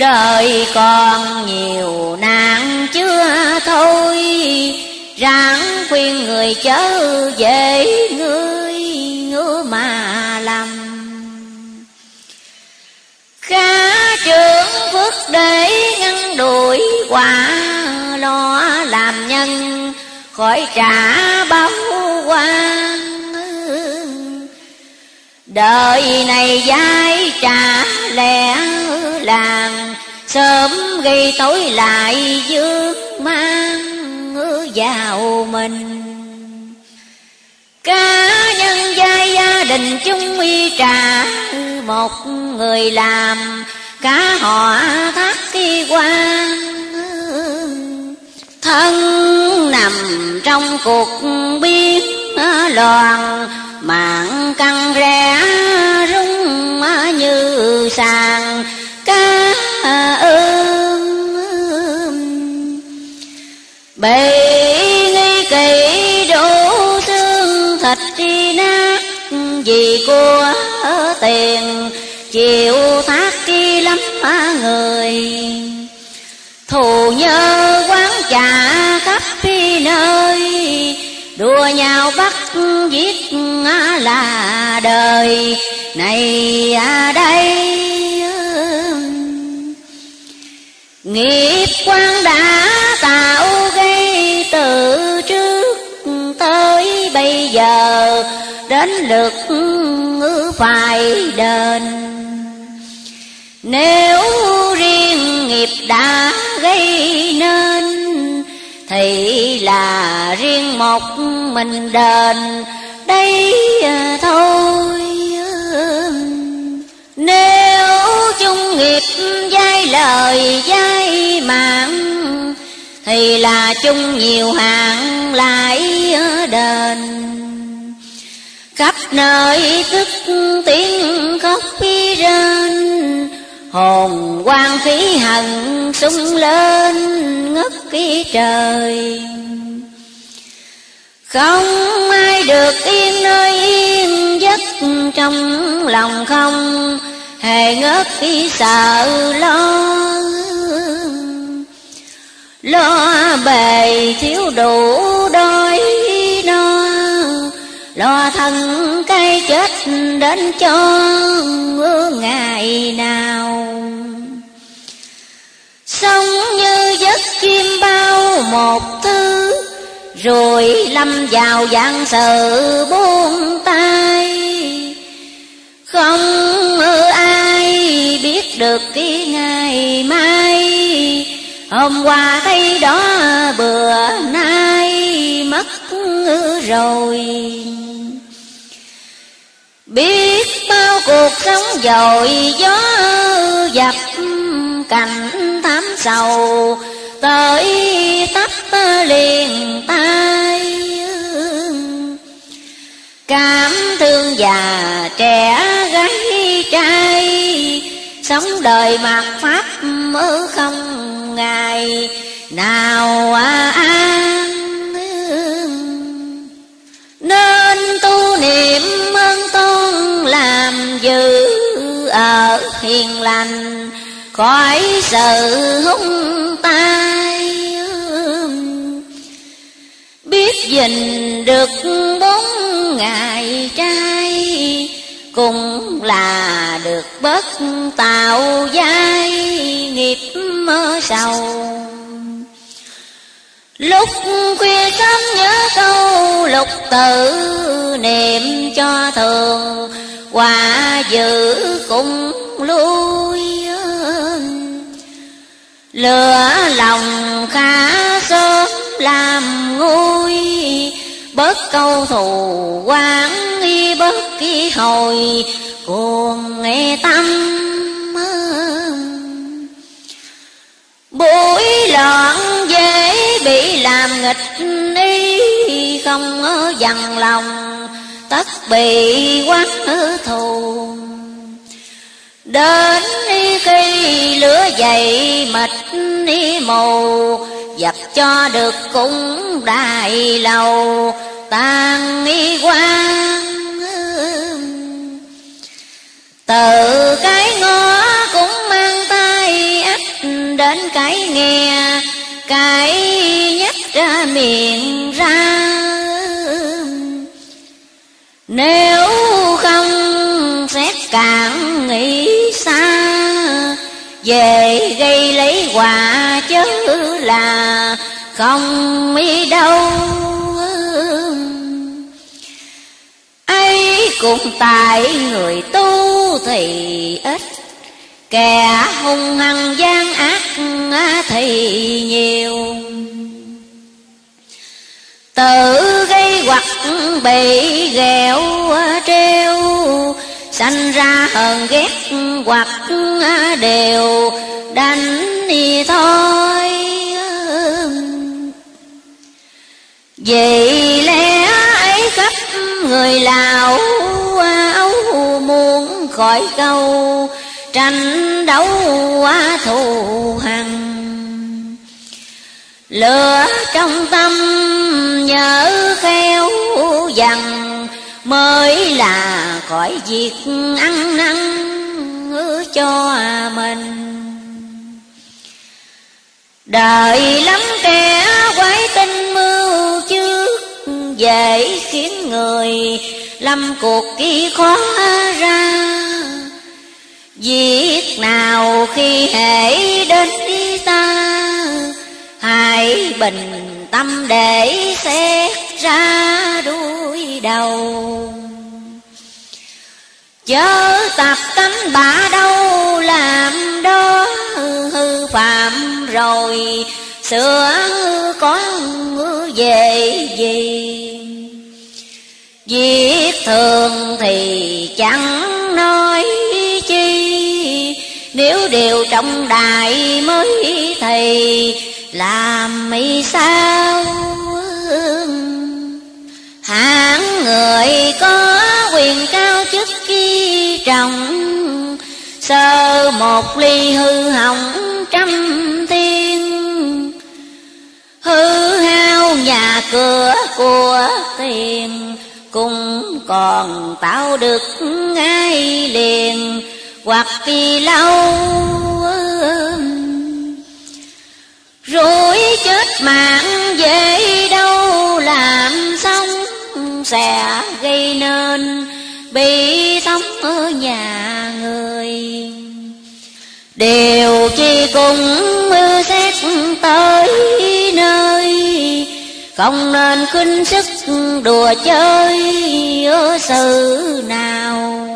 đời còn nhiều nạn chưa thôi. Ráng khuyên người chớ về ngươi, ngứa mà làm khá trưởng phước để ngăn đuổi quả lo làm nhân, khỏi trả báo quan. Đời này dai trả lẽ làng sớm gây tối lại dương mang vào mình. Cá nhân giai gia đình chung uy trà một người làm cả họ thác kỳ quan. Thân nằm trong cuộc biến loạn, mạng căng rẽ rung như sàn ca ơn bị nghi kỳ đổ xương thịt chi nát, vì của tiền chịu thác chi lắm người. Thù nhớ quán trả khắp nơi đua nhau bắt giết là đời. Này à đây nghiệp quan đã tạo gây từ trước, tới bây giờ đến lượt phải đền. Nếu riêng nghiệp đã gây nên, thì là riêng một mình đền. Đây thôi. Nếu chung nghiệp dây lời dây mạng. Thì là chung nhiều hạng lại đền. Khắp nơi thức tiếng khóc phi rên, hồn quan khí hận sung lên ngất khí trời. Không ai được yên nơi yên giấc trong lòng không hề ngớt khi sợ lo lo bề thiếu đủ đôi no, lo thân cây chết đến cho ngày nào. Sống như giấc chim bao một thứ, rồi lâm vào dạng sự buông tay không ai biết được cái ngày mai. Hôm qua thấy đó bữa nay, mất rồi. Biết bao cuộc sống dội gió dập cảnh thám sầu, tới tấp liền tay cảm thương già trẻ gái trai, sống đời mạt pháp mơ không ngày nào à an nên tu niệm ơn tôn làm giữ ở hiền lành, khỏi sự hung tai biết gìn được bốn ngày trai, cũng là được bớt tạo giai nghiệp mơ sầu. Lúc khuya sớm nhớ câu lục tự niệm cho thường, quả dữ cũng lui lửa lòng khá sớm làm ngôi. Bớt câu thù quán bớt ký hồi cuồng nghe tâm buổi loạn dễ bị làm nghịch đi, không dằn lòng, tất bị quán thù. Đến khi lửa dậy, mệt đi mù dập cho được cũng đại lầu. Tan y quan từ cái ngõ cũng mang tay ách đến cái nghe. Cái nhắc ra miệng ra nếu không xét cạn nghĩ xa về gây lấy quả chớ là công mi đâu? Ấy cũng tại người tu thì ít. Kẻ hung hăng gian ác thì nhiều. Tự gây hoặc bị ghẹo treo sanh ra hờn ghét hoặc đều đánh thì thôi. Vì lẽ ấy khắp người lào Âu muốn khỏi câu, tranh đấu quá thù hằn. Lửa trong tâm nhớ khéo dằn, mới là khỏi việc ăn năn cho mình. Đời lắm kêu người, lâm cuộc kỳ khó ra. Việc nào khi hệ đến đi ta Hãy bình tâm để xét ra đuôi đầu. Chớ tập tánh bả đâu làm đó hư phạm rồi Sửa có về gì? Việc thường thì chẳng nói chi. Nếu điều trọng đại mới thầy làm mi sao hạng người có quyền cao chức khi trọng, sơ một ly hư hỏng trăm thiên. Hư hao nhà cửa của tiền cũng còn tạo được ngay liền hoặc kỳ lâu. Rồi chết mạng dễ đâu làm xong sẽ gây nên bị tống ở nhà người. Đều chi cùng mưa xét tới nơi không nên khinh sức đùa chơi ở sự nào.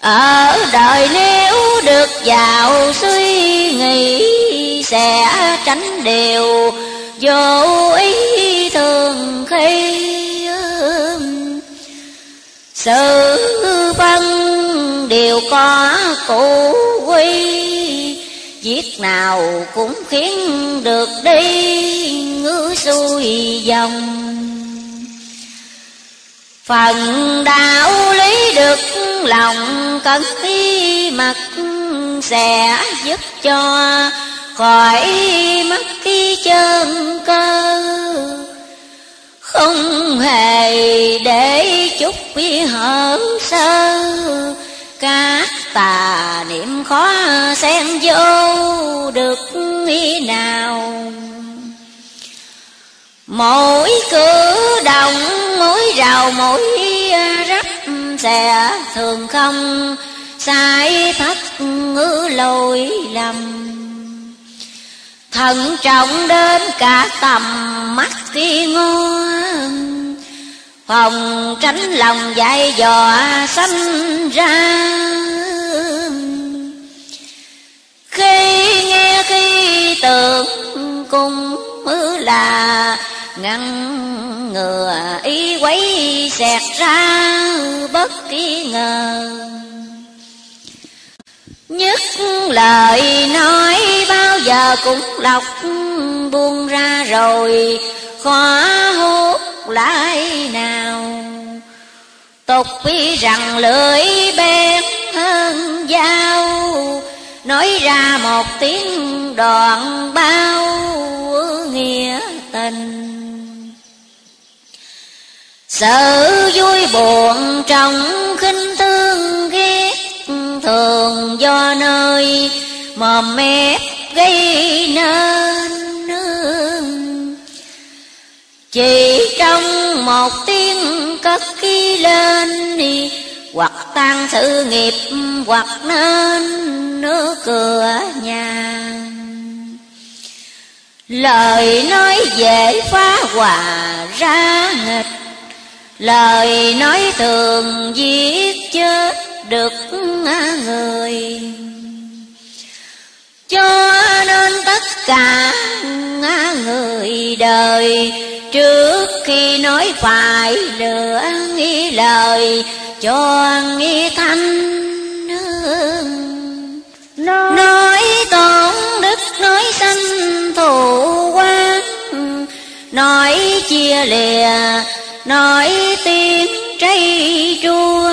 Ở đời nếu được giàu suy nghĩ Sẽ tránh điều vô ý thường khi sự phân đều có cụ quy. Chiếc nào cũng khiến được đi, ngứa xuôi dòng. Phần đạo lý được lòng cẩn ý mặt Sẽ giúp cho khỏi mất cái chân cơ. Không hề để chút bi hở sơ, các tà niệm khó xen vô được ý nào? Mỗi cử động, mỗi rào, mỗi rắp sẽ thường không sai thất ngữ lỗi lầm. Thận trọng đến cả tầm mắt khi ngon phòng tránh lòng dạy dò sanh ra nghe khi tưởng cung mứ là ngăn ngừa, ý quấy xẹt ra bất kỳ ngờ. Nhất lời nói bao giờ cũng lọc buông ra rồi khó hút lại nào. Tục bi rằng lưỡi bén hơn dao nói ra một tiếng đoạn bao nghĩa tình. Sự vui buồn trong khinh thương ghét, thường do nơi mồm mép gây nên chỉ trong một tiếng cất khi lên đi hoặc tan sự nghiệp, hoặc nên nước cửa nhà. Lời nói dễ phá hòa ra nghịch, lời nói thường giết chết được người cho nên tất cả người đời. Trước khi nói phải lựa nghĩ lời, cho nghĩ thanh nói tổn đức, nói sanh thù quan nói chia lìa, nói tiếng trái chua.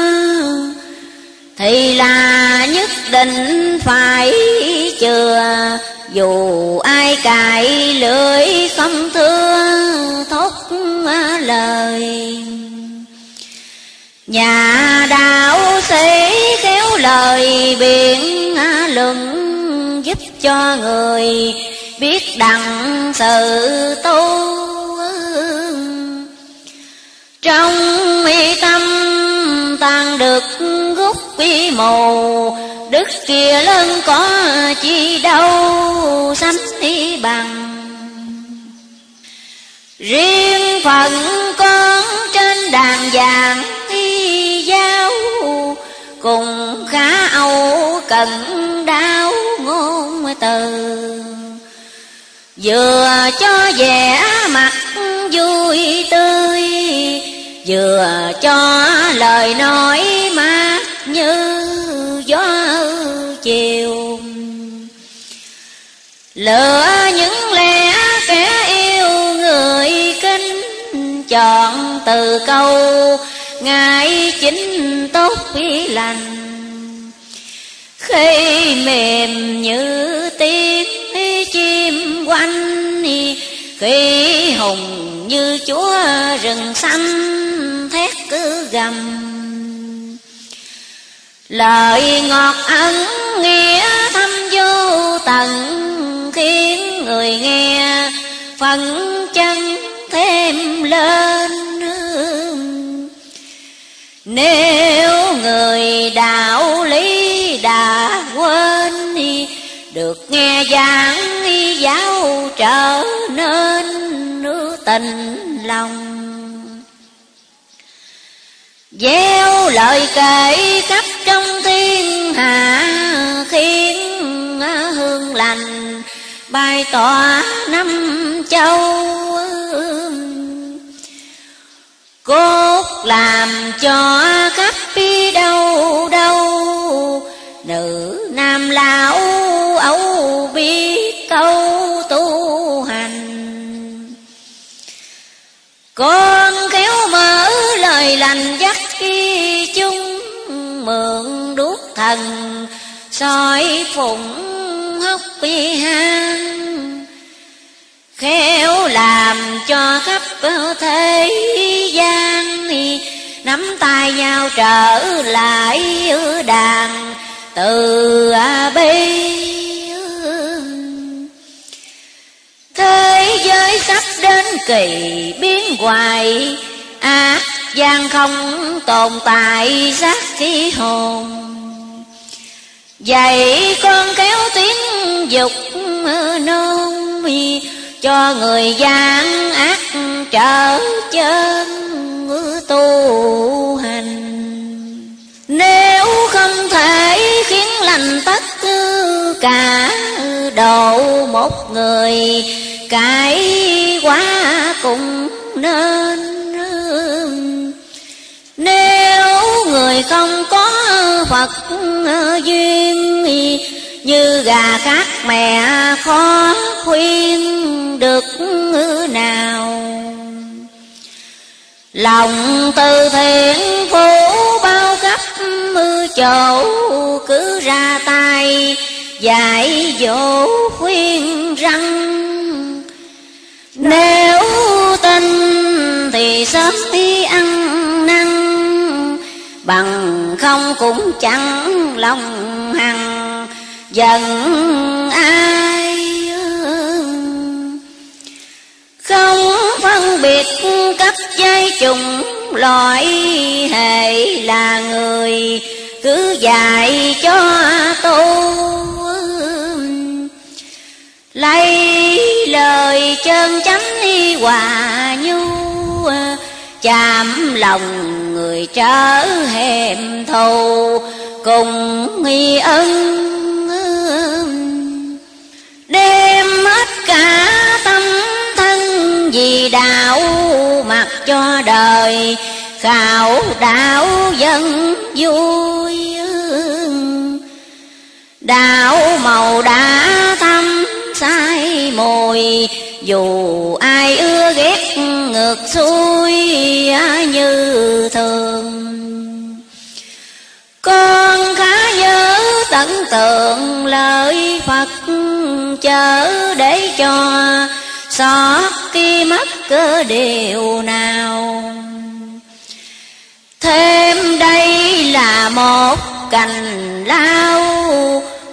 Thì là nhất định phải chưa? Dù ai cài lưỡi không thưa, thốt lời. Nhà đạo sĩ khéo lời biện luận giúp cho người biết đặng sự tu trong mi tâm tan được gút quy màu đức kia lớn có chi đâu, sánh đi bằng. Riêng phận con trên đàn vàng y giáo, cùng khá âu cần đau ngôn từ. Vừa cho vẻ mặt vui tươi, vừa cho lời nói mát như gió chiều. Lựa những lẽ kẻ yêu người kinh chọn từ câu, ngài chính tốt quý lành. Khi mềm như tiếng chim quanh, khi hùng như chúa rừng xanh, thét cứ gầm lời ngọt ân nghĩa thâm vô tận khiến người nghe phần chân thêm lên nếu người đạo lý đã quên đi được nghe giảng giáo trở nên nữ tình lòng gieo lời kể khắp trong thiên hạ, khiến hương lành bài tỏa năm châu. Cốt làm cho khắp đi đâu đâu, nữ nam lão âu biết câu tu hành. Con khéo mở lời lành mượn đuốc thần, soi phụng hốc quy hang. Khéo làm cho khắp thế gian nắm tay nhau trở lại đàn, từ bi thế giới sắp đến kỳ biến hoài, ác gian không tồn tại giác khí hồn. Vậy con kéo tiếng dục nôn Cho người gian ác trở chân tu hành. Nếu không thể khiến lành tất cả độ một người, cải quá cũng nên người không có phật ờ, duyên như gà cát mẹ khó khuyên được nào. Lòng từ thiện phủ bao cấp chỗ cứ ra tay, dạy dỗ khuyên răng. Nếu tin thì sớm đi ăn bằng không cũng chẳng lòng hằng, giận ai không phân biệt cấp giai trùng loại hệ là người, cứ dạy cho tu lấy lời chân chánh hòa nhu chạm lòng người trở hèm thù, cùng nghi ân đêm hết cả tâm thân vì đạo mặc cho đời, khảo đạo dân vui đạo màu đã thăm sai mùi dù ai ưa ghét ngược xuôi như thường, con khá nhớ tận tượng lời Phật chớ để cho xót khi mất cơ điều nào. Thêm đây là một cành lao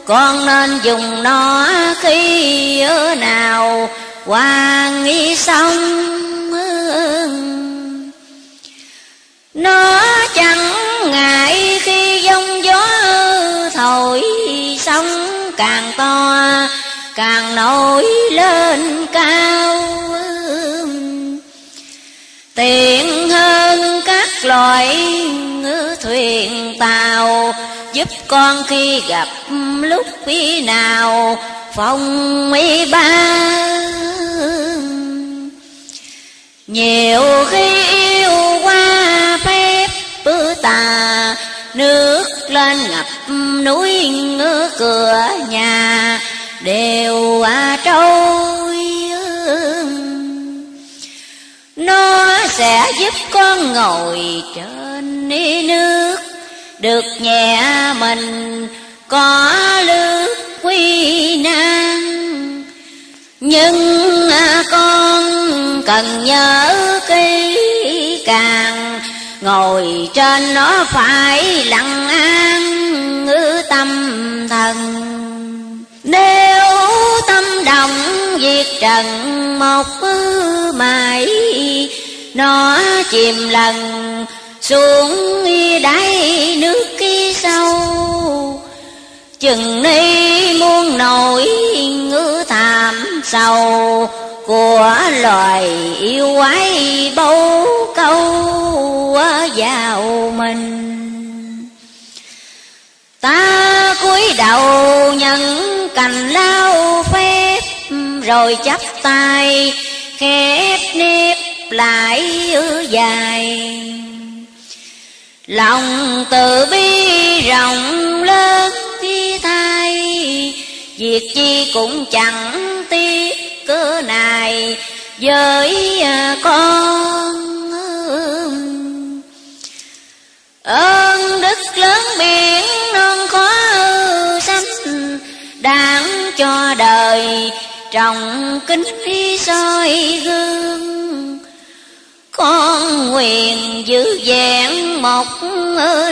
con nên dùng nó khi ở nào hoàng nghi xong nó chẳng ngại khi giông gió thổi, sóng càng to, càng nổi lên cao. Tiện hơn các loại thuyền tàu giúp con khi gặp lúc khi nào, phòng mỹ ba. Nhiều khi yêu qua phép bư tà, nước lên ngập núi ngứa cửa nhà, đều à trôi nó sẽ giúp con ngồi trên nước được nhẹ mình, có lướt quy nan nhưng à, con cần nhớ kỹ càng, ngồi trên nó phải lặng an ngữ tâm thần. Nếu tâm đồng diệt trần một mãi nó chìm lần xuống đáy nước kia sâu. Chừng ni muôn nổi ngữ thảm sầu của loài yêu quái bấu câu vào mình. Ta cúi đầu nhận cành lao phép, rồi chắp tay khép nếp lại dài lòng từ bi rộng lớn chi thay, việc chi cũng chẳng tiếc cơ này với à, con ơn đức lớn biển non khó sanh đáng cho đời trọng kính soi gương con nguyện giữ vẹn một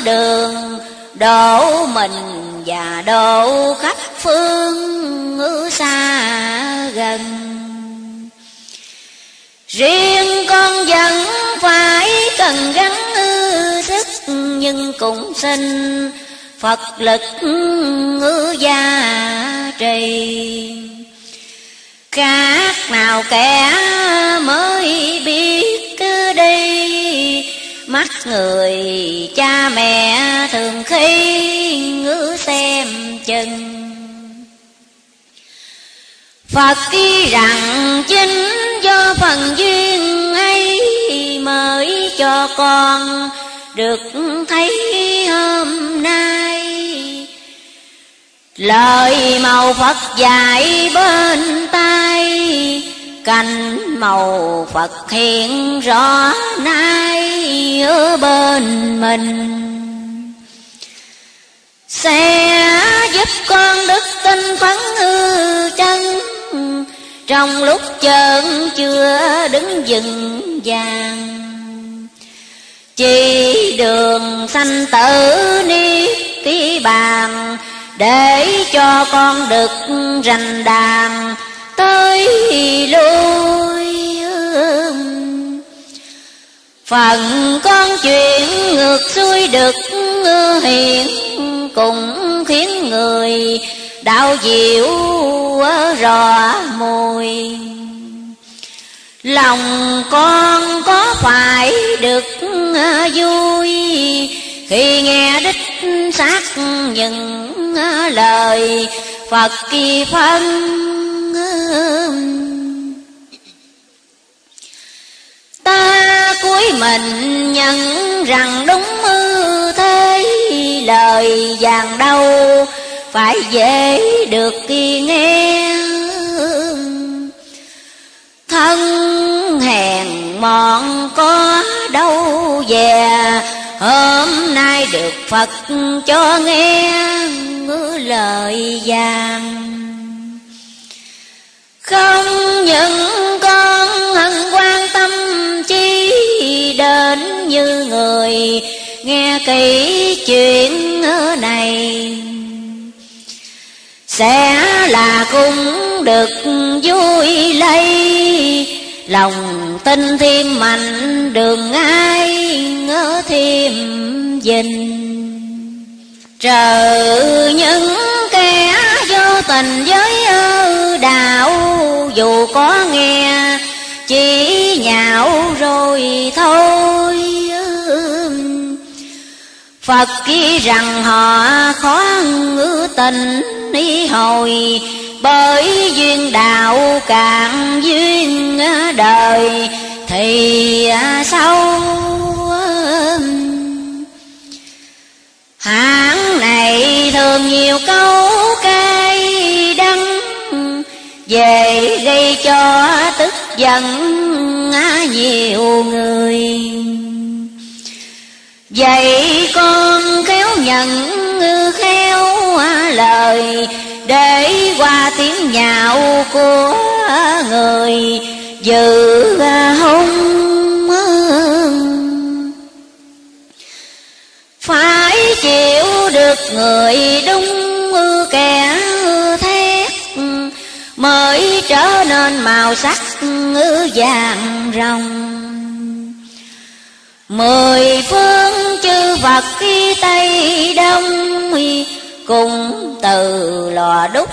đường độ mình và độ khắp phương xa gần. Riêng con vẫn phải cần gắng sức, nhưng cũng xin phật lực ngư gia trì. Khác nào kẻ mới biết đi mắt người cha mẹ thường khi ngữ xem chân Phật khi rằng chính do phần duyên ấy mới cho con được thấy hôm nay. Lời màu Phật dạy bên tai cành màu Phật hiện rõ nay ở bên mình. Sẽ giúp con đức tin phấn hư chân. Trong lúc chân chưa đứng dừng vàng, chỉ đường sanh tử niết tí bàn để cho con được rành đàn tới lui phần con chuyện ngược xuôi được hiện, cũng khiến người đạo diệu rò mùi lòng con có phải được vui khi nghe đích xác những lời Phật kỳ phân? Ta cuối mình nhận rằng đúng ư thế, lời vàng đâu phải dễ được khi nghe thân hèn mọn có đâu về, hôm nay được phật cho nghe ngữ lời vàng không những con hân quan tâm chi đến như người, nghe kỹ chuyện này, sẽ là cũng được vui lây. Lòng tin thêm mạnh, đường ai ngỡ thêm dình. Trừ những kẻ vô tình với dù có nghe, chỉ nhạo rồi thôi. Phật kia rằng họ khó ngữ tình ý hồi, Bởi duyên đạo càng duyên đời, Thì sau um, Hãng này thường nhiều câu ca về gây cho tức giận nhiều người. Vậy con khéo nhận, khéo lời, Để qua tiếng nhạo của người dự hung Phải chịu được người đúng kẻ Mới trở nên màu sắc vàng rồng Mười phương chư Phật khi Tây Đông, Cùng từ lò đúc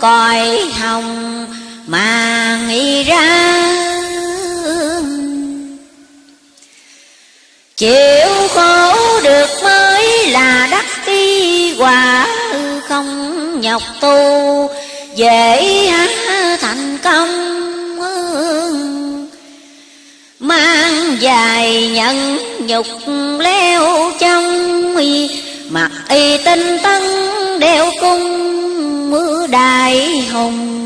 coi hồng Mà nghĩ ra. Chịu khổ được mới là đắc kỳ quả Không nhọc tu dễ thành công. Mang dài nhận nhục leo trong mặt y tinh tấn đeo cung mưa đại hùng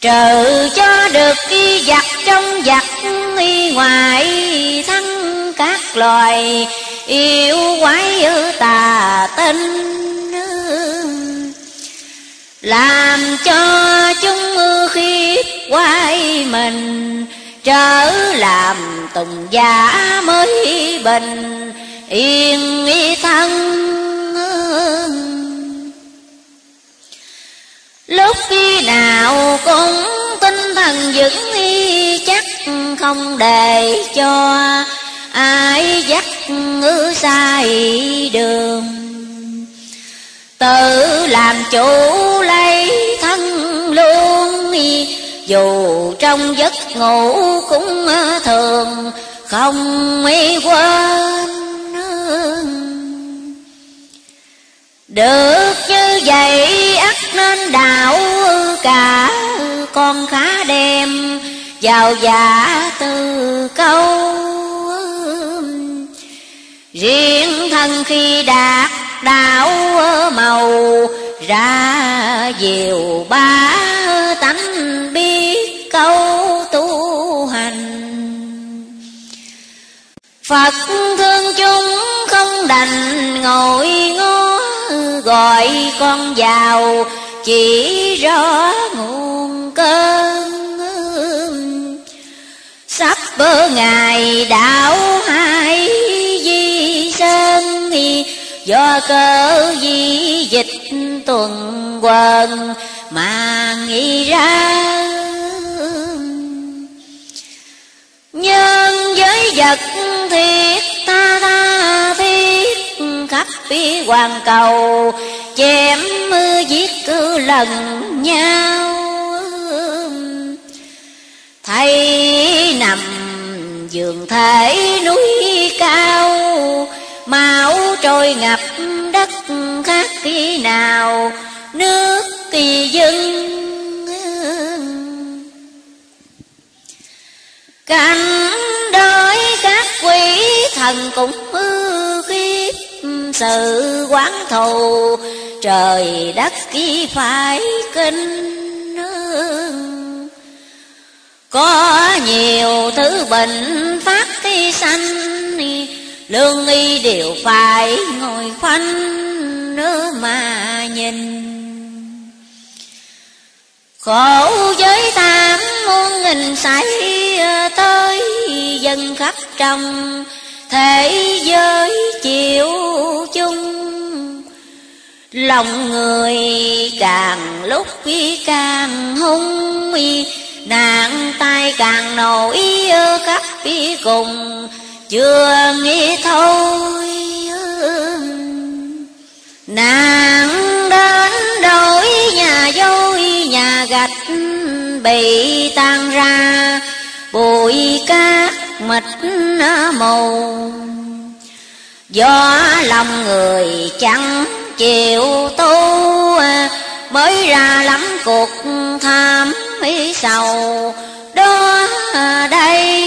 trừ cho được y giặc trong giặc y ngoài thắng các loài. Yêu quái tà tinh làm cho chúng khiếp quay mình, trở làm tùng giả mới bình yên ý thân lúc khi nào cũng tinh thần vững y, chắc không để cho ai dắt ngư sai đường tự làm chủ lấy thân luôn dù trong giấc ngủ cũng thường không quên được như vậy ắt nên đạo cả con khá đem vào giả từ câu. Riêng thân khi đạt đạo màu ra diệu ba tánh biết câu tu hành. Phật thương chúng không đành ngồi ngó, Gọi con vào chỉ rõ nguồn cơn Sắp bữa ngày đạo hai di sơn Do cớ di dịch tuần quần mà nghĩ ra. Nhân giới vật thiết ta ta thiết khắp phía hoàn cầu. Chém mưa giết cứ lần nhau. Thấy nằm giường thể núi cao máu trôi ngập đất khác khi nào? Nước kỳ dưng cảnh đói các quỷ thần cũng ư khiếp sự quán thù. Trời đất khi phải kinh có nhiều thứ bệnh phát khi sanh lương y đều phải ngồi khoanh nữa mà nhìn. Khổ giới tam muôn nghìn xảy tới, dân khắp trong thế giới chịu chung. Lòng người càng lúc càng hung nạn tai càng nổi khắp cùng chưa nghĩ thôi nàng đến đổi nhà dối nhà gạch bị tan ra, bụi cát mịt mù do lòng người chẳng chịu tu, mới ra lắm cuộc tham ý sầu. Đó đây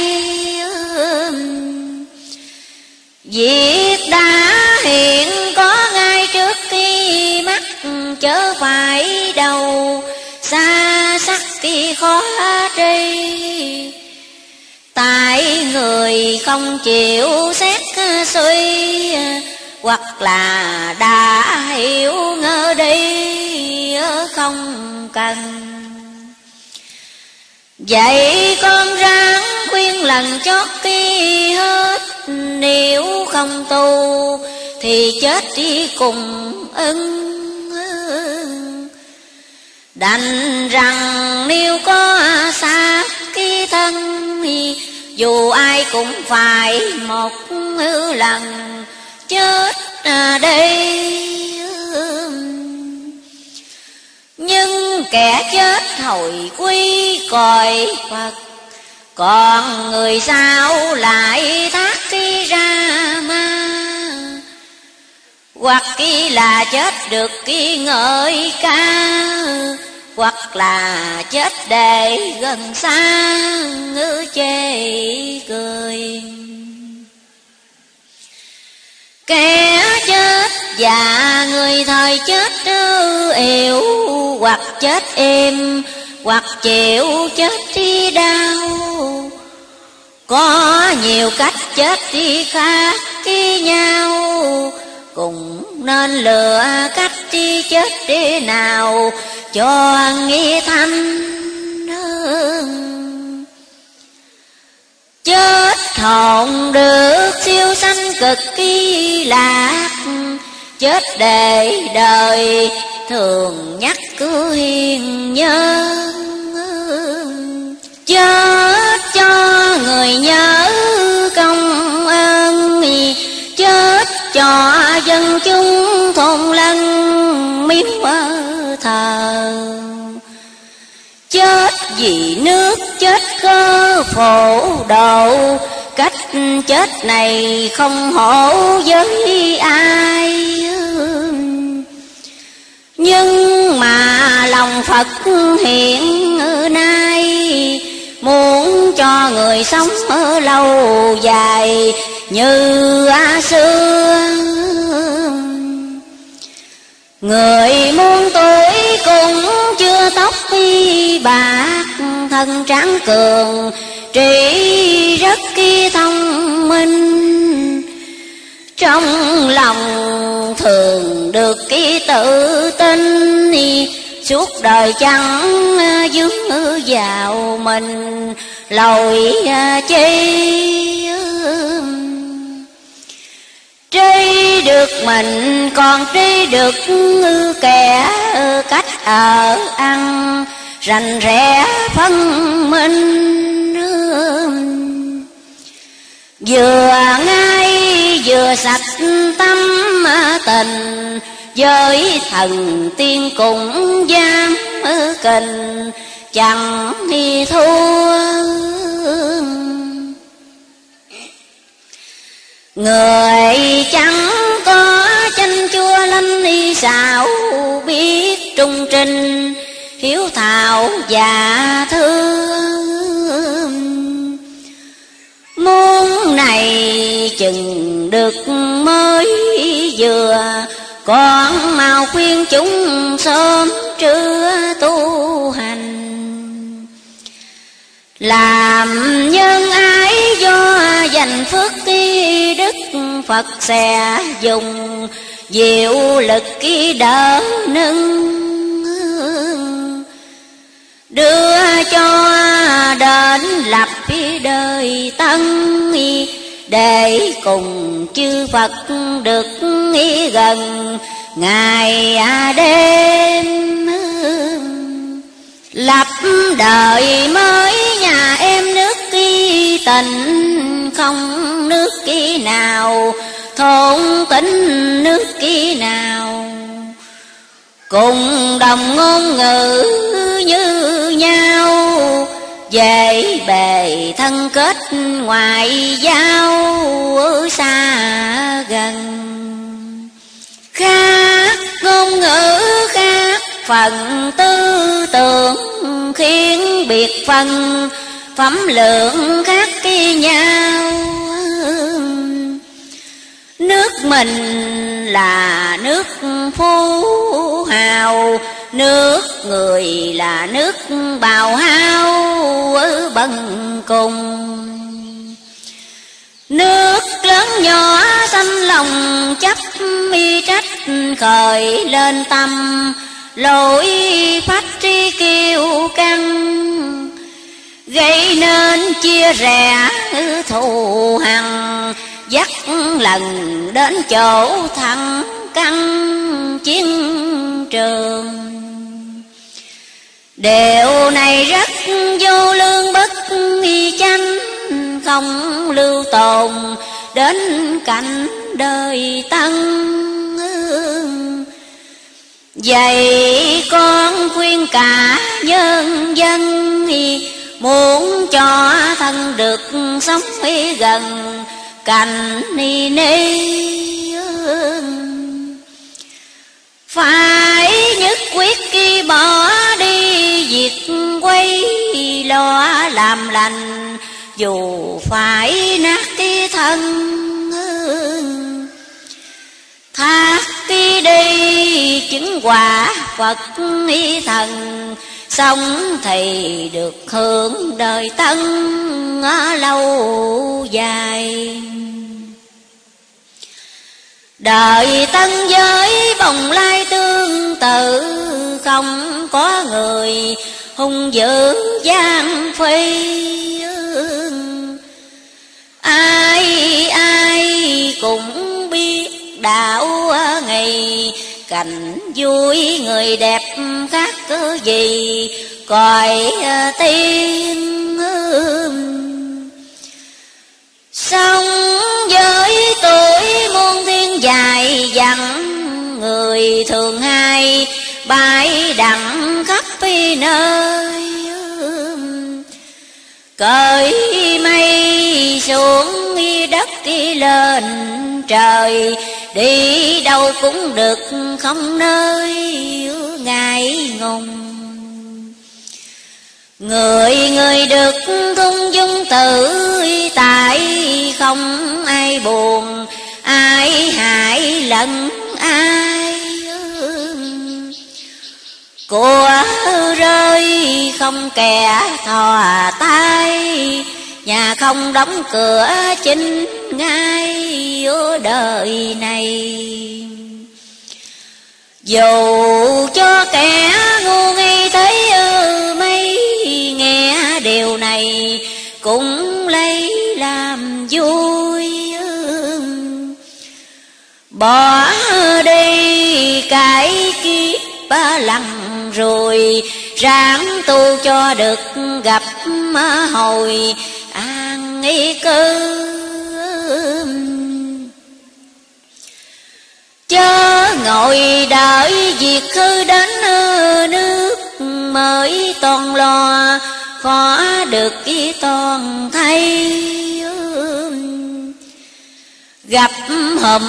việc đã hiện có ngay trước khi mắt chớ phải đầu. Xa sắc khi khó tri. Tại người không chịu xét suy, hoặc là đã hiểu ngơ đi, không cần. Vậy con ráng khuyên lần chót khi hết. Nếu không tu, thì chết đi cùng ưng đành rằng nếu có xa ký thân dù ai cũng phải một lần chết đây nhưng kẻ chết hồi quy còi Phật còn người sao lại thác khi ra ma? Hoặc khi là chết được khi ngợi ca, hoặc là chết để gần xa, ngữ chê cười. Kẻ chết và người thời chết yêu hoặc chết êm hoặc chịu chết đi đau. Có nhiều cách chết đi khác với nhau. Cùng nên lựa cách đi chết đi nào, cho nghi thanh chết hồn được siêu sanh cực kỳ lạc chết để đời, thường nhắc cứ hiền nhân. Chết cho người nhớ công ơn, chết cho dân chúng thôn lân miếu thờ. Chết vì nước, chết cơ phổ độ, cách chết này không hổ với ai. Nhưng mà lòng Phật hiện nay, Muốn cho người sống ở lâu dài như xưa Người muôn tuổi cũng chưa tóc y bạc, Thân trắng cường, trí rất kỳ thông minh Trong lòng thường được ký tự tin, Suốt đời chẳng dướng vào mình, lỗi chi Tri được mình còn tri được kẻ cách ở ăn, Rành rẽ phân minh. Vừa ngay vừa sạch tâm tình, Với thần tiên cũng dám kình, Chẳng đi thua. Người chẳng có chanh chua lanh y xạo, Biết trung trình, hiếu thảo và thương. Muốn này chừng được mới vừa. Còn mau khuyên chúng sớm trưa tu hành. Làm nhân ái do dành phước ký đức Phật sẽ dùng, diệu lực ký đỡ nâng. Đưa cho đến lập đời tân Để cùng chư Phật được gần ngày đêm. Lập đời mới nhà em nước kỳ tình, Không nước kỳ nào, thôn tính nước kỳ nào. Cùng đồng ngôn ngữ như nhau Về bề thân kết ngoại giao xa gần. Khác ngôn ngữ, khác phần tư tưởng, khiến biệt phần, phẩm lượng khác kia nhau nước mình là nước phú hào, nước người là nước bào hao, ở bần cùng. Nước lớn nhỏ xanh lòng chấp mi trách khởi lên tâm lỗi phát tri kiêu căng. Gây nên chia rẽ thù hằn dắt lần đến chỗ thẳng căn chiến trường. Điều này rất vô lương bất nghi chánh, không lưu tồn đến cảnh đời tăng Vậy con khuyên cả nhân dân Muốn cho thân được sống gần cành ni ni Phải nhất quyết khi bỏ đi Việc quay lo làm lành, Dù phải nát cái thân thác đi đi chứng quả Phật y thần Sống thì được hưởng đời tân lâu dài. Đời tân giới bồng lai tương tự, Không có người hung dữ gian phi Ai ai cũng biết đạo ngày cảnh vui người đẹp khác cứ gì coi ờ, tiên sống với tuổi muôn thiên dài, dặn người thường hay, bãi đặng khắp nơi cởi mây xuống, đất đi lên trời đi đâu cũng được, không nơi ngại ngùng. Người người được thung dung tự tại, không ai buồn, Ai hại lẫn ai Của rơi không kẻ thò tay Nhà không đóng cửa chính ngay ở đời này. Dù cho kẻ ngu nghi thấy mấy nghe điều này Cũng lấy làm vui Bỏ đi cái kiếp lầm rồi, Ráng tu cho được gặp hồi nghi cư Chớ ngồi đợi việc khư đến nước mới toàn lo, khó được ý toàn thay. Gặp hầm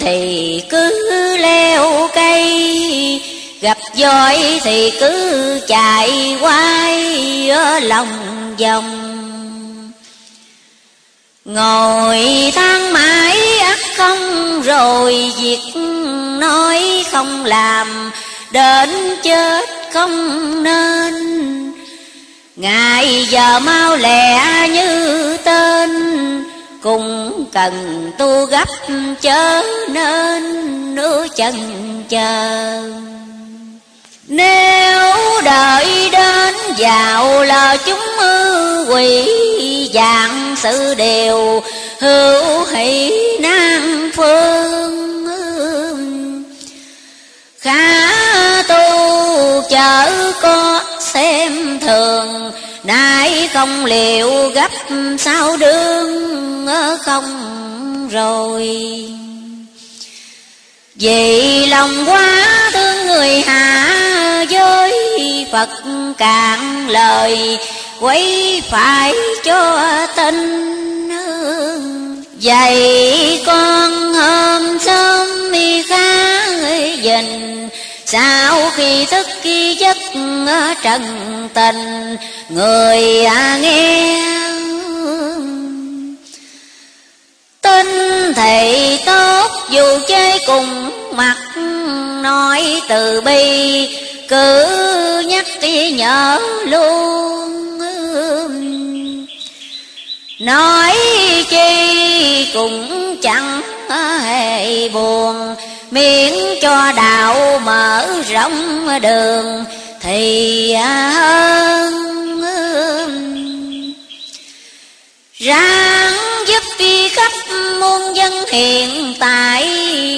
thì cứ leo cây, gặp voi thì cứ chạy quay ở lòng vòng ngồi than mãi ắt không rồi việc nói không làm, đến chết không nên. Ngày giờ mau lẹ như tên, Cũng cần tu gấp chớ nên nửa chân chờ. Nếu đợi đến vào là chúng quỷ, dạng sự đều hữu hỷ nan phương. Khá tu chở có xem thường Nay không liệu gấp sao đương không rồi. Vì lòng quá thương người hạ với Phật cạn lời, Quấy phải cho tin Vậy con hôm sớm mi khá dình, sau khi thức khi giấc trần tình, người à nghe tin thầy tốt, dù chơi cùng mặt, nói từ bi, cứ nhắc đi nhớ luôn. Nói chi cũng chẳng hề buồn, miễn cho đạo mở rộng đường thì hơn. Ráng khắp muôn dân hiện tại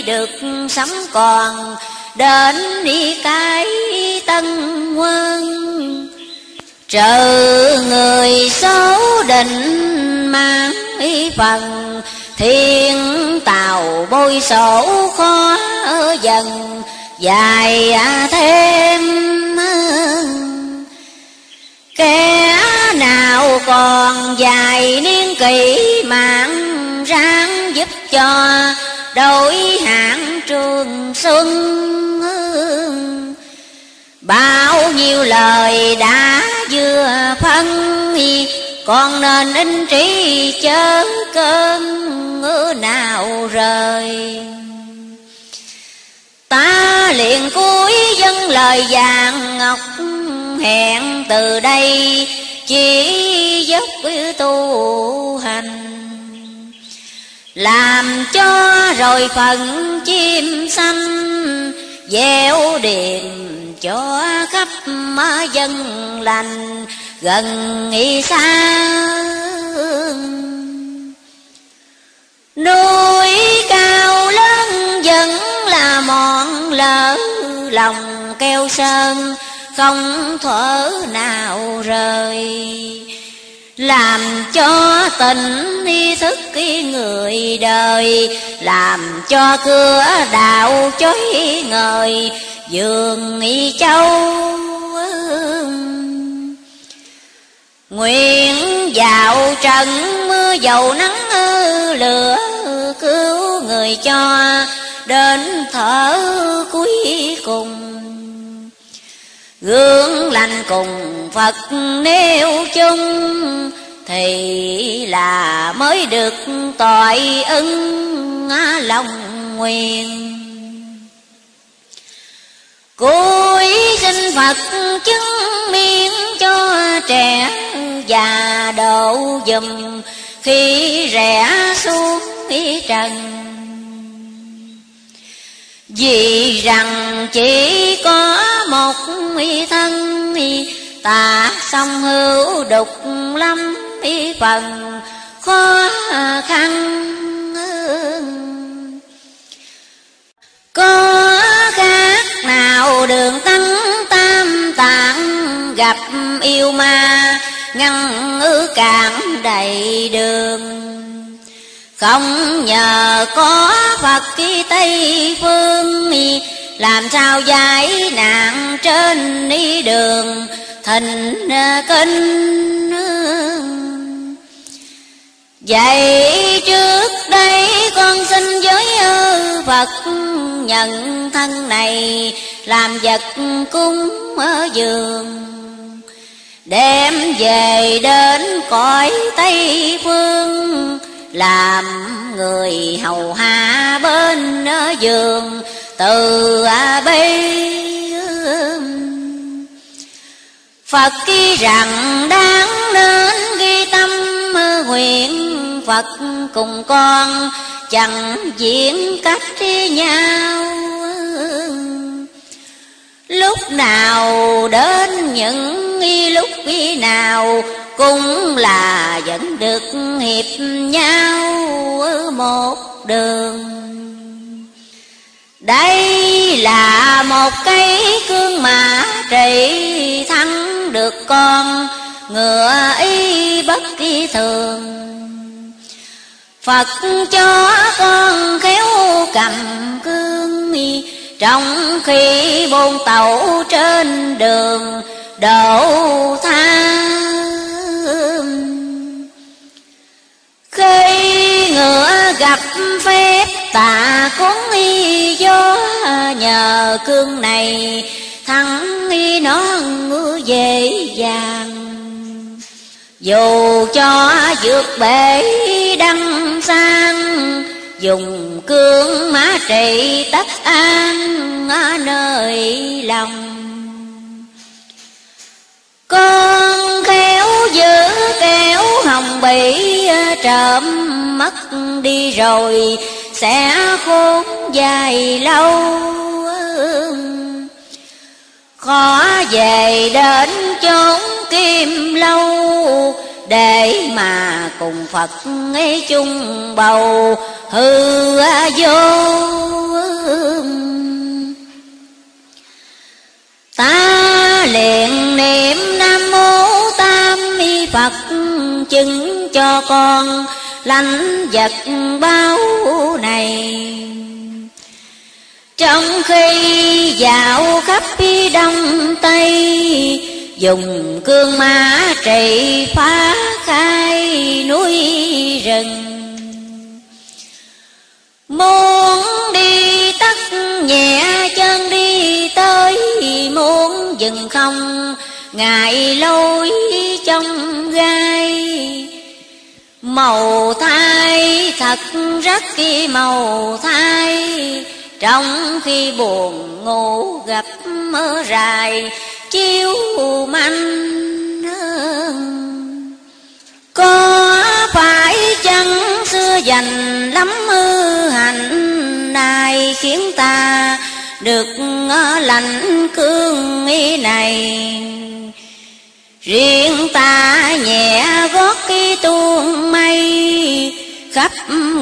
được sống còn, đến đi cái tân quân. Trừ người xấu định mang phần, thiên tàu bôi sổ khó dần, dài thêm. Kẻ nào còn dài niên kỷ mạng ráng giúp cho đổi hạng trường xuân bao nhiêu lời đã vừa phân, còn nên in trí chớ cơn ngữ nào rời. Ta liền cuối dân lời vàng ngọc hẹn, từ đây chỉ dốc tu hành làm cho rồi phần chim xanh, gieo điềm cho khắp dân lành, gần y xa núi cao lớn vẫn là mòn lỡ lòng keo sơn, không thở nào rời làm cho tình ni thức cái người đời. Làm cho cửa đạo chói ngời. Dường y châu Nguyện vào trần mưa dầu nắng lửa cứu người cho. Đến thở cuối cùng gương lành cùng Phật nêu chung, thì là mới được tội ưng lòng nguyện. Cuối xin Phật chứng miên cho trẻ già độ dùm, khi rẽ xuống ý trần. Vì rằng chỉ có một thân tà song hữu đục lắm phần, khó khăn có khác nào đường tăng tam tạng gặp yêu ma, ngăn ư cản đầy đường? Không nhờ có Phật Tây Phương làm sao giải nạn trên đi đường Thịnh kinh à, Vậy trước đây con xin với Phật nhận thân này, Làm vật cung ở giường. Đem về đến cõi Tây Phương, Làm người hầu hạ bên ở giường. Từ bi Phật ký rằng đáng nên ghi tâm nguyện Phật cùng con chẳng diễn cách nhau. Lúc nào đến những lúc nào Cũng là vẫn được hiệp nhau một đường. Đây là một cây cương mã trị thắng được con Ngựa y bất kỳ thường. Phật cho con khéo cầm cương Trong khi bôn tàu trên đường đổ tha Khi ngựa gặp phép tạ cũng y gió Nhờ cương này, thắng y nó dễ dàng. Dù cho vượt bể đăng sang, dùng cương má trị tất an nơi lòng. Con khéo giữ kéo hồng bị trộm mất đi rồi sẽ khốn dài lâu. Khó về đến chốn kim lâu, để mà cùng Phật ấy chung bầu hư vô. Ta liền niệm nam mô tam mi Phật, chứng cho con lánh vật báo này. Trong khi dạo khắp đông tây, dùng cương mã trị phá khai núi rừng. Muốn đi tắt nhẹ chân đi tới, muốn dừng không, ngại lối trong gai màu thai thật rất kỳ màu thai trong khi buồn ngủ gặp mơ dài chiếu manh có phải chăng xưa dành lắm ư hạnh này khiến ta được lành cương ý này? Riêng ta nhẹ gót cái tuôn mây, khắp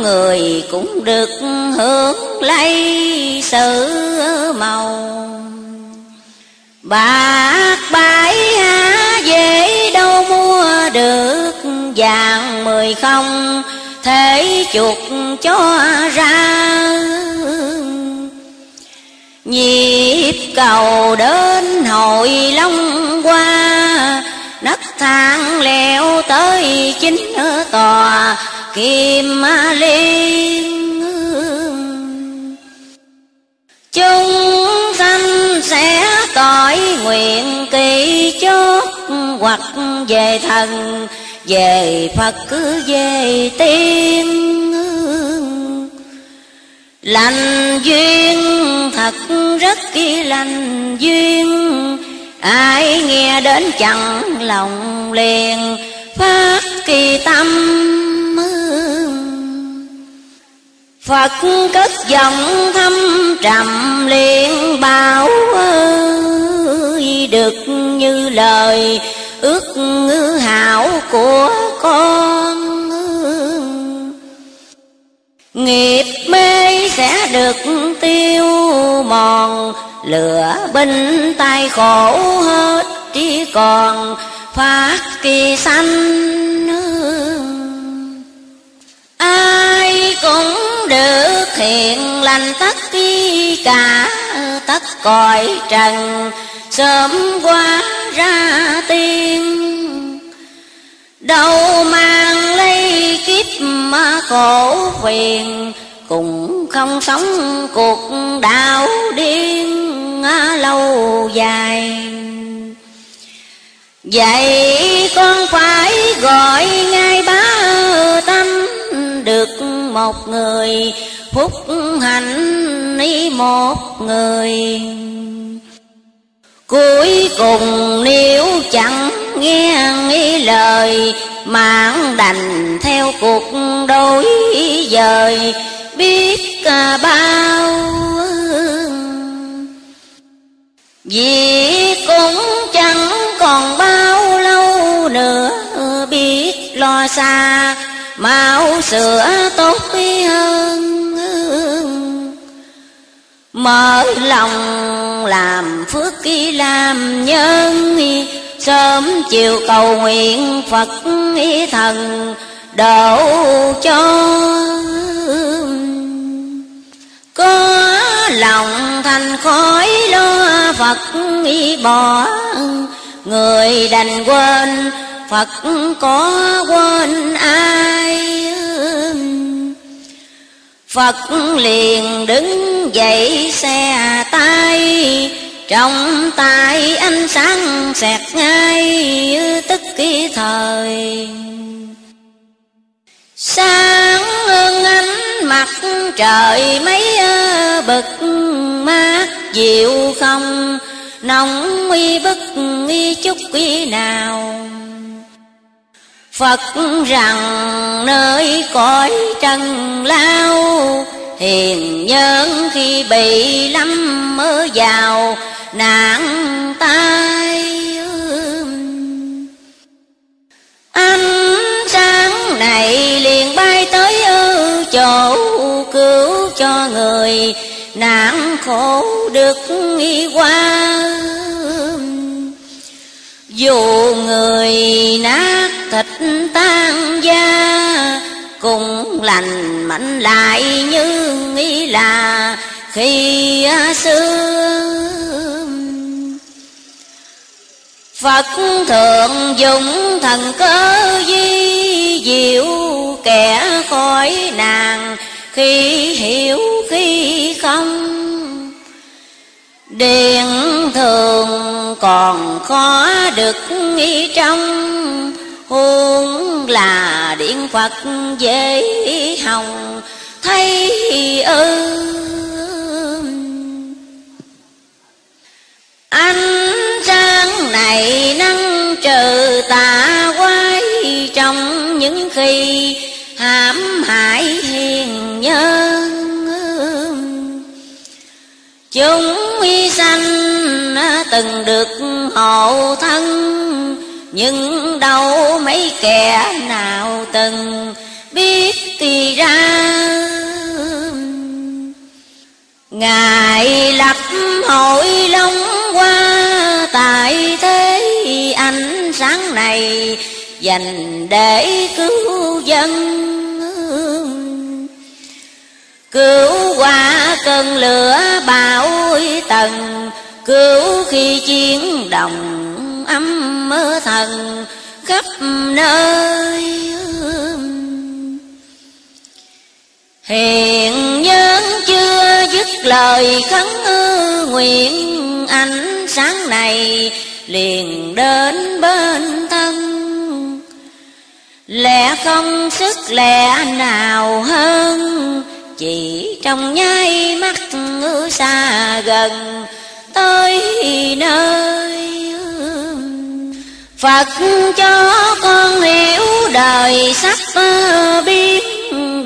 người cũng được hưởng lấy sự màu. Bạc bãi há dễ đâu mua được vàng mười không thể chuột cho ra Nhịp cầu đến hội long qua Nấc thang leo tới chính tòa kim liên Chúng sanh sẽ cõi nguyện kỳ chốt, hoặc về thần, về phật cứ về tiên lành duyên thật rất kỳ lành duyên, ai nghe đến chẳng lòng liền, phát kỳ tâm Phật cất giọng thâm trầm liền bảo ơi, Được như lời ước ngư hảo của con. Nghiệp mê sẽ được tiêu mòn, Lửa binh tay khổ hết chỉ còn phát kỳ sanh Ai cũng được thiện lành tất cả, tất cõi trần sớm qua ra tiên. Đâu mang kiếp mà khổ phiền cùng không sống cuộc đạo điên lâu dài. Vậy con phải gọi ngay bá tâm được một người, phúc hạnh ý một người. Cuối cùng nếu chẳng nghe nghe lời mạng đành theo cuộc đối dời. Biết cả bao vì cũng chẳng còn bao lâu nữa, biết lo xa, mau sửa tốt hơn. Mở lòng làm phước ký làm nhân sớm chiều cầu nguyện phật ý thần độ cho. Có lòng thành khói lo phật ý bỏ, người đành quên phật có quên ai. Phật liền đứng dậy xe tay trong tay ánh sáng xẹt ngay tức kỳ thời. Sáng hơn ánh mặt trời mấy bực, mát dịu không, Nóng uy bức uy chút uy nào. Phật rằng nơi cõi trần lao Hiền nhân khi bị lắm mơ vào nạn tai Ánh sáng này liền bay tới chỗ cứu cho người nạn khổ được qua dù người nát thịt tan da Cùng lành mạnh lại như nghĩ là khi à, xưa. Phật thượng dùng thần cơ di diệu kẻ khỏi nàng, Khi hiểu khi không. Điện thường còn khó được nghĩ trong Huống là điện Phật dễ hồng, thấy ư. Ánh sáng này năng trừ tà quái Trong những khi hãm hại hiền nhân. Chúng y sanh từng được hộ thân nhưng đâu mấy kẻ nào từng biết thì ra. Ngài lập hội long qua, tại thế ánh sáng này Dành để cứu dân. Cứu qua cơn lửa bão tầng, Cứu khi chiến đồng âm mơ thần khắp nơi Hiện nhân chưa dứt lời khấn nguyện ánh sáng này liền đến bên thân. Lẽ không sức lẽ nào hơn, chỉ trong nháy mắt xa gần tới nơi. Phật cho con hiểu đời sắp ờ, biến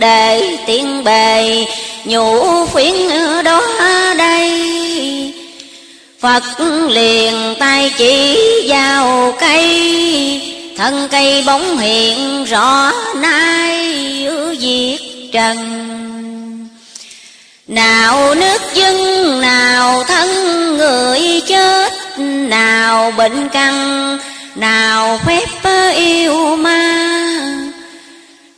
Để tiên bề nhủ phiến đó đây. Phật liền tay chỉ vào cây, Thân cây bóng hiện rõ nay diệt trần. Nào nước dân nào thân người chết, Nào bệnh căn nào phép yêu ma,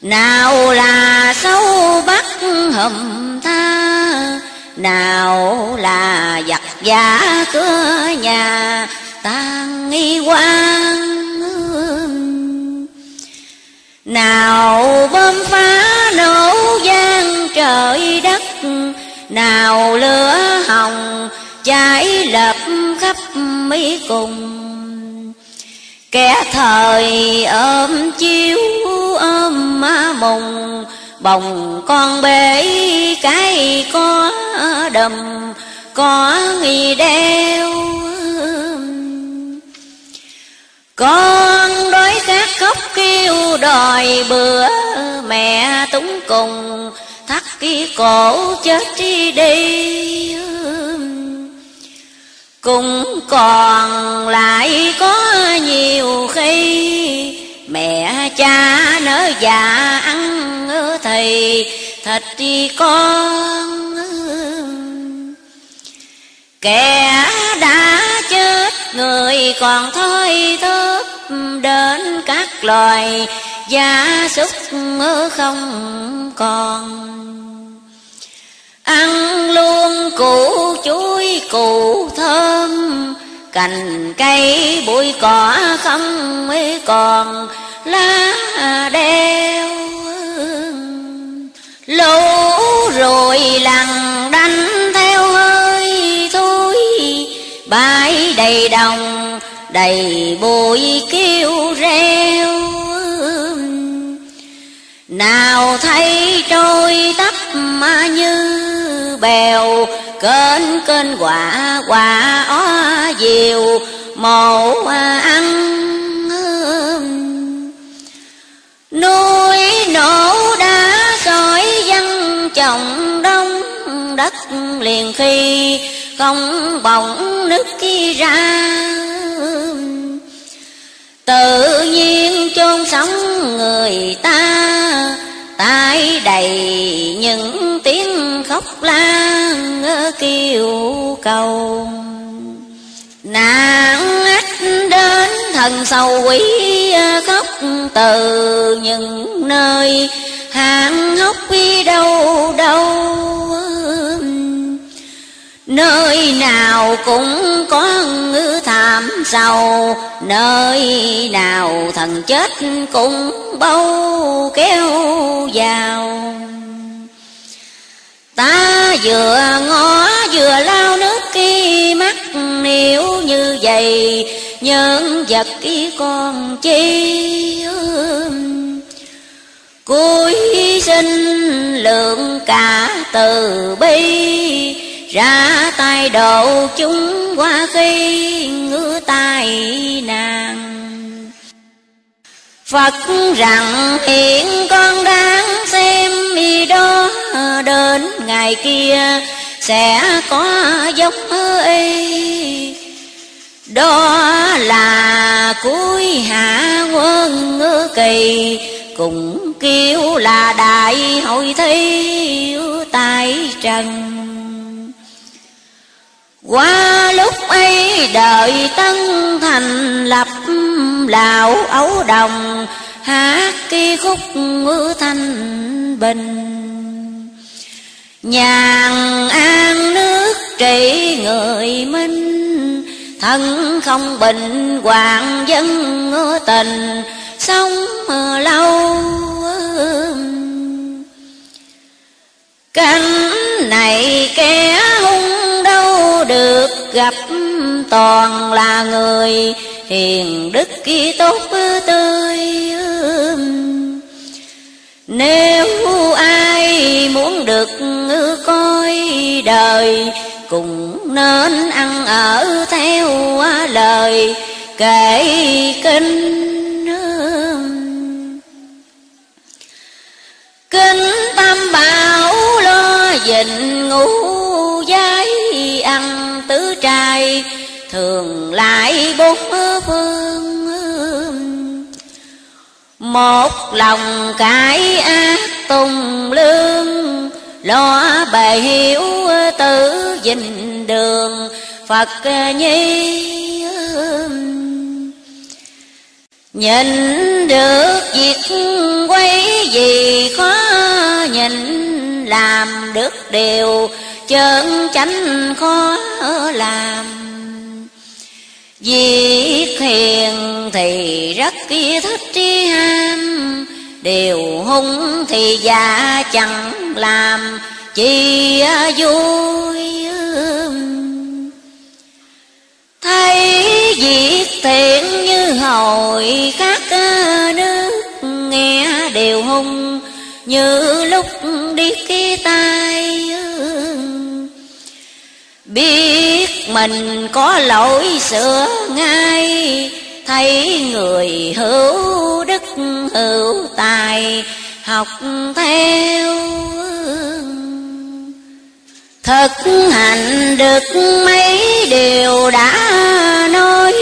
nào là sâu bắt hầm tha, nào là giặc giả cửa nhà tan nghi quan nào bom phá nổ gian trời đất, nào lửa hồng cháy lập khắp mỹ cùng. Kẻ thời ôm chiếu ôm má mùng, Bồng con bể cái có đầm, có nghi đeo Con đói khát khóc kêu đòi bữa Mẹ túng cùng, thắt cái cổ chết đi đi cũng còn lại có nhiều khi Mẹ cha nỡ già ăn thì thịt đi con Kẻ đã chết, người còn thôi thớp Đến các loài gia súc không còn. Ăn luôn củ chuối, củ thơm. Cành cây bụi cỏ không mới còn, lá đeo Lũ rồi lằn đánh theo hơi thôi Bãi đầy đồng, đầy bụi kêu reo Nào thấy trôi tấp mà như bèo, kênh kênh quả quả ó diều mộ ăn núi nổ đá sỏi văng trồng đông đất liền khi không bỗng nước kia ra. Tự nhiên chôn sống người ta tai đầy những tiếng khóc lan kêu cầu. Nạn ách đến thần sầu quỷ khóc từ những nơi hàng hốc đi đâu đâu. Nơi nào cũng có ngư thảm sầu, Nơi nào thần chết cũng bâu kéo vào. Ta vừa ngó vừa lao nước kia mắt Nếu như vậy nhân vật kia con chi Cuối sinh lượng cả từ bi ra tay độ chúng qua khi ngứa tay nàng. Phật rằng hiện con đáng xem y đó, đến ngày kia sẽ có giống y. Đó là cuối hạ quân ngư kỳ cũng kêu là đại hội thi tại trần qua lúc ấy đợi tân thành lập lào ấu đồng hát cái khúc ngữ thanh bình. Nhàn an nước trị người minh, thân không bình hoàng dân tình, sống lâu cảnh này kêu toàn là người hiền đức kỳ tốt tươi. Nếu ai muốn được coi đời, cũng nên ăn ở theo lời kể kinh. Kinh tam bảo lo dịnh ngủ thường lại bốn phương. Một lòng cải ác tùng lương, lo bề hiểu tử dình đường phật nhi nhìn được việc quay gì khó nhìn, làm được điều chân chánh khó làm. Việc thiền thì rất kia thích tri ham, Điều hung thì già chẳng làm chi vui Thấy việc thiện như hồi các nước, Nghe điều hung như lúc đi kia tay Biết mình có lỗi sửa ngay, Thấy người hữu đức, hữu tài, Học theo Thực hành được mấy điều đã nói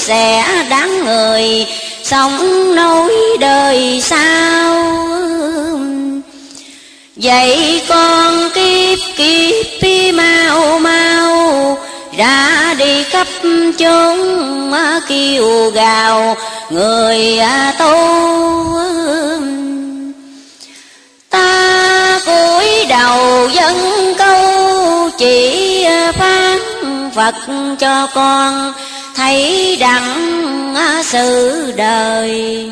Sẽ đáng người, sống nối đời sau. Vậy con kiếp kiếp mau mau, Ra đi khắp chốn kêu gào, người à tu Ta cúi đầu dân câu chỉ phán Phật cho con, thấy đặng à sự đời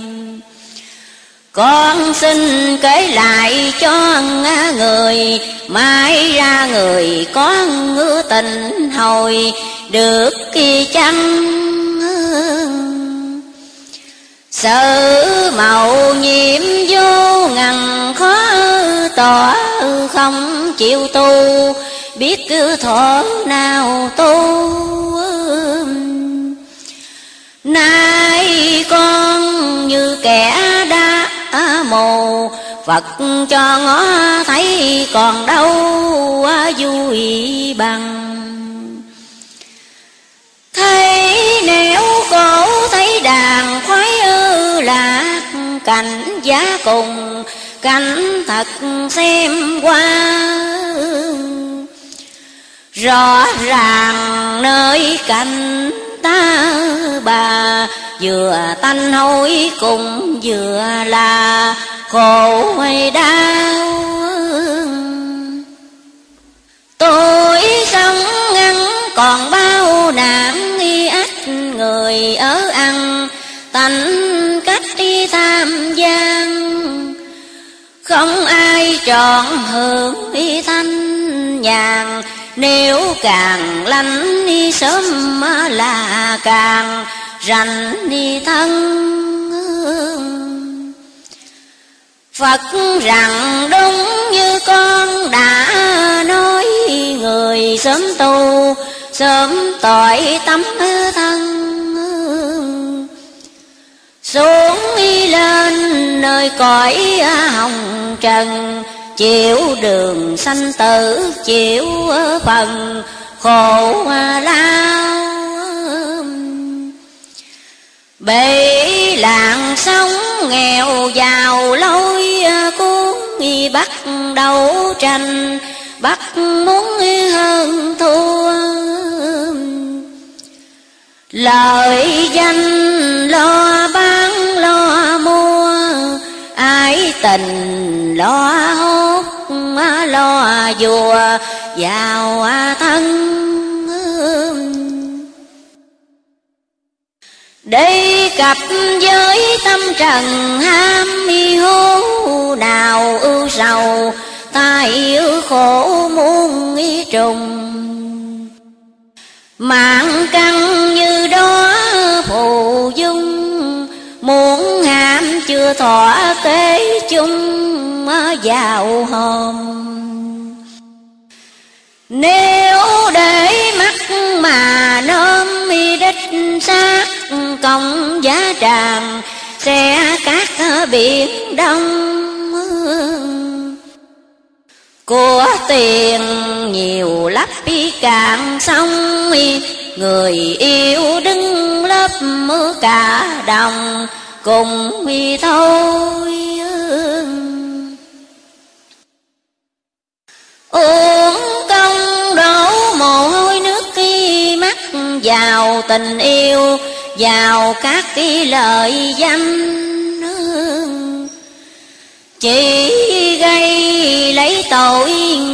con xin kể lại cho người, Mai ra người có ngứa tình hồi, Được kỳ chăng? Sự màu nhiệm vô ngần khó tỏ Không chịu tu, biết cứ thọ nào tu. Nay con như kẻ mù Phật cho ngó thấy còn đâu vui bằng. Thấy nếu cổ thấy đàn khoái ư lạc, Cảnh giá cùng, cảnh thật xem qua. Rõ ràng nơi cảnh ta bà, vừa tanh hối cùng vừa là khổ hay đau. Tôi sống ngắn còn bao nạn nghi ách người ở ăn tánh cách đi tham gian. Không ai chọn hưởng y thanh nhàn nếu càng lánh đi sớm là càng rành đi thân Phật rằng đúng như con đã nói, Người sớm tu, sớm tội tâm thân Xuống đi lên nơi cõi hồng trần chịu đường sanh tử, chịu phần khổ lao bể làng sống nghèo giàu, lối cuốn bắt đầu tranh, bắt muốn hơn thua. Lời danh lo lo tình lo hốt lo vua vào thân đi cặp với tâm trần ham hố nào ưu sầu, ta yêu khổ muôn nghi trùng. Mạng căng như đó phù dung, muốn ham chưa thỏa kế chung vào hôm nếu để mắt mà nôm mi đích xác cộng giá tràng sẽ các biển đông. Của tiền nhiều lắm bi cạn sông người yêu đứng lớp mưa cả đồng cùng vì thôi. Uống công đổ mồ hôi nước khi mắt vào tình yêu, vào các cái lời danh chỉ gây lấy tội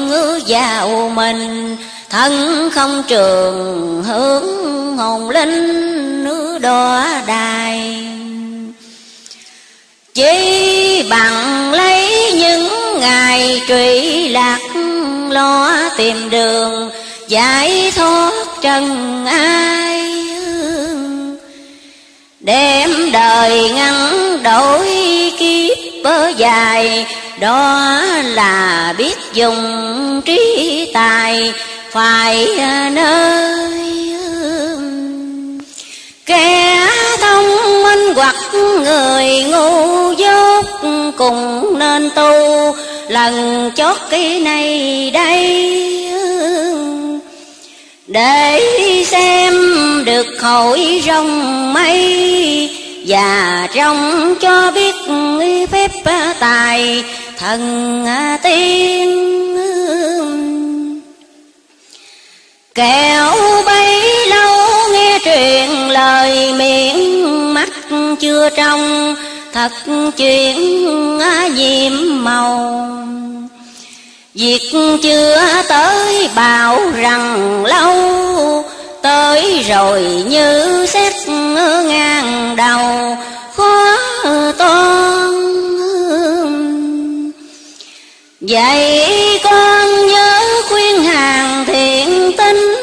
ngư vào mình, thân không trường hướng hồn linh nữ đọa đài chỉ bằng lấy những ngày trụy lạc lo tìm đường, giải thoát trần ai đem đời ngắn đổi kiếp bơ dài, đó là biết dùng trí tài phải nơi kẻ thông hoặc người ngu dốt cùng nên tu. Lần chót cái này đây, để xem được khỏi rong mây. Và trong cho biết phép tài, thần tiên. Kẻo bấy lâu nghe truyền lời miệng chưa trong thật chuyện nhiệm màu. Việc chưa tới bảo rằng lâu, Tới rồi như xét ngang đầu, khó toan. Vậy con nhớ khuyên hàng thiện tính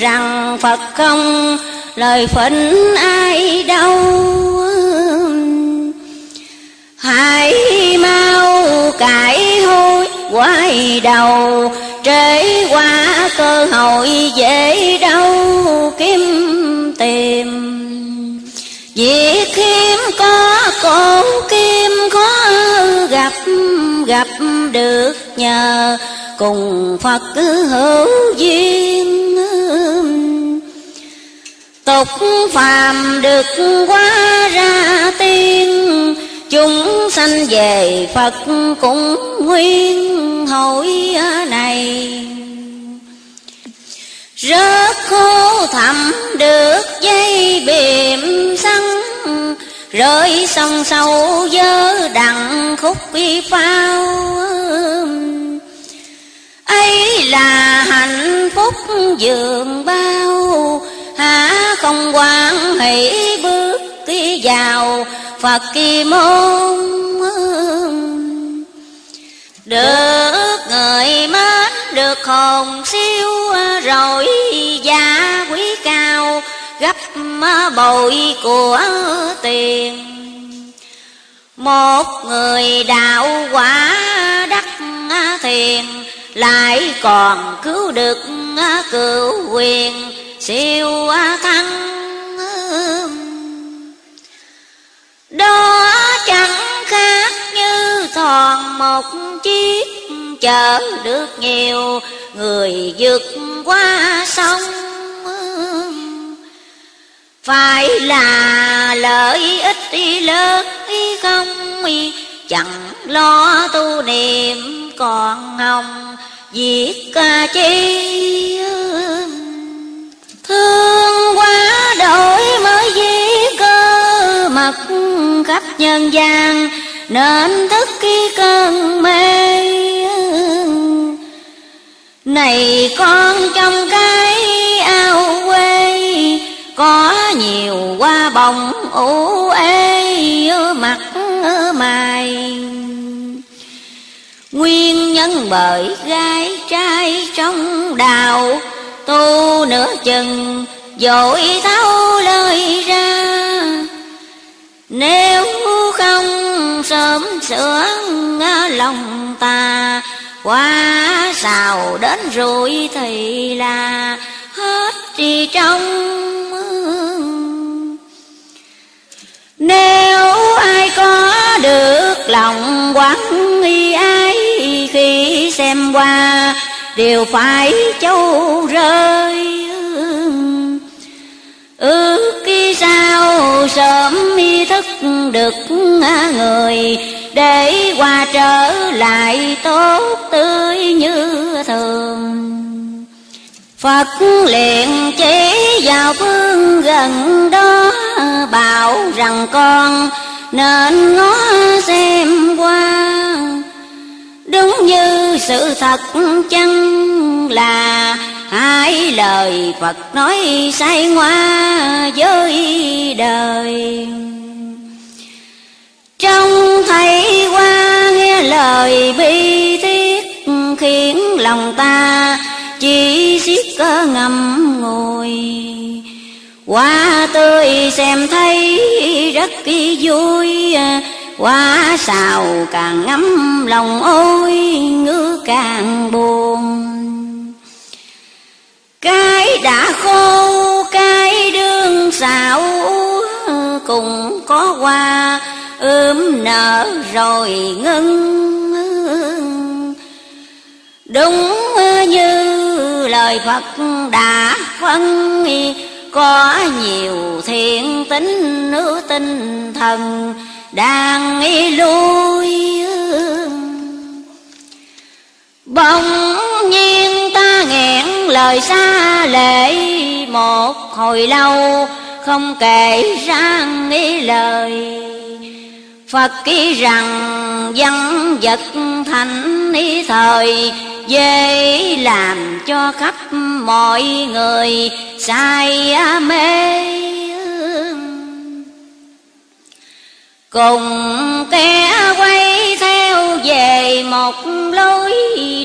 Rằng Phật không lời phận ai đâu Hãy mau cải hôi quay đầu, trễ qua cơ hội dễ đâu kiếm tìm. Việc khiêm có, cổ kim khó gặp gặp được nhờ cùng Phật hữu duyên tục phàm được quá ra tiên, chúng sanh về Phật cũng nguyên hội này. Rất khô thẳm được dây bìm xăng, rơi sông sâu dơ đặng khúc vi phao. Ấy là hạnh phúc dường bao há, không quan hỷ bước đi vào Phật kỳ môn. Được người mến, được hồn siêu, Rồi gia quý cao, gấp bội của tiền. Một người đạo quả đắc thiền, Lại còn cứu được cửu quyền siêu thăng đó chẳng khác như thòn một chiếc chở được nhiều người vượt qua sông phải là lợi ích lớn không chẳng lo tu niệm còn hồng việc ca chi thương quá đổi mới giết cơ mật khắp nhân gian, nên thức khi cơn mê. Này con trong cái ao quê, có nhiều hoa bồng ủ ê mặt mày. Nguyên nhân bởi gái trai trong đào tu nửa chừng, dội tháo lời ra. Nếu không sớm sửa lòng ta, Quá xào đến rồi thì là hết thì trong Nếu ai có được lòng quán y ai Khi xem qua đều phải châu rơi. Ước khi sao sớm mi thức được người để qua trở lại tốt tươi như thường. Phật liền chỉ vào phương gần đó, Bảo rằng con nên ngó xem qua. Đúng như sự thật chăng là Hai lời Phật nói sai ngoa với đời? Trong thấy qua nghe lời bi thiết, Khiến lòng ta chỉ xiết cơ ngầm ngồi Hoa tươi xem thấy rất kỳ vui Quá sao càng ngắm lòng ôi ngứa càng buồn. Cái đã khô, cái đương xạo cùng có qua ươm nở rồi ngưng. Đúng như lời phật đã phân, có nhiều thiện tính nữ tinh thần đang lui bỗng nhiên ta nghẹn lời xa lệ. Một hồi lâu không kể ra nghĩ lời. Phật ký rằng văn vật thành ý thời, dễ làm cho khắp mọi người say mê. Cùng kẻ quay theo về một lối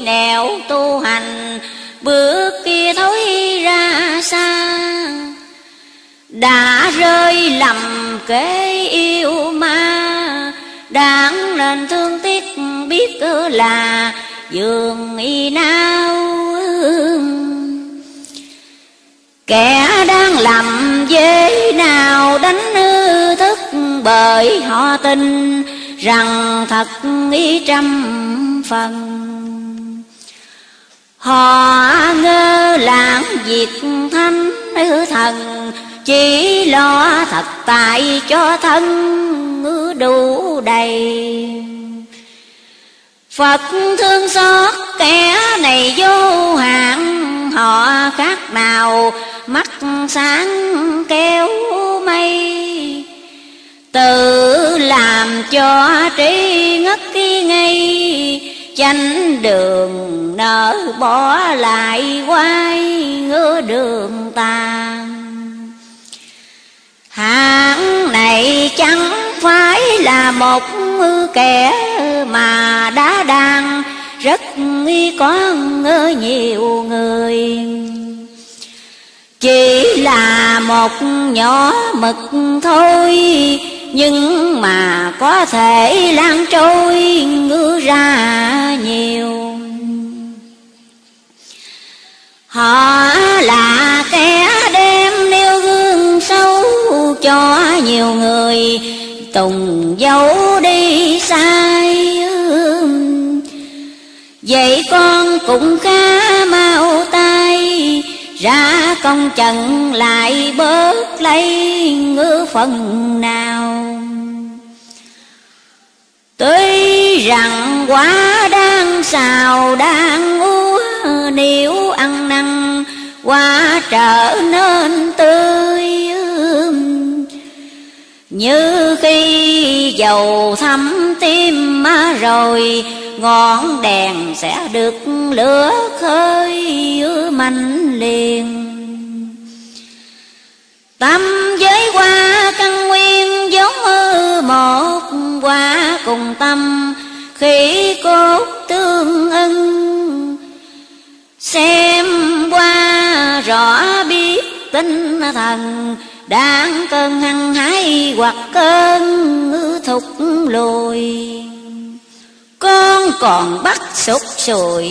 nẻo tu hành, bước kia thối ra xa. Đã rơi lầm kế yêu ma, đáng nên thương tiếc biết là giường y nao kẻ đang lầm dễ nào đánh bởi họ tin rằng thật ý trăm phần. Họ ngơ lãng việc thanh nữ thần, Chỉ lo thật tại cho thân đủ đầy. Phật thương xót kẻ này vô hạn, Họ khác nào, mắt sáng kéo mây. Tự làm cho trí ngất khi ngay chánh đường nở bỏ lại quay ngứa đường tàn. Hạng này chẳng phải là một kẻ mà đã đang rất nghi có nhiều người. Chỉ là một nhỏ mực thôi nhưng mà có thể lan trôi ngứa ra nhiều. Họ là kẻ đem nêu gương xấu cho nhiều người, tùng dấu đi sai vậy con cũng khá mau tay, ra công trận lại bớt lấy ngữ phần nào. Tuy rằng quả đang xào, đang úa nếu ăn năn quả trở nên tươi như khi dầu thấm tim rồi, ngọn đèn sẽ được lửa khơi mạnh liền tâm giới qua căn nguyên giống như một, qua cùng tâm khi cốt tương ưng. Xem qua rõ biết tinh thần, đang cơn hăng hái hoặc cơn thục lùi. Con còn bắt sụt sùi,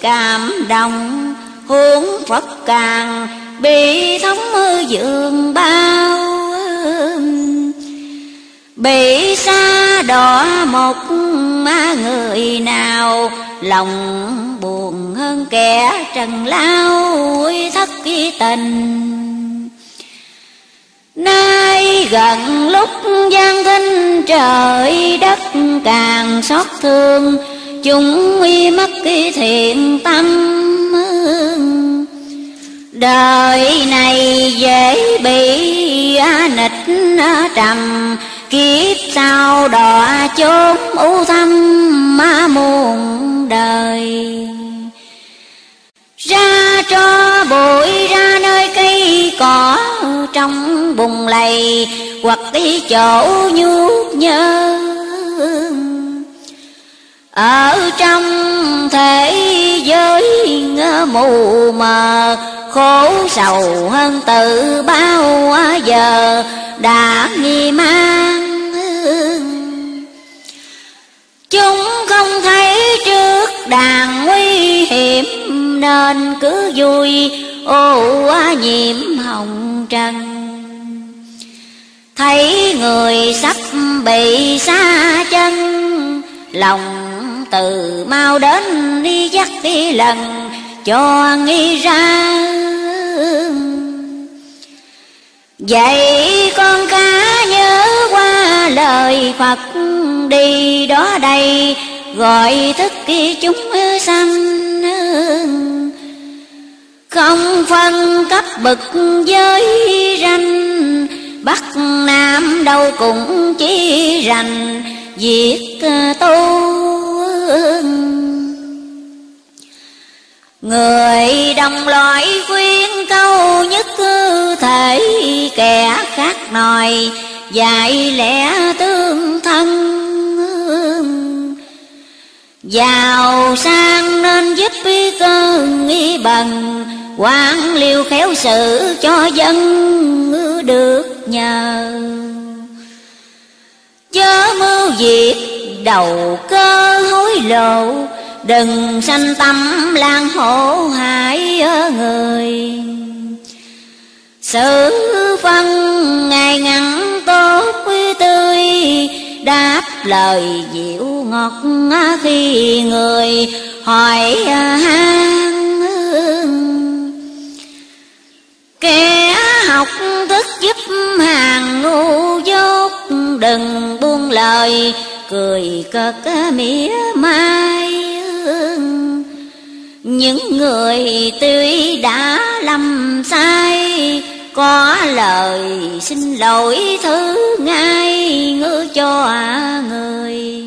cảm động, huống phật càng bị thống dường bao bị xa đỏ một người nào lòng buồn hơn kẻ trần lao thất kỳ tình. Nay gần lúc gian thinh trời đất càng xót thương, chúng uy mất ký thiện tâm đời này dễ bị nịch trầm. Kiếp sau đọa chốn u thâm ma muôn đời. Ra cho bụi ra nơi cây cỏ trong bùng lầy, hoặc đi chỗ nhuốc nhớ. Ở trong thế giới mù mờ khổ sầu hơn từ bao giờ đã nghi mang chúng không thấy trước đàn nguy hiểm nên cứ vui ô nhiễm hồng trần. Thấy người sắp bị xa chân lòng từ mau đến đi dắt đi lần, cho nghĩ ra. Vậy con cá nhớ qua lời Phật, đi đó đây, Gọi thức kia chúng sanh. Không phân cấp bậc giới ranh Bắc Nam đâu cũng chỉ rành. Việc tu Người đồng loại khuyên câu nhất cơ thể Kẻ khác nòi, dạy lẽ tương thân. Giàu sang nên giúp cơ nghi bằng quan liêu khéo sự cho dân được nhờ. Chớ mưu việc đầu cơ hối lộ, Đừng sanh tâm lan hổ hại người. Sự phân ngày ngắn tốt tươi, Đáp lời dịu ngọt khi người hỏi han Kẻ học thức giúp hàng ngu dốt, Đừng buông lời, cười cợt mỉa mai những người tuy đã lầm sai, có lời xin lỗi thứ ngay ngư cho người.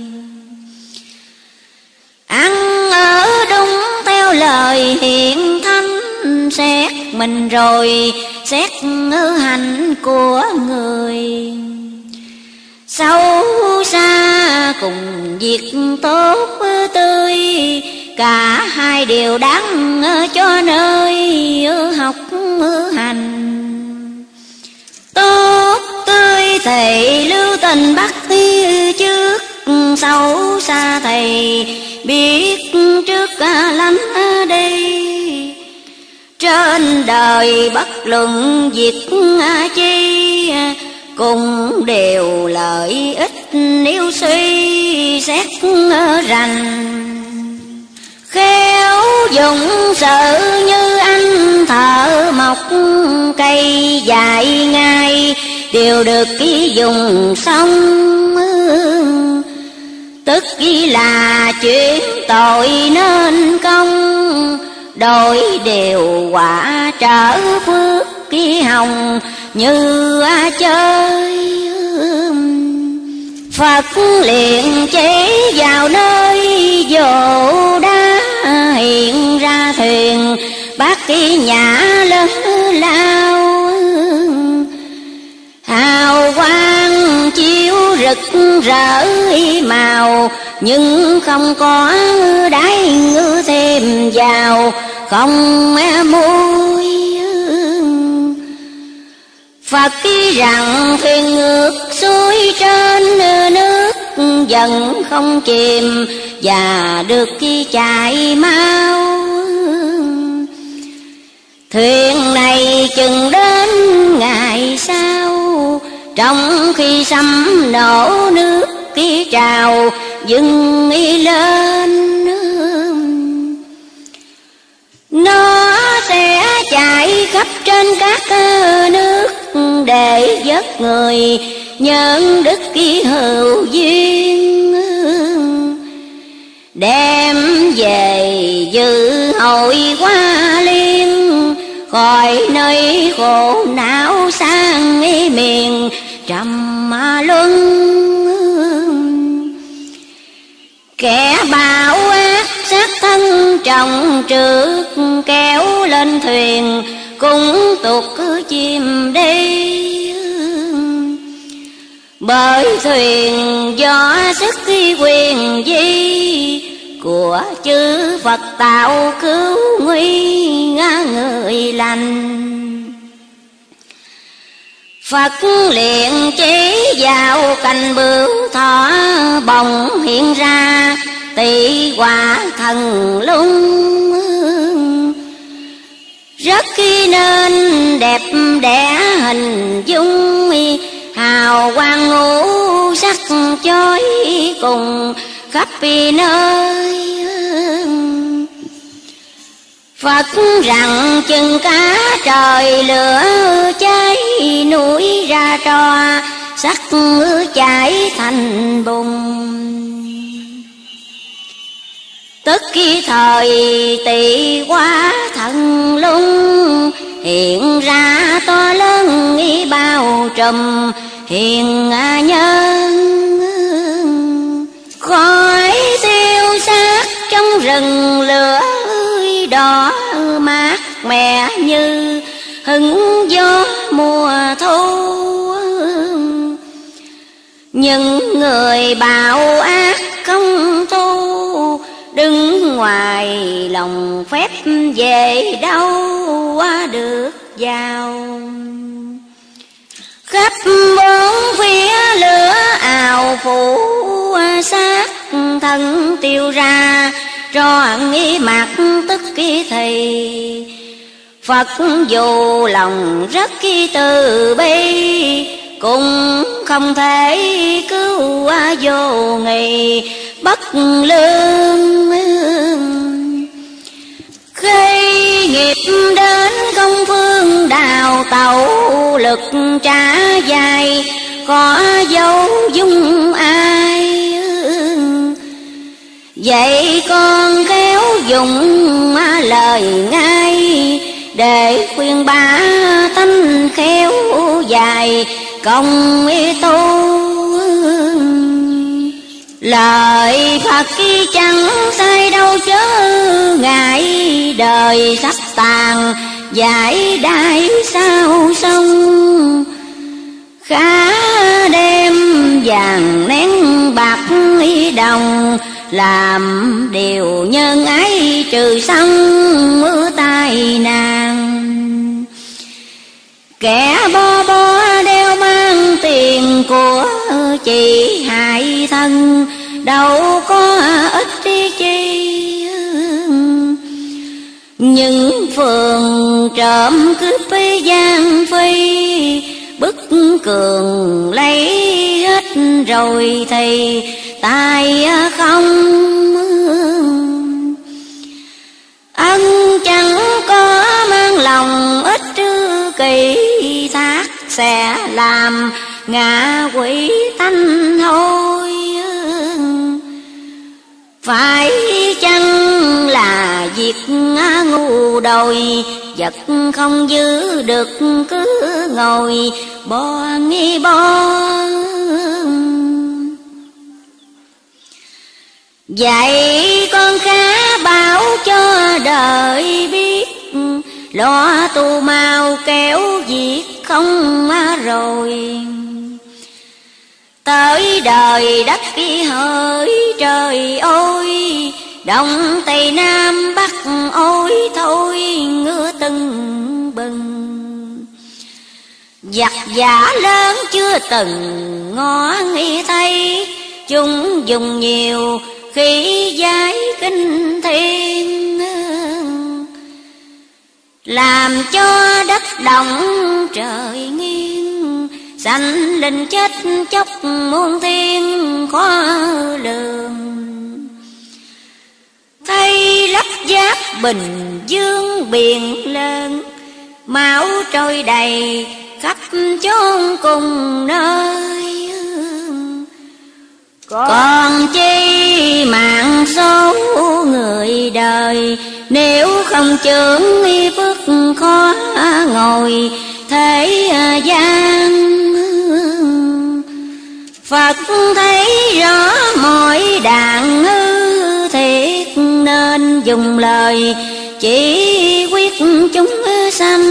Ăn ở đúng theo lời hiện thân xét mình rồi, xét ngữ hành của người. Sâu xa cùng việc tốt tươi, Cả hai đều đáng cho nơi học hành. Tốt tươi, thầy lưu tình bắt thi trước. Sâu xa thầy biết trước lánh đi. Trên đời bất luận việc chi cùng đều lợi ích nếu suy xét rành. Khéo dụng sự như anh thợ mọc cây dài ngay đều được ký dùng xong. Tức là chuyện tội nên công đổi đều quả trở phước ký hồng như à chơi. Phật liền chế vào nơi dồ đá hiện ra thuyền, bác ký nhã lớn lao. Hào quang rực rỡ màu, nhưng không có đáy ngư thêm vào. Không môi Phật rằng thuyền ngược xuôi trên nước dần không chìm và được khi chạy mau. Thuyền này chừng đến ngày sau trong khi sấm nổ nước kia trào dừng y lên nó sẽ chạy khắp trên các nước để giấc người nhân đức ký hữu duyên đem về dự hội qua liên, khỏi nơi khổ não sang miền trầm luân. Kẻ bạo ác sát thân trọng trước, kéo lên thuyền, cũng tục cứ chìm đi. Bởi thuyền do sức thi quyền di, của chư Phật tạo cứu nguy người lành. Phật liền chỉ vào cành bướu thỏ bồng hiện ra tỷ quả thần lung rất khi nên đẹp đẽ hình dung, hào quang ngũ sắc chói cùng khắp nơi Phật rằng chừng cá trời lửa cháy núi ra trò, sắc chảy thành bùng Tức khi thời tỳ quá thần lung, Hiện ra to lớn nghi bao trùm, hiền nhân Khói siêu xác trong rừng lửa đỏ mát mẻ như hứng gió mùa thu. Những người bạo ác không tu đứng ngoài lòng phép về đâu qua được vào. Khắp bốn phía lửa ào phủ sát thân tiêu ra tròn nghi mặt tức kỳ thầy. Phật dù lòng rất kỳ từ bi, Cũng không thể cứu vô nghị bất lương Khi nghiệp đến công phương, đào tẩu lực trả dài, Có dấu dung ai Vậy con khéo dùng lời ngay Để khuyên bà tánh khéo dài, công tu Lời Phật khi chẳng sai đâu chớ ngại, Đời sắp tàn, giải đại sao sông. Khá đêm vàng nén bạc đồng, làm điều nhân ấy trừ xong mưa tai nạn kẻ bo bo đeo mang tiền của chị hại thân, đâu có ít chi chi. Những phường trộm cướp gian phi bức cường lấy hết rồi thì tài không ân chẳng có mang lòng ít kỳ thác sẽ làm ngạ quỷ tanh thôi phải chăng là việc ngu đồi? Vật không giữ được cứ ngồi bo nghi bo Vậy con khá bảo cho đời biết, Lo tu mau kéo việc không rồi. Tới đời đất kia hỡi trời ơi, Đông Tây Nam Bắc ôi thôi, ngứa từng bừng. Giặc giả lớn chưa từng ngó nghĩ thấy, chúng dùng nhiều khi giải kinh thiên. Làm cho đất động trời nghiêng sanh linh chết chóc muôn thiên khó lường. Thay lắp giáp bình dương biển lớn, máu trôi đầy khắp chốn cùng nơi còn chi mạng số người đời, nếu không chưởng nghi phước khó ngồi thế gian. Phật thấy rõ mọi đàn hư thiệt Nên dùng lời chỉ quyết chúng sanh.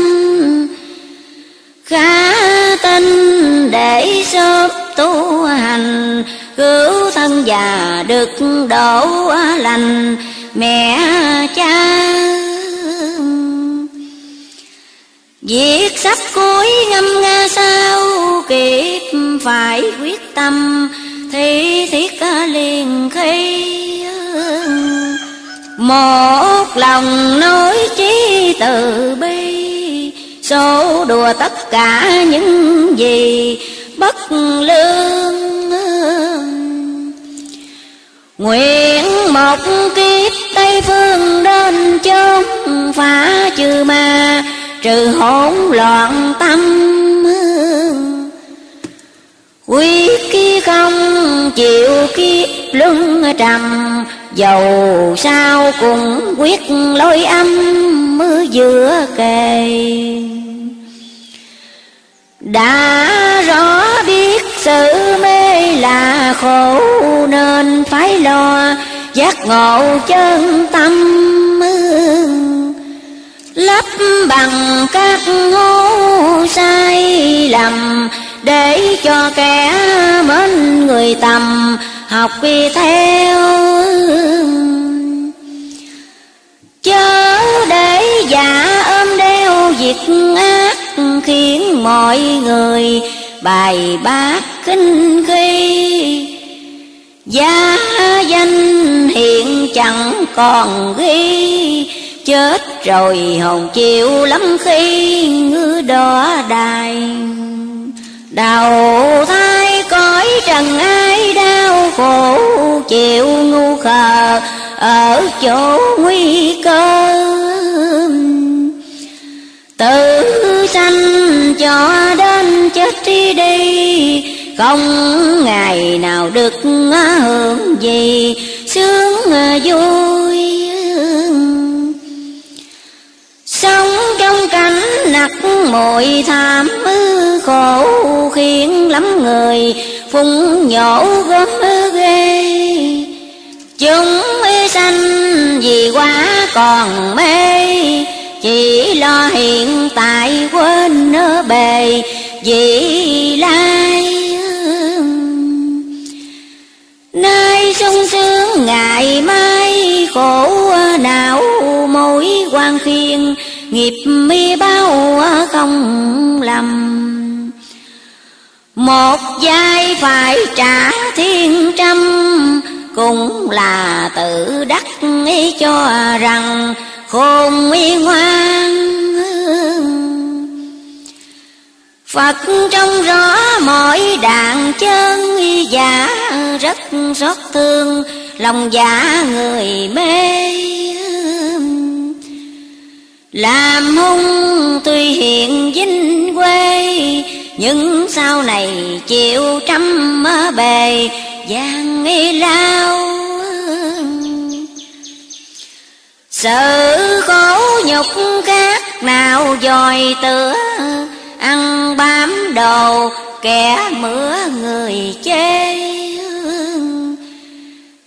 Khá tin để sớm tu hành, cứu thân già được độ lành. Mẹ cha Việc sắp cuối ngâm nga sao kịp phải quyết tâm thì thiết liền khi một lòng nói chí từ bi, số đùa tất cả những gì bất lương nguyện một kiếp tây phương đến chốn phá trừ ma trừ hỗn loạn tâm. Quy kia không chịu kiếp luân trầm, dầu sao cũng quyết lối âm mưa giữa kề. Đã rõ biết sự mê là khổ nên phải lo giác ngộ chân tâm lấp bằng các ngô sai lầm, để cho kẻ mến người tầm học đi theo chớ để giả ôm đeo việc ác, khiến mọi người bài bác kinh khi. Giá danh hiện chẳng còn ghi chết rồi hồn chịu lắm khi ngư đỏ đài. Đầu thai cõi trần ai đau khổ chịu ngu khờ ở chỗ nguy cơ. Tự sanh cho đến chết đi đi, không ngày nào được hưởng gì, sướng vui cảnh nặc mồi khổ khiến lắm người phung nhổ gớm ghê. Chúng sanh vì quá còn mê, chỉ lo hiện tại quên nỡ bề vị lai Nay sung sướng ngày mai, khổ não mối quan khiên Nghiệp mi bao không lầm. Một giai phải trả thiên trăm, Cũng là tự đắc ý cho rằng khôn uy ngoan Phật trong rõ mọi đàn chân, giả rất xót thương, lòng giả người mê làm hung tuy hiện vinh quê, nhưng sau này chịu trăm bề gian nghi lao sự khổ nhục khác nào dòi tựa, ăn bám đồ kẻ mửa người chê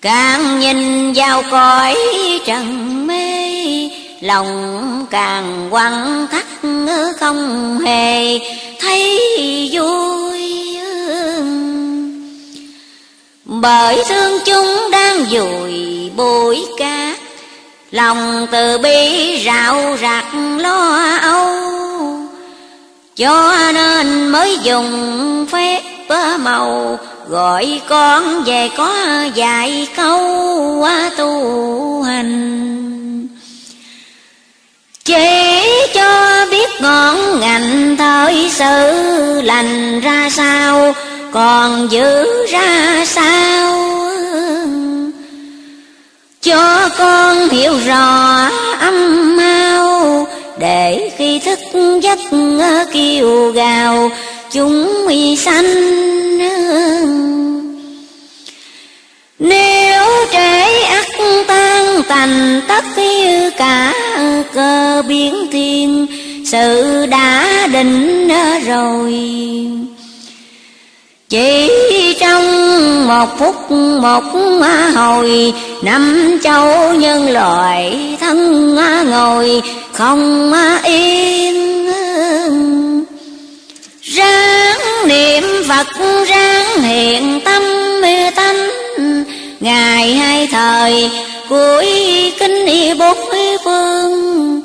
càng nhìn vào cõi trần mê lòng càng quăng thắt không hề thấy vui bởi thương chúng đang dùi bụi cát, lòng từ bi rạo rạc lo âu. Cho nên mới dùng phép màu, Gọi con về có dạy câu tu hành. Chỉ cho biết ngọn ngành thời sự lành ra sao, Còn giữ ra sao? Cho con hiểu rõ âm mau Để khi thức giấc kêu gào, chúng uy sanh. Nếu trễ thành tất như cả cơ biến thiên, sự đã định rồi. Chỉ trong một phút, một hồi, năm châu nhân loại thân ngồi, không yên ráng niệm phật, ráng hiện tâm mê tánh ngày hai thời, cuối kinh bốn phương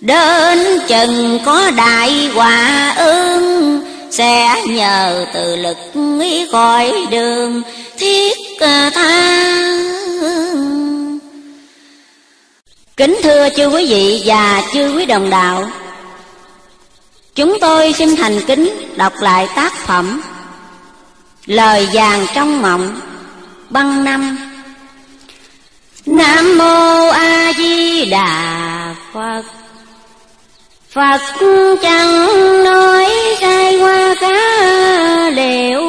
đến chừng có đại quả ương, sẽ nhờ từ lực ý khỏi đường thiết tha. Kính thưa chư quý vị và chư quý đồng đạo, Chúng tôi xin thành kính đọc lại tác phẩm Lời vàng trong mộng. Băng năm. Nam mô A Di Đà Phật. Phật chẳng nói sai qua cá liệu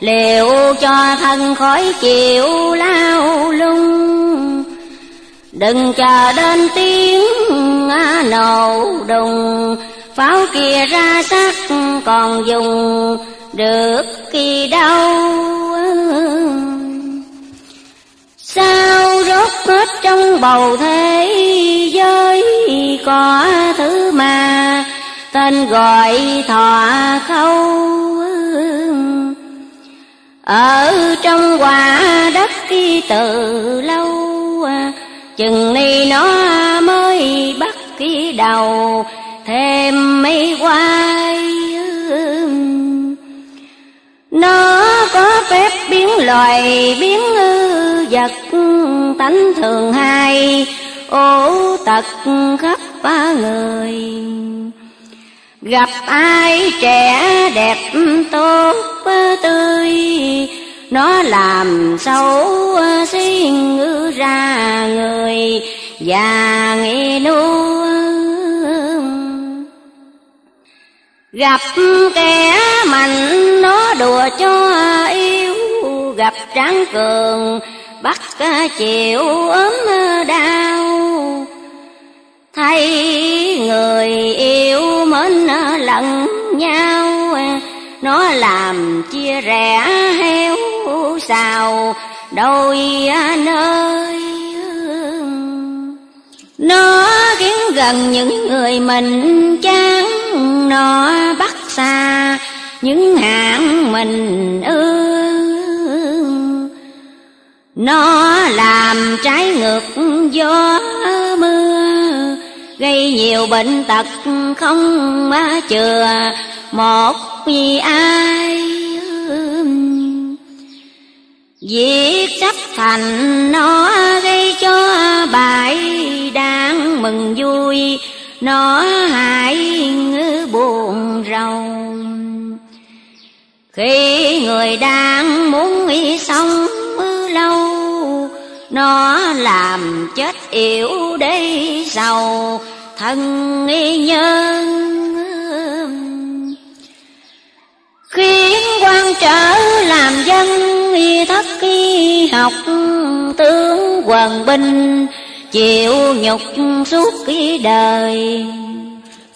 Liệu cho thân khỏi chịu lao lung. Đừng chờ đến tiếng nổ đùng. Pháo kia ra sắc còn dùng được kỳ đâu Sao rốt hết trong bầu thế giới Có thứ mà tên gọi thọ khâu? Ở trong quả đất khi từ lâu, Chừng ni nó mới bắt cái đầu thêm mấy quay nó có phép biến loài, biến vật, tánh thường hay ố tật khắp ba người. Gặp ai trẻ đẹp tốt tươi, nó làm xấu xin ra người và nghĩ nuôi Gặp kẻ mạnh, nó đùa cho yêu Gặp tráng cường, bắt chịu ốm đau. Thấy người yêu mến lẫn nhau, Nó làm chia rẽ heo xào đôi nơi. Nó gần những người mình chán nó bắt xa, những hạng mình ưa nó làm trái ngược gió mưa, gây nhiều bệnh tật không chừa, một vì ai Việc sắp thành nó gây cho bại đang mừng vui, nó hại buồn rầu khi người đang muốn sống lâu, nó làm chết yếu để sầu thân nhân khiến quan trở làm dân, y thất khi học tướng quần binh, chịu nhục suốt ký đời.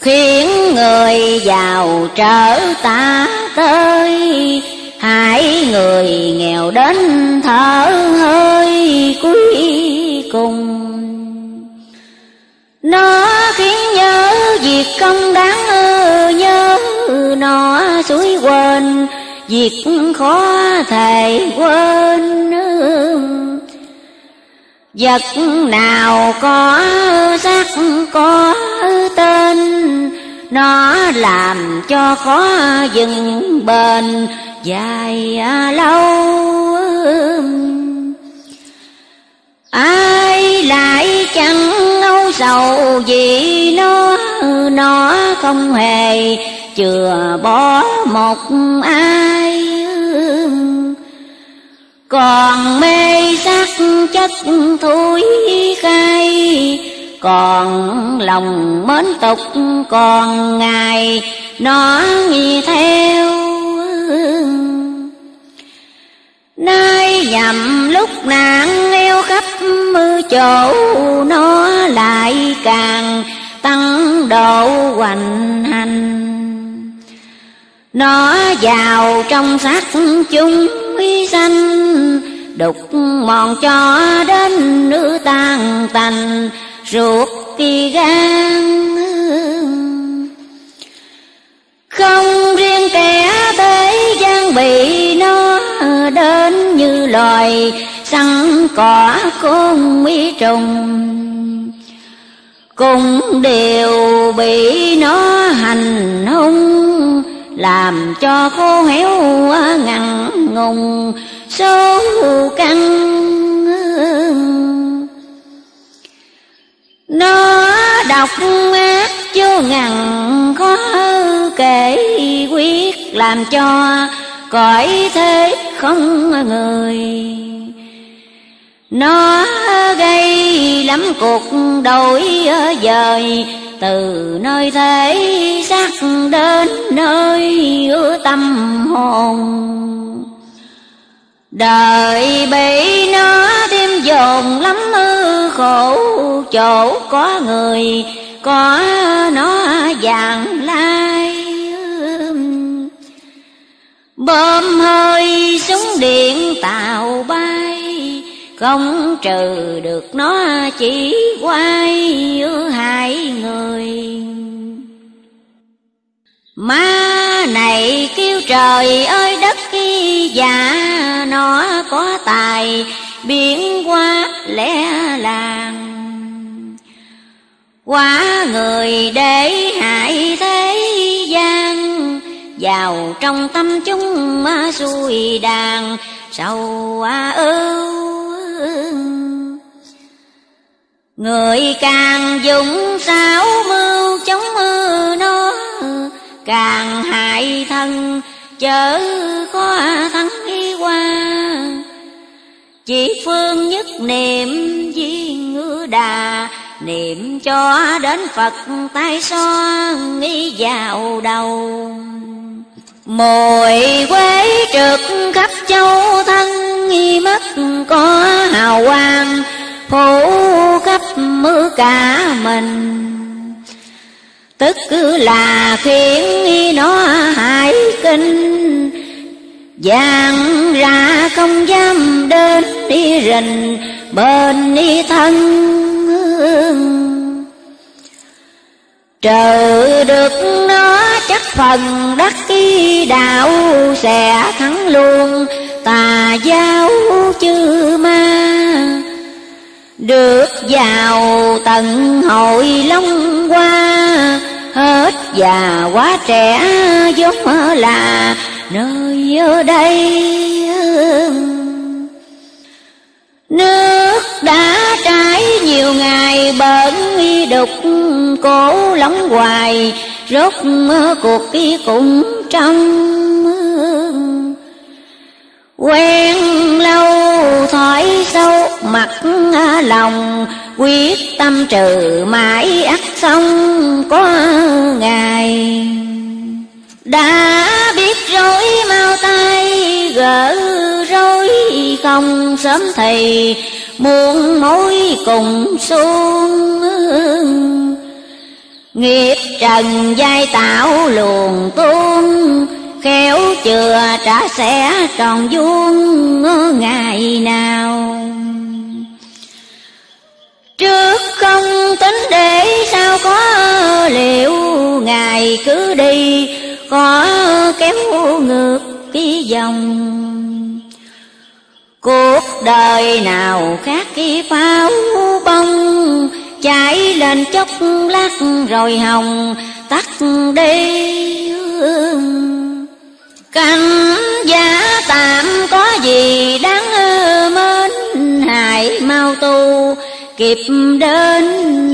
Khiến người giàu trở ta tới hại người nghèo đến thở hơi cuối cùng. Nó khiến nhớ việc công đáng nhớ nó suối quên, việc khó thể quên. Vật nào có sắc có tên, Nó làm cho khó dừng bền dài lâu. Ai lại chẳng âu sầu vì nó nó không hề chừa bỏ một ai. Còn mê sắc chất thúi khai, còn lòng mến tục, còn ngài nó nghi theo. Nay nhầm lúc nạn yêu khắp mưa chỗ, Nó lại càng tăng độ hoành hành. Nó vào trong xác chúng uy sanh Đục mòn cho đến nữ tan tành, Ruột kỳ gan. Không riêng kẻ thế gian bị nó đến như loài săn cỏ côn mỹ trùng. Cùng đều bị nó hành hung làm cho khô héo ngằn ngùng số căn Nó độc ác vô ngàn khó kể quyết, Làm cho cõi thế không người nó gây lắm cuộc đổi dời từ nơi thế xác đến nơi tâm hồn. Đời bị nó thêm dồn lắm ư khổ, chỗ có người, có nó vàng lai. Bơm hơi súng điện tàu bay không trừ được nó, chỉ quay giữa hai người. Ma này kêu trời ơi, đất khi già Nó có tài biến qua lẽ làng. Quá người để hại thế gian, vào trong tâm chúng ma xuôi đàn. Sầu ưu người càng dùng sao mưu chống mưa nó, càng hại thân, chớ có thắng đi qua. Chỉ phương nhất niệm di ngữ đà, niệm cho đến phật tay son nghĩ vào đầu. Mùi quế trực khắp châu thân, nghi mất có hào quang Phủ khắp mưa cả mình. Tức cứ là khiến nó hại kinh. Giang ra không dám đến đi rình bên đi thân Trừ được nó chắc phần đắc ký đạo sẽ thắng luôn, tà giáo chư ma. Được vào tận hội long qua Hết già quá trẻ giống là nơi ở đây. Nước đã trải nhiều ngày bận đục cổ lóng hoài, Rốt cuộc kia cũng trong Quen lâu thói sâu mặt lòng, Quyết tâm trừ mãi ắt xong có ngày. Đã biết rối mau tay, gỡ rối không sớm thì muôn mối cùng xuống. Nghiệp trần dây tạo luồn tuôn Khéo chừa trả sẽ tròn vuông ngày nào. Trước không tính để sao có liệu Ngài cứ đi, có kéo ngược cái dòng Cuộc đời nào khác cái pháo bông chảy lên chốc lát rồi hồng tắt đi Cảnh giá tạm có gì đáng mến? Hãy mau tu, kịp đến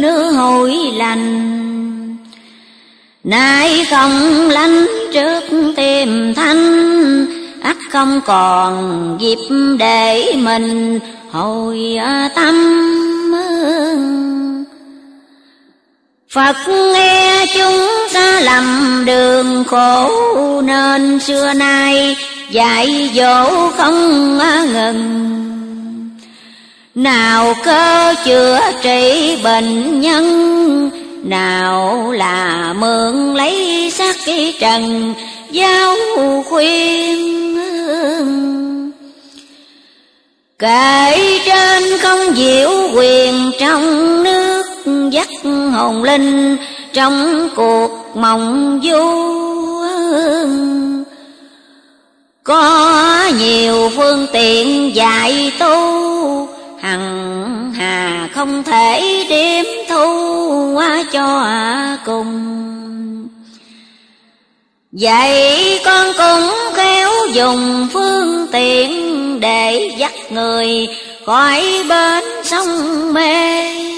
nửa hồi lành. Nay không lánh trước tìm thanh, ắt không còn dịp để mình hồi tâm. Phật nghe chúng ta lầm đường khổ Nên xưa nay dạy dỗ không ngừng. Nào cơ chữa trị bệnh nhân, Nào là mượn lấy sắc trần, giáo khuyên Kể trên không diệu quyền trong nước Dắt hồn linh trong cuộc mộng du. Có nhiều phương tiện dạy tu, Hằng hà không thể điểm thu cho cùng. Vậy con cũng khéo dùng phương tiện Để dắt người khỏi bến sông mê.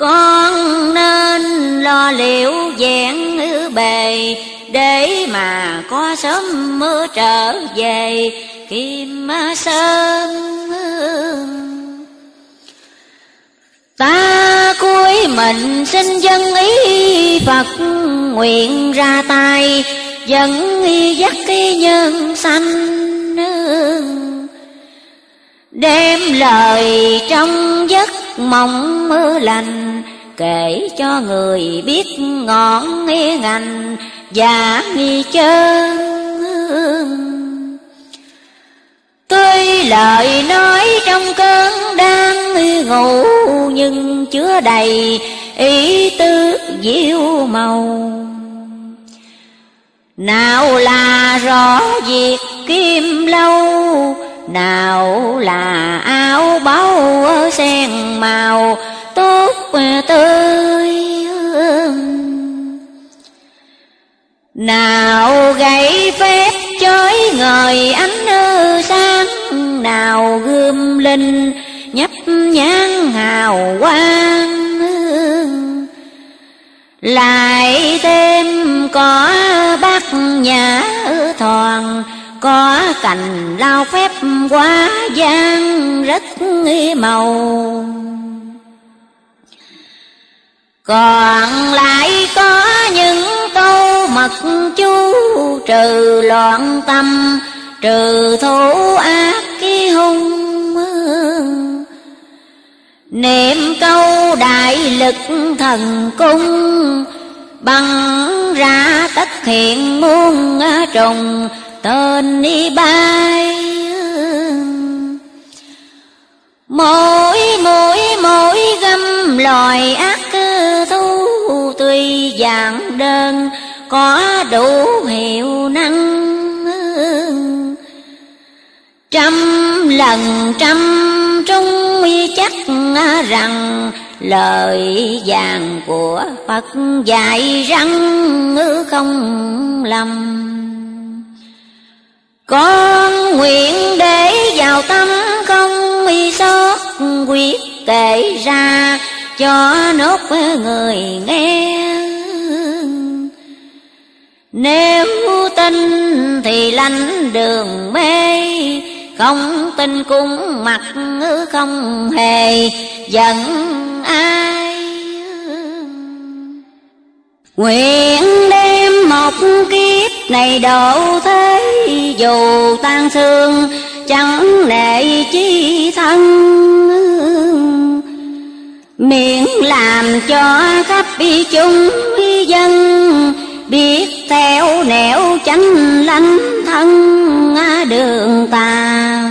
Con nên lo liệu vẹn bề, Để mà có sớm mưa trở về, Kim Sơn. Ta cuối mình xin dân ý Phật nguyện ra tay Dẫn dắt cái nhân sanh. Đem lời trong giấc mộng mơ lành, Kể cho người biết ngọn nghe ngành, Và nghi chân Tuy lời nói trong cơn đang ngủ, Nhưng chứa đầy ý tứ diệu màu. Nào là rõ việc kim lâu nào là áo báu sen màu, tốt tươi Nào gậy phép chói ngời ánh sáng, Nào gươm linh nhấp nhán hào quang. Lại thêm có bát nhã thoảng có cành lao phép quá gian, rất màu. Còn lại có những câu mật chú, trừ loạn tâm, trừ thủ ác ký hung Niệm câu đại lực thần cung bằng ra tất hiện muôn trùng Tên đi bay Mỗi mỗi mỗi gâm loài ác thu Tuy dạng đơn, có đủ hiệu năng Trăm lần trăm trung chắc rằng lời vàng của Phật dạy rằng không lầm. Con nguyện để vào tâm không y xót quyết kể ra cho nốt người nghe. Nếu tin thì lánh đường mê, không tin cũng mặt không hề giận ai Nguyện đem một kiếp này độ thế Dù tan xương, chẳng nệ chi thân. Miệng làm cho khắp chúng dân, biết theo nẻo chánh lánh thân đường tà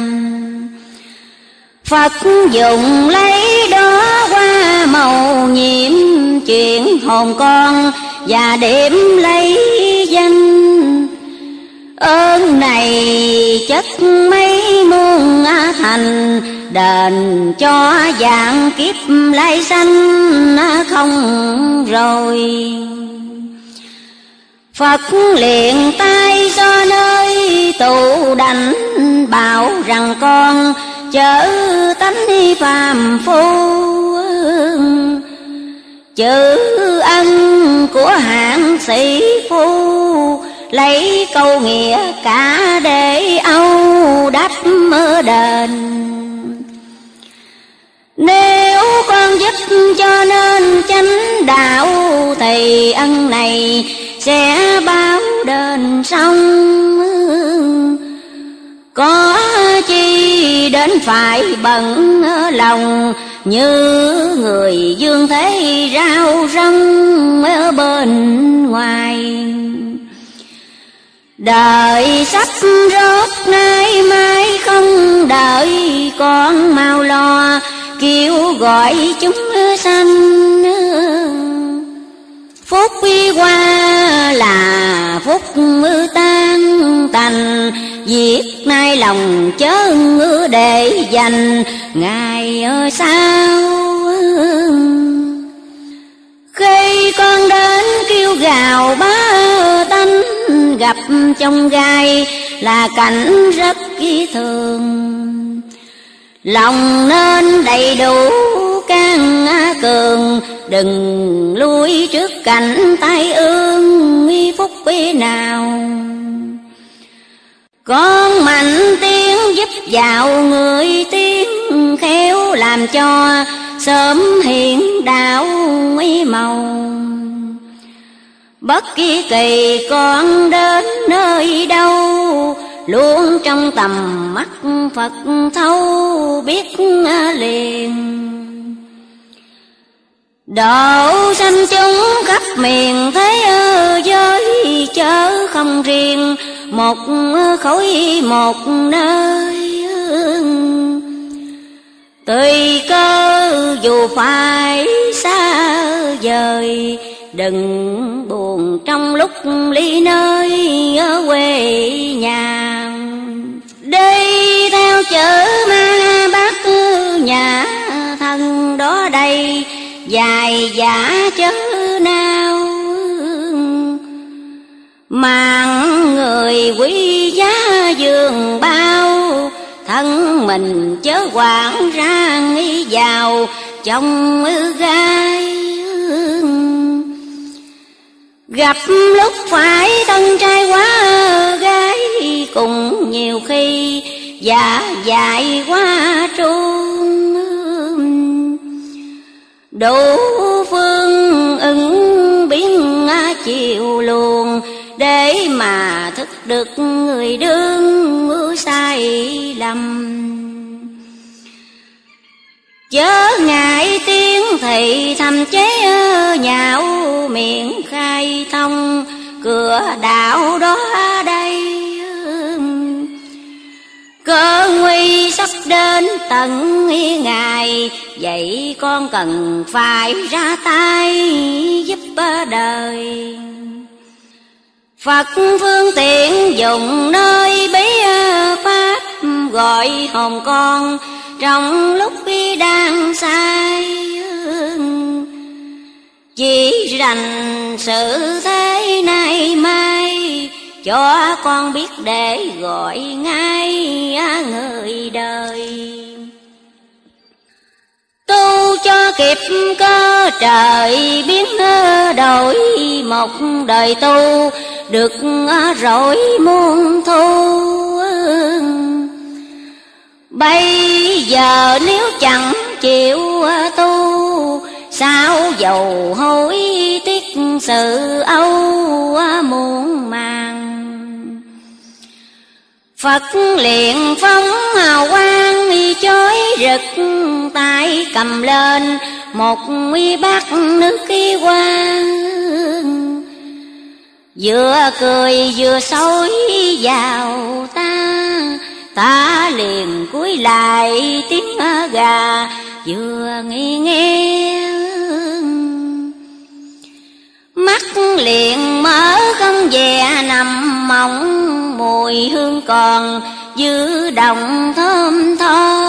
Phật dùng lấy đó qua màu nhiệm chuyện hồn con và điểm lấy danh ơn này chất mấy muôn thành, đền cho dạng kiếp lai sanh không rồi. Phật liền tay cho nơi tụ đảnh, bảo rằng con chớ tánh phàm phu chữ ân của hạng sĩ phu. Lấy câu nghĩa cả để âu đắp mơ đền. Nếu con giúp cho nên chánh đạo, thì ân này sẽ báo đền xong. Có chi đến phải bận lòng như người dương thế rau răng ở bên ngoài. Đời sắp rốt nay mai không đợi con mau lo. Kêu gọi chúng sanh Phúc quy qua là phúc tan tành. Việc nay lòng chớ để dành. Ngày sau Khi con đến kêu gào bá tánh, Gặp trong gai là cảnh rất kỳ thường. Lòng nên đầy đủ can cường, Đừng lui trước cảnh tai ương phúc quý nào. Con mạnh tiếng giúp dạo người tiếng khéo Làm cho sớm hiện đạo nguy màu. Bất kỳ kỳ con đến nơi đâu, luôn trong tầm mắt Phật thâu biết à, liền. Độ sanh chúng khắp miền thế giới, chớ không riêng một khối, một nơi. Tùy cơ dù phải xa vời, Đừng buồn trong lúc ly nơi ở quê nhà. Đi theo chữ ma bác nhà thân đó đây Dài giả chớ nào Mạng người quý giá giường bao, Thân mình chớ quản ra nghĩ vào trong gai Gặp lúc phải thân trai quá gái, Cùng nhiều khi dạ dại quá trung. Đủ phương ứng biến chiều luồng Để mà thức được người đương sai lầm. Chớ ngại tiếng thị thầm chế nhạo miệng khai thông, cửa đạo đó đã Cơ nguy sắp đến tận ngày Vậy con cần phải ra tay giúp đời. Phật phương tiện dùng nơi bí pháp, Gọi hồn con trong lúc bi đang say chỉ rành sự thế này mai cho con biết để gọi ngay người đời. Tu cho kịp cơ trời biến đổi, một đời tu được rồi muôn thu Bây giờ nếu chẳng chịu tu, Sao dầu hối tiếc sự âu muôn màng? Phật liền phóng hào quang chói rực, tay cầm lên một uy bát nước kỳ quang. Vừa cười vừa xối vào ta ta liền cúi lại tiếng gà, vừa nghe nghe mắt liền mở không về, nằm mộng mùi hương còn dư đồng thơm tho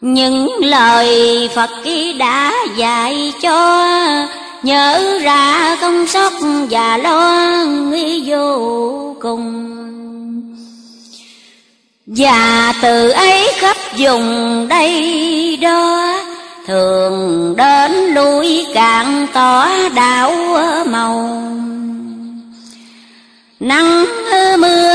những lời Phật đã dạy cho, nhớ ra công sóc và lo nghĩ vô cùng. Và từ ấy khắp vùng đây đó thường đến núi cạn tỏ đảo màu. Nắng mưa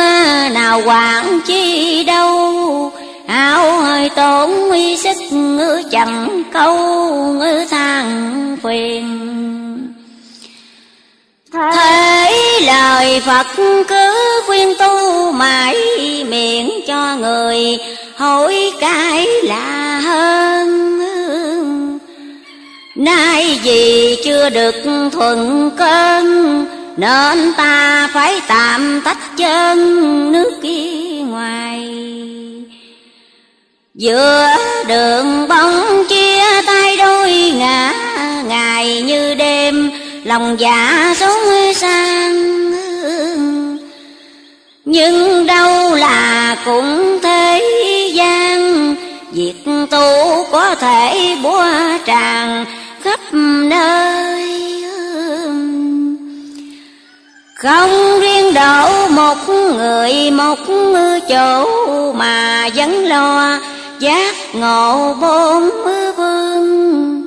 nào quản chi đâu, áo hơi tổn uy sức ngư chẳng câu ngư than phiền. Thế lời Phật cứ khuyên tu mãi miệng cho người hối cải là hơn. Nay vì chưa được thuận cơn, Nên ta phải tạm tách chân nước kia ngoài. Giữa đường bóng chia tay đôi ngã, Ngày như đêm, lòng dạ sống sang Nhưng đâu là cũng thế gian, Việc tu có thể búa tràng nơi Không riêng đổ một người, một chỗ Mà vẫn lo giác ngộ bốn vương.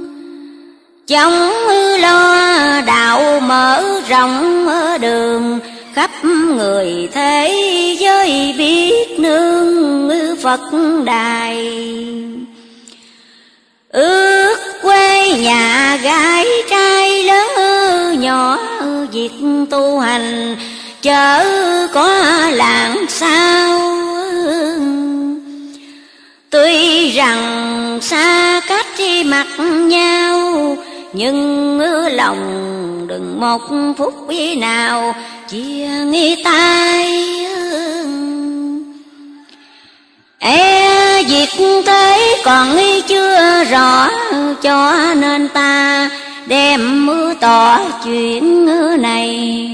Chống lo đạo mở rộng đường, Khắp người thế giới biết nương Phật đài. Ước quê nhà gái trai lớn nhỏ, Việc tu hành chớ có làng sao. Tuy rằng xa cách mặt nhau, Nhưng lòng đừng một phút nào chia nghi tay E việc thế còn nghi chưa rõ, Cho nên ta đem mưa tỏ chuyện này.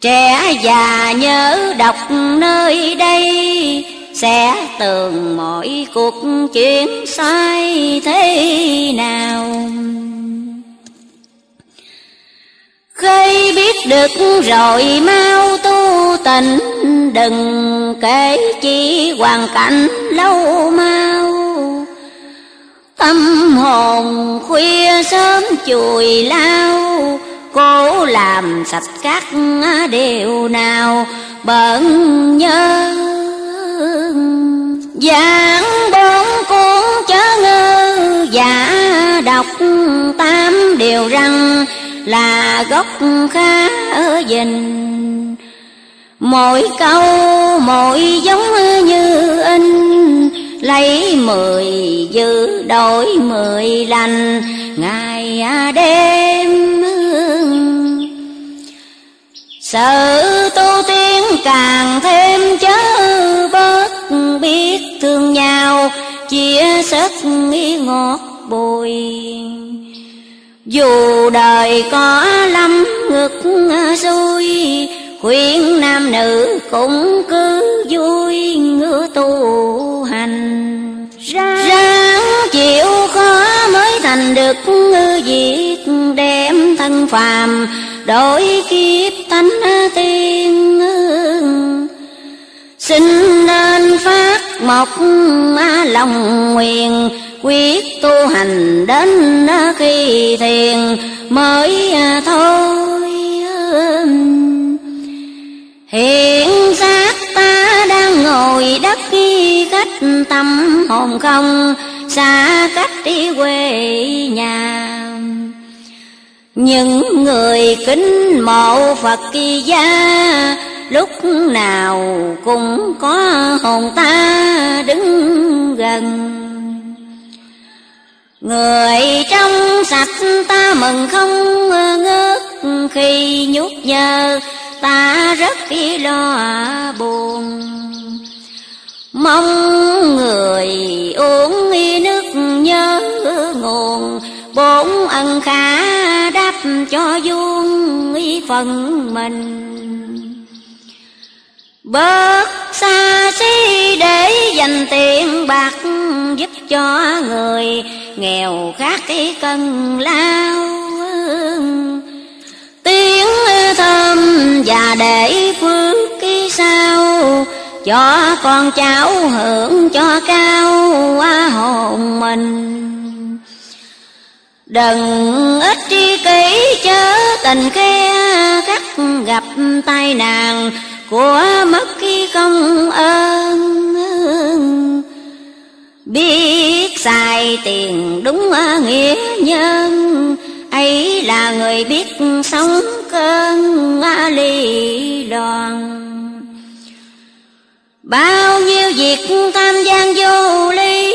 Trẻ già nhớ đọc nơi đây, Sẽ tường mọi cuộc chuyện sai thế nào. Khi biết được rồi mau tu tình Đừng kể chi hoàn cảnh lâu mau. Tâm hồn khuya sớm chùi lao, Cố làm sạch các điều nào bận nhớ Giảng bốn cuốn chớ ngơ, Giả đọc tám điều răng là gốc khá ở dình mỗi câu, mỗi giống như in, lấy mười giữ đổi mười lành. Ngày đêm sự tu tiên càng thêm chớ bớt biết thương nhau. Chia sớt nghi ngọt bùi. Dù đời có lắm ngực à, xuôi Khuyên nam nữ cũng cứ vui ngư tu hành. Ráng chịu khó mới thành được ngư việc Đem thân phàm đổi kiếp thánh tiên Xin nên phát một lòng nguyện quyết tu hành đến khi thiền mới thôi hiện xác ta đang ngồi đất khi cách tâm hồn không, xa cách đi quê nhà. Những người kính mộ Phật kỳ gia, Lúc nào cũng có hồn ta đứng gần. Người trong sạch ta mừng không ngớt Khi nhút nhơ ta rất khi lo buồn. Mong người uống y nước nhớ nguồn Bốn ân khả đáp cho vuông phần mình. Bớt xa xí để dành tiền bạc Giúp cho người nghèo khác cái cần lao và để phước ký sau cho con cháu hưởng cho cao hồn mình. Đừng ít tri kỷ chớ tình khe khắc gặp tai nạn của mất khi công ơn. Biết xài tiền đúng nghĩa nhân ấy là người biết sống cơn ly đoàn bao nhiêu việc tam gian vô lý,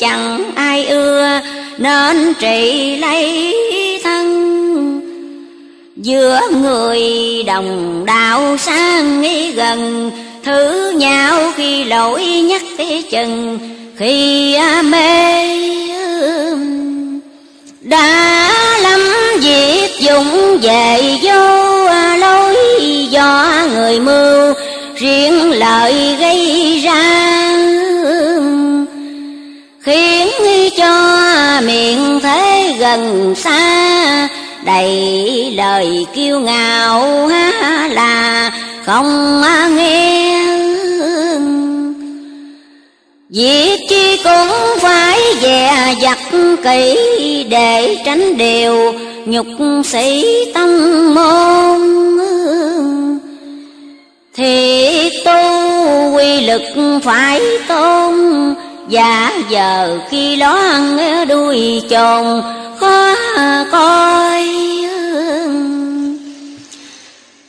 chẳng ai ưa, nên trị lấy thân. Giữa người đồng đạo sang nghĩ gần, thứ nhau khi lỗi nhắc cái chừng, khi mê đã lắm việc dụng về vô lối do người mưu, riêng lợi gây ra. Khiến cho miệng thế gần xa, đầy lời kiêu ngạo là không nghe Việc chi cũng phải dè dặt kỹ để tránh điều nhục sĩ tâm môn. Thiệt tu quy lực phải tôn Giả giờ khi loan đuôi chồn, khó coi.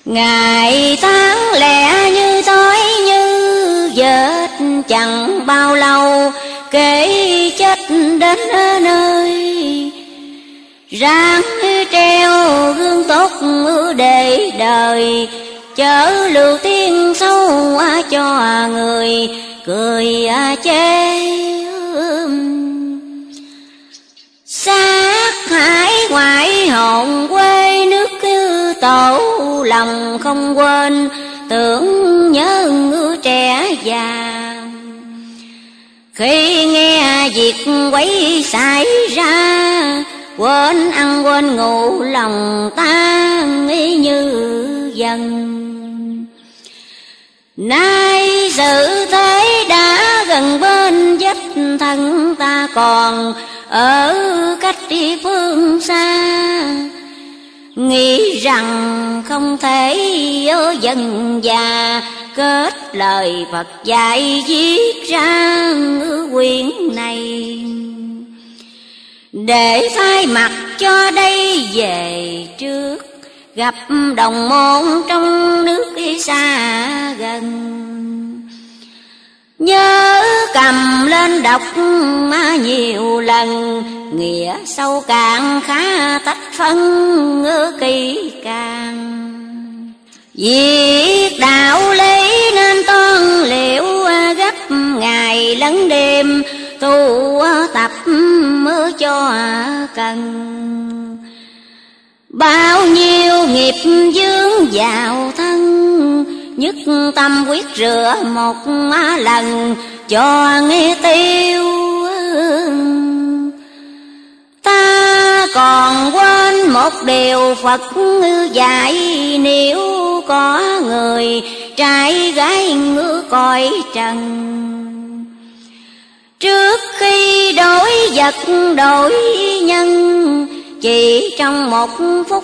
Ngày tháng lẻ chẳng bao lâu, Kể chết đến nơi. Ráng treo gương tốt để đời, chớ lưu tiên sâu cho người, cười chê Sát hải ngoại hồn quê nước tổ, lòng không quên tưởng nhớ ngư trẻ già khi nghe việc quấy xảy ra, quên ăn, quên ngủ, lòng ta nghĩ như dần. Nay sự thế đã gần bên vết thân ta còn ở cách đi phương xa. Nghĩ rằng không thể ở dần già Kết lời Phật dạy viết ra quyển này. Để thay mặt cho đây về trước, Gặp đồng môn trong nước xa gần. Nhớ cầm lên đọc mà nhiều lần, Nghĩa sâu càng khá tách phân kỳ càng. Việc đạo lý nên toan liệu gấp ngày lẫn đêm, Tu tập mới cho cần. Bao nhiêu nghiệp dướng vào thân, nhất tâm quyết rửa một lần, cho nghe tiêu ta còn quên một điều Phật dạy. Nếu có người trai gái ngứa cõi trần, trước khi đổi vật đổi nhân, chỉ trong một phút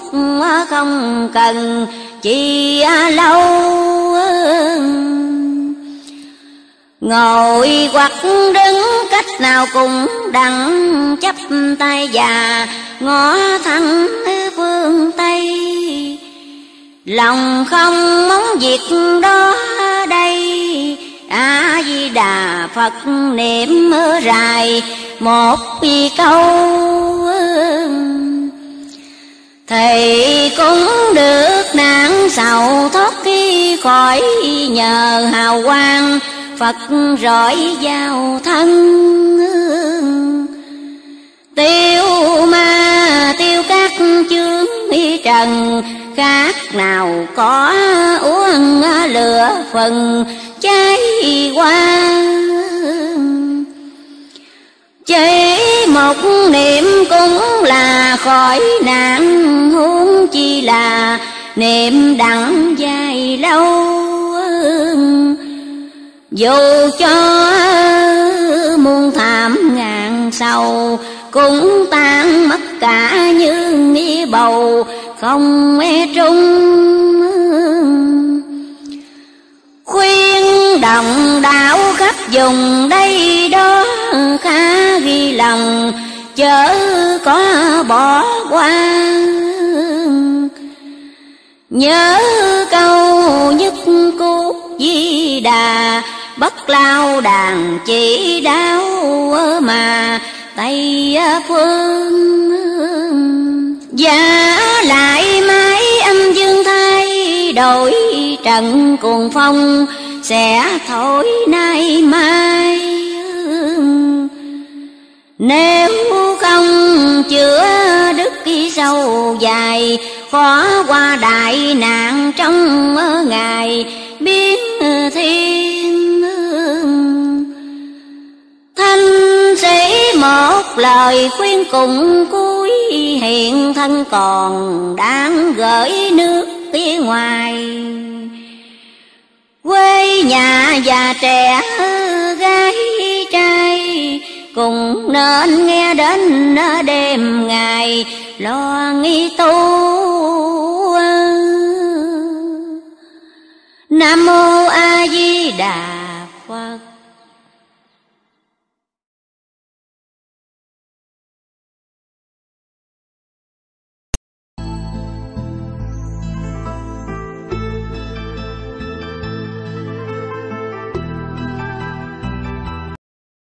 không cần, Chỉ lâu ngồi hoặc đứng cách nào cũng đặng chấp tay già, ngó thẳng phương tây. Lòng không mong việc đó đây a di đà phật niệm dài một câu Thầy cũng được nạn sầu thoát khi khỏi nhờ hào quang Phật rọi vào thân. Tiêu ma, tiêu các chướng trần, Khác nào có uống lửa phần cháy qua chỉ một niệm cũng là khỏi nạn, huống chi là niệm đặng dài lâu dù cho muôn thảm ngàn sầu, cũng tan mất cả như nghĩ bầu, không e trung khuyên đồng đạo khắp dùng đây đó khá ghi lòng chớ có bỏ qua. Nhớ câu nhất cốt di đà bất lao đàn chỉ đau mà tây phương. Giả lại mái âm dương thay, đổi trận cuồng phong, sẽ thổi nay mai. Nếu không chữa đức sâu dài khó qua đại nạn trong ngày biến thiên thanh sĩ một lời khuyên cùng cuối. Hiện thân còn đang gửi nước phía ngoài. Quê nhà già trẻ, gái trai, cùng nên nghe đến đêm ngày, lo nghi tu. Nam mô a di đà phật.